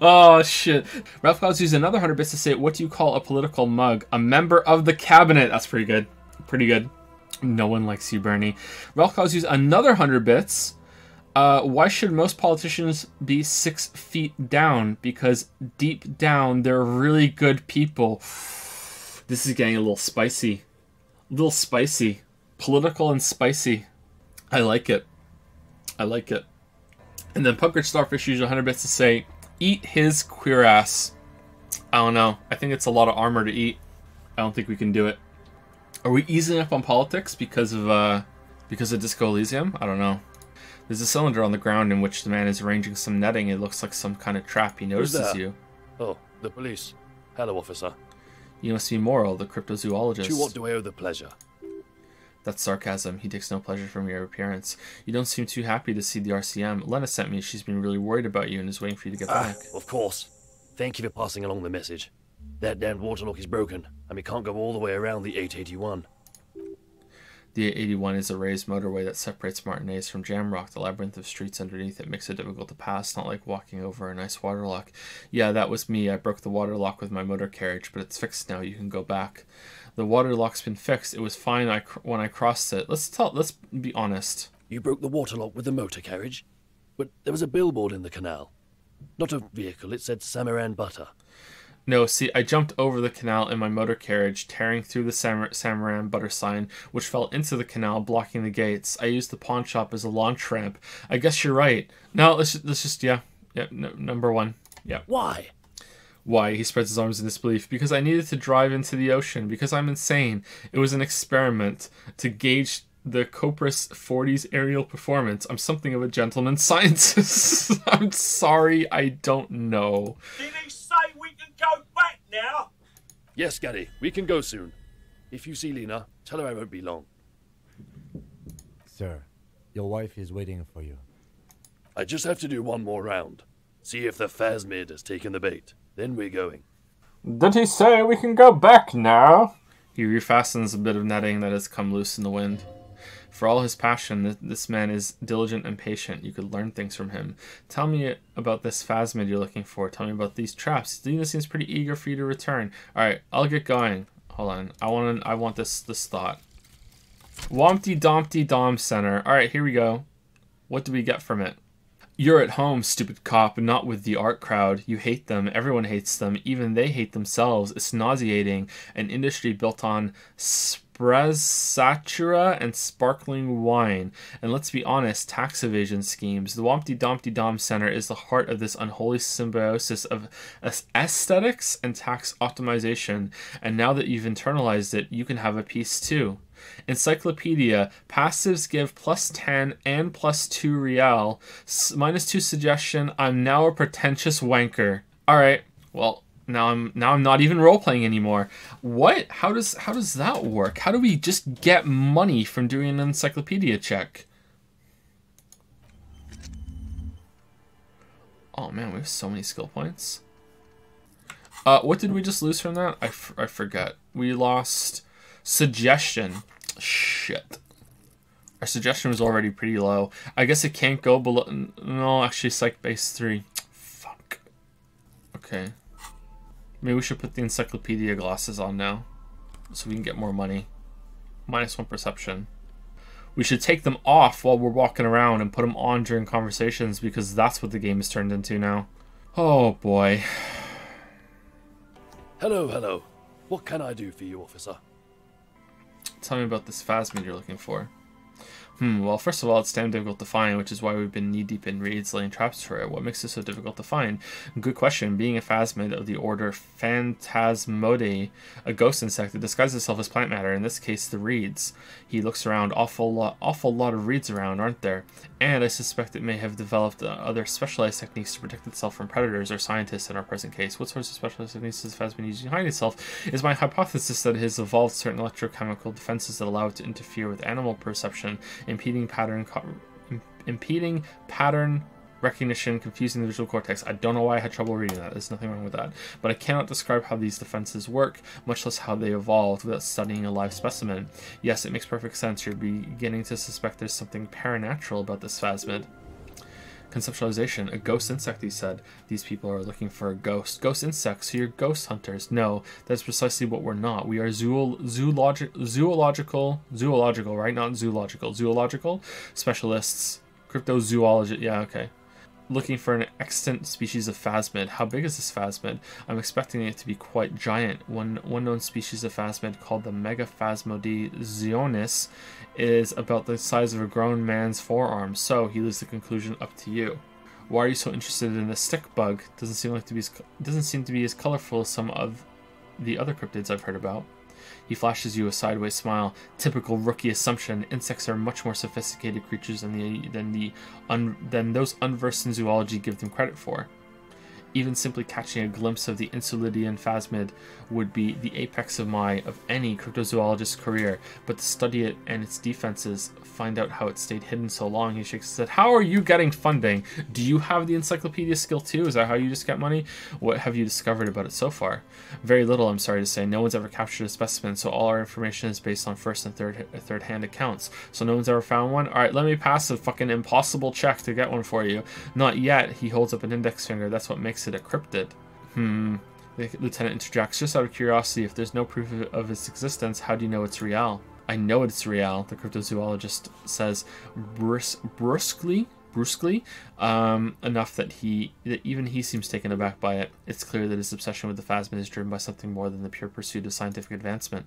oh shit! Ralph Klaus used another hundred bits to say, "What do you call a political mug? A member of the cabinet." That's pretty good. Pretty good. No one likes you, Bernie. Ralph Klaus used another hundred bits. Uh, why should most politicians be six feet down? Because deep down, they're really good people. This is getting a little spicy. A little spicy. Political and spicy. I like it. I like it. And then Punkridge Starfish used 100 bits to say, eat his queer ass. I don't know. I think it's a lot of armor to eat. I don't think we can do it. Are we easing up on politics because of uh because of Disco Elysium? I don't know. There's a cylinder on the ground in which the man is arranging some netting. It looks like some kind of trap. He notices you. Oh, the police. Hello, officer. You must be Morell, the cryptozoologist. To what do I owe the pleasure? That's sarcasm. He takes no pleasure from your appearance. You don't seem too happy to see the RCM. Lena sent me. She's been really worried about you and is waiting for you to get Ah, back. of course. Thank you for passing along the message. That damned water lock is broken, and we can't go all the way around the 881. The 81 is a raised motorway that separates Martinaise from Jamrock. The labyrinth of streets underneath it makes it difficult to pass, not like walking over a nice water lock. Yeah, that was me. I broke the water lock with my motor carriage, but it's fixed now. You can go back. The water lock's been fixed. It was fine I when I crossed it. Let's tell. Let's be honest. You broke the water lock with the motor carriage? But there was a billboard in the canal. Not a vehicle, it said Samaran Butter. No, see, I jumped over the canal in my motor carriage, tearing through the Samar- Samaran butter sign, which fell into the canal, blocking the gates. I used the pawn shop as a launch ramp. I guess you're right. No, let's just, let's just yeah, yeah. No, number one, yeah. Why? Why? He spreads his arms in disbelief. Because I needed to drive into the ocean. Because I'm insane. It was an experiment to gauge the Coupris 40's aerial performance. I'm something of a gentleman scientist. I'm sorry, I don't know. Did he say we can go back now? Yes, Gary, we can go soon. If you see Lena, tell her I won't be long. Sir, your wife is waiting for you. I just have to do one more round. See if the Phasmid has taken the bait. Then we're going. Did he say we can go back now? He refastens a bit of netting that has come loose in the wind. For all his passion, this man is diligent and patient. You could learn things from him. Tell me about this phasmid you're looking for. Tell me about these traps. Lena seems pretty eager for you to return. All right, I'll get going. Hold on. I want. I want this. This thought. Wompty Dompty Dom Center. All right, here we go. What do we get from it? You're at home, stupid cop, not with the art crowd. You hate them. Everyone hates them. Even they hate themselves. It's nauseating. An industry built on sprezzatura and sparkling wine. And let's be honest, tax evasion schemes. The Wompty Dompty Dom Center is the heart of this unholy symbiosis of aesthetics and tax optimization. And now that you've internalized it, you can have a piece too. Encyclopedia. Passives give plus 10 and plus 2 real. S- minus 2 suggestion. I'm now a pretentious wanker. Alright, well, now I'm now I'm not even role playing anymore. What? How does how does that work? How do we just get money from doing an encyclopedia check? Oh man, we have so many skill points. Uh, what did we just lose from that? I, I forget. We lost suggestion. Shit. Our suggestion was already pretty low. I guess it can't go below. No, actually, psych base 3. Fuck. Okay. Maybe we should put the encyclopedia glasses on now. So we can get more money. Minus 1 perception. We should take them off while we're walking around and put them on during conversations because that's what the game has turned into now. Oh boy. Hello, hello. What can I do for you, officer? Tell me about this phasmid you're looking for. Hmm, well, first of all, it's damn difficult to find, which is why we've been knee deep in raids laying traps for it. What makes it so difficult to find? Good question. Being a phasmid of the order Phantasmodidae, a ghost insect that disguises itself as plant matter, in this case, the reeds. He looks around, awful lot, awful lot of reeds around, aren't there? And I suspect it may have developed uh, other specialized techniques to protect itself from predators or scientists in our present case. What sorts of specialized techniques has the phasmid use to hide itself? Is my hypothesis that it has evolved certain electrochemical defenses that allow it to interfere with animal perception impeding pattern impeding pattern recognition, confusing the visual cortex. I don't know why I had trouble reading that. There's nothing wrong with that. But I cannot describe how these defenses work, much less how they evolved without studying a live specimen. Yes, it makes perfect sense. You're beginning to suspect there's something paranatural about this phasmid. Conceptualization. A ghost insect, he said. These people are looking for a ghost. Ghost insects, so you're ghost hunters. No, that's precisely what we're not. We are zool- zoologi- zoological, zoological, right? Not zoological. Zoological specialists. Cryptozoology. Yeah, okay. Looking for an extant species of phasmid. How big is this phasmid? I'm expecting it to be quite giant. One, one known species of phasmid called the Megaphasmodizionis is about the size of a grown man's forearm, so he leaves the conclusion up to you. Why are you so interested in the stick bug? Doesn't seem like to be as, doesn't seem to be as colorful as some of the other cryptids I've heard about. He flashes you a sideways smile. Typical rookie assumption: insects are much more sophisticated creatures than the than the un, than those unversed in zoology give them credit for. Even simply catching a glimpse of the Insulindian phasmid would be the apex of my of any cryptozoologist's career, but to study it and its defenses, find out how it stayed hidden so long, he shakes his head. How are you getting funding? Do you have the encyclopedia skill too? Is that how you just get money? What have you discovered about it so far? Very little, I'm sorry to say. No one's ever captured a specimen, so all our information is based on first and third third hand accounts. So no one's ever found one? Alright, let me pass a fucking impossible check to get one for you. Not yet. He holds up an index finger. That's what makes it a cryptid. Hmm. The lieutenant interjects, just out of curiosity, if there's no proof of, of its existence, how do you know it's real? I know it's real, the cryptozoologist says brus- brusquely, brusquely, um, enough that he that even he seems taken aback by it. It's clear that his obsession with the phasmid is driven by something more than the pure pursuit of scientific advancement.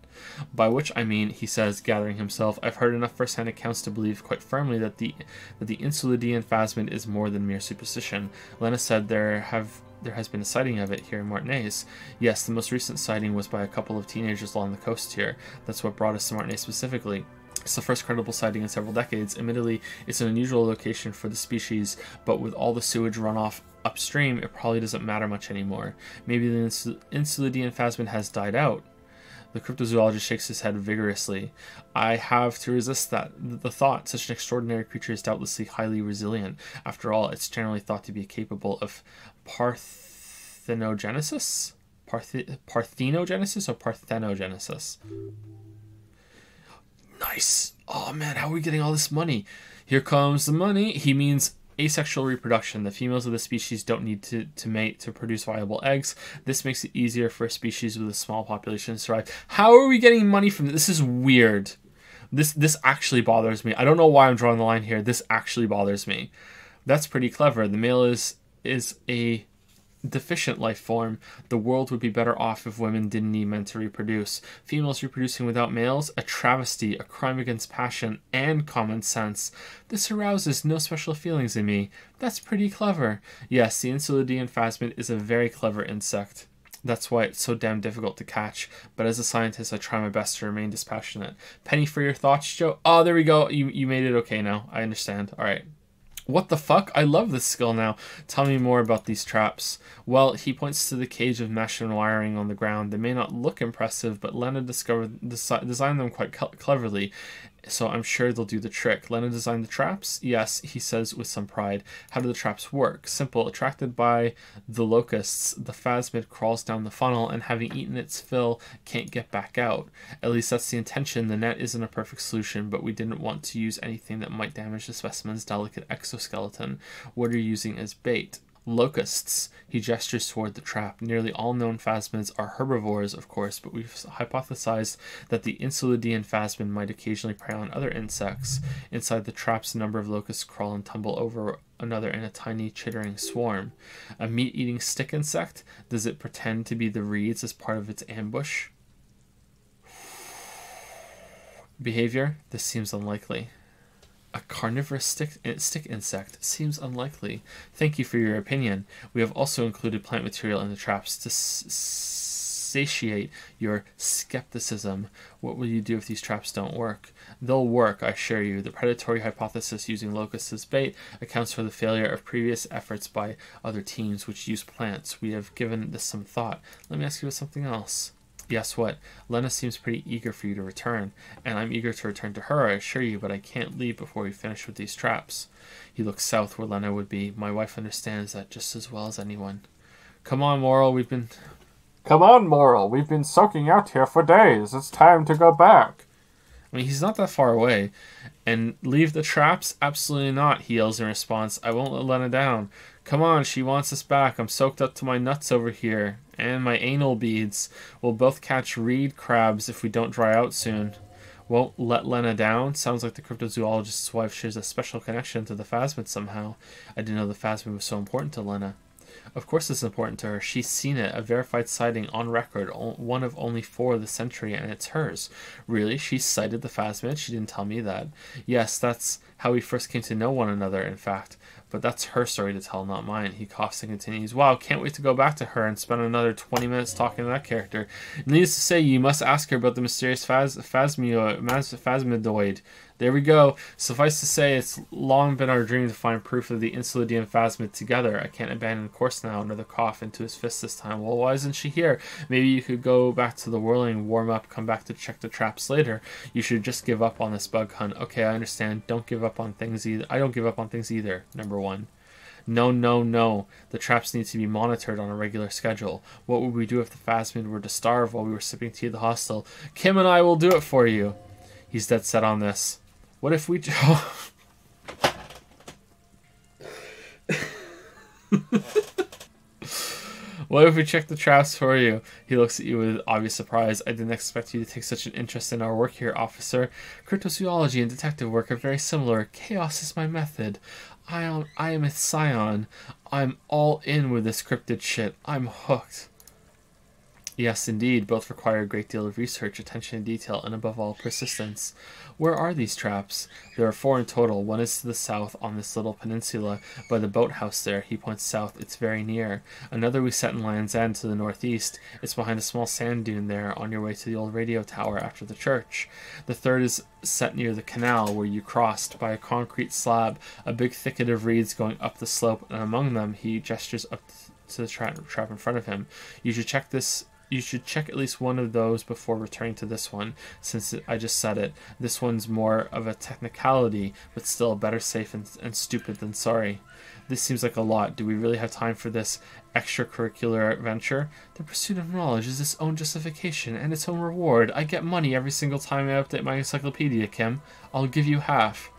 By which I mean, he says, gathering himself, I've heard enough first-hand accounts to believe quite firmly that the that the Insulindian phasmid is more than mere superstition. Lena said there have there has been a sighting of it here in Martinaise. Yes, the most recent sighting was by a couple of teenagers along the coast here. That's what brought us to Martinaise specifically. It's the first credible sighting in several decades. Admittedly, it's an unusual location for the species, but with all the sewage runoff upstream, it probably doesn't matter much anymore. Maybe the Insul- Insulindian phasmid has died out. The cryptozoologist shakes his head vigorously. I have to resist that the thought such an extraordinary creature is doubtlessly highly resilient. After all, it's generally thought to be capable of parthenogenesis, Parth- parthenogenesis or parthenogenesis. Nice. Oh man, how are we getting all this money? Here comes the money. He means asexual reproduction. The females of the species don't need to, to mate to produce viable eggs. This makes it easier for a species with a small population to survive. How are we getting money from this? This is weird. This this actually bothers me. I don't know why I'm drawing the line here. This actually bothers me. That's pretty clever. The male is is a deficient life form, the world would be better off if women didn't need men to reproduce. Females reproducing without males, a travesty, a crime against passion and common sense. This arouses no special feelings in me. That's pretty clever. Yes, the Insulindian phasmid is a very clever insect. That's why it's so damn difficult to catch. But as a scientist, I try my best to remain dispassionate. Penny for your thoughts, Joe. Oh, there we go. You you made it okay now. I understand. All right. What the fuck? I love this skill now. Tell me more about these traps. Well, he points to the cage of mesh and wiring on the ground. They may not look impressive, but Lena discovered desi- designed them quite cle- cleverly, so I'm sure they'll do the trick. Lena designed the traps? Yes, he says with some pride. How do the traps work? Simple. Attracted by the locusts, the phasmid crawls down the funnel and having eaten its fill, can't get back out. At least that's the intention. The net isn't a perfect solution, but we didn't want to use anything that might damage the specimen's delicate exoskeleton. What are you using as bait? Locusts. He gestures toward the trap. Nearly all known phasmids are herbivores, of course, but we've hypothesized that the Insulindian phasmid might occasionally prey on other insects. Inside the traps, a number of locusts crawl and tumble over another in a tiny chittering swarm. A meat eating stick insect? Does it pretend to be the reeds as part of its ambush? Behavior? This seems unlikely. A carnivorous stick, eh, stick insect seems unlikely. Thank you for your opinion. We have also included plant material in the traps to satiate your skepticism. What will you do if these traps don't work? They'll work, I assure you. The predatory hypothesis using locusts as bait accounts for the failure of previous efforts by other teams which use plants. We have given this some thought. Let me ask you about something else. Guess what? Lena seems pretty eager for you to return, and I'm eager to return to her, I assure you, but I can't leave before we finish with these traps. He looks south where Lena would be. My wife understands that just as well as anyone. Come on, Morell, we've been. Come on, Morell. We've been soaking out here for days. It's time to go back. I mean, he's not that far away. And leave the traps? Absolutely not, he yells in response. I won't let Lena down. Come on, she wants us back. I'm soaked up to my nuts over here. And my anal beads. We'll both catch reed crabs if we don't dry out soon. Won't let Lena down? Sounds like the cryptozoologist's wife shares a special connection to the Phasmid somehow. I didn't know the Phasmid was so important to Lena. Of course it's important to her. She's seen it, a verified sighting on record, one of only four of the century, and it's hers. Really? She sighted the Phasmid? She didn't tell me that. Yes, that's how we first came to know one another, in fact. But that's her story to tell, not mine. He coughs and continues, Wow, can't wait to go back to her and spend another 20 minutes talking to that character. Needless to say, you must ask her about the mysterious phas- phasmio- phasmidoid. There we go. Suffice to say, it's long been our dream to find proof of the Insulindian phasmid together. I can't abandon course now. Another cough into his fist this time. Well, why isn't she here? Maybe you could go back to the whirling, warm up, come back to check the traps later. You should just give up on this bug hunt. Okay, I understand. Don't give up on things either. I don't give up on things either. Number one. No, no, no. The traps need to be monitored on a regular schedule. What would we do if the Phasmid were to starve while we were sipping tea at the hostel? Kim and I will do it for you. He's dead set on this. What if we. what if we check the traps for you? He looks at you with obvious surprise. I didn't expect you to take such an interest in our work here, officer. Cryptozoology and detective work are very similar. Chaos is my method. I am, I am a scion. I'm all in with this cryptid shit. I'm hooked. Yes, indeed, both require a great deal of research, attention to detail, and above all, persistence. Where are these traps? There are four in total. One is to the south on this little peninsula by the boathouse there. He points south. It's very near. Another we set in Land's End to the northeast. It's behind a small sand dune there on your way to the old radio tower after the church. The third is set near the canal where you crossed by a concrete slab, a big thicket of reeds going up the slope, and among them he gestures up to the tra- trap in front of him. You should check this you should check at least one of those before returning to this one, since I just said it. This one's more of a technicality, but still better safe and, and stupid than sorry. This seems like a lot. Do we really have time for this extracurricular adventure? The pursuit of knowledge is its own justification and its own reward. I get money every single time I update my encyclopedia, Kim. I'll give you half.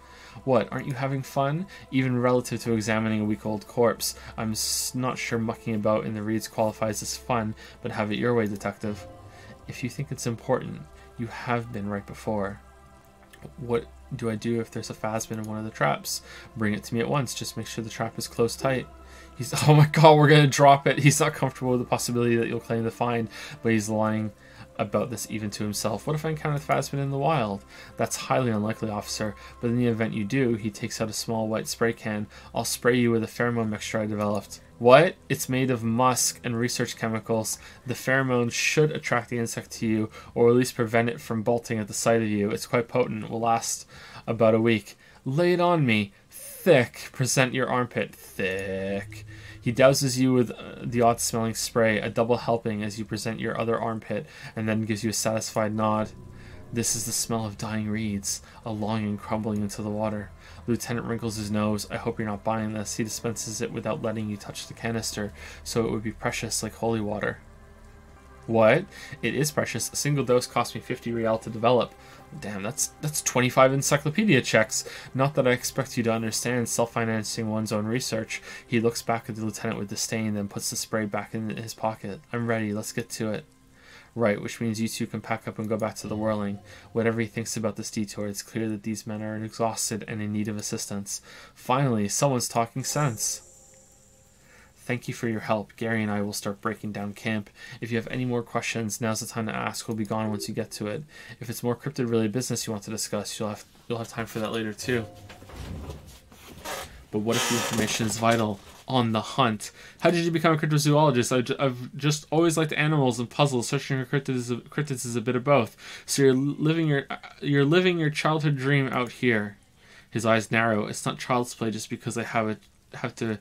What, aren't you having fun? Even relative to examining a week old corpse. I'm not sure mucking about in the reeds qualifies as fun, but have it your way, detective. If you think it's important, you have been right before. What do I do if there's a phasmid in one of the traps? Bring it to me at once, just make sure the trap is closed tight. He's, oh my god, we're gonna drop it. He's not comfortable with the possibility that you'll claim the find, but he's lying about this even to himself. What if I encounter Phasmid in the wild? That's highly unlikely, officer, but in the event you do, he takes out a small white spray can. I'll spray you with a pheromone mixture I developed. What? It's made of musk and research chemicals. The pheromone should attract the insect to you, or at least prevent it from bolting at the sight of you. It's quite potent, it will last about a week. Lay it on me. Thick. Present your armpit. Thick. He douses you with uh, the odd smelling spray, a double helping as you present your other armpit, and then gives you a satisfied nod. This is the smell of dying reeds, a longing crumbling into the water. Lieutenant wrinkles his nose. I hope you're not buying this. He dispenses it without letting you touch the canister, so it would be precious like holy water. What? It is precious. A single dose cost me 50 real to develop. Damn, that's that's 25 encyclopedia checks. Not that I expect you to understand self-financing one's own research. He looks back at the lieutenant with disdain, then puts the spray back in his pocket. I'm ready. Let's get to it. Right, which means you two can pack up and go back to the whirling. Whatever he thinks about this detour, it's clear that these men are exhausted and in need of assistance. Finally, someone's talking sense. Thank you for your help. Gary and I will start breaking down camp. If you have any more questions, now's the time to ask. We'll be gone once you get to it. If it's more cryptid related business you want to discuss, you'll have you'll have time for that later too. But what if the information is vital? On the hunt. How did you become a cryptozoologist? I, have just always liked animals and puzzles. Searching for cryptids is, a, cryptids is a bit of both. So you're living your you're living your childhood dream out here. His eyes narrow. It's not child's play just because I have a have to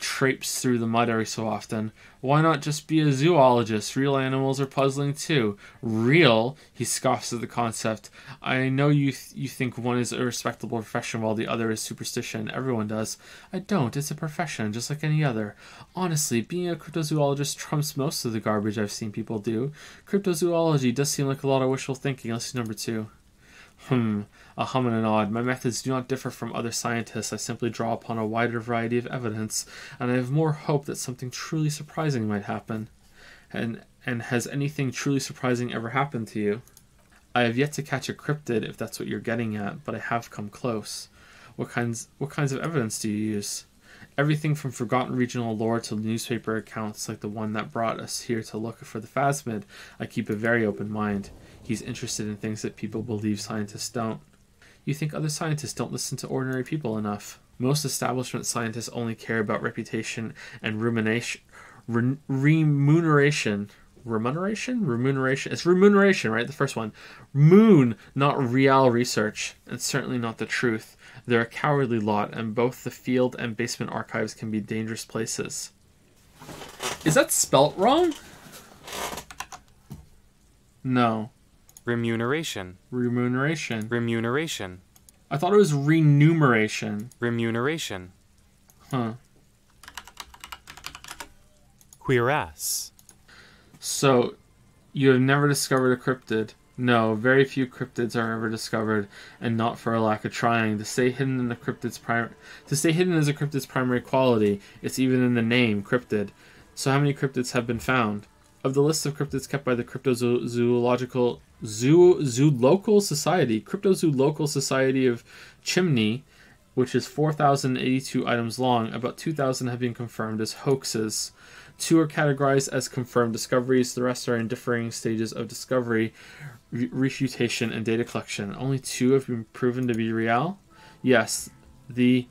traipse through the mud every so often. Why not just be a zoologist? Real animals are puzzling too. Real? He scoffs at the concept. I know you th- you think one is a respectable profession while the other is superstition. Everyone does. I don't. It's a profession, just like any other. Honestly, being a cryptozoologist trumps most of the garbage I've seen people do. Cryptozoology does seem like a lot of wishful thinking. Let's see number two. Hmm, a hum and a nod. My methods do not differ from other scientists. I simply draw upon a wider variety of evidence, and I have more hope that something truly surprising might happen. And and has anything truly surprising ever happened to you? I have yet to catch a cryptid, if that's what you're getting at, but I have come close. What kinds what kinds of evidence do you use? Everything from forgotten regional lore to newspaper accounts like the one that brought us here to look for the phasmid. I keep a very open mind. He's interested in things that people believe scientists don't. You think other scientists don't listen to ordinary people enough? Most establishment scientists only care about reputation and rumination, re- remuneration. Remuneration? Remuneration. It's remuneration, right? The first one. Moon, not real research, and certainly not the truth. They're a cowardly lot, and both the field and basement archives can be dangerous places. Is that spelt wrong? No. Remuneration. Remuneration. Remuneration. I thought it was remuneration. Remuneration. Huh. Cuirass. So, you have never discovered a cryptid. No, very few cryptids are ever discovered, and not for a lack of trying. To stay hidden in the cryptid's to stay hidden is a cryptid's primary quality. It's even in the name, cryptid. So, how many cryptids have been found? Of the list of cryptids kept by the Cryptozoological Zoo Zoolocal Society, Cryptozoological Local Society of Chimney, which is 4,082 items long, about 2,000 have been confirmed as hoaxes. Two are categorized as confirmed discoveries, the rest are in differing stages of discovery, re- refutation, and data collection. Only two have been proven to be real? Yes, the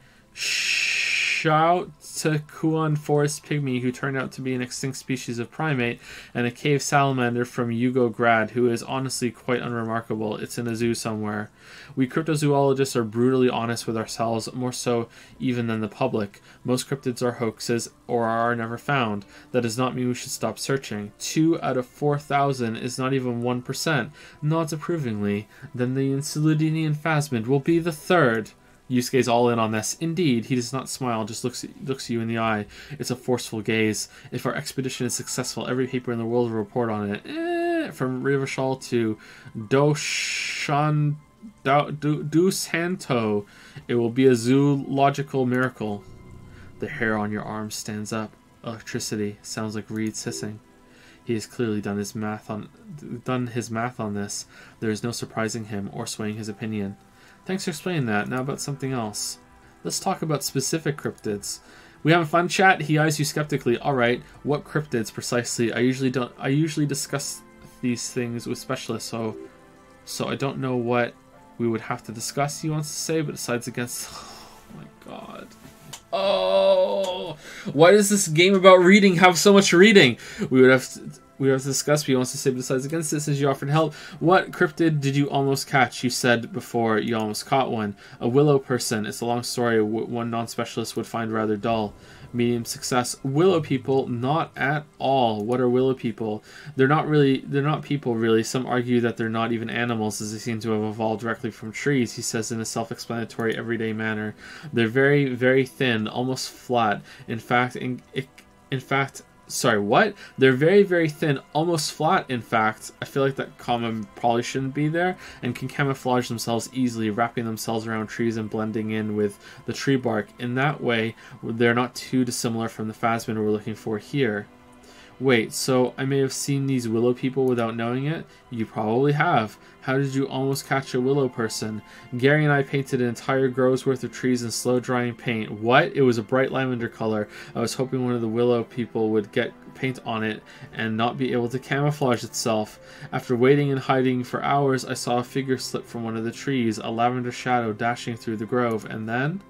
Chautakuan forest pygmy, who turned out to be an extinct species of primate, and a cave salamander from Yugograd, who is honestly quite unremarkable. It's in a zoo somewhere. We cryptozoologists are brutally honest with ourselves, more so even than the public. Most cryptids are hoaxes or are never found. That does not mean we should stop searching. Two out of four thousand is not even one percent. Nods approvingly. Then the Insulindian phasmid will be the third. Yusuke's all in on this. Indeed, he does not smile, just looks looks you in the eye. It's a forceful gaze. If our expedition is successful, every paper in the world will report on it. Eh, from Revachol to Doshan Do, Do, Do Santo, it will be a zoological miracle. The hair on your arm stands up. Electricity sounds like reeds hissing. He has clearly done his math on done his math on this. There is no surprising him or swaying his opinion. Thanks for explaining that. Now about something else. Let's talk about specific cryptids. We have a fun chat. He eyes you skeptically. All right, what cryptids precisely? I usually don't. I usually discuss these things with specialists, so so I don't know what we would have to discuss. He wants to say, but decides against. Oh my god. Oh, why does this game about reading have so much reading? We would have to, we have to discuss. But he wants to besides against this, as you offered help. What cryptid did you almost catch? You said before you almost caught one. A willow person. It's a long story. One non-specialist would find rather dull. Medium success. Willow people, not at all. What are willow people? They're not really. They're not people really. Some argue that they're not even animals, as they seem to have evolved directly from trees. He says in a self-explanatory, everyday manner. They're very, very thin, almost flat. In fact, in, in fact, sorry, what? They're very, very thin, almost flat, in fact. I feel like that comment probably shouldn't be there, and can camouflage themselves easily, wrapping themselves around trees and blending in with the tree bark. In that way, they're not too dissimilar from the phasmid we're looking for here. Wait, so I may have seen these willow people without knowing it? You probably have. How did you almost catch a willow person? Gary and I painted an entire grove's worth of trees in slow drying paint. What? It was a bright lavender color. I was hoping one of the willow people would get paint on it and not be able to camouflage itself. After waiting and hiding for hours, I saw a figure slip from one of the trees, a lavender shadow dashing through the grove, and then.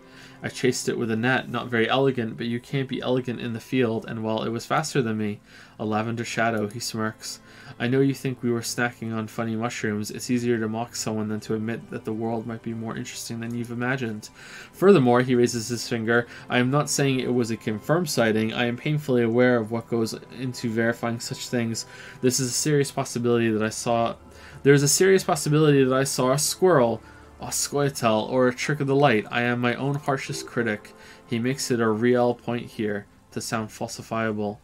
I chased it with a net, not very elegant, but you can't be elegant in the field, and well, it was faster than me. A lavender shadow, he smirks. I know you think we were snacking on funny mushrooms. It's easier to mock someone than to admit that the world might be more interesting than you've imagined. Furthermore, he raises his finger, I am not saying it was a confirmed sighting. I am painfully aware of what goes into verifying such things. This is a serious possibility that I saw. There is a serious possibility that I saw a squirrel, a scoia'tael, or a trick of the light. I am my own harshest critic. He makes it a real point here to sound falsifiable.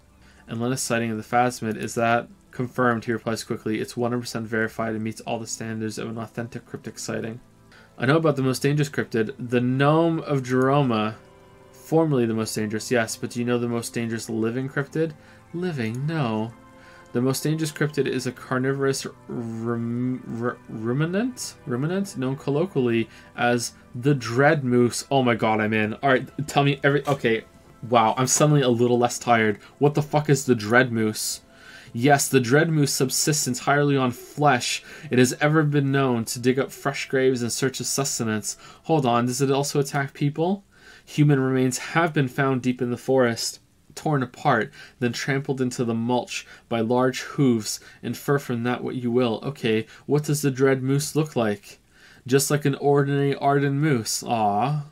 And Lena's sighting of the Phasmid is that confirmed, he replies quickly. It's 100% verified and meets all the standards of an authentic cryptic sighting. I know about the most dangerous cryptid, the Gnome of Jeroma. Formerly the most dangerous, yes, but do you know the most dangerous living cryptid? Living, no. The most dangerous cryptid is a carnivorous rum, ru- ruminant, ruminant, known colloquially as the dread moose. Oh my god, I'm in. All right, tell me every. Okay, wow, I'm suddenly a little less tired. What the fuck is the dread moose? Yes, the dread moose subsists entirely on flesh. It has ever been known to dig up fresh graves in search of sustenance. Hold on, does it also attack people? Human remains have been found deep in the forest torn apart, then trampled into the mulch by large hooves. Infer from that what you will. Okay, what does the dread moose look like? Just like an ordinary Arden moose. Ah.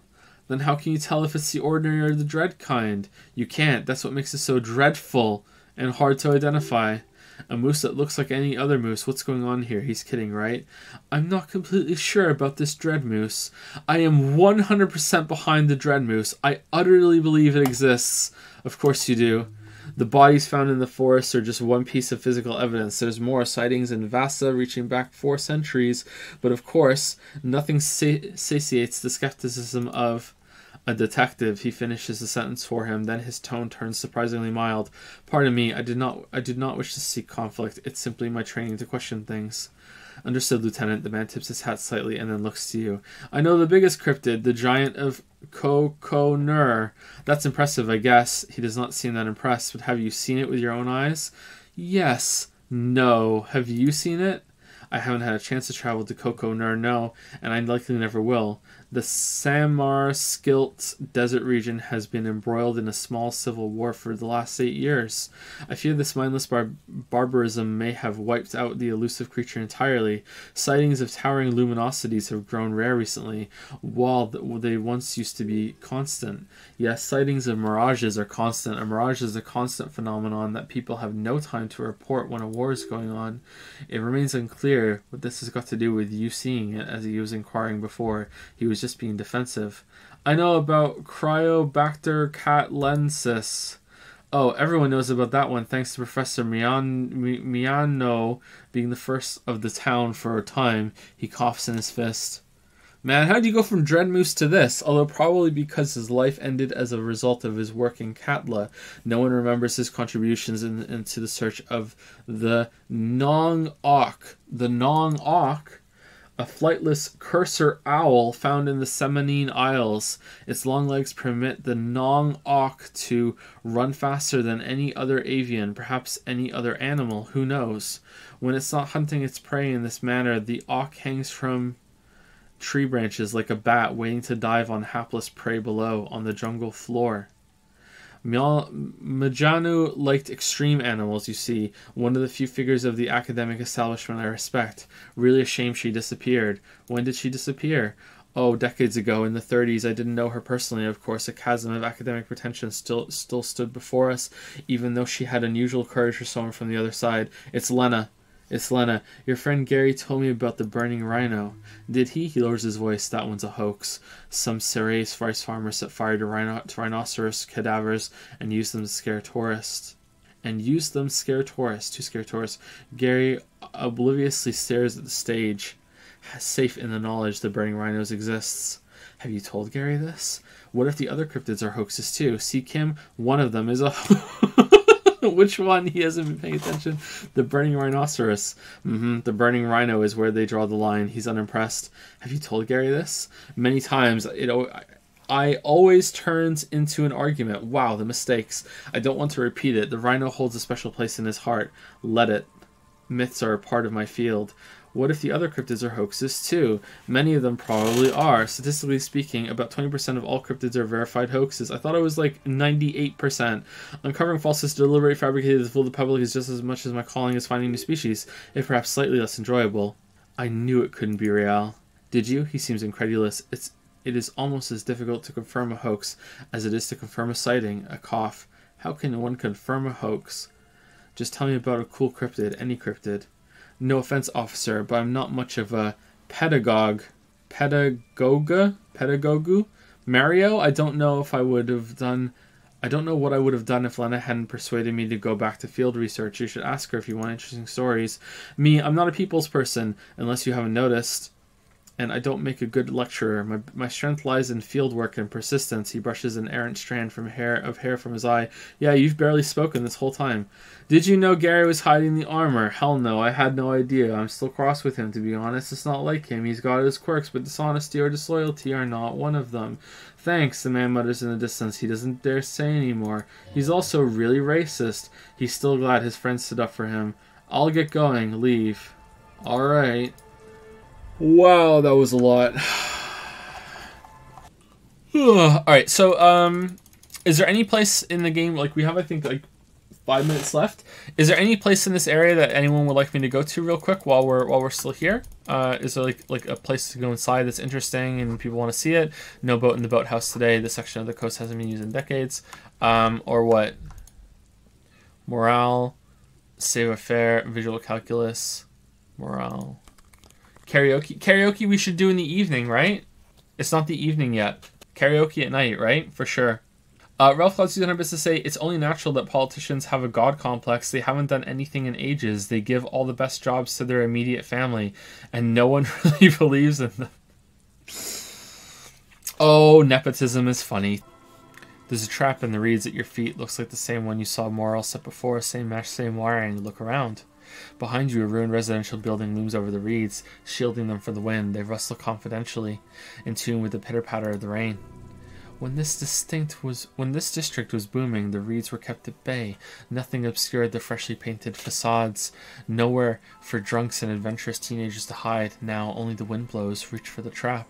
Then how can you tell if it's the ordinary or the dread kind? You can't. That's what makes it so dreadful and hard to identify. A moose that looks like any other moose. What's going on here? He's kidding, right? I'm not completely sure about this dread moose. I am 100% behind the dread moose. I utterly believe it exists. Of course you do. The bodies found in the forest are just one piece of physical evidence. There's more sightings in Vasa reaching back four centuries, but of course, nothing sa- satiates the skepticism of a detective. He finishes the sentence for him, then his tone turns surprisingly mild. Pardon me, I did not I did not wish to seek conflict. It's simply my training to question things. Understood, Lieutenant. The man tips his hat slightly and then looks to you. I know the biggest cryptid, the giant of Koko Nur. That's impressive, I guess. He does not seem that impressed, but have you seen it with your own eyes? Yes. No. Have you seen it? I haven't had a chance to travel to Koko Nur, no, and I likely never will. The Samarskilt desert region has been embroiled in a small civil war for the last eight years. I fear this mindless bar- barbarism may have wiped out the elusive creature entirely. Sightings of towering luminosities have grown rare recently, while they once used to be constant. Yes, sightings of mirages are constant. A mirage is a constant phenomenon that people have no time to report when a war is going on. It remains unclear what this has got to do with you seeing it, as he was inquiring before. He was just being defensive. I know about Cryobacter catlensis. Oh, everyone knows about that one thanks to Professor Mian, Mi- Miano being the first of the town for a time. He coughs in his fist. Man, how would you go from Dread Moose to this? Although probably because his life ended as a result of his work in Katla. No one remembers his contributions in, into the search of the Nong Ok. The Nong Ok? A flightless cursor owl found in the Semenine Isles. Its long legs permit the Nong Ok to run faster than any other avian, perhaps any other animal, who knows? When it's not hunting its prey in this manner, the auk hangs from tree branches like a bat waiting to dive on hapless prey below on the jungle floor. Majanu liked extreme animals, you see, one of the few figures of the academic establishment I respect. Really a shame she disappeared. When did she disappear? Oh, decades ago, in the 30s, I didn't know her personally. Of course, a chasm of academic pretension still still stood before us, even though she had unusual courage for someone from the other side. It's Lena. It's Lena. Your friend Gary told me about the burning rhino. Did he? He lowers his voice. That one's a hoax. Some Ceres rice farmers set fire to, rhino- to rhinoceros cadavers and used them to scare tourists. And used them scare tourists. To scare tourists. Gary obliviously stares at the stage, safe in the knowledge the burning rhinos exists. Have you told Gary this? What if the other cryptids are hoaxes too? See, Kim, one of them is a. Which one? He hasn't been paying attention. The burning rhinoceros. hmm The burning rhino is where they draw the line. He's unimpressed. Have you told Gary this? Many times. It. I always turns into an argument. Wow, the mistakes. I don't want to repeat it. The rhino holds a special place in his heart. Let it. Myths are a part of my field. What if the other cryptids are hoaxes too? Many of them probably are. Statistically speaking, about 20% of all cryptids are verified hoaxes. I thought it was like 98%. Uncovering falsehoods deliberately fabricated to fool the public is just as much as my calling is finding new species, if perhaps slightly less enjoyable. I knew it couldn't be real. Did you? He seems incredulous. It's it is almost as difficult to confirm a hoax as it is to confirm a sighting, a cough. How can one confirm a hoax? Just tell me about a cool cryptid, any cryptid. No offense, officer, but I'm not much of a pedagogue. Pedagoga? Pedagogu? Mario? I don't know if I would have done. I don't know what I would have done if Lena hadn't persuaded me to go back to field research. You should ask her if you want interesting stories. Me, I'm not a people's person, unless you haven't noticed and I don't make a good lecturer. My, my strength lies in field work and persistence. He brushes an errant strand from hair of hair from his eye. Yeah, you've barely spoken this whole time. Did you know Gary was hiding the armor? Hell no, I had no idea. I'm still cross with him, to be honest. It's not like him. He's got his quirks, but dishonesty or disloyalty are not one of them. Thanks, the man mutters in the distance. He doesn't dare say any more. He's also really racist. He's still glad his friends stood up for him. I'll get going. Leave. Alright. Wow, that was a lot. All right, so um, is there any place in the game like we have? I think like five minutes left. Is there any place in this area that anyone would like me to go to real quick while we're while we're still here? Uh, is there like like a place to go inside that's interesting and people want to see it? No boat in the boathouse today. This section of the coast hasn't been used in decades. Um, or what? Morale, Savoir Faire, visual calculus, morale. Karaoke. Karaoke we should do in the evening, right? It's not the evening yet. Karaoke at night, right? For sure. Uh, Ralph Cloud 200 to say it's only natural that politicians have a god complex. They haven't done anything in ages. They give all the best jobs to their immediate family, and no one really believes in them. Oh, nepotism is funny. There's a trap in the reeds at your feet. Looks like the same one you saw Morell set before. Same mesh, same wiring. Look around. Behind you, a ruined residential building looms over the reeds, shielding them from the wind. They rustle confidentially, in tune with the pitter patter of the rain. When this distinct was when this district was booming, the reeds were kept at bay. Nothing obscured the freshly painted facades. Nowhere for drunks and adventurous teenagers to hide. Now only the wind blows reach for the trap.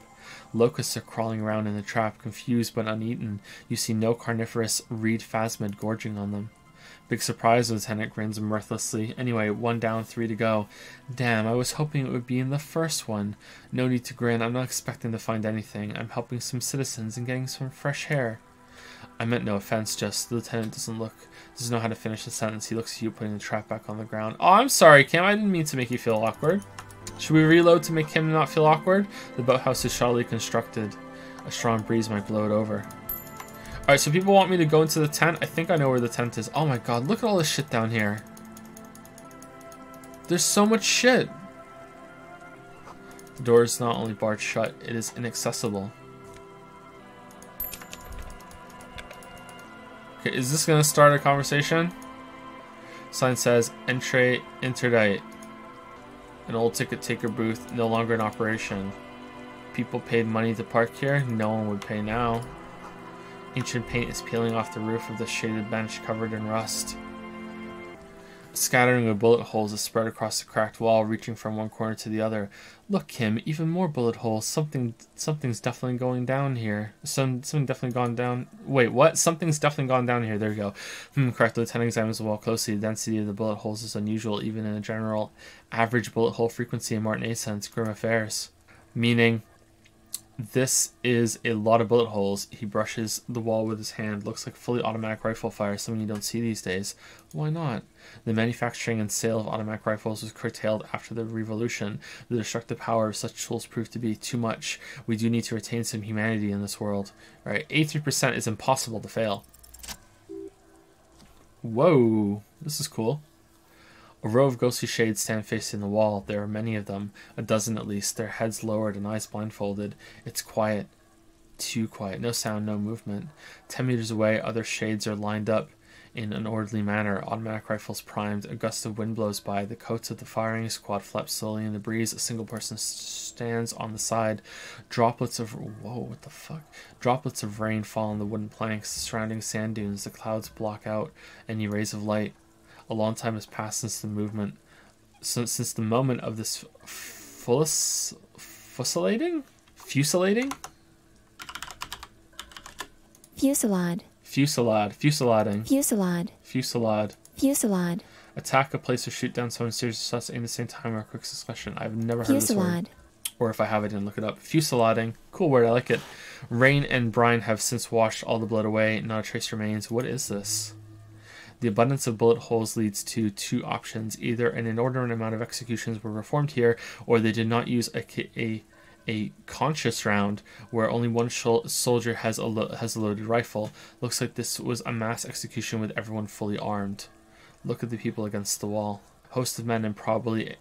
Locusts are crawling around in the trap, confused but uneaten. You see no carnivorous reed phasmid gorging on them. Big surprise, Lieutenant grins mirthlessly. Anyway, one down, three to go. Damn, I was hoping it would be in the first one. No need to grin, I'm not expecting to find anything. I'm helping some citizens and getting some fresh hair. I meant no offense, just the lieutenant doesn't look doesn't know how to finish the sentence. He looks at you putting the trap back on the ground. Oh, I'm sorry, Kim. I didn't mean to make you feel awkward. Should we reload to make him not feel awkward? The boathouse is shoddily constructed. A strong breeze might blow it over. Alright, so people want me to go into the tent. I think I know where the tent is. Oh my god, look at all this shit down here. There's so much shit. The door is not only barred shut, it is inaccessible. Okay, is this gonna start a conversation? Sign says, Entree interdite. An old ticket taker booth, no longer in operation. People paid money to park here, no one would pay now. Ancient paint is peeling off the roof of the shaded bench covered in rust. A scattering of bullet holes is spread across the cracked wall, reaching from one corner to the other. Look, Kim, even more bullet holes. Something, something's definitely going down here. Some, something definitely gone down. Wait, what? Something's definitely gone down here. There you go. Hmm. Correct. The lieutenant examines the wall closely. The density of the bullet holes is unusual, even in a general average bullet hole frequency in Martinaise. Grim affairs. Meaning, this is a lot of bullet holes. He brushes the wall with his hand. Looks like fully automatic rifle fire, something you don't see these days. Why not? The manufacturing and sale of automatic rifles was curtailed after the revolution. The destructive power of such tools proved to be too much. We do need to retain some humanity in this world. All right, 83% is impossible to fail. Whoa, this is cool. A row of ghostly shades stand facing the wall. There are many of them, a dozen at least, their heads lowered and eyes blindfolded. It's quiet. Too quiet. No sound, no movement. Ten meters away, other shades are lined up in an orderly manner, automatic rifles primed. A gust of wind blows by. The coats of the firing squad flap slowly in the breeze. A single person stands on the side. Droplets of whoa, what the fuck? Droplets of rain fall on the wooden planks surrounding sand dunes. The clouds block out any rays of light. A long time has passed since the movement so, since the moment of this fullest fusilating, fusilating, Fusillade. fusillade, fusillading, Fusillade. fusillade. Fusillade. Attack a place or shoot down someone serious shots at the same time or a quick succession. I've never heard of this word. Or if I have, I didn't look it up. Fusillading. Cool word, I like it. Rain and brine have since washed all the blood away. Not a trace remains. What is this? The abundance of bullet holes leads to two options. Either an inordinate amount of executions were performed here, or they did not use a, a, a conscience round where only one soldier has a, lo- has a loaded rifle. Looks like this was a mass execution with everyone fully armed. Look at the people against the wall. Host of men and probably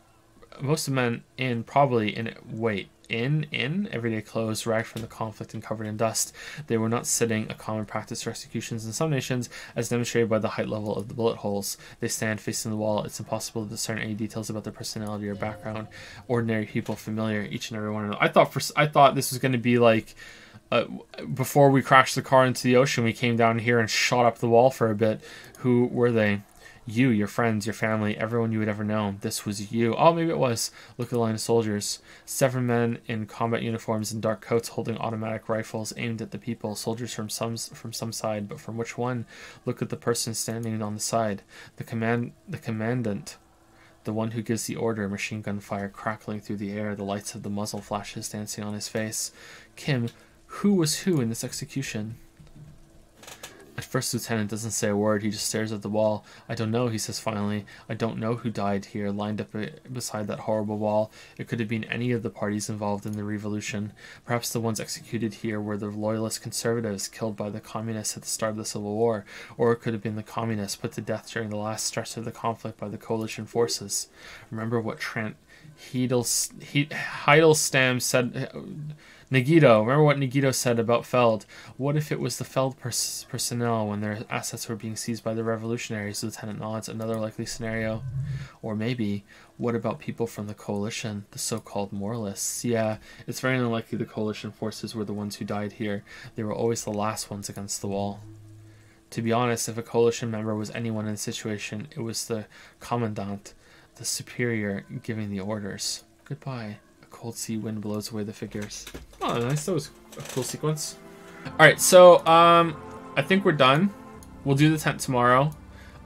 most of men in probably in wait in in everyday clothes ragged from the conflict and covered in dust. They were not sitting a common practice for executions in some nations as demonstrated by the height level of the bullet holes. They stand facing the wall. It's impossible to discern any details about their personality or background. Ordinary people familiar each and every one of them. I thought for i thought this was going to be like uh, before we crashed the car into the ocean we came down here and shot up the wall for a bit. Who were they you, your friends, your family, everyone you would ever know. This was you. Oh, maybe it was. Look at the line of soldiers. Seven men in combat uniforms and dark coats holding automatic rifles aimed at the people. Soldiers from some from some side, but from which one? Look at the person standing on the side. The command the commandant. The one who gives the order, machine gun fire crackling through the air, the lights of the muzzle flashes dancing on his face. Kim, who was who in this execution? At first, Lieutenant doesn't say a word. He just stares at the wall. I don't know, he says finally. I don't know who died here, lined up uh, beside that horrible wall. It could have been any of the parties involved in the revolution. Perhaps the ones executed here were the loyalist conservatives killed by the communists at the start of the Civil War, or it could have been the communists put to death during the last stretch of the conflict by the coalition forces. Remember what Trant Heidels- He- Heidelstam said. Uh, Nagito, remember what Nagito said about Feld? What if it was the Feld pers- personnel when their assets were being seized by the revolutionaries? Lieutenant nods. Another likely scenario. Or maybe, what about people from the coalition, the so called moralists? Yeah, it's very unlikely the coalition forces were the ones who died here. They were always the last ones against the wall. To be honest, if a coalition member was anyone in the situation, it was the commandant, the superior, giving the orders. Goodbye. A cold sea wind blows away the figures. Oh, nice. That was a cool sequence. All right, so um, I think we're done. We'll do the tent tomorrow.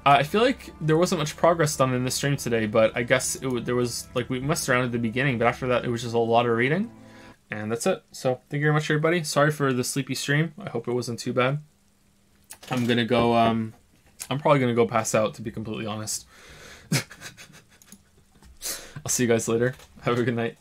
Uh, I feel like there wasn't much progress done in the stream today, but I guess it there was like we messed around at the beginning, but after that it was just a lot of reading, and that's it. So thank you very much, everybody. Sorry for the sleepy stream. I hope it wasn't too bad. I'm gonna go. Um, I'm probably gonna go pass out to be completely honest. I'll see you guys later. Have a good night.